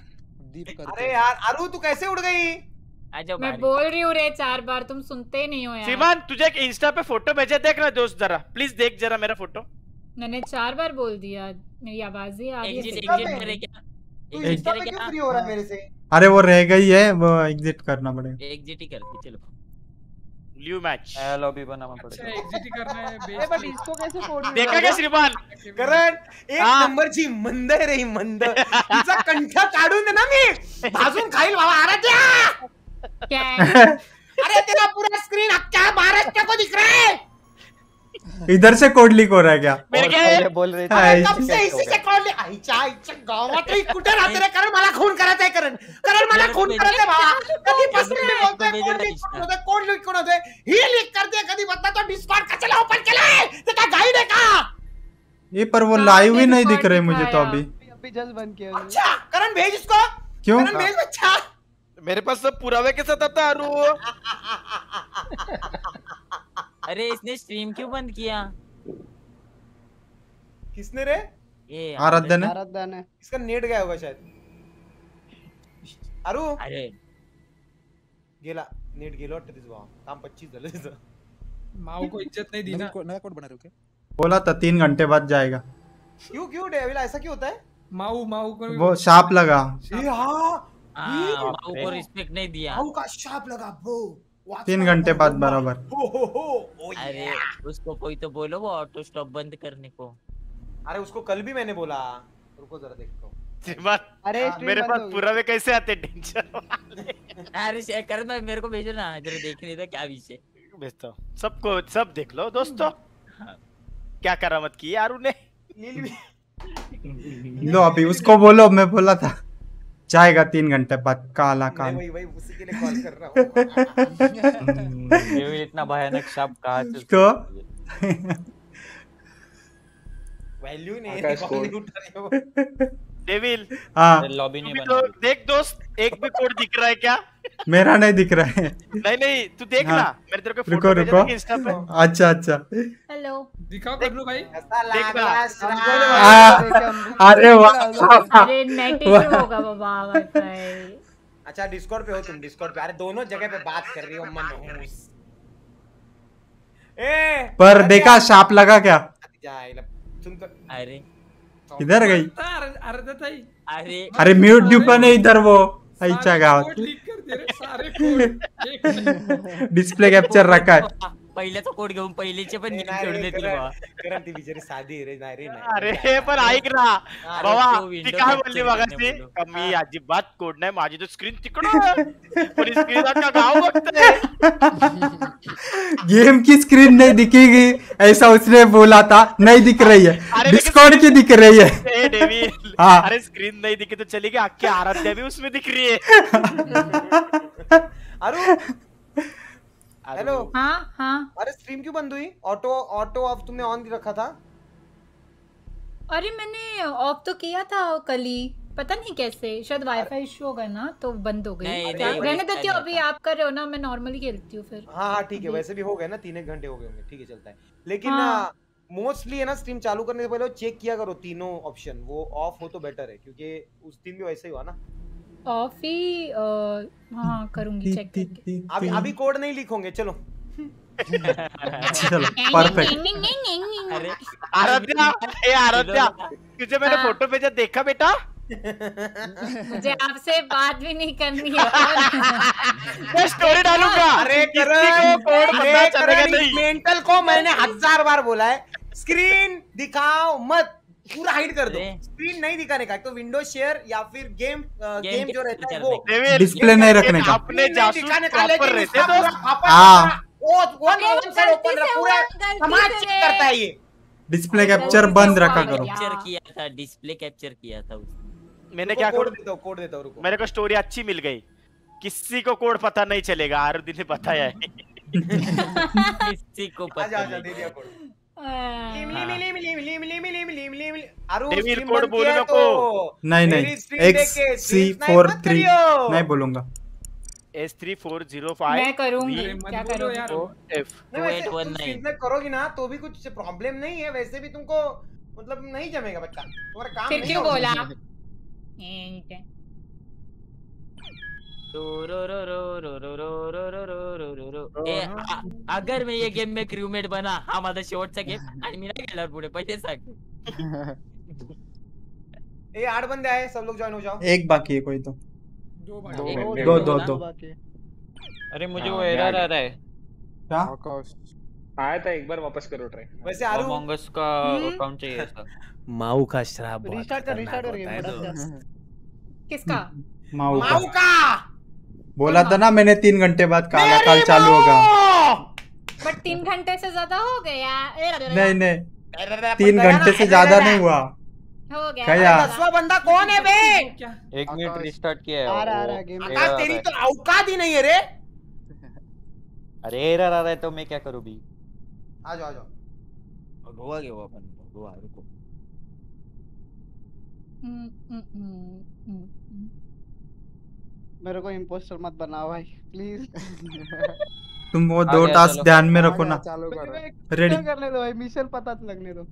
दीप करते अरे यार अरु तू कैसे उड़ गई? मैं बोल रही हूँ रे चार बार तुम सुनते नहीं हो यार। सीमान तुझे एक इंस्टा पे फ़ोटो भेजा देख ना दोस्त जरा। प्लीज़ देख जरा मेरा फ़ोटो। मैंने चार बार बोल दिया मेरी आवाज़ ही आ रही है। एग्जिट करे क्या? एग्जिट करे क्या हो रहा है मेरे से? अरे वो रह गई है वो एग्जिट करना पड़ेगा। एग्जिट ही कर दी चलो। ल्यू मैच लॉबी बनाना अच्छा पड़ेगा। एग्जिट ही करना है बेस बट इसको कैसे फोड़ देखा क्या श्रीमान? करण एक हा. नंबर ची मंद आहे रे ही मंद। तिचा कंठ काढून दे ना मी। भाजून खाईल बाबा आराध्या क्या? अरे तेरा पूरा स्क्रीन क्या महाराष्ट्र को दिख रहा है इधर से कोड लीक हो रहा है क्या? मेरे क्या बोल रहे हाँ, अरे से इसी से कॉल आईच्या आईच्या गावात कुठे राहते रे मला खून करायचा आहे करण। करण मला खून करायचं आहे बाबा। कधी पासून बोलतोय कोण लीक कोण होतोय कोण लीक कोण होतोय ही लीक करते कधी बदला तो डिस्कॉर्ड कशाला ओपन केलाय ते काय गाईड आहे का ये पर वो हाँ, लाइव ही नहीं दिख रहे मुझे तो अभी। अभी जस्ट बंद किया अच्छा करण भेज इसको। क्यों? करण भेज अच्छा। मेरे पास सब पुरावे के साथ आता अरु अरे इसने स्ट्रीम क्यों बंद किया? किसने रे? ये आराध्या ने। आराध्या ने। इसका नेट गया होगा शायद। अरु? अरे। गेला नेट गेलो वाटतं तिचं भावा। काम पच्चीस झालं तिचं। माओ को इज़्ज़त नहीं दी ना। नया कोड बना रहे हो क्या? बोला था तीन घंटे बाद जाएगा। क्यों क्यों डेविल ऐसा क्यों होता है? माऊ माऊ को वो शाप लगा। ये हाँ। हाँ माऊ को रिस्पेक्ट नहीं दिया। हाउ का शाप लगा ब्रो तीन घंटे बाद बराबर। हो हो हो ओ अरे उसको कोई तो बोलो वो ऑटो स्टॉप बंद करने को। अरे उसको कल भी मैंने बोला। रुको जरा देखता हूँ। अरे हाँ, मेरे पास हो गई। पुरावे कैसे आते टेंशन अरे शेयर कर मैं मेरे को भेजो ना। जरा देखने दो क्या विषय। भेजता हूँ। सबको सब देख लो दोस्तों। क्या करामत की यार भी लो अभी उसको बोलो मैं बोला था। जाएगा तीन घंटे बाद काला काल। वही वही उसी के लिए कॉल कर रहा हूँ। ये इतना भयानक शब्द कहाँ तो? वैल्यू नहीं है। हो डेविल हाँ लॉबी नहीं बना तो देख दोस्त एक भी कोड दिख रहा है क्या? मेरा नहीं दिख रहा है। नहीं नहीं तू देख हाँ। ना मैंने तेरे को रुको फ़ोटो भेजा रुको। इंस्टा पे। अच्छा अच्छा। हेलो दिखाओ कर लो भाई। देख ना। अरे वाह। अरे नेट होगा बाबा वाईफाई अच्छा डिस्कॉर्ड पे हो तुम डिस्कॉर्ड पे। अरे दोनों जगह पे बात कर रही हो मनहूस। ए पर देखा शाप लगा क्या? सुन तो अरे। किधर गई। अरे अरे म्यूट ड्यूपन है इधर वो अच्छा गाँव कोड लीक कर दे रे सारे कोड एक मिनिट. डिस्प्ले कैप्चर रखा है। पहिल्याचा कोड घेऊन पहिलेचे पण गेम खेळून देतील बाबा करण ती बिचारी साधी रे नाही रे नाही. अरे पण ऐक ना. बाबा तो ती काय बोलली बोललो. का मी अजिबात कोड नाही माझी तर स्क्रीन तिकडं. पण स्क्रीन आता गाव बघते गेम की स्क्रीन नहीं दिखेगी ऐसा उसने बोला था नहीं दिख रही है. अरे डिस्कॉर्ड की दिख रही है. हाँ। अरे स्क्रीन नहीं दिखी तो चलेगी आखी आराध्या भी उसमें दिख रही है. अरु हेलो हाँ हाँ। अरे स्ट्रीम क्यों बंद हुई? ऑटो ऑटो ऑफ़ तुमने ऑन रखा था। अरे मैंने ऑफ़ तो किया था कल ही। पता नहीं कैसे। शायद वाईफाई इशू होगा ना तो बंद हो गई। रहने देती हूँ अभी आप कर रहे हो ना मैं नॉर्मली खेलती हूँ फिर। हाँ हाँ ठीक है वैसे भी हो गए ना तीन एक घंटे हो गए होंगे। ठीक है चलता है। लेकिन हाँ। मोस्टली है ना स्ट्रीम चालू करने से पहले चेक किया करो तीनों ऑप्शन वो ऑफ़ हो तो बेटर है क्योंकि उस दिन भी वैसे ही हुआ ना। ऑफ़ ही हाँ करूँगी चेक करके। अभी अभी कोड नहीं लिख होंगे चलो। चलो परफेक्ट अरे आराध्या ए आराध्या तुझे मैंने हाँ। फ़ोटो भेजा देखा बेटा? मुझे आपसे बात भी नहीं करनी है। मैं स्टोरी डालूँगा। अरे किसी को कोड पता चलेगा नहीं। मेंटल को मैंने हज़ार बार बोला है। स्क्रीन दिखाओ मत। पूरा हाइड कर दो। स्क्रीन नहीं दिखाने का तो विंडो शेयर या फिर गेम आ, गेम, गेम जो रहता है वो। डिस्प्ले नहीं रखने का। अपने दिखाने का लेकिन डिस्प्ले हाँ। कैप्चर बंद रखा करो। कैप्चर किया था डिस्प्ले कैप्चर किया था मैंने क्या कोड देता हूँ कोड देता हूँ मेरे को स्टोरी अच्छी मिल गई। किसी को कोड पता नहीं चलेगा आरुदी ने बताया है। किसी को पता नहीं नहीं नहीं नहीं बोलूँगा। एस थ्री फोर ज़ीरो करोगी ना तो भी कुछ प्रॉब्लम नहीं है। वैसे भी तुमको मतलब नहीं जमेगा बच्चा। तुम्हारा काम क्यों बोला? अगर मैं ये गेम में क्रूमेट बना हा माझा शेवटचा गेम मी सांग ए आठ बंदे आए सब लोग ज्वाइन हो जाओ एक बाकी है कोई तो दो दो- दो अरे मुझे हाँ, वो एरर आ रहा है क्या आया था एक बार वापस करो ट्राई वैसे आरु का हम्म? अकाउंट चाहिए था माऊ का श्राप रिस्टार्ट कर रिस्टार्ट है माऊ का बोला था ना मैंने तीन घंटे बाद काला काल चालू होगा। बट तीन घंटे से ज़्यादा हो गया नहीं नहीं। तीन घंटे से ज़्यादा नहीं हुआ। हो। गया क्या? दसवा बंदा कौन है बे? एक मिनट रिस्टार्ट किया है आ रहा, आ रहा, game आकाश आ तेरी तो औकात ही नहीं है रे। अरे एरर आ रहा है तो मैं क्या करूँ भी आ जाओ आ जाओ। गोवा घेऊ आपण गोवा रुको हम्म, हम्म, हम्म, हम्म, हम्म। मेरे को इम्पोस्टर मत बनाओ भाई प्लीज़ तुम वो दो टास्क ध्यान में रखो ना। चालू करो। रेडी करने दो भाई? मिशन पता तो लगने दो।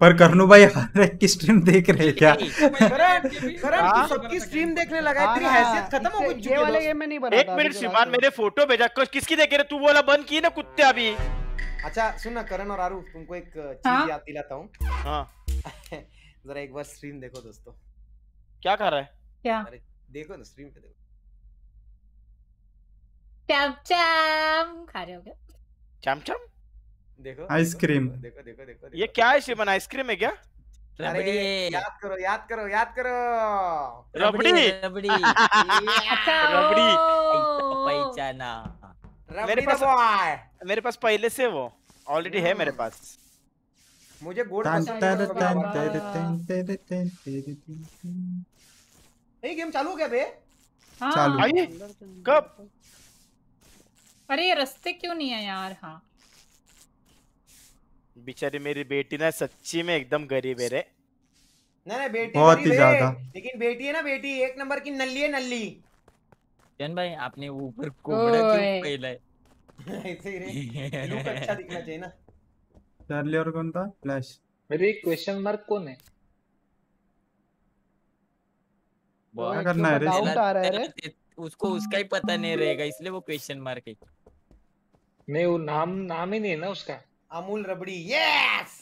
पर करनू भाई हर एक की स्ट्रीम देख रहे क्या? करण करण हाँ? सबकी स्ट्रीम देखने लगा है तेरी हैसियत खत्म हो गई ये वाले गेम में नहीं बना एक मिनट श्रीमान मेरे फ़ोटो भेजा कुछ किसकी देख रहे तू बोला बंद की ना कुत्ते अभी। अच्छा सुन ना करण और आरू तुमको एक चीज़ हाँ? याद दिलाता हूँ। हाँ। जरा एक बार स्ट्रीम देखो दोस्तों। क्या कर रहा है? क्या? अरे देखो ना स्ट्रीम पे देखो। चम चम। खा रहे हो क्या चमचम देखो आइसक्रीम। देखो देखो देखो देखो ये क्या है श्रीमान आइसक्रीम है क्या? रबड़ी। याद करो याद करो याद करो। रबड़ी। रबड़ी अच्छा। रबड़ी। पहचाना रबड़ी पास- मेरे पास पहले से वो ऑलरेडी है। मेरे पास। मुझे गोड है ये गेम चालू हो गया बे। हाँ। चालू। आई कब? अरे ये रास्ते क्यों नहीं है यार? हाँ। बेचारी मेरी बेटी ना सच्ची में एकदम गरीब है रे। नहीं नहीं बेटी बहुत ही ज़्यादा। लेकिन बेटी है ना बेटी। एक नंबर की नल्ली है नल्ली। जन भाई आपने ऊपर कोबरा क्यों पहला है? ऐसे ही रे। लुक अच्छा दिखना चाहिए ना। चार्ली और कौन था फ्लैश मेरे क्वेश्चन मार्क कौन है? क्या करना है रे आ रहा है। रे उसको उसका ही पता नहीं रहेगा इसलिए वो क्वेश्चन मार्क है। नहीं वो नाम नाम ही नहीं है ना उसका। अमूल रबड़ी यस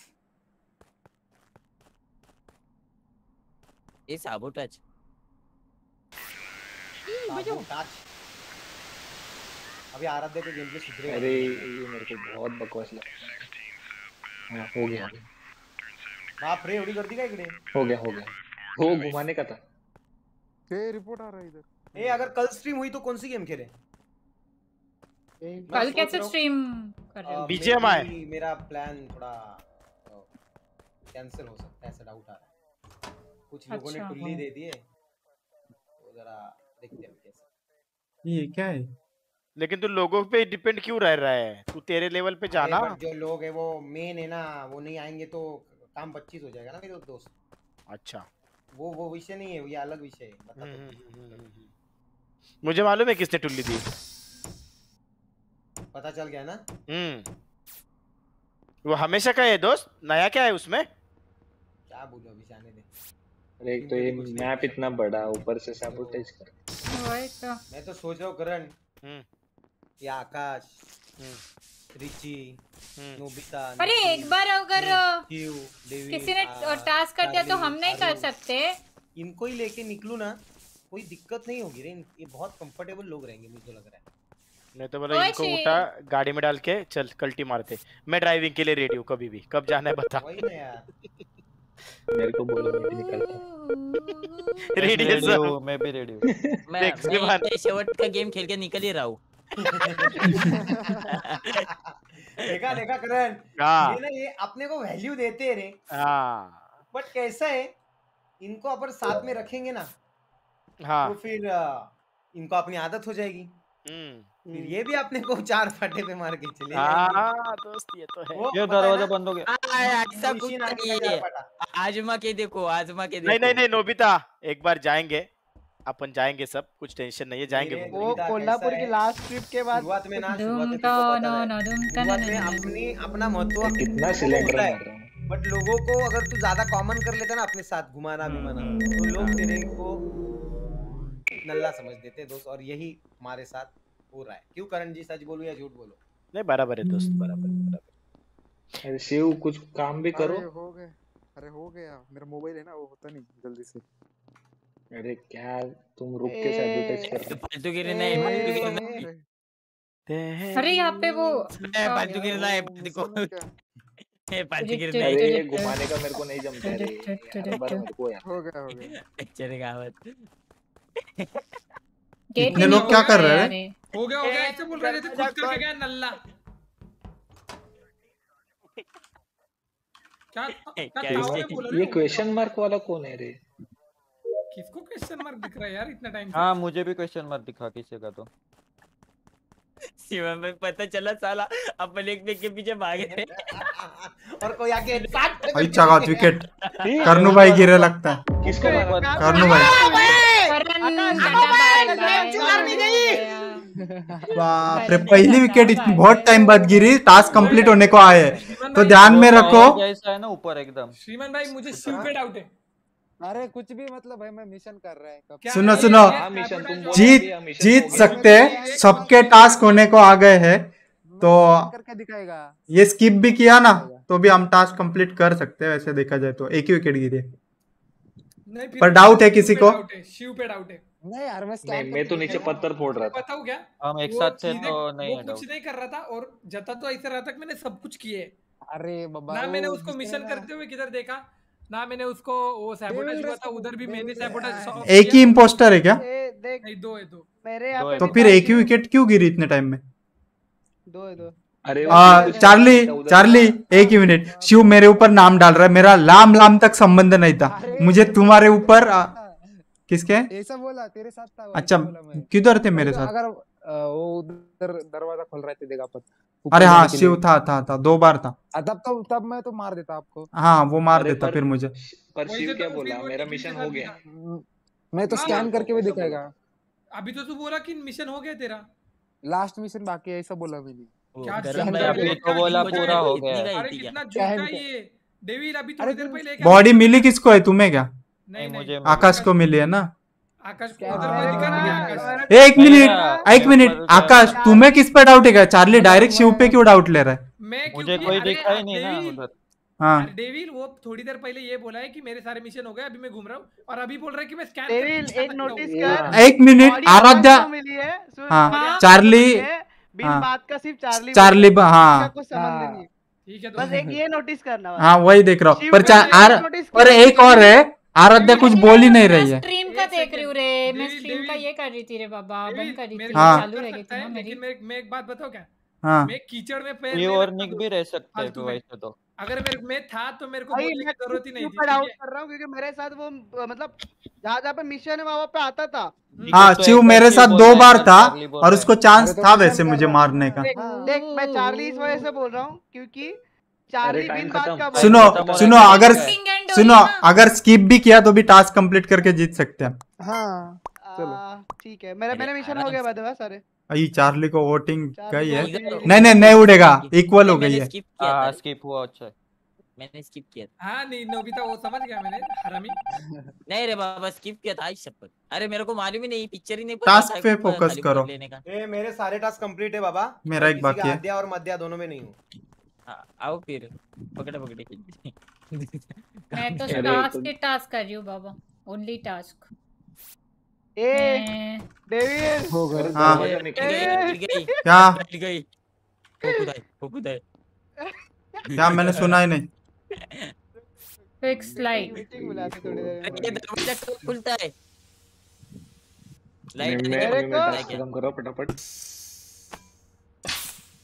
ये साबोटाज अभी आराध्य के गेम प्ले सुधरे। अरे ये मेरे को बहुत बकवास लगा हाँ। हो गया। बाप रे एवढी गर्दी काय इकडे? हो गया हो गया। वो घुमाने का था। ये रिपोर्ट आ रहा है इधर। ए अगर कल स्ट्रीम हुई तो कौन सी गेम खेले? कल कैसे स्ट्रीम कर रहे हो? BGMI मेरा प्लान थोड़ा कैंसिल हो सकता है ऐसा डाउट आ रहा है। कुछ लोगों ने अच्छा, टुल्ली हाँ। दे दिए तो जरा देखते हैं कैसे। ये क्या है? लेकिन तू लोगों पे डिपेंड क्यों रह रहा है? तू तेरे लेवल पे जाना। जो लोग है वो मेन है ना वो नहीं आएँगे तो काम पच्चीस हो जाएगा ना मेरे दोस्त। अच्छा। वो वो विषय नहीं है ये अलग विषय है बता हम्म। हम्म, हम्म। मुझे मालूम है किसने टुल्ली दी। पता चल गया ना? हम्म। वो हमेशा का है दोस्त? नया क्या है उसमें? क्या बोलो अभी जाने दे। अरे एक तो ये मैप इतना बड़ा ऊपर से सैबोटेज कर। वही तो। मैं तो सोच रहा हूँ करण हम्म। ये आकाश। रिची। नोबिता अरे एक बार अगर किसी ने टास्क कर दिया तो हम नहीं कर सकते। इनको ही लेके निकलूं ना कोई दिक्कत नहीं होगी रे ये बहुत कंफर्टेबल लोग रहेंगे मुझे लग रहा है। मैं तो बोला इनको उठा गाड़ी में डाल के चल कल्टी मारते। मैं ड्राइविंग के लिए रेडी हूँ कभी भी कब जाना है बता। मेरे को बोलो मैं भी निकलता रेडी मैं भी रेडी हूँ मैं शेवट का गेम खेल के निकल ही रहा हूँ। देखा देखा करण। हाँ। ये ना ये अपने को वैल्यू देते हैं रे। हाँ। बट कैसा है इनको अपन साथ में रखेंगे ना हाँ। तो फिर इनको अपनी आदत हो जाएगी। हम्म। फिर ये भी अपने को चार फटे पे मार के चले हाँ दोस्त ये तो है। ये दरवाज़ा बंद हो गया। ऐसा कुछ नहीं है। आजमा के देखो आजमा के देखो नहीं नहीं नहीं नोबिता एक बार जाएँगे। अपन जाएँगे सब कुछ टेंशन नहीं है जाएँगे वो कोल्हापुर की लास्ट ट्रिप के बाद शुरुआत में ना शुरुआत में नो नो है। दुम का शुरुआत में नो नो। अपनी अपना महत्व कितना सिलेंडर है। मार रहा हूँ बट लोगों को अगर तू ज़्यादा कॉमन कर लेता ना अपने साथ घुमाना घुमाना तो लोग तेरे को नल्ला समझ देते हैं दोस्त और यही हमारे साथ हो रहा है। क्यों? करण जी सच बोलूँ या झूठ बोलो? नहीं बराबर है दोस्त बराबर है, बराबर। अरे शिव कुछ काम भी करो। अरे हो गया अरे हो गया। मेरा मोबाइल है ना वो होता नहीं जल्दी से। अरे क्या तुम रुक के सैबोटेज कर रहे हो? नहीं है। अरे यहाँ पे वो देखो। ए, फालतूगिरी नहीं अरे घुमाने का मेरे को नहीं जमता यार, बार मेरे को यार हो गया हो गया। चले गावत गेट इतने लोग क्या कर रहे हैं? है हो गया हो गया ऐसे बोल रहे थे खुद करके गया नल्ला। क्या क्या ये-? क्वेश्चन मार्क वाला कौन है रे? किसको क्वेश्चन मार्क दिख रहा है यार इतना टाइम हाँ मुझे भी क्वेश्चन मार्क दिखा किसी का तो। शिवम में पता चला साला अपन एक के पीछे भाग। रहे और कोई आके साथ भाई चागात विकेट करनू भाई गिरे लगता है। किसको करनू भाई। बाप रे। पहली विकेट इतनी बहुत टाइम बाद गिरी टास्क कंप्लीट होने को आए। तो ध्यान में रखो। जैसा है ना ऊपर एकदम। श्रीमान भाई मुझे शिव पे डाउट है। अरे कुछ भी मतलब भाई मैं मिशन कर रहा है सुनो सुनो। हाँ, मिशन तुम जीत मिशन जीत सकते हैं। सबके टास्क होने को आ गए हैं तो करके दिखाएगा। ये स्किप भी किया ना तो भी हम टास्क कंप्लीट कर सकते हैं वैसे देखा जाए तो। एक ही विकेट गिरी पर डाउट है किसी को? शिव पे डाउट है। नहीं यार मैं नहीं मैं तो नीचे पत्थर फोड़ रहा था। बताऊँ क्या हम एक साथ थे तो नहीं कुछ नहीं कर रहा था और जता तो ऐसे रहा था कि मैंने सब कुछ किए। अरे बाबा ना मैंने उसको मिशन करते हुए किधर देखा? ना मैंने उसको वो सैबोटेज हुआ था उधर भी मैंने सैबोटेज एक ही किया। इम्पोस्टर है क्या? देख नहीं दो है दो। मेरे यहाँ पे तो फिर एक ही विकेट क्यों गिरी इतने टाइम में? दो है दो। अरे चार्ली चार्ली एक ही मिनट शिव मेरे ऊपर नाम डाल रहा है मेरा लाम लाम तक संबंध नहीं था। मुझे तुम्हारे ऊपर किसके? ऐसा बोला तेरे साथ था अच्छा किधर थे मेरे तो साथ? अगर वो उधर दरवाज़ा खोल रहे थे देखा अपन अरे हाँ शिव था था था दो बार था। तब तो तब मैं तो मार देता आपको। हाँ वो मार देता फिर मुझे। पर शिव तो क्या बोला? मेरा मिशन हो गया। मैं तो स्कैन हाँ, करके भी दिखाएगा अभी तो तू बोला कि मिशन हो गया तेरा। लास्ट मिशन बाकी है ऐसा बोला मैंने। क्या? अभी तो बोला पूरा हो गया। अरे कितना झूठ क्या है है? ये डेविल अभी थोड़ी देर पहले बॉडी मिली किसको है? तुम्हें क्या? नहीं नहीं नहीं। मुझे आकाश को मिली है ना? एक मिनट एक मिनट आकाश तुम्हें किस पे डाउट है क्या? चार्ली डायरेक्ट शिव पे क्यों डाउट ले रहा है? मुझे कोई दिखा ही नहीं ना डेविल- उधर। हाँ। डेविल वो थोड़ी देर पहले ये बोला है कि मेरे सारे मिशन हो गए अभी मैं घूम रहा हूँ। और अभी बोल रहा है कि मैं स्कैन डेविल एक नोटिस। कर। एक मिनट आराध्या है? हाँ, चार्ली- है, बिन हाँ। बात का सिर्फ़ चार्ली चार्ली है, हाँ। कुछ संबंध हाँ। नहीं ठीक है बस तो एक ये नोटिस करना हाँ वही देख रहा हूँ। पर का चा- मैंने आर notice पर एक और है। आराध्या कुछ बोल ही नहीं रही है। स्ट्रीम का देख रही हूँ रे मैं स्ट्रीम का ये कर रही थी रे बाबा बंद कर रही थी हाँ। चालू रह गई थी ना मेरी। मैं मैं एक बात बताऊँ क्या? हाँ। मैं कीचड़ में पैर ये और निक भी रह सकते हैं वैसे तो। अगर मेरे मैं था तो मेरे को बोलने की ज़रूरत ही नहीं थी डाउट कर रहा हूँ? क्योंकि मेरे साथ वो मतलब जहाँ जहाँ पे मिशन है वहाँ पे आता था। हाँ तो शिव मेरे साथ दो बार था और उसको चांस तो था वैसे मुझे मारने का। देख देख मैं चार्ली इस वजह से बोल रहा हूँ क्योंकि चार्ली time बिन बात खत्म। का बोल सुनो सुनो अगर सुनो अगर स्किप भी किया तो भी टास्क कंप्लीट करके जीत सकते हैं। हाँ। चलो। ठीक है। मेरा अरे मेरा मिशन हो गया सारे अई चार्ली को वोटिंग गई है नहीं नहीं नहीं उड़ेगा। इक्वल हो गई है। किया हाँ। स्किप हुआ अच्छा। मैंने स्किप किया था। हाँ नहीं नोबिता वो समझ गया मैंने। हरामी। नहीं रे बाबा स्किप किया था। आई शपथ अरे मेरे को मालूम ही नहीं पिक्चर ही नहीं टास्क पे फोकस करो। बोल लेने का। ए, मेरे सारे टास्क कंप्लीट है बाबा। मेरा एक बाकी है। और मध्या दोनों में नहीं हाँ, आओ फिर पकड़े पकड़े। मैं तो टास्क ही टास्क कर रही हूँ बाबा। ओनली टास्क ए डेविड हो गए हाँ। दरवाज़ा निकल गई क्या? फुकुदाई फुकुदाई क्या? मैंने सुना ही नहीं। फिक्स लाइट मीटिंग बुलाते थोड़ी देर ये दरवाज़ा खुलता है? लाइट मैं- नहीं मैं- मैं टास्क क्या? खत्म करो फटाफट।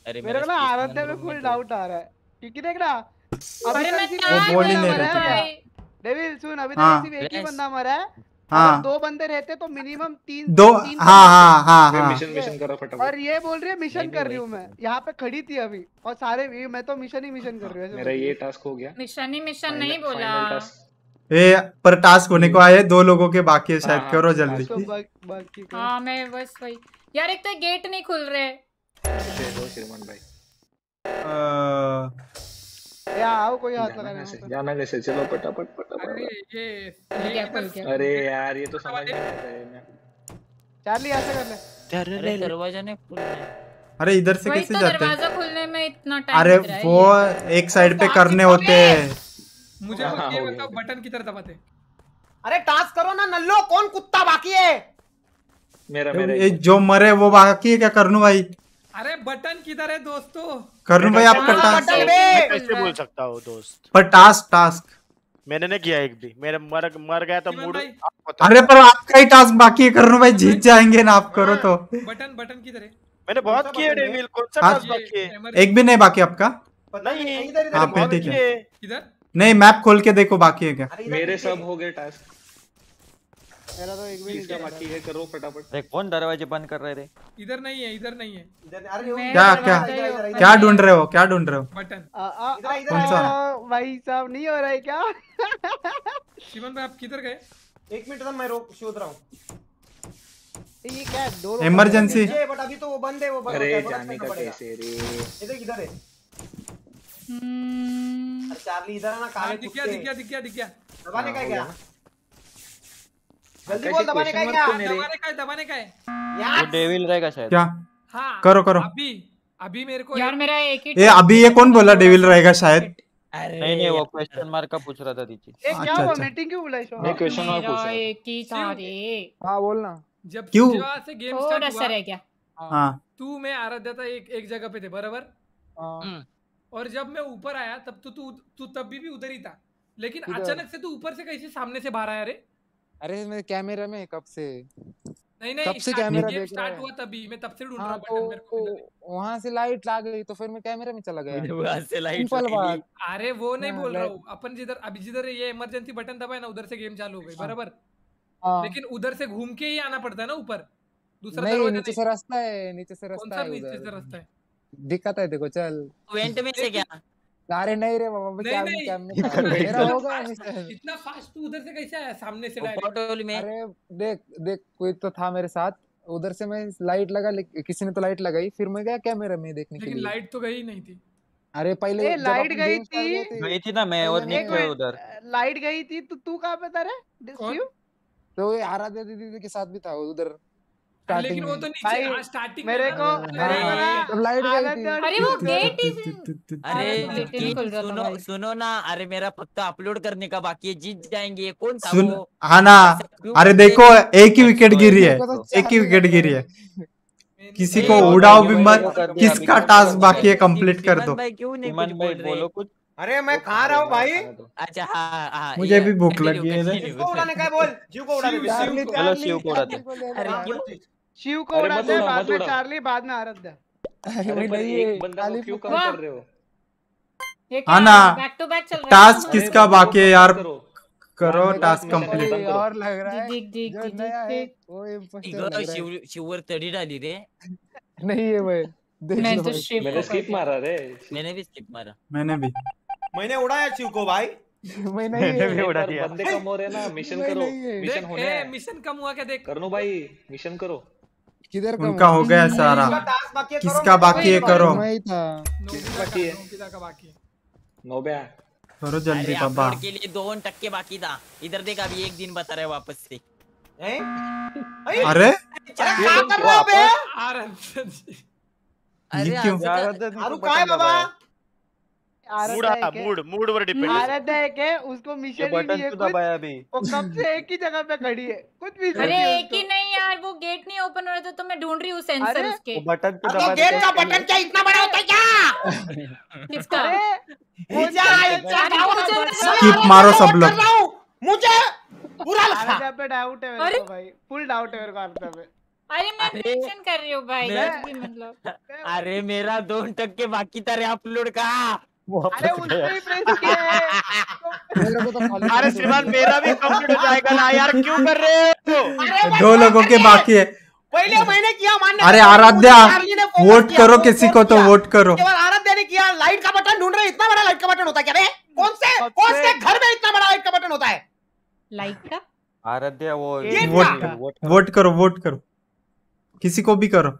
अरे मेरे को ना आराध्या में फुल डाउट आ रहा है। क्योंकि देख ना अभी बोल ही नहीं रहे डेविल सुन अभी हाँ। तक सिर्फ़ एक ही बंदा मरा है। हाँ। दो बंदे रहते तो मिनिमम तीन दो तीन हाँ हाँ हाँ हाँ। मिशन मिशन करो और ये बोल रही है मिशन कर रही हूँ मैं। यहाँ पे खड़ी थी अभी। और सारे मैं तो मिशन ही मिशन कर रही हूँ मेरा ये टास्क हो। गया। मिशन ही मिशन नहीं बोला। टास्क ए पर टास्क होने को आए दो लोगों के बाकी है शायद करो जल्दी। तो हाँ मैं बस वही। यार एक तो गेट नहीं खुल रहे। दे दो श्रीमान भाई या आओ कोई हाथ लगाने जाना कैसे? चलो फटाफट अरे ये अरे यार ये तो समझ नहीं आता है मैं चार्ली ऐसे कर ले। अरे दरवाज़ा नहीं खुल रहा है। अरे इधर से कैसे तो जाते हैं? दरवाज़ा खुलने में इतना टाइम अरे वो एक साइड पे करने तो होते है। मुझे हाँ, ये बताओ हो बटन किधर दबाते अरे टास्क करो ना नल्लो कौन कुत्ता बाकी है? मेरा मेरा ये जो मरे वो बाकी है क्या करनू भाई? अरे बटन किधर है दोस्तों? करनू भाई आपका हाँ, टास्क बटन मैं बे कैसे बोल सकता हूँ दोस्त? पर टास्क टास्क। मैंने नहीं किया एक भी। मेरे मर मर गया तो मूड। अरे पर आपका ही टास्क बाकी है करनू भाई जीत जाएँगे ना आप करो तो। बटन बटन किधर है? मैंने बहुत किए डेविल। कौन सा हाँ। टास्क बाकी है? एक भी नहीं बाकी आपका? नहीं, नहीं। इधर इधर हाँ, ठीक है। किए किधर? नहीं मैप खोल के देखो बाकी है क्या? मेरे सब हो गए टास्क। मेरा तो एक भी नहीं बाकी है करो फटाफट। देख कौन दरवाजे बंद कर रहे थे। इधर नहीं है इधर नहीं है। इधर अरे क्या- क्या- क्या ढूंढ रहे हो? क्या ढूंढ रहे हो? बटन। इधर, इधर, कौन सा? भाई साहब नहीं हो रहा है क्या? शिवन भाई आप किधर गए? एक मिनट मैं रोक शोध रहा हूँ। ये क्या डोर इमरजेंसी बट अभी तो वो बंद है वो बंद अरे है, जाने का। कैसे रे? इधर किधर है। हम्म, अरे चार्ली इधर है ना हाँ काले दिख गया दिख गया दिख गया दिख गया। दबाने का है हाँ, क्या? हो जल्दी बोल दबाने का क्या mark क्यों? नहीं? दबाने का दबाने का है वो डेविल रहेगा शायद? क्या? हाँ. करो, करो। अभी अभी मेरे को यार मेरा एक ही ये अभी ये कौन बोला डेविल रहेगा शायद? अरे नहीं नहीं वो क्वेश्चन मार्क का पूछ रहा था दीची। ए क्या अच्छा, हुआ? अच्छा। मीटिंग क्यों बुलाई मैं क्वेश्चन और पूछ रहा एक ही था रे। हाँ बोलना जब क्यों? से गेम स्टार्ट सा हुआ रह गया। हाँ। तू मैं आराध्या था एक एक जगह पे थे बराबर? हाँ। हम्म, और जब मैं ऊपर आया तब तो तू तू तब भी, भी उधर ही था। लेकिन अचानक से तू ऊपर से कैसे सामने से बाहर आया रे? अरे मेरे कैमरा में कब से? नहीं नहीं कब से कैमरा देख स्टार्ट हुआ तभी मैं तब से ढूंढ रहा हाँ बटन मेरे को। तो वहाँ से लाइट ला गई तो फिर मैं कैमरा में चला गया। वहाँ से लाइट सिंपल बात। अरे वो नहीं हाँ, बोल रहा हूँ अपन जिधर अभी जिधर ये इमरजेंसी बटन दबाए ना उधर से गेम चालू हो गई हाँ। बराबर? हाँ। लेकिन उधर से घूम के ही आना पड़ता है ना ऊपर। दूसरा नहीं दरवाज़ा नीचे से रास्ता है नीचे से कौन रास्ता सा है नीचे से रास्ता है? दिक्कत है देखो चल। वेंट में से क्या? अरे नहीं रे बाबा नहीं, क्या नहीं। कैमरा इतना मेरा fast- होगा इतना फास्ट तू उधर से कैसे आया? सामने से डायरेक्ट में अरे देख देख कोई तो था मेरे साथ। उधर से मैं लाइट लगा किसी ने तो लाइट लगाई। फिर मैं गया कैमरा में देखने के लेकिन लिए। लाइट तो गई नहीं थी। अरे पहले ए, लाइट गई थी। गई थी ना मैं और पहले निक उधर। लाइट गई थी तो तू कहाँ पे था रे? तो ये आराध्या दीदी के साथ भी था उधर। लेकिन वो तो नीचे भाई, हाँ, स्टार्टिंग मेरे को मेरे को ना लाइट गई थी। अरे वो गेट ही अरे तो सुनो सुनो ना। अरे मेरा फक्त अपलोड करने का बाकी है जीत जाएँगे। ये कौन सुन वो? हाँ ना। अरे देखो एक ही विकेट गिरी है तो एक ही विकेट गिरी है। किसी को उड़ाओ भी मत किसका टास्क तो बाकी है कंप्लीट कर दो। भाई क्यों नहीं कुछ बोल रहे? कुछ। अरे मैं खा रहा हूँ भाई। अच्छा हाँ हाँ मुझे भी भूख लगी है। उड़ाने का बोल। जीव को उड़ा शिव, शिव को- शिव ले अरे हाँ, है। शिव को उड़ाते हैं बाद में चार्ली बाद में आराध्या। अरे अरे भाई एक बंदा को क्यों कम कर रहे हो? हाँ ना, बैक टू बैक चल रहा टास्क किसका बाकी है यार? करो। Task complete. और लग रहा है दिख दिख दिख दिख वो imposter इगो लग रहा शिव शिवर तड़ी डाली रे। नहीं है भाई मैं तो। शिव मैंने स्किप मारा रे। मैंने भी स्किप मारा। मैंने भी। मैंने उड़ाया शिव को भाई। मैं नहीं मैंने भी उड़ा दिया। बंदे कम हो रहे ना मिशन करो। मिशन होने मिशन कम हुआ क्या देख। करनो भाई मिशन करो। किधर का उनका हो गया सारा। किसका बाकी है करो, किसका मैं बाकी है तो करो? था। बाकी का है? बाकी नोबे करो जल्दी अरे बाबा के लिए दो टक्के बाकी था। इधर देख अभी एक दिन बता रहे वापस से। अरे क्या कर रहा है बे? ये क्यों? आरू कहाँ है बाबा? मूड हाँ, मूड मूड डिपेंड है। उसको मिशन ही नहीं दबाया अभी? वो कब से एक ही जगह पे खड़ी है? कुछ भी अरे एक ही नहीं यार वो गेट नहीं ओपन हो रहा था तो मैं ढूंढ रही हूँ सेंसर उसके बटन तो दबा गेट का बटन क्या इतना बड़ा होता है क्या? किसका जा, जा, अरे, जाओ, मुझे जाओ, नहीं जाओ, Skip जाओ, मारो सब लोग। कर रहा हूँ। मुझे बुरा लगा। पे डाउट है मेरे को भाई। फुल डाउट है मेरे को आराध्या पे। अरे मैं मेंशन कर रही हूँ भाई। मैं- कुछ भी मतलब। अरे मेरा दोन टक्के बाकी था रे अपलोड का। अरे ही। है तो श्रीमान मेरा भी कंप्लीट हो जाएगा ना यार क्यों कर रहे हो? दो लोगों के बाकी है। पहले मैंने किया मान्य अरे आराध्या वोट करो किसी को तो वोट करो। केवल आराध्या ने किया लाइट का बटन ढूंढ रहे इतना बड़ा लाइट का बटन होता है क्या कौन से कौन से घर में इतना बड़ा लाइट का बटन होता है? लाइट का? आराध्या वो वोट वोट करो वोट करो। किसी को भी करो।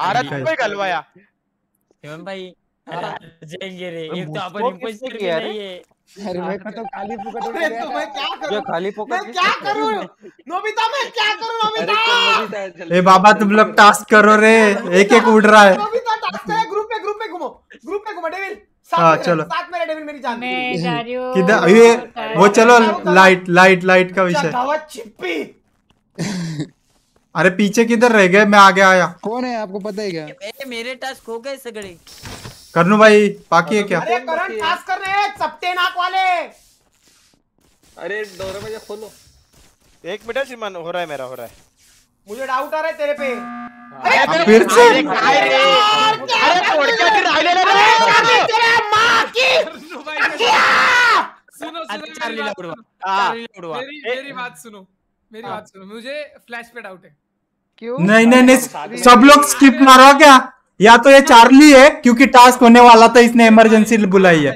आराध्या को गलवाया भाई जाएँगे रे एक तो अपन भी नहीं है अरे को तो खाली अरे तो मैं क्या ये करूँ खाली पोकर मैं क्या करूँ नोबिता मैं क्या करूँ नोबिता ए बाबा तुम लोग टास्क करो रे एक एक उड़ रहा है नोबिता टास्क है ग्रुप पे ग्रुप पे घूमो ग्रुप पे घूमो डेविल हाँ, चलो। साथ में डेविल मेरी जान मैं जा रही हूँ किधर ये वो चलो लाइट लाइट लाइट का विषय अरे पीछे किधर रह गए? मैं आगे आया। कौन है? आपको पता है क्या? मेरे टास्क हो गए सगड़े करनू भाई बाकी है क्या? अरे करंट टास्क कर रहे हैं चपटे नाक वाले। अरे डोरा में खोलो। एक मिनट श्रीमान हो रहा है मेरा हो रहा है। मुझे डाउट आ रहा है तेरे पे। अब फिर से? अरे काय रे अरे थोडक्यात राहिलेलं अरे तेरे माँ की सुनो अच्छा सुनो चार्ली ला उड़वा। हाँ। ला मेरी मेरी बात सुनो। मेरी बात सुनो। मुझे फ्लैश पे डाउट है। क्यों? नहीं नहीं नहीं सब लोग स्किप मारो क्या? या तो ये चार्ली है क्योंकि टास्क होने वाला था इसने इमरजेंसी बुलाई है।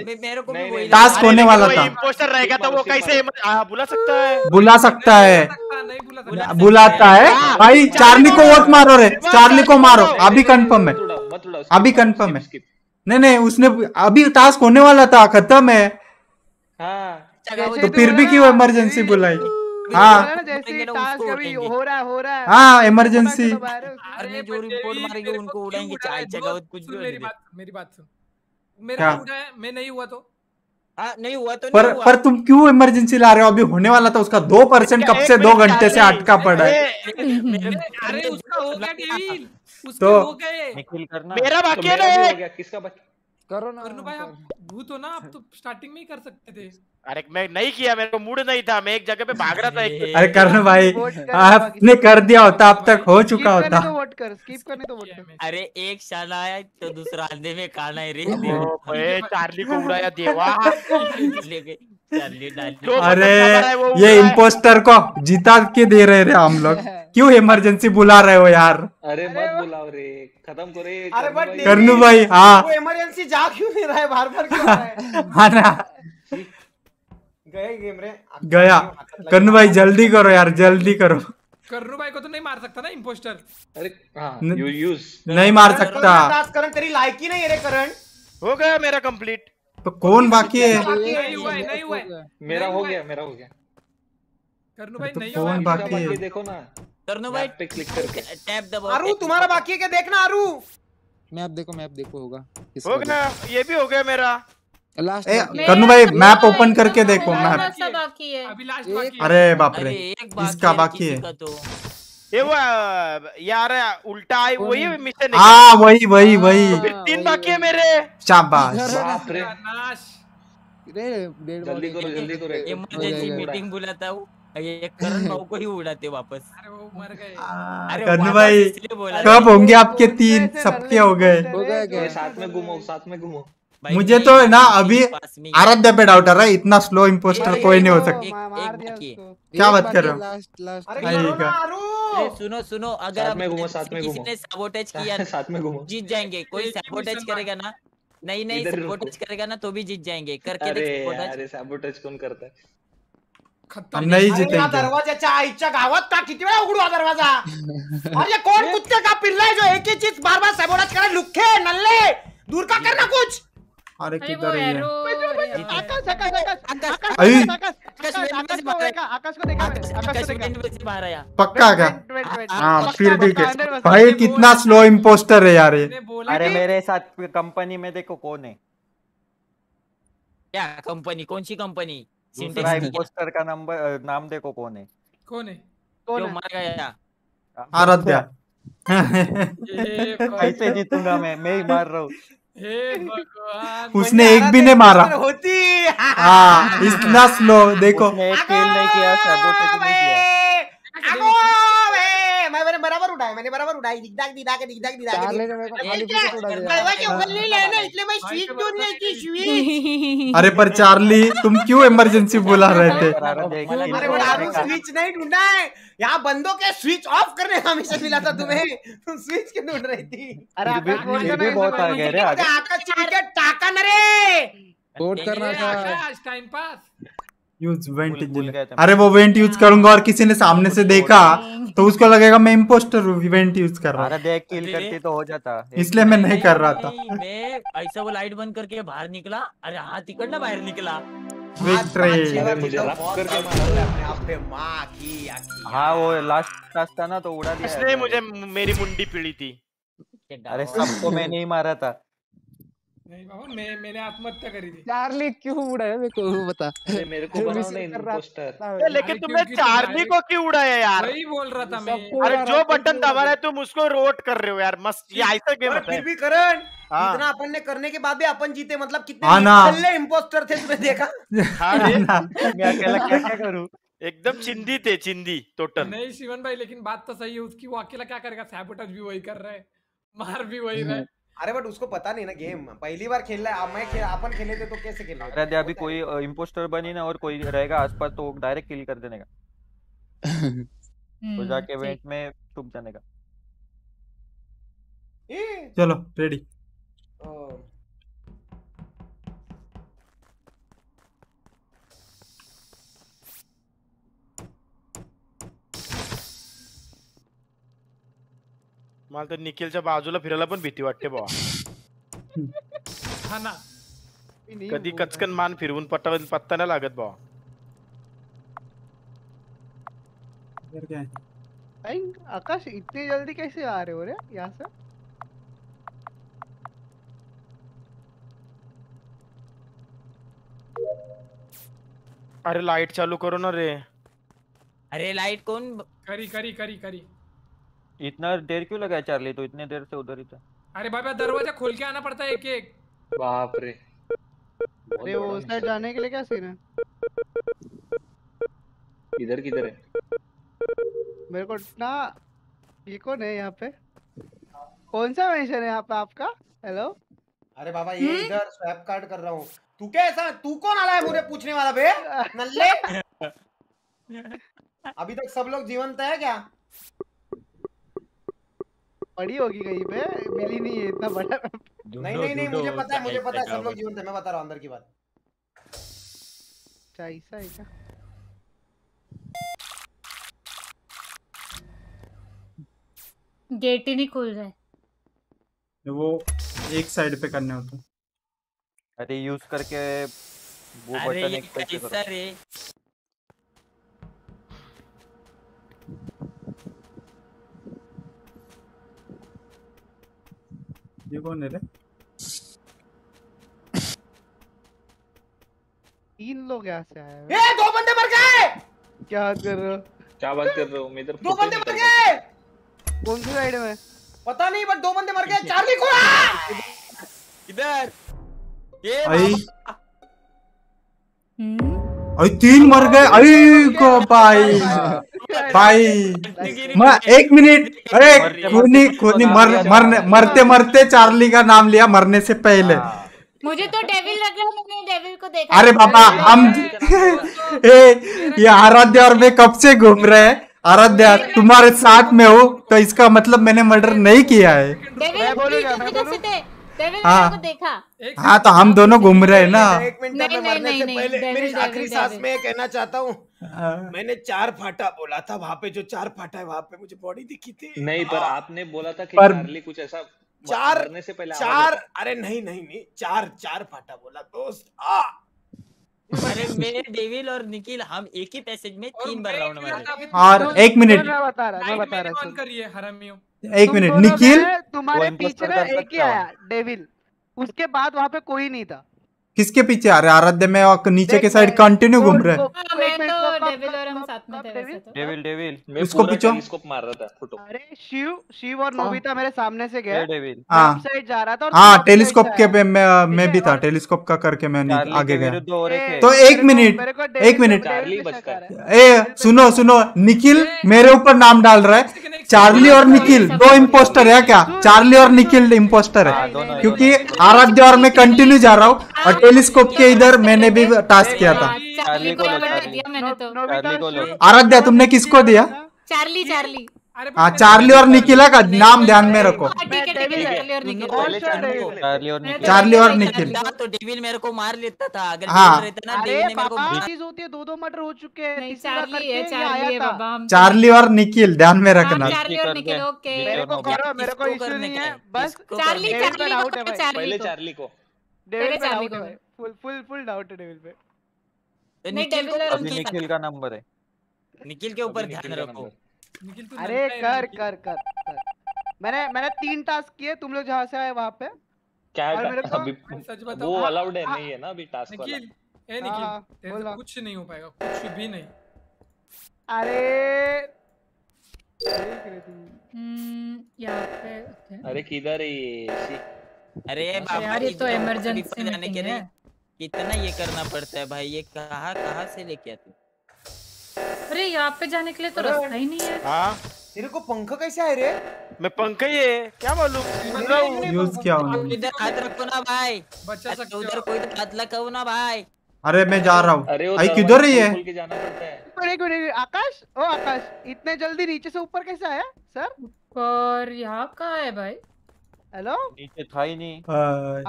टास्क होने वाला था। इम्पोस्टर रहेगा तो वो कैसे हाँ, बुला सकता है। बुला सकता है। सकता नहीं बुला सकता बुलाता है। भाई चार्ली को वोट मारो रे। चार्ली को मारो। अभी कंफर्म है। अभी confirm है। नहीं नहीं उसने अभी टास्क होने वाला था खत्म है। हाँ। तो फिर भी क्यों इमरजेंसी बुलाई? तू हाँ। ही। हो है हो है हाँ तो इमरजेंसी जो रिपोर्ट मारेंगे उनको उड़ाएँगे चाय जगह कुछ मेरी बात मेरी बात सुन। मेरे उड़ा है? मैं नहीं हुआ तो? हाँ नहीं हुआ तो पर हुआ। पर तुम क्यों इमरजेंसी ला रहे हो? अभी होने वाला था उसका दो परसेंट कब से दो घंटे से अटका पड़ा है? अरे उसका हो गया डेविल उसके तो- हो गए। मेरा तो बाकी है ना किसका बाकी? करो ना भाई आप भूत हो ना आप तो स्टार्टिंग में ही कर सकते थे। अरे मैं नहीं किया मेरे को मूड नहीं था मैं एक जगह पे भाग रहा था एक अरे कर्ण भाई आपने कर दिया होता अब तक हो चुका होता। तो वोट कर स्किप करने तो वोट कर। अरे एक शाला आया तो दूसरा आंधे में खाना है रे ओ, ए, चार्ली को उड़ाया देवा। लेके चार्ली डाली अरे ये इम्पोस्टर को जिता के दे रहे रे हम लोग। क्यों इमरजेंसी बुला रहे हो यार? अरे मत बुलाओ रे खत्म करो अरे बट। करनू भाई। हाँ। इमरजेंसी जा क्यों नहीं रहा है? बार बार क्यों रहा है? हाँ ना। गए गया। कन्नू भाई जल्दी करो यार जल्दी करो। करनू भाई को तो नहीं मार सकता ना इम्पोस्टर अरे हाँ न- यू यूज़ नहीं मार सकता। करण तेरी लायकी नहीं है रे करण। हो गया मेरा कंप्लीट तो कौन बाकी है? नहीं हुआ नहीं हुआ मेरा हो गया मेरा हो गया। करनू भाई तो नहीं कौन है। बाकी है? देखो ना करनू भाई पे क्लिक करके। टैप दबाओ अरु तुम्हारा बाकी है क्या देखना आरू मैप देखो मैप देखो होगा। हो गया ये भी हो गया मेरा। कन्नू भाई मैप ओपन करके देखो मैप बाकी है। अभी लास्ट एक- बाकी है। अरे बाप रे इसका बाकी है। तो। ये वो यार उल्टा है वही मिशन है हाँ। वही वही वही। तीन बाकी है मेरे। शाबाश। बाप रे। नाश रे डेड जल्दी करो जल्दी करो इमरजेंसी मीटिंग बुलाता हूँ। करण भाऊ को ही उड़ाते वापस। अरे वो मर गए। अरे भाई कब होंगे आपके तीन? सबके हो गए। हो साथ में घूमो साथ में घूमो। मुझे तो ना अभी आराध्या पे डाउट आ रहा है इतना स्लो इम्पोस्टर कोई नहीं हो सकता है। क्या बात कर रहे हो? सुनो सुनो अगर किसी ने सैबोटेज किया जीत जाएँगे कोई सैबोटेज करेगा ना? नहीं नहीं। सैबोटेज करेगा ना तो भी जीत जाएँगे। करके अरे देख सैबोटेज कौन करता है? नहीं जीतेंगे। दरवाजाच्या आईच्या गावात का किती वेळा उघडू हा दरवाज़ा? अरे कोण कुत्ते का पिल्ला जो एक ही चीज़ बार बार सैबोराज करे लुखे नल्ले? दूर का करना कुछ? अरे किधर है ये? आकाश आकाश आकाश आकाश आकाश को देखा आकाश को देखा आकाश को देखा पक्का क्या? हाँ फिर बस। भाई कितना स्लो इम्पोस्टर है यार ये। अरे मेरे साथ कंपनी में देखो कौन है। क्या कंपनी कौन सी कंपनी दूसरा इम्पोस्टर का नंबर नाम देखो कौन है। कौन है? जो मारा गया। आराध्या। कैसे जीतूँगा मैं मैं ही मार रहा हूँ। उसने एक भी नहीं मारा। होती। हाँ इतना स्लो देखो। उसने एक नहीं किया नहीं किया। बराबर उठाया मैंने बराबर उठाई चार्ली ने मेरे को उड़ा दिया। गलवा के अरे पर चार्ली तुम क्यों इमरजेंसी बुला रहे थे स्विच नहीं ढूंढा है यहाँ बंदों के स्विच ऑफ़ करने का मिशन मिला था तुम्हें तुम स्विच क्यों ढूंढ रही थी अरे आकाश बहुत आ गए रे टाका न रे वोट करना था टाइम पास यूज़ वेंट अरे वो वेंट यूज़ करूँगा और किसी ने सामने से देखा तो उसको लगेगा मैं इम्पोस्टर हूँ वेंट यूज़ कर रहा हूँ। देख किल करती तो हो जाता। इसलिए मैं नहीं कर रहा था। मैं ऐसा वो लाइट बंद करके बाहर निकला अरे हाथ बाहर निकला। विक्ट्री अरे मुझे रफ करके मारा। अपने आप पे माँ की आखी। हाँ वो लास्ट था ना तो उड़ा दिया इसने मुझे मेरी मुंडी पीड़ी थी। अरे सबको मैं नहीं मारा था। नहीं बाबा मैं मैंने आत्महत्या करी थी। चार्ली क्यों उड़ा मेरे को बता। मेरे को बनाओ ना Missing कर रहा imposter। था। ए, लेकिन तुमने चार्ली को क्यों उड़ाया यार? वही बोल रहा था मैं। अरे जो बटन दबा रहा है तुम उसको रोट कर रहे हो यार मस्त ये ऐसा गेम फिर भी करण हाँ। इतना अपन ने करने के बाद भी अपन जीते मतलब कितने हाँ इम्पोस्टर थे तुमने देखा? हाँ मैं अकेला क्या क्या करूँ? एकदम चिंदी थे चिंदी टोटल। नहीं शिवन भाई लेकिन बात तो सही है उसकी वो अकेला क्या करेगा? सैबोटेज भी वही कर रहा है मार भी वही रहा है। अरे बट उसको पता नहीं ना गेम पहली बार खेल रहा है। मैं खेल अपन खेले थे तो कैसे खेल रहे अरे अभी कोई इम्पोस्टर बनी ना और कोई रहेगा आसपास तो डायरेक्ट किल कर देने का। तो जाके वेट वेंट में छुप जाने का। ए, चलो रेडी मला तर निखिलच्या बाजूला फिरायला पण भीती वाटते बाबा कधी कचकन मान फिरवून पट्टा पत्ता नाही लागत बाबा है। आकाश इतनी जल्दी कैसे आ रहे हो रे? यहाँ से अरे लाइट चालू करो ना रे. अरे लाइट कौन करी करी करी करी. इतना देर क्यों लगा है चार्ली? तो इतने देर से उधर ही था। अरे बाबा दरवाज़ा खोल के आना पड़ता है एक एक बाप रे। अरे वो उस साइड जाने के लिए क्या सीन है? इधर किधर है? मेरे को ना ये कौन है यहाँ पे। कौन सा मेंशन है यहाँ पे आपका? हेलो अरे बाबा ये इधर स्वैप कार्ड कर रहा हूँ। तू क्या ऐसा तू कौन आला है मुझे पूछने वाला बे? नल्ले? अभी तक सब लोग जीवंत है क्या? पड़ी होगी कहीं पे मिली नहीं है इतना बड़ा नहीं नहीं नहीं मुझे पता है मुझे पता है सब लोग जीवंत है मैं बता रहा हूँ अंदर की बात। अच्छा ऐसा है। क्या गेट ही नहीं खुल रहा। है वो एक साइड पे करने होते अरे यूज़ करके वो बटन एक कैसा करो। ये कौन है रे तीन लोग यहाँ से आए हैं ए दो बंदे मर गए क्या कर रहे हो क्या बात कर रहे हो मैं इधर दो बंदे मर गए कौन सी साइड में पता नहीं बट दो बंदे मर गए चार्ली को इधर ये आई हम्म आई तीन मर गए। आई को भाई। भाई। मैं एक मिनट। अरे खूनी खूनी मर मरने मरते मरते चार्ली का नाम लिया मरने से पहले। मुझे तो डेविल लग रहा है मैंने डेविल को देखा। अरे बाबा हम ए ये आराध्या और मैं कब से घूम रहे हैं? आराध्या तुम्हारे साथ में हो तो इसका मतलब मैंने मर्डर नहीं किया है। हाँ। देखा। हाँ तो हम दोनों घूम रहे हैं ना। एक मिनट में मरने से पहले मेरी आखिरी सांस में कहना चाहता हूँ। हाँ। मैंने चार फाटा बोला था वहाँ पे जो चार फाटा है वहाँ पे मुझे बॉडी दिखी थी। नहीं पर आपने बोला था कि पर- कुछ ऐसा चार मरने से पहले चार अरे नहीं नहीं नहीं चार चार फाटा बोला दोस्त आ। अरे मैं डेविल और निखिल हम एक ही पैसेज में तीन बार राउंड मारे। और एक मिनट। मैं बता रहा मैं बता रहा ऑन करिए हरामियों। एक मिनट निखिल? तुम्हारे पीछे ना एक ही आया डेविल। उसके बाद वहाँ पे कोई नहीं था। किसके पीछे आ रहे आराध्य में और नीचे के साइड कंटिन्यू घूम रहे हाँ, डेविल और हम साथ में थे डेविल? पूरा पूछो। टेलीस्कोप मार रहा था फुटो। अरे शिव शिव और नोबिता मेरे सामने से गया डेविल हाँ। साइड जा रहा था हाँ टेलीस्कोप के पे मैं मैं भी था टेलीस्कोप का करके मैं आगे गया। है। तो एक मिनट एक मिनट। है। है। ए सुनो सुनो निखिल मेरे ऊपर नाम डाल रहा है। चार्ली और निखिल दो इम्पोस्टर है क्या? चार्ली और निखिल इम्पोस्टर हाँ, है क्योंकि आराध्य और मैं कंटिन्यू जा रहा हूँ और टेलीस्कोप के इधर मैंने भी टास्क किया था। चार्ली को चार्ली। दिया मैंने तो। चार्ली को लो। आराध्या तुमने किसको दिया? चार्ली चार्ली हाँ चार्ली और निखिला का नाम ध्यान में रखो। ठीक है। चार्ली और चार्ली मैं तो चार्ली डेविल मेरे को मार लेता था। अगर हाँ। डेविल रहता ना अरे डेविल ने मेरे को पापा मार चीज़ होती है दो दो मर्डर हो चुके हैं। चार्ली है चार्ली है चार्ली और निखिल ध्यान में हाँ, रखना। चार्ली और कर ओके मेरे को करो मेरे को किसको नहीं है? बस चार्ली चार्ली को चार्ली को डेविल पे डाउट है फुल फुल फुल डाउट है डेविल पे निखिल को डेविल अभी निखिल का नंबर है। निखिल के ऊपर ध्यान रखो। निखिल तू अरे कर कर कर मैंने मैंने तीन टास्क किए तुम लोग जहाँ से आए वहाँ पे। क्या और मेरे अभी सच वो हाँ, अलाउड है हाँ। नहीं है ना अभी टास्क वाला? निखिल ए हाँ, निखिल बोला। कुछ नहीं हो पाएगा कुछ भी नहीं। अरे। हम्म, यहाँ पे okay. अरे किधर है ये? अरे यार, ये तो इमरजेंसी जाने के लिए। है। कितना ये करना पड़ता है भाई? ये कहाँ कहाँ से लेके आते अरे यहाँ पे जाने के लिए तो रास्ता ही नहीं है। हाँ? तेरे को पंख कैसे आए रे? मैं पंख ही है। क्या मालूम यूज़ किया इधर हाथ रखो ना भाई। बचा अच्छा, सकते उधर कोई तो हाथ लगाओ ना भाई। अरे मैं जा रहा हूँ। अरे किधर ही है है। एक मिनट, आकाश? ओ आकाश इतने जल्दी नीचे से ऊपर कैसे आया सर? और यहाँ कहाँ है भाई? हेलो नीचे था ही नहीं।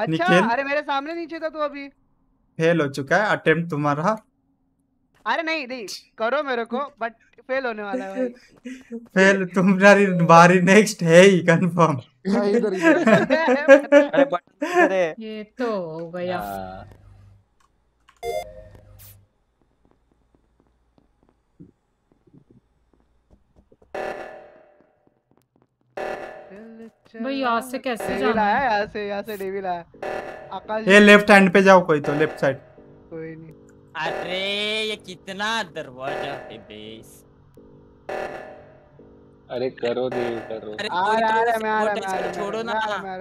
अच्छा अरे मेरे सामने नीचे था तो अभी। फेल हो चुका है अटेम्प्ट तुम्हारा। अरे नहीं नहीं करो मेरे को बट फेल होने वाला है भाई। फेल तुम्हारी बारी नेक्स्ट है ही कंफर्म हाँ, इधर इधर अरे अरे। ये तो हो गया। हाँ। भाई यहाँ से कैसे जाना आया है? यहाँ से यहाँ से डेविल आया आकाश ये लेफ़्ट हैंड पे जाओ कोई तो लेफ़्ट साइड कोई नहीं। अरे ये कितना दरवाज़ा है बेस। अरे करो देव करो। अरे आ रहा आ तो मैं आ रहा support मैं आ रहा छोड़ो आ रहा ना। आ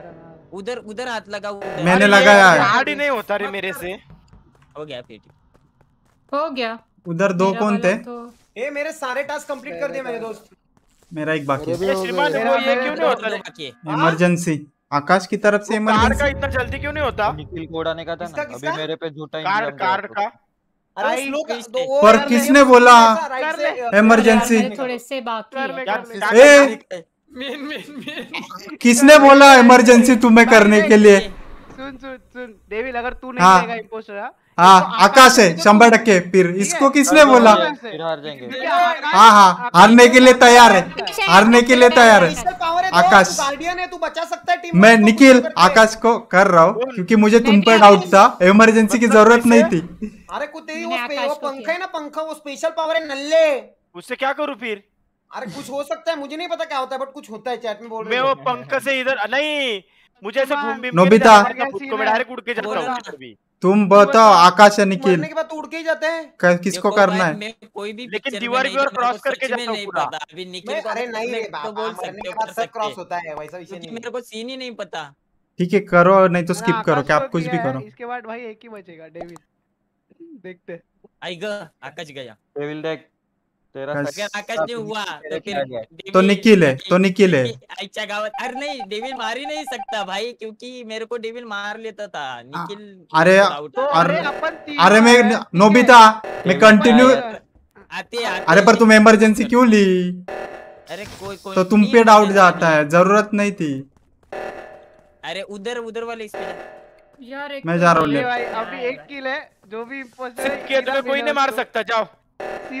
रहा उधर उधर हाथ लगाओ उधर मैंने लगाया है। कार्ड ही नहीं होता रे मेरे से। हो गया फिर हो गया। उधर दो कौन थे? तो ए मेरे सारे टास्क कंप्लीट कर दिए मेरे दोस्त। मेरा एक बाकी है। श्रीमान वो ये क्यों नहीं होता? बाकी है। इमरजेंसी आकाश की तरफ़ से वो कार्ड का इतना जल्दी क्यों नहीं होता? निखिल को उड़ाने का था ना। अभी मेरे पे झूठा कार्ड किया का? अरे पर किसने बोला? ऐसा right से, कर Emergency? मेरे थोड़े से बाकी कर कर ए! किसने बोला इमरजेंसी तुम्हें करने के लिए? सुन सुन सुन। डेविल अगर तू नहीं हाँ। रहेगा इम्पोस्टर हाँ आकाश है शंबर टक्के फिर इसको किसने बोला? फिर हार जाएँगे। हाँ हाँ हारने के लिए तैयार है। हारने के लिए तैयार है। है। तो आकाश। तू है तू बचा सकता है टीम मैं निखिल आकाश को कर रहा हूँ क्योंकि मुझे तुम पर डाउट था इमरजेंसी की ज़रूरत नहीं थी। अरे कुछ वो पंखा है ना पंखा वो स्पेशल पावर है नल्ले। उससे क्या करूँ फिर? अरे कुछ हो सकता है मुझे नहीं पता क्या होता है बट कुछ होता है चैट में बोल मैं वो। पंख से इधर नहीं मुझे ऐसे घूम भी नोबिता। को मैं डायरेक्ट उड़ के जाता हूँ। तुम बताओ आकाश या निखिल के बाद तो उड़ के ही जाते हैं। किसको करना है? कोई भी लेकिन दीवार की ओर था, मेरे cross को करके जाता हूँ पूरा। अभी निखिल अरे नहीं रे तो बाबा बोल सकते हो कर सब क्रॉस होता है वैसा विषय नहीं मेरे को सीन ही नहीं पता। ठीक है करो नहीं तो स्किप करो क्या आप कुछ भी करो। इसके बाद भाई एक ही बचेगा डेविल देखते आई ग आकाश गया। डेविल देख तो। तो निखिल है तो निकिल है। अच्छा गावत अरे नहीं डेविल मार ही नहीं सकता भाई क्योंकि मेरे को डेविल मार लेता था। निखिल अरे, out तो था। अरे- अरे अरे मैं हैं, नोबिता मैं कंटिन्यू अरे पर तुम इमरजेंसी क्यों ली? अरे कोई कोई तो तुम पे डाउट जाता है ज़रूरत नहीं थी। अरे उधर उधर वाले इस पे यार एक मैं जा रहा हूँ भाई अभी एक किल है जो भी है, कोई नहीं मार तो- सकता जाओ।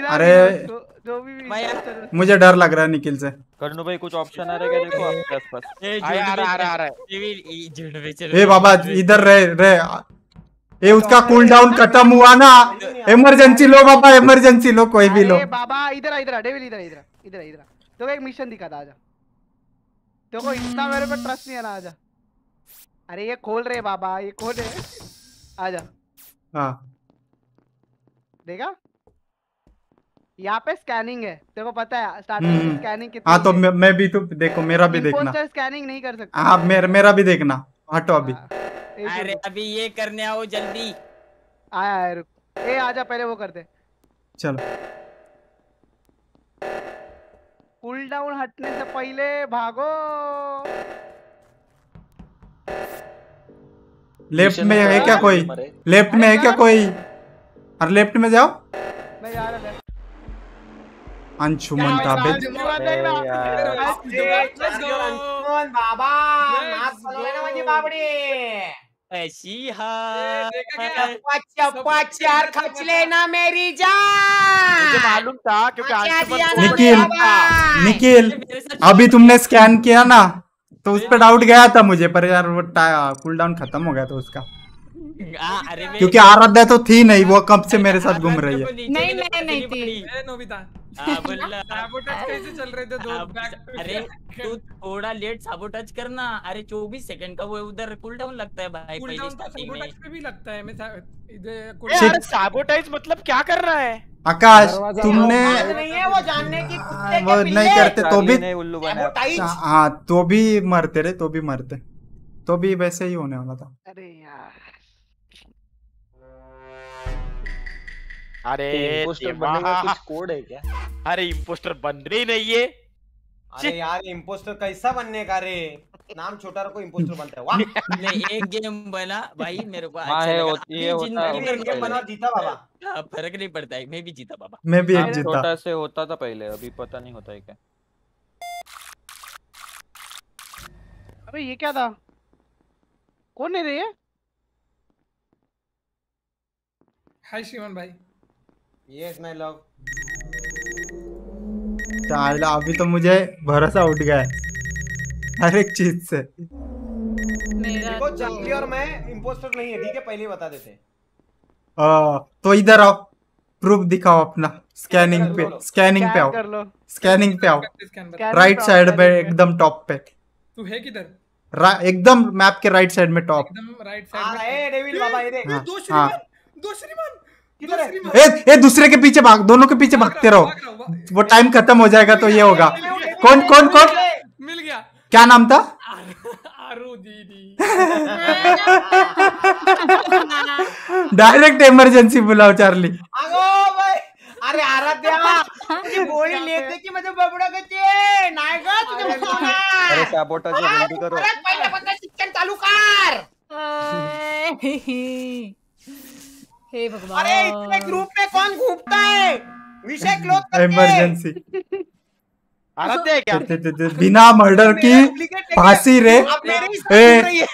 अरे जो- भी मुझे डर लग रहा है निखिल से। करनू भाई कुछ ऑप्शन आ रहा है क्या? देखो आपके आसपास। ए, आ रहा, आ रहा, आ रहा, है। ए, झुंड में चलो। ए बाबा इधर रहे रहे। ए उसका कूल डाउन खत्म हुआ ना। इमरजेंसी लो बाबा इमरजेंसी लो कोई भी लो। अरे बाबा इधर आ, इधर डेविल इधर इधर इधर इधर। देखो एक मिशन दिखा था आजा। देखो इतना मेरे पे ट्रस्ट नहीं है ना आजा। अरे ये खोल रहे बाबा ये खोल रहे आजा। हाँ। देखा? यहाँ पे स्कैनिंग है। देखो पता है स्टार्टिंग में हम्म। स्कैनिंग कितनी हाँ तो मैं, मैं भी तो देखो मेरा भी देखना। स्कैनिंग नहीं कर सकता। हाँ मेरा मेरा भी देखना। हटो अभी। अरे अभी ये करने आओ जल्दी। आया है रुक। ए आजा पहले वो करते चलो। कूल डाउन हटने से पहले भागो। लेफ़्ट में है क्या कोई? लेफ़्ट में है क्या कोई? अरे लेफ़्ट में जाओ। मैं जा रहा अंशुमन ताबे अंशुमन बाबा नाक बदलवाय ना माझी बाबडी ऐसी हाँ चप्पा चप्पा चार खचले ना मेरी मालूम था क्योंकि निखिल निखिल अभी तुमने स्कैन किया ना तो उस पर डाउट गया था मुझे पर यार वो कूल डाउन खत्म हो गया था उसका अरे क्योंकि आराध्या तो थी नहीं वो कब से मेरे साथ घूम रही है नहीं मैं नहीं थी। साबोटाज कैसे चल रहे थे दो अरे तू थोड़ा लेट साबोटाज करना। अरे 24 सेकंड का वो उधर कूल डाउन लगता है भाई कूल पहली डाउन तो साबोटाज पे भी लगता है मैं यार मतलब क्या कर रहा है? आकाश तुमने नहीं है वो जानने की वो नहीं करते तो भी उल्लू हाँ तो भी मरते रे तो भी मरते। तो भी वैसे ही होने वाला था। अरे यार। अरे इम्पोस्टर बनने का कुछ कोड है क्या? अरे इम्पोस्टर बन रही नहीं है। अरे यार इम्पोस्टर कैसा बनने का रे? नाम छोटा रखो इम्पोस्टर बनता है। वाह। नहीं एक गेम बना भाई मेरे को हाँ, अच्छा है, होती है, होता है, एक गेम बना जीता बाबा। हाँ, फ़र्क नहीं पड़ता है मैं भी जीता बाबा। मैं भी एक जीता। छोटा से होता था पहले अभी पता नहीं होता है क्या। अबे ये क्या था? कौन है रे ये? हाय श्रीमान भाई। यस माय लव चाइला अभी तो मुझे भरोसा उठ गया हर एक चीज़ से। मेरा देखो तो- जंगली और मैं इम्पोस्टर नहीं है ठीक है? पहले बता देते आ, तो इधर आओ। प्रूफ दिखाओ अपना। स्कैनिंग पे स्कैनिंग पे आओ। स्कैनिंग पे आओ। राइट साइड पे एकदम टॉप पे। तू है किधर? एकदम मैप के राइट साइड में टॉप एकदम राइट साइड रहा है डेविड बाबा ये देख। हाँ, दो हाँ। श्रीमान दो श्रीमान किधर दो है? श्रीमान ए ए दूसरे के पीछे भाग दोनों के पीछे भागते रहो। वो टाइम खत्म हो जाएगा तो ये होगा। कौन कौन कौन? मिल गया। क्या नाम था? डायरेक्ट इमरजेंसी बुलाओ चार्ली अरे आराध्या गोळी लेते की माझं बबडा कचे नाही ग तुझ्या अरे मुलाला. साबोटाज जल्दी करो। परत पहिल्यापासून शिक्षण चालू कर। हे भगवान अरे इतने ग्रुप में कौन घूमता है विषय क्लोज करके इमरजेंसी आराध्या है क्या ते- ते- ते- बिना मर्डर की फांसी रे ही ए है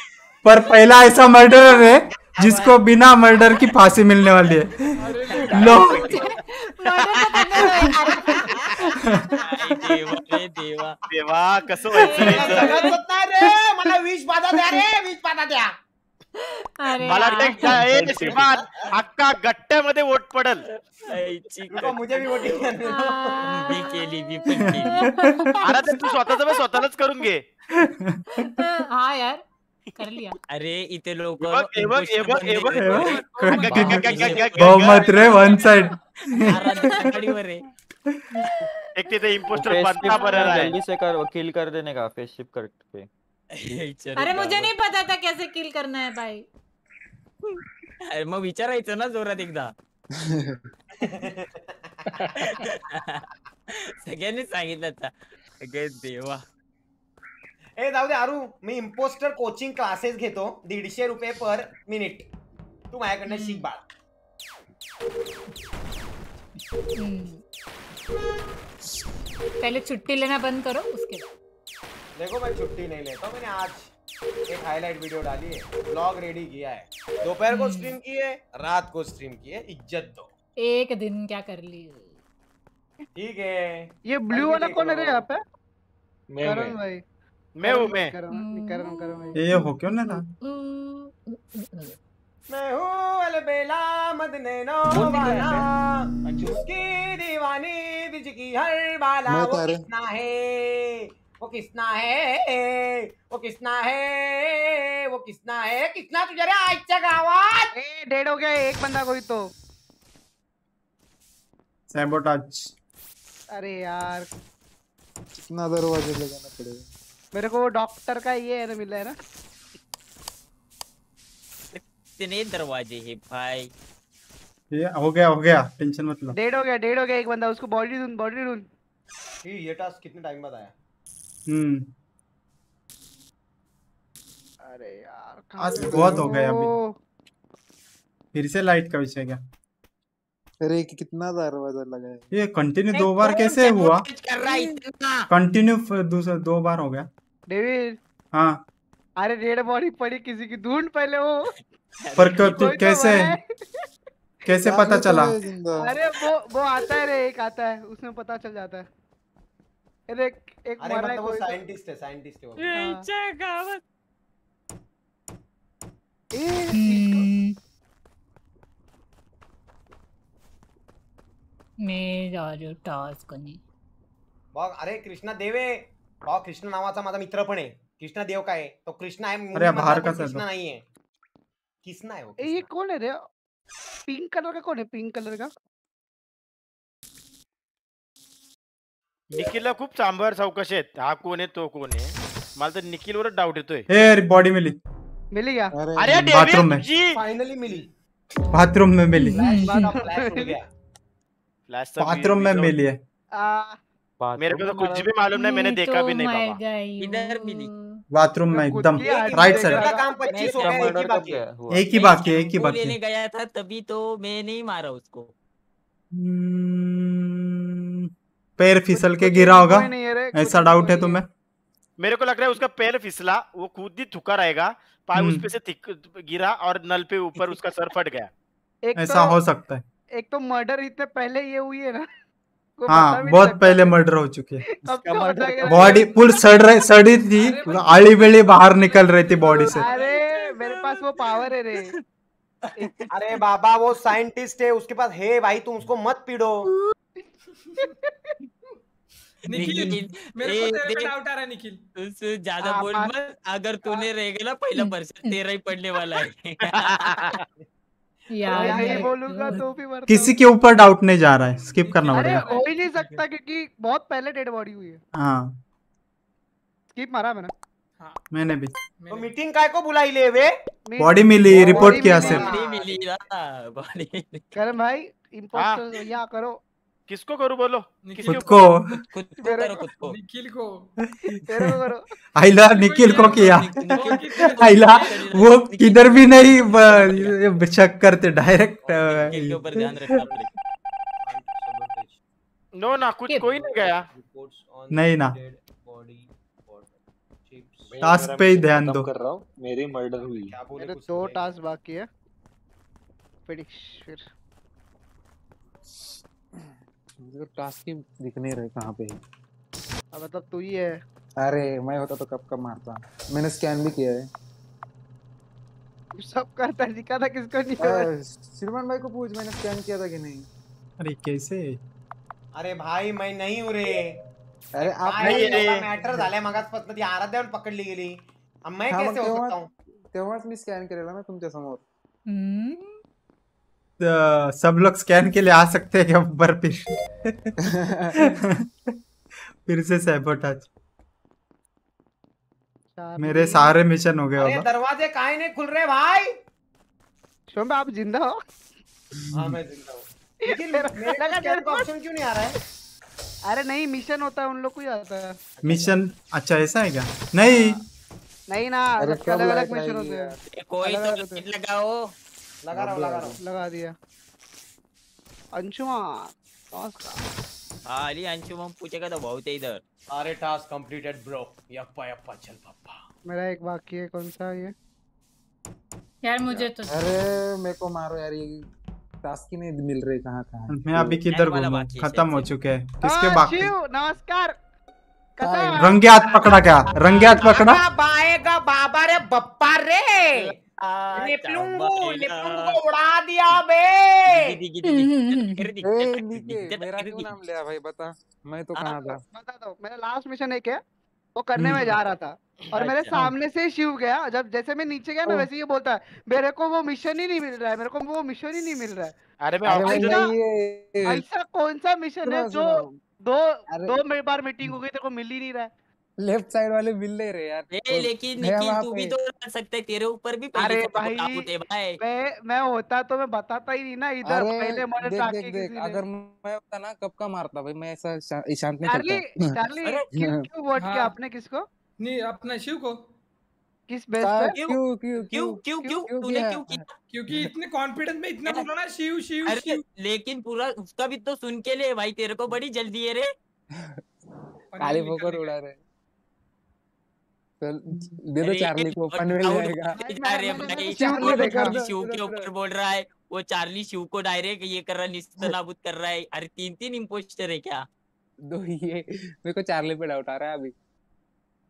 पर पहला ऐसा मर्डर है जिसको बिना मर्डर की फांसी मिलने वाली है लो देवा देवा देवा कसं मला विष बाधा द्या रे विष बाधा द्या मला श्रीमान अख्खा गट्ट्यामध्ये वोट पडल. मुझे मी केली मी पण केली. आराध्या तू स्वतःच स्वतःलाच करून घे. हाँ यार कर लिया अरे इथे लोक बहुमत रे वन साइड एक तिथे इम्पोस्टर बनता बरं आहे जल्दी से कर किल कर देने का? फेस शिप करके अरे मुझे नहीं पता था कैसे किल करना है भाई। अरे मग विचारायचं ना जोरात एकदा. सगळ्यांनी सांगितलं आता. अगे देवा. ए जाऊ दे आरू मी इम्पोस्टर कोचिंग क्लासेस घेतो. दीडशे रुपये पर मिनिट तू माझ्याकडनं शिक बाळ. हम्म। पहले छुट्टी लेना बंद करो उसके बाद. देखो मैं छुट्टी नहीं लेता मैंने आज। एक हाईलाइट वीडियो डाली है। ब्लॉग रेडी किया है। दोपहर को स्ट्रीम की है रात को स्ट्रीम की है इज़्ज़त दो। एक दिन क्या कर ली? ठीक है। ये ब्लू वाला कौन है यहाँ पे? मैं करण मैं। भाई। मैं हूँ मैं। करण करण भाई। ये हो क्यों ना रहा मैं हूँ अलबेला रहा है उसकी दीवानी बिज की हर बाला वो तो है? वो किसना है? वो किसना है? वो किसना है? किसना तुझे रे आजच्या गावात ए डेड हो गया एक बंदा कोई तो। सैबोटाज अरे यार। कितना दरवाजे लगाना पड़ेगा। मेरे को वो डॉक्टर का ये है ना मिला है ना? इतने दरवाजे है भाई। ये हो गया हो गया टेंशन मत लो। डेड हो गया डेड हो गया एक बंदा उसको बॉडी दून बॉडी दून ये टास्क कितने टाइम बाद आया? अरे यार आज बहुत हो गए अभी। फिर से लाइट का विषय क्या? अरे कितना दरवाज़ा लगा है। ये कंटिन्यू दो बार कैसे हुआ? है कंटिन्यू दूसरा दो बार हो गया। डेविड। हाँ। अरे डेड बॉडी पड़ी किसी की ढूंढ पहले वो। पर तो कैसे? कैसे पता तो चला? अरे वो वो आता है रे एक आता है उसमें पता चल जाता है। अरे एक एक अरे मरा मतलब वो तो। साइंटिस्ट है साइंटिस्ट है वो। हाँ। ए, इसको- मी जाऊ टास्क नाही बघ अरे कृष्णा देव भाऊ कृष्ण नावाचा माझा मित्र पण आहे. कृष्णा देव काय तो कृष्ण आहे अरे बाहर कसा तो? नाहीये. किसना आहे वो ए, ये कौन है रे? पिंक कलर का कौन है पिंक कलर का? निखिलला खूप चांभार चौकशी आहेत. हा कोण आहे तो कोण आहे? मला तर निखिलवरच डाऊट येतोय. ए बॉडी मिली. मिल गया अरे बाथरूम में फाइनली मिली. बाथरूम में मिली. बाथरूम में मिली. है. मेरे को तो कुछ भी मालूम नहीं मैंने देखा भी नहीं बाबा। इधर मिली। बाथरूम में एकदम राइट। साइड काम पच्चीस हो गया एक ही बाकी है। एक ही बाकी लेने है। गया था तभी तो मैं नहीं मारा उसको। हम्म, पैर फिसल के गिरा होगा। ऐसा डाउट है तुम्हें? मेरे को लग रहा है उसका पैर फिसला वो खुद ही थुका रहेगा पाय उस हम्म। पे से गिरा और नल पे ऊपर उसका सर फट गया। एक ऐसा तो हो सकता है। एक तो मर्डर इतने पहले ये हुई है ना हाँ बहुत पहले मर्डर हो चुकी है? बॉडी फुल सड़ रही सड़ी थी आड़ी बेड़ी बाहर निकल रही थी बॉडी से। अरे मेरे पास वो पावर है रे। अरे बाबा वो साइंटिस्ट है उसके पास है भाई तुम उसको मत पीड़ो। निखिल मेरे ए, को तेरे पे डाउट आ रहा निखिल। तू ज़्यादा हाँ, बोल हाँ। मत अगर तूने रह गया ना पहला पर्सन तेरा ही पड़ने वाला है। यार नहीं बोलूँगा तो भी मरता किसी के ऊपर डाउट नहीं जा रहा है स्किप करना पड़ेगा। हो ही नहीं सकता क्योंकि बहुत पहले डेड बॉडी हुई है। हाँ। स्किप मारा मैंने। मैंने भी। तो मीटिंग काय को बुलाई ले वे? बॉडी मिली रिपोर्ट किया। सिर्फ़ बॉडी मिली बॉडी करण भाई इम्पोस्टर या करो। किसको करूँ बोलो? खुद को खुद को करो खुद को। निखिल को। तेरे को करो। आइला निखिल को किया। आइला वो किधर भी नहीं ब- करते डायरेक्ट के ऊपर ध्यान रखना पड़ेगा। नो ना कुछ कोई नहीं गया। नहीं ना। टास्क पे ही ध्यान दो। कर रहा हूँ। मेरी मर्डर हुई। क्या बोले मेरे दो टास्क बाकी है। फिनिश फिर। मुझे टास्क ही दिख नहीं रहे कहाँ पे है। अब मतलब तू ही है। अरे मैं होता तो कब कब मारता। मैंने स्कैन भी किया है। सब करता है दिखा था किसको नहीं श्रीमान भाई को पूछ मैंने स्कैन किया था कि नहीं? अरे कैसे? अरे भाई मैं नहीं हूँ रे। अरे आप नाही रे. मॅटर झालाय मगाचपासून ती आराध्या पण पकडली गेली अब मैं कैसे हो सकता हूँ? तेव्हाच मी स्कॅन केलेला ना तुमच्या समोर। हम्म, सब लोग स्कैन के लिए आ सकते हैं क्या ऊपर फिर। फिर से सैबोटाज मेरे सारे मिशन हो गए अरे दरवाजे काहे नहीं खुल रहे भाई? शोभा आप ज़िंदा हो? हाँ मैं ज़िंदा हूँ। लेकिन मेरे को स्कैन का ऑप्शन क्यों नहीं आ रहा है? अरे नहीं मिशन होता है उन लोग को ही आता है। मिशन अच्छा ऐसा है क्या? नहीं। नहीं ना अलग अलग मिशन होते हैं। कोई तो हैं। लगाओ। लगा रहा हूँ लगा रहा हूँ। लगा दिया। अंशुमान टास्क हाँ अली अंशुमन पूछेगा तो बहुत है इधर। अरे टास्क कंप्लीटेड ब्रो यप्पा यप्पा चल पापा। मेरा एक बाकी है कौन सा ये? यार मुझे तो अरे मेरे को मारो यार ये टास्क ही नहीं मिल रहे कहाँ कहाँ? मैं अभी किधर घूमूं? खत्म हो चुके हैं। किसके हाँ, बाकी नमस्कार। रंगे हाथ पकड़ा क्या? रंगे हाथ पकड़ा? आएगा बाबा रे बप्पा रे। उड़ा दिया बे मेरा क्यों नाम लिया भाई बता मैं तो कहाँ था बता दो मेरा लास्ट मिशन एक है वो करने में जा रहा था। और मेरे अच्छा। सामने से शिव गया जब जैसे मैं नीचे गया ना वैसे ये बोलता है मेरे को वो मिशन ही नहीं मिल रहा है मेरे को वो मिशन ही नहीं मिल रहा है। अरे भाई ऐसा कौन सा मिशन है जो दो दो मेरे बार मीटिंग हो गई तेरे को मिल ही नहीं रहा है। लेफ़्ट साइड वाले मिल नहीं रहे यार। ए, लेकिन निखिल तू भी तो कर सकता है तेरे ऊपर भी पहले अरे तो भाई भाई। मैं मैं होता तो मैं बताता ही नहीं ना इधर पहले मरे देख देख किसी देख अगर मैं होता ना कब का मारता भाई मैं ऐसा शा, शांत नहीं चार्ली करता। चार्ली क्यों क्यों वोट किया हाँ। आपने किसको? नहीं अपना शिव को। किस बेस का- पे क्यों क्यों क्यों क्यों क्यों तूने क्यों? किया क्योंकि इतने कॉन्फिडेंस में इतना बोला ना शिव शिव शिव। लेकिन पूरा उसका भी तो सुन के ले भाई तेरे को बड़ी जल्दी है रे। काली पोकर उड़ा रहे। चल दे दो चार्ली को जाएगा। भाई चार्ली शिव के ऊपर बोल रहा है वो चार्ली शिव को डायरेक्ट ये कर रहा है निस्तनाबूद कर रहा है। अरे तीन तीन इम्पोस्टर है क्या? दो ये मेरे को चार्ली पे डाउट आ रहा है अभी।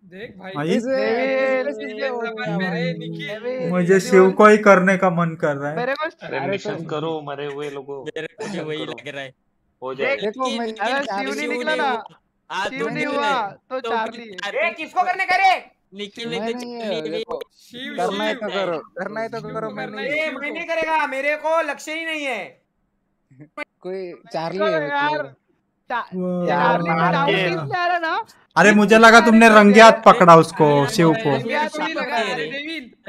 देख भाई मुझे शिव को ही करने का मन कर रहा है। मेरे को अरे मिशन करो मरे हुए लोगों। मेरे को भी वही लग रहा है। हो देख जाएगा देखो मैं चार्ली शिव नहीं निकला ना। हाँ, शिव तो नहीं हुआ तो तो चार्ली चार्ली- ए किसको करने करे? निखिल ने तो शिव करना है तो करो करना है तो करो मैं नहीं है। मैं नहीं करेगा मेरे को लक्ष्य ही नहीं है। कोई चार्ली है। यार। ना? अरे मुझे लगा तुमने रंगे हाथ पकड़ा उसको शिव को। तो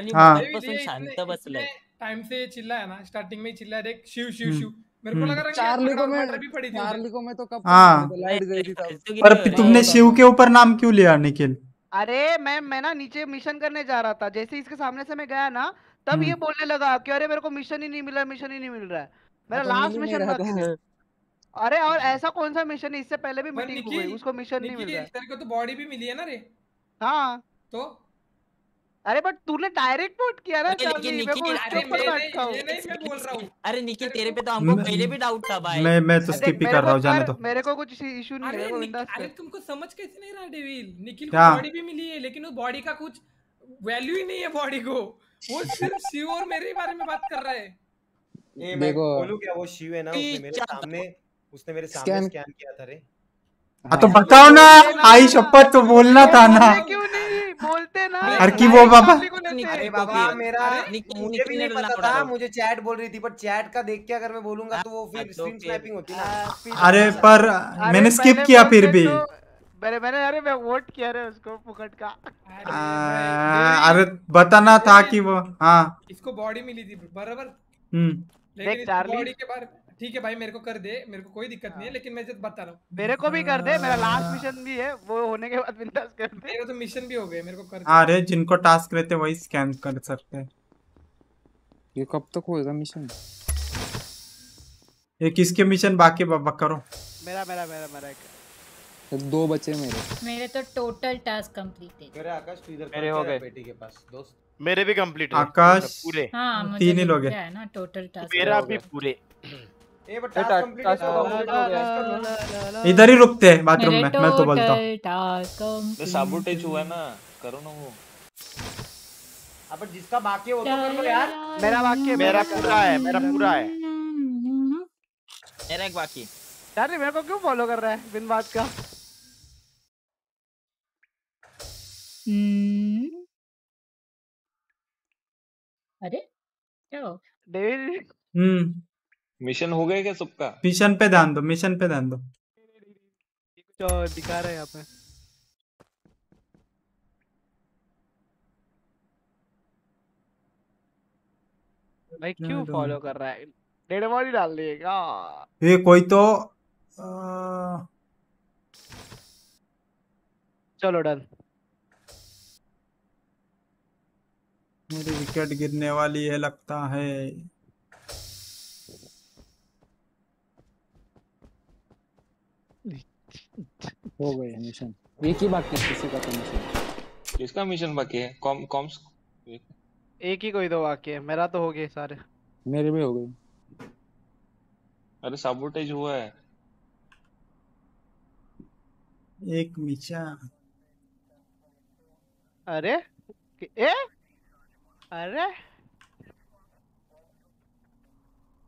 तो हाँ। शांत इतने टाइम से चिल्लाया ना स्टार्टिंग में ही चिल्लाया देख शिव शिव हम्म, शिव। मेरे को हम्म। लगा रंगे चार्ली को मैं। चार्ली को मैं तो कब हाँ। लाइट गई थी पर तुमने शिव के ऊपर नाम क्यों लिया निखिल? अरे मैम मैं ना नीचे मिशन करने जा रहा था। जैसे इसके सामने से मैं गया ना तब हम्म। ये बोलने लगा कि अरे मेरे को मिशन ही नहीं मिला मिशन ही नहीं मिल रहा है। मेरा हाँ, तो मिल लास्ट नहीं मिशन था। है अरे और ऐसा कौन सा मिशन है? इससे पहले भी मीटिंग हुई उसको मिशन नहीं मिल रहा है। तेरे को तो बॉडी भी मिली है ना रे? हाँ। तो? अरे बट तूने डायरेक्ट वोट किया ना अरे लेकिन निखिल, अरे हूँ ये नहीं मैं बोल रहा हूँ। अरे निखिल तेरे पे तो हमको पहले भी डाउट था भाई। मैं मैं तो स्किप ही कर रहा हूँ जाने दो। मेरे को कुछ इशू नहीं है बिंदास अरे तुमको समझ कैसे नहीं रहा डेविल निखिल को बॉडी भी मिली है लेकिन वो बॉडी का कुछ वैल्यू ही नहीं है बॉडी को। वो सिर्फ़ शिव और मेरे ही बारे में बात कर रहा है। ए मैं। बोलूँ क्या वो शिव है ना उसने मेरे सामने उसने मेरे सामने स्कैन किया था रे। हाँ तो बताओ ना आई शपथ तो बोलना था ना। क्यों नहीं बोलते ना। अरे कि वो बाबा- अरे बाबा मेरा मुझे भी नहीं पता था। मुझे चैट बोल रही थी पर चैट का देख के अगर मैं बोलूँगा तो वो फिर तो स्ट्रीम स्नैपिंग होती ना। अरे पर मैंने स्किप किया फिर भी। तो- मैंने मैंने अरे मैं वोट किया रे उसको फुकट का। अरे बताना था कि वो हाँ। इसको बॉडी मिली थी बराबर। हम्म। लेकिन देख, चार्ली- बॉडी के बारे ठीक है भाई मेरे को कर दे मेरे को कोई दिक्कत नहीं है लेकिन मैं जब बता रहा हूँ। मेरे को भी कर दे मेरा लास्ट मिशन भी है वो होने के बाद बिंदास कर दे। मेरे तो मिशन भी हो गए मेरे को कर दे। अरे जिनको टास्क रहते वही स्कैन कर सकते हैं। ये कब तक होएगा मिशन ये किसके मिशन बाकी बाबा करो। मेरा मेरा मेरा मेरा एक। दो बचे मेरे। मेरे तो टोटल टास्क कंप्लीट है। मेरे आकाश तू इधर मेरे हो गए। बेटी के पास दोस्त। मेरे भी कंप्लीट है। आकाश पूरे। हाँ तीन ही लोग हैं। ना टोटल टास्क मेरा भी पूरे। इधर ही रुकते हैं बाथरूम में मैं तो बोलता हूँ। तो साबुटेज हुआ ना करो ना वो। अब जिसका बाकी है वो तो कर लो यार। मेरा वाक्य मेरा पूरा है मेरा पूरा है। मेरा एक बाकी चार्ली मेरे को क्यों फॉलो कर रहा है बिन बात का? हम्म। अरे क्या हो? डेविड? हम्म। मिशन हो गए क्या सबका? मिशन पे ध्यान दो मिशन पे ध्यान दो। कुछ और दिखा रहा है यहाँ पे। भाई क्यों फॉलो कर रहा है? डेड बॉडी डाल दिएगा ये कोई तो आ, चलो डन मेरी विकेट गिरने वाली है लगता है। हो गए मिशन एक ही बाकी है किसी का तो मिशन किसका मिशन बाकी है? Comm comms? एक ही कोई दो वाक्य है मेरा तो हो गए सारे. मेरे भी हो गए. अरे साबोटेज हुआ है. एक मिचा. अरे? ए? अरे?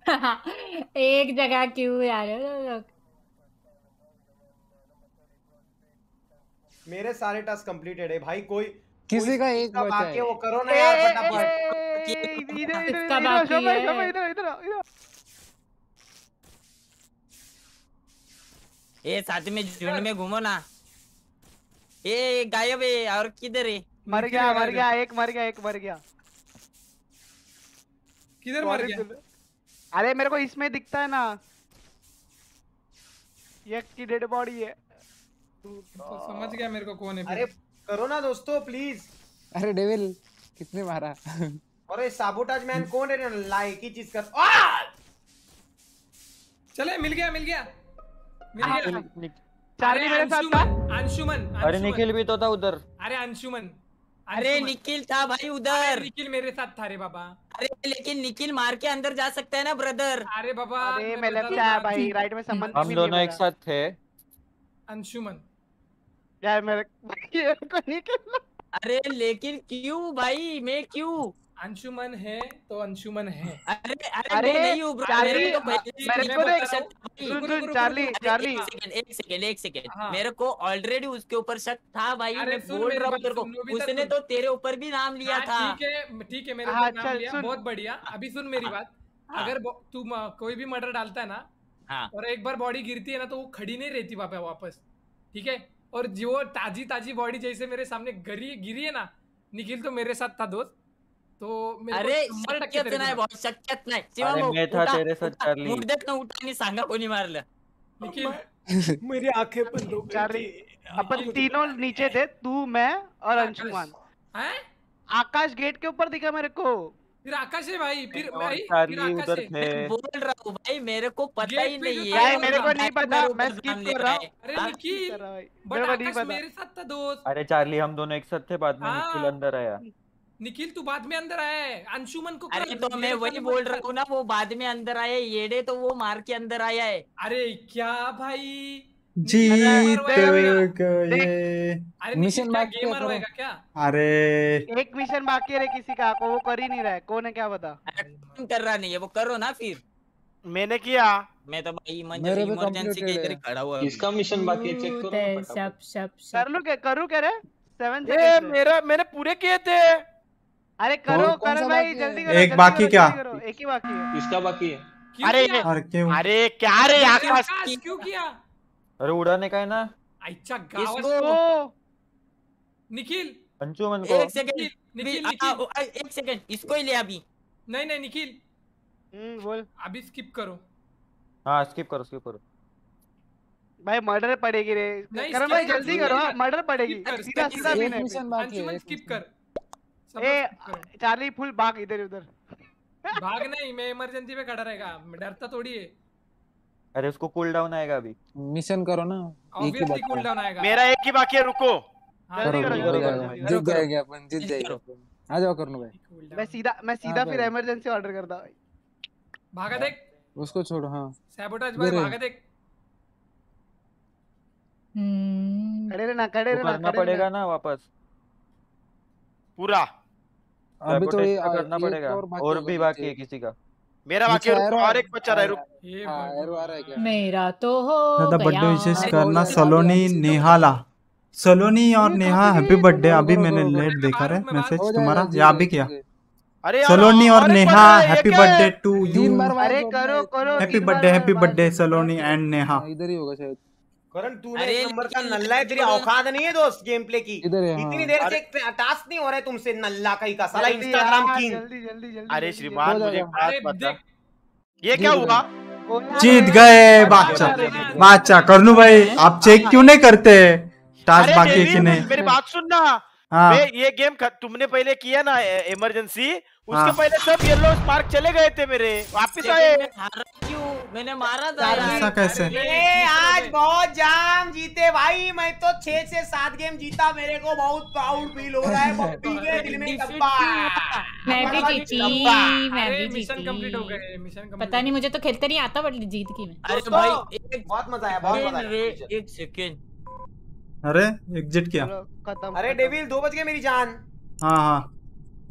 एक जगह क्यों यार? लोग मेरे सारे टास्क कंप्लीटेड है। भाई कोई किसी का एक बचा बाकी है। वो करो ना यार फटाफट। ए, ए, बाकी है? इधर इधर इधर साथ में झुंड में घूमो ना। ए गायब है और किधर है? मर गया मर गया एक मर गया एक मर गया। किधर मर गया? अरे मेरे को इसमें दिखता है ना। ये की डेड बॉडी है। तो समझ गया मेरे को कौन है अरे करो ना दोस्तों प्लीज़ अरे डेविल कितने मारा? अरे साबोटाज मैन कौन है लाइक ही चीज़ कर चले मिल गया मिल गया। मिल हाँ, गया। चार्ली मेरे साथ था? अंशुमन अरे निखिल भी तो था उधर। अरे अंशुमन अरे निखिल था भाई उधर। निखिल मेरे साथ था रे बाबा। अरे लेकिन निखिल मार के अंदर जा सकता है ना ब्रदर अरे बाबा अरे मैं लेफ़्ट आया भाई राइट में संबंध हम दोनों एक साथ थे। अंशुमन। यार मेरे को नहीं खेलना। अरे लेकिन क्यों भाई? मैं क्यों? अंशुमन है तो अंशुमन है। अरे अरे हूँ चार्ली, मेरे को मेरे को देख, शक था भाई। सुन सुन चार्ली चार्ली। एक सेकंड एक सेकंड हाँ। मेरे को ऑलरेडी उसके ऊपर शक था भाई मैं बोल रहा हूँ तेरे को। उसने तो तेरे ऊपर भी नाम लिया हाँ, था। ठीक है ठीक है मेरे हाँ, ऊपर नाम लिया। बहुत बढ़िया। अभी सुन मेरी बात। अगर तू कोई भी मर्डर डालता है ना हाँ। और एक बार बॉडी गिरती है ना तो वो खड़ी नहीं रहती वापस। ठीक है? और जो ताजी ताजी बॉडी जैसे मेरे सामने गिरी गिरी है ना निखिल तो मेरे साथ था दोस्त। तो मेरे अरे नाही भाऊ नाही। शिवा सांगा कोणी मारलं निखिल मेरी आँखें बंद हो गई अपन तीनों नीचे थे तू मैं और अंशुमान। हैं? आकाश गेट के ऊपर दिखा मेरे को। फिर आकाश है भाई फिर भाई फिर चार्ली आकाश उधर है। थे। मैं बोल रहा हूँ भाई मेरे को पता ही नहीं है। भाई मेरे को नहीं पता मैं स्किप कर रहा है। हूँ। अरे हाँ? निखिल कर रहा बट मेरे आकाश मेरे साथ था दोस्त। अरे चार्ली हम दोनों एक साथ थे बाद में हाँ। निखिल अंदर आया। निखिल तू बाद में अंदर आया है। अंशुमन को अरे तो मैं वही बोल रहा। हूँ ना वो बाद में अंदर आया येड़े तो वो मार के अंदर आया है। अरे क्या भाई? जीत गए मिशन बाकी है, क्या? अरे। एक मिशन बाकी है किसी का को वो कर ही नहीं रहा है कौन है क्या बता कौन कर रहा नहीं है वो करो ना फिर। मैंने किया। मैं तो भाई इमरजेंसी के इधर खड़ा हुआ हूँ। किसका मिशन बाकी है? चेक करो। शप शप कर लू क्या? करूँ क्या रे? सेवन ए मेरा मैंने पूरे किए थे। अरे करो करो भाई बाकी जल्दी करो एक बाकी क्या? एक ही बाकी है। किसका बाकी है? अरे अरे क्या रे आकाश क्यों किया? अरे उड़ाने का है ना? अच्छा गावस निखिल। अंशुमन को। एक सेकंड। निखिल एक सेकंड इसको ही ले अभी। नहीं नहीं निखिल। हम्म, बोल। अभी स्किप करो। हाँ स्किप करो स्किप करो। भाई मर्डर पड़ेगी रे। करो भाई जल्दी करो मर्डर पड़ेगी। सीधा सीधा भी नहीं मिशन बाकी है अंशुमन स्किप कर। ए चार्ली फुल भाग इधर उधर भाग नहीं मैं इमरजेंसी में खड़ा रहेगा। मैं डरता थोड़ी है। अरे उसको कूल डाउन आएगा अभी। मिशन करो ना एक ही कूल डाउन आएगा। मेरा एक ही बाकी है रुको। हाँ, जल्दी करो जीत जाएँगे अपन जीत जाएँगे आ जाओ करनो भाई। मैं सीधा मैं सीधा हाँ फिर इमरजेंसी ऑर्डर करता भाई। भागा देख। उसको छोड़ो हाँ। सैबोटाज भाई भागा देख। हम्म। खड़े रहना खड़े रहना करना पड़ेगा ना वापस। पूरा। अभी तो ये तो करना पड़ेगा। और बाकी भी बाकी है किसी का। मेरा बाकी है और एक बच्चा रहा है। रुक ये हाँ भगवान। एरो आ रहा है क्या? मेरा तो हो दादा बर्थडे विशेष करना सलोनी नेहाला। सलोनी और नेहा हैप्पी बर्थडे अभी मैंने लेट देखा रे मैसेज तुम्हारा। या अभी किया? अरे सलोनी और नेहा है, हैप्पी बर्थडे टू यू अरे करो करो happy birthday happy birthday Saloni and Neha. हाँ, इधर ही होगा शायद। करण तूने अरे एक नंबर का नल्ला है तेरी औकात नहीं है दोस्त गेम प्ले की। इधर है इतनी हाँ। देर से एक टास्क नहीं हो रहा है तुमसे नल्ला कहीं का साला इंस्टाग्राम किंग जल्दी जल्दी जल्दी अरे श्रीमान मुझे बात बता ये क्या हुआ? जीत गए बादशाह। बादशाह करनू भाई आप चेक क्यों नहीं करते? टास्क बाकी है कि नहीं? मेरी बात सुनना हाँ। ये गेम तुमने पहले किया ना इमरजेंसी उसके हाँ। पहले सब येलो स्पार्क चले गए थे मेरे। वापस आए। क्यों मैंने मारा था ऐसा कैसे? ये आज बहुत जाम जीते भाई। मैं तो छह से सात गेम जीता। मेरे को बहुत प्राउड फील हो रहा है। पप्पी के दिल में डब्बा। मैं भी जीती मैं भी मिशन कंप्लीट हो जीती गए मिशन कंप्लीट पता नहीं मुझे तो खेलते नहीं आता बट जीत की मैं। अरे भाई एक बहुत मज़ा आया बहुत मज़ा आया। एक सेकंड अरे एग्जिट किया। खत्म अरे डेविल दो बज गए मेरी जान। हाँ हाँ।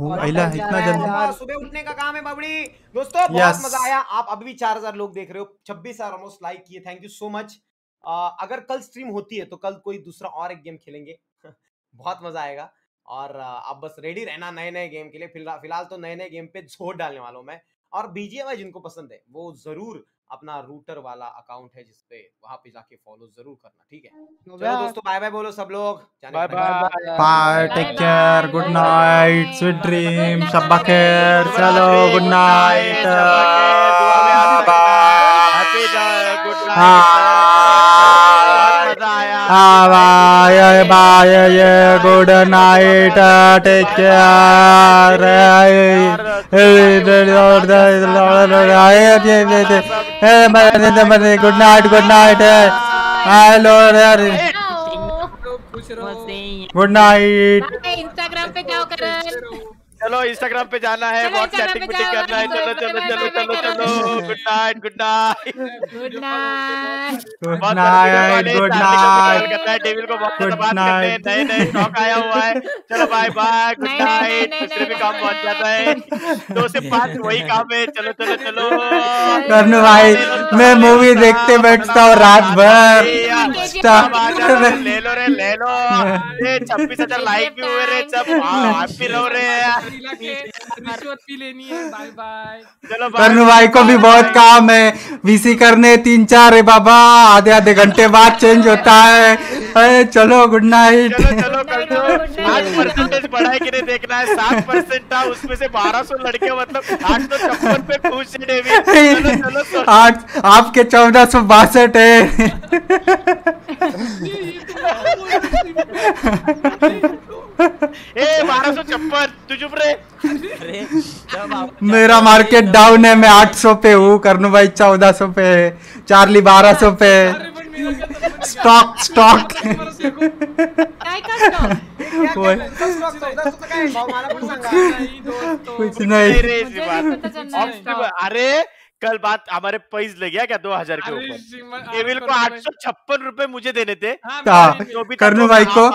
अहिला इतना जल्दी। सुबह- उठने का काम है बबड़ी। दोस्तों बहुत. मज़ा आया। आप अभी भी चार हज़ार लोग देख रहे हो। छब्बीस हज़ार ऑलमोस्ट लाइक किए। थैंक यू सो मच अगर कल स्ट्रीम होती है तो कल कोई दूसरा और एक गेम खेलेंगे। बहुत मज़ा आएगा। और आप बस रेडी रहना नए नए गेम के लिए। फ़िलहाल फ़िलहाल तो नए नए गेम पे ज़ोर डालने वाला हूँ मैं। और बीजीएमआई जिनको पसंद है वो ज़रूर अपना रूटर वाला अकाउंट है जिसपे वहाँ पे जाके फॉलो ज़रूर करना ठीक है? चलो दोस्तों बाय बाय बोलो सब लोग। Bye. Bye bye take care good night. Sweet dream सब night. शब्बा खैर चलो गुड नाइट हैप्पी गुड हाँ। नाइट मज़ा बाय ये good night take care good night good night hello रहो गुड नाइट इंस्टाग्राम पे जाओ करण चलो इंस्टाग्राम पे जाना है चलो, बहुत Instagram पे मीटिंग करना है चलो चलो चलो चलो चलो good night good night good night good बहुत नाइट गुड नाइट करना है को बहुत ज़्यादा बात करने night. नए नए स्टॉक आया हुआ है। चलो बाय बाय गुड नाइट दूसरे भी काम पहुँच जाता है। दो से पाँच वही काम है। चलो चलो चलो। कर्ण भाई मैं मूवी देखते बैठता हूँ रात भर ले लो रे ले लो। छब्बीस हज़ार लाइक भी हुए रे सब। आप भी रहो रे। के रिश्वत भी लेनी है बाय बाय चलो कर्ण भाई को भी बहुत काम है। वीसी करने तीन चार है बाबा आधे आधे घंटे बाद चेंज होता है। अरे चलो गुड नाइट चलो चलो कर दो Good night. आज परसेंटेज बढ़ा कि नहीं देखना है। सात परसेंट था उसमें से बारह सौ लड़के मतलब आठ सौ छप्पन पे खुश है डेवी चलो चलो चलो आठ आपके चौदह सौ बासठ है। ए तू चुप मेरा मार्केट डाउन है मैं आठ सौ पे हूँ कर्ण भाई चौदह सौ पे है चार्ली बारह सौ पे है। स्टॉक स्टॉक दोस्तों कुछ नहीं है अरे कल बात हमारे पैस लग गया क्या दो हज़ार के ऊपर? को आठ सौ छप्पन रुपए मुझे देने थे। हाँ, हाँ, कर्ण भाई को?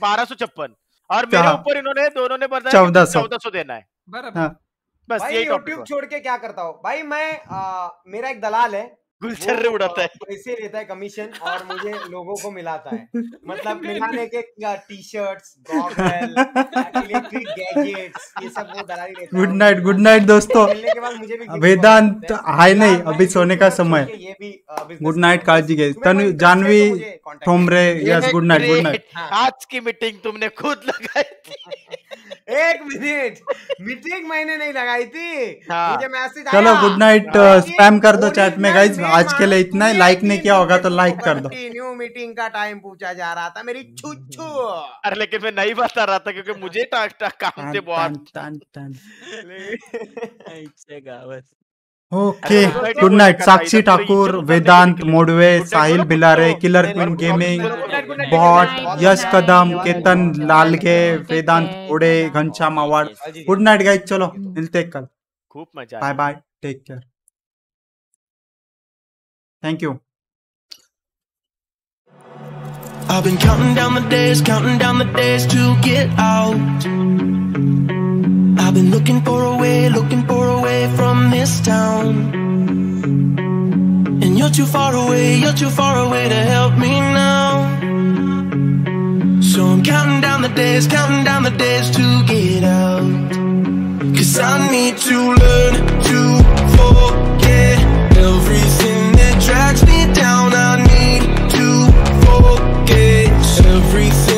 बारह सौ छप्पन। और मेरे ऊपर इन्होंने दोनों ने बताया चौदह सौ। चौदह सौ देना है। बराबर। हाँ। बस भाई यही यूट्यूब छोड़ के क्या करता हूँ? भाई मैं आ, मेरा एक दलाल है। गुलछर्रे उड़ाता है। पैसे लेता है कमीशन और मुझे लोगों को मिलाता है। मतलब मिलाने के T shirts goggle electric gadgets ये सब वो दलाली लेता गुड नाइट गुड नाइट दोस्तों। मिलने के बाद मुझे भी gift वेदांत हैं। हाय नहीं अभी सोने का समय। Good night. काजी के। तुम्हें Tanu Janvi Thomare yes good night good night. आज की मीटिंग तुमने खुद लगाई थी। एक मिनट। मीटिंग मैंने नहीं लगाई थी। हाँ। मुझे मैसेज चलो गुड नाइट। स्पैम कर दो चैट में गाइज़ आज के लिए इतना ही लाइक नहीं किया होगा तो लाइक कर दो। न्यू मीटिंग का टाइम पूछा जा रहा था। मेरी छुच्छू। अरे लेकिन मैं नहीं बता रहा था क्योंकि मुझे टाक टाक काम से बहुत okay. Good night Sakshi Thakur Vedant Modve Sahil Bilare killer queen gaming bot Yash Kadam Ketan Lalge Vedant Ude Ghanshyam award good night guide चलो मिलते कल खूब मज़ा bye bye take care thank you I've been looking for a way, looking for a way from this town. And you're too far away, you're too far away to help me now. So I'm counting down the days, counting down the days to get out. Cause I need to learn to forget everything that drags me down. I need to forget everything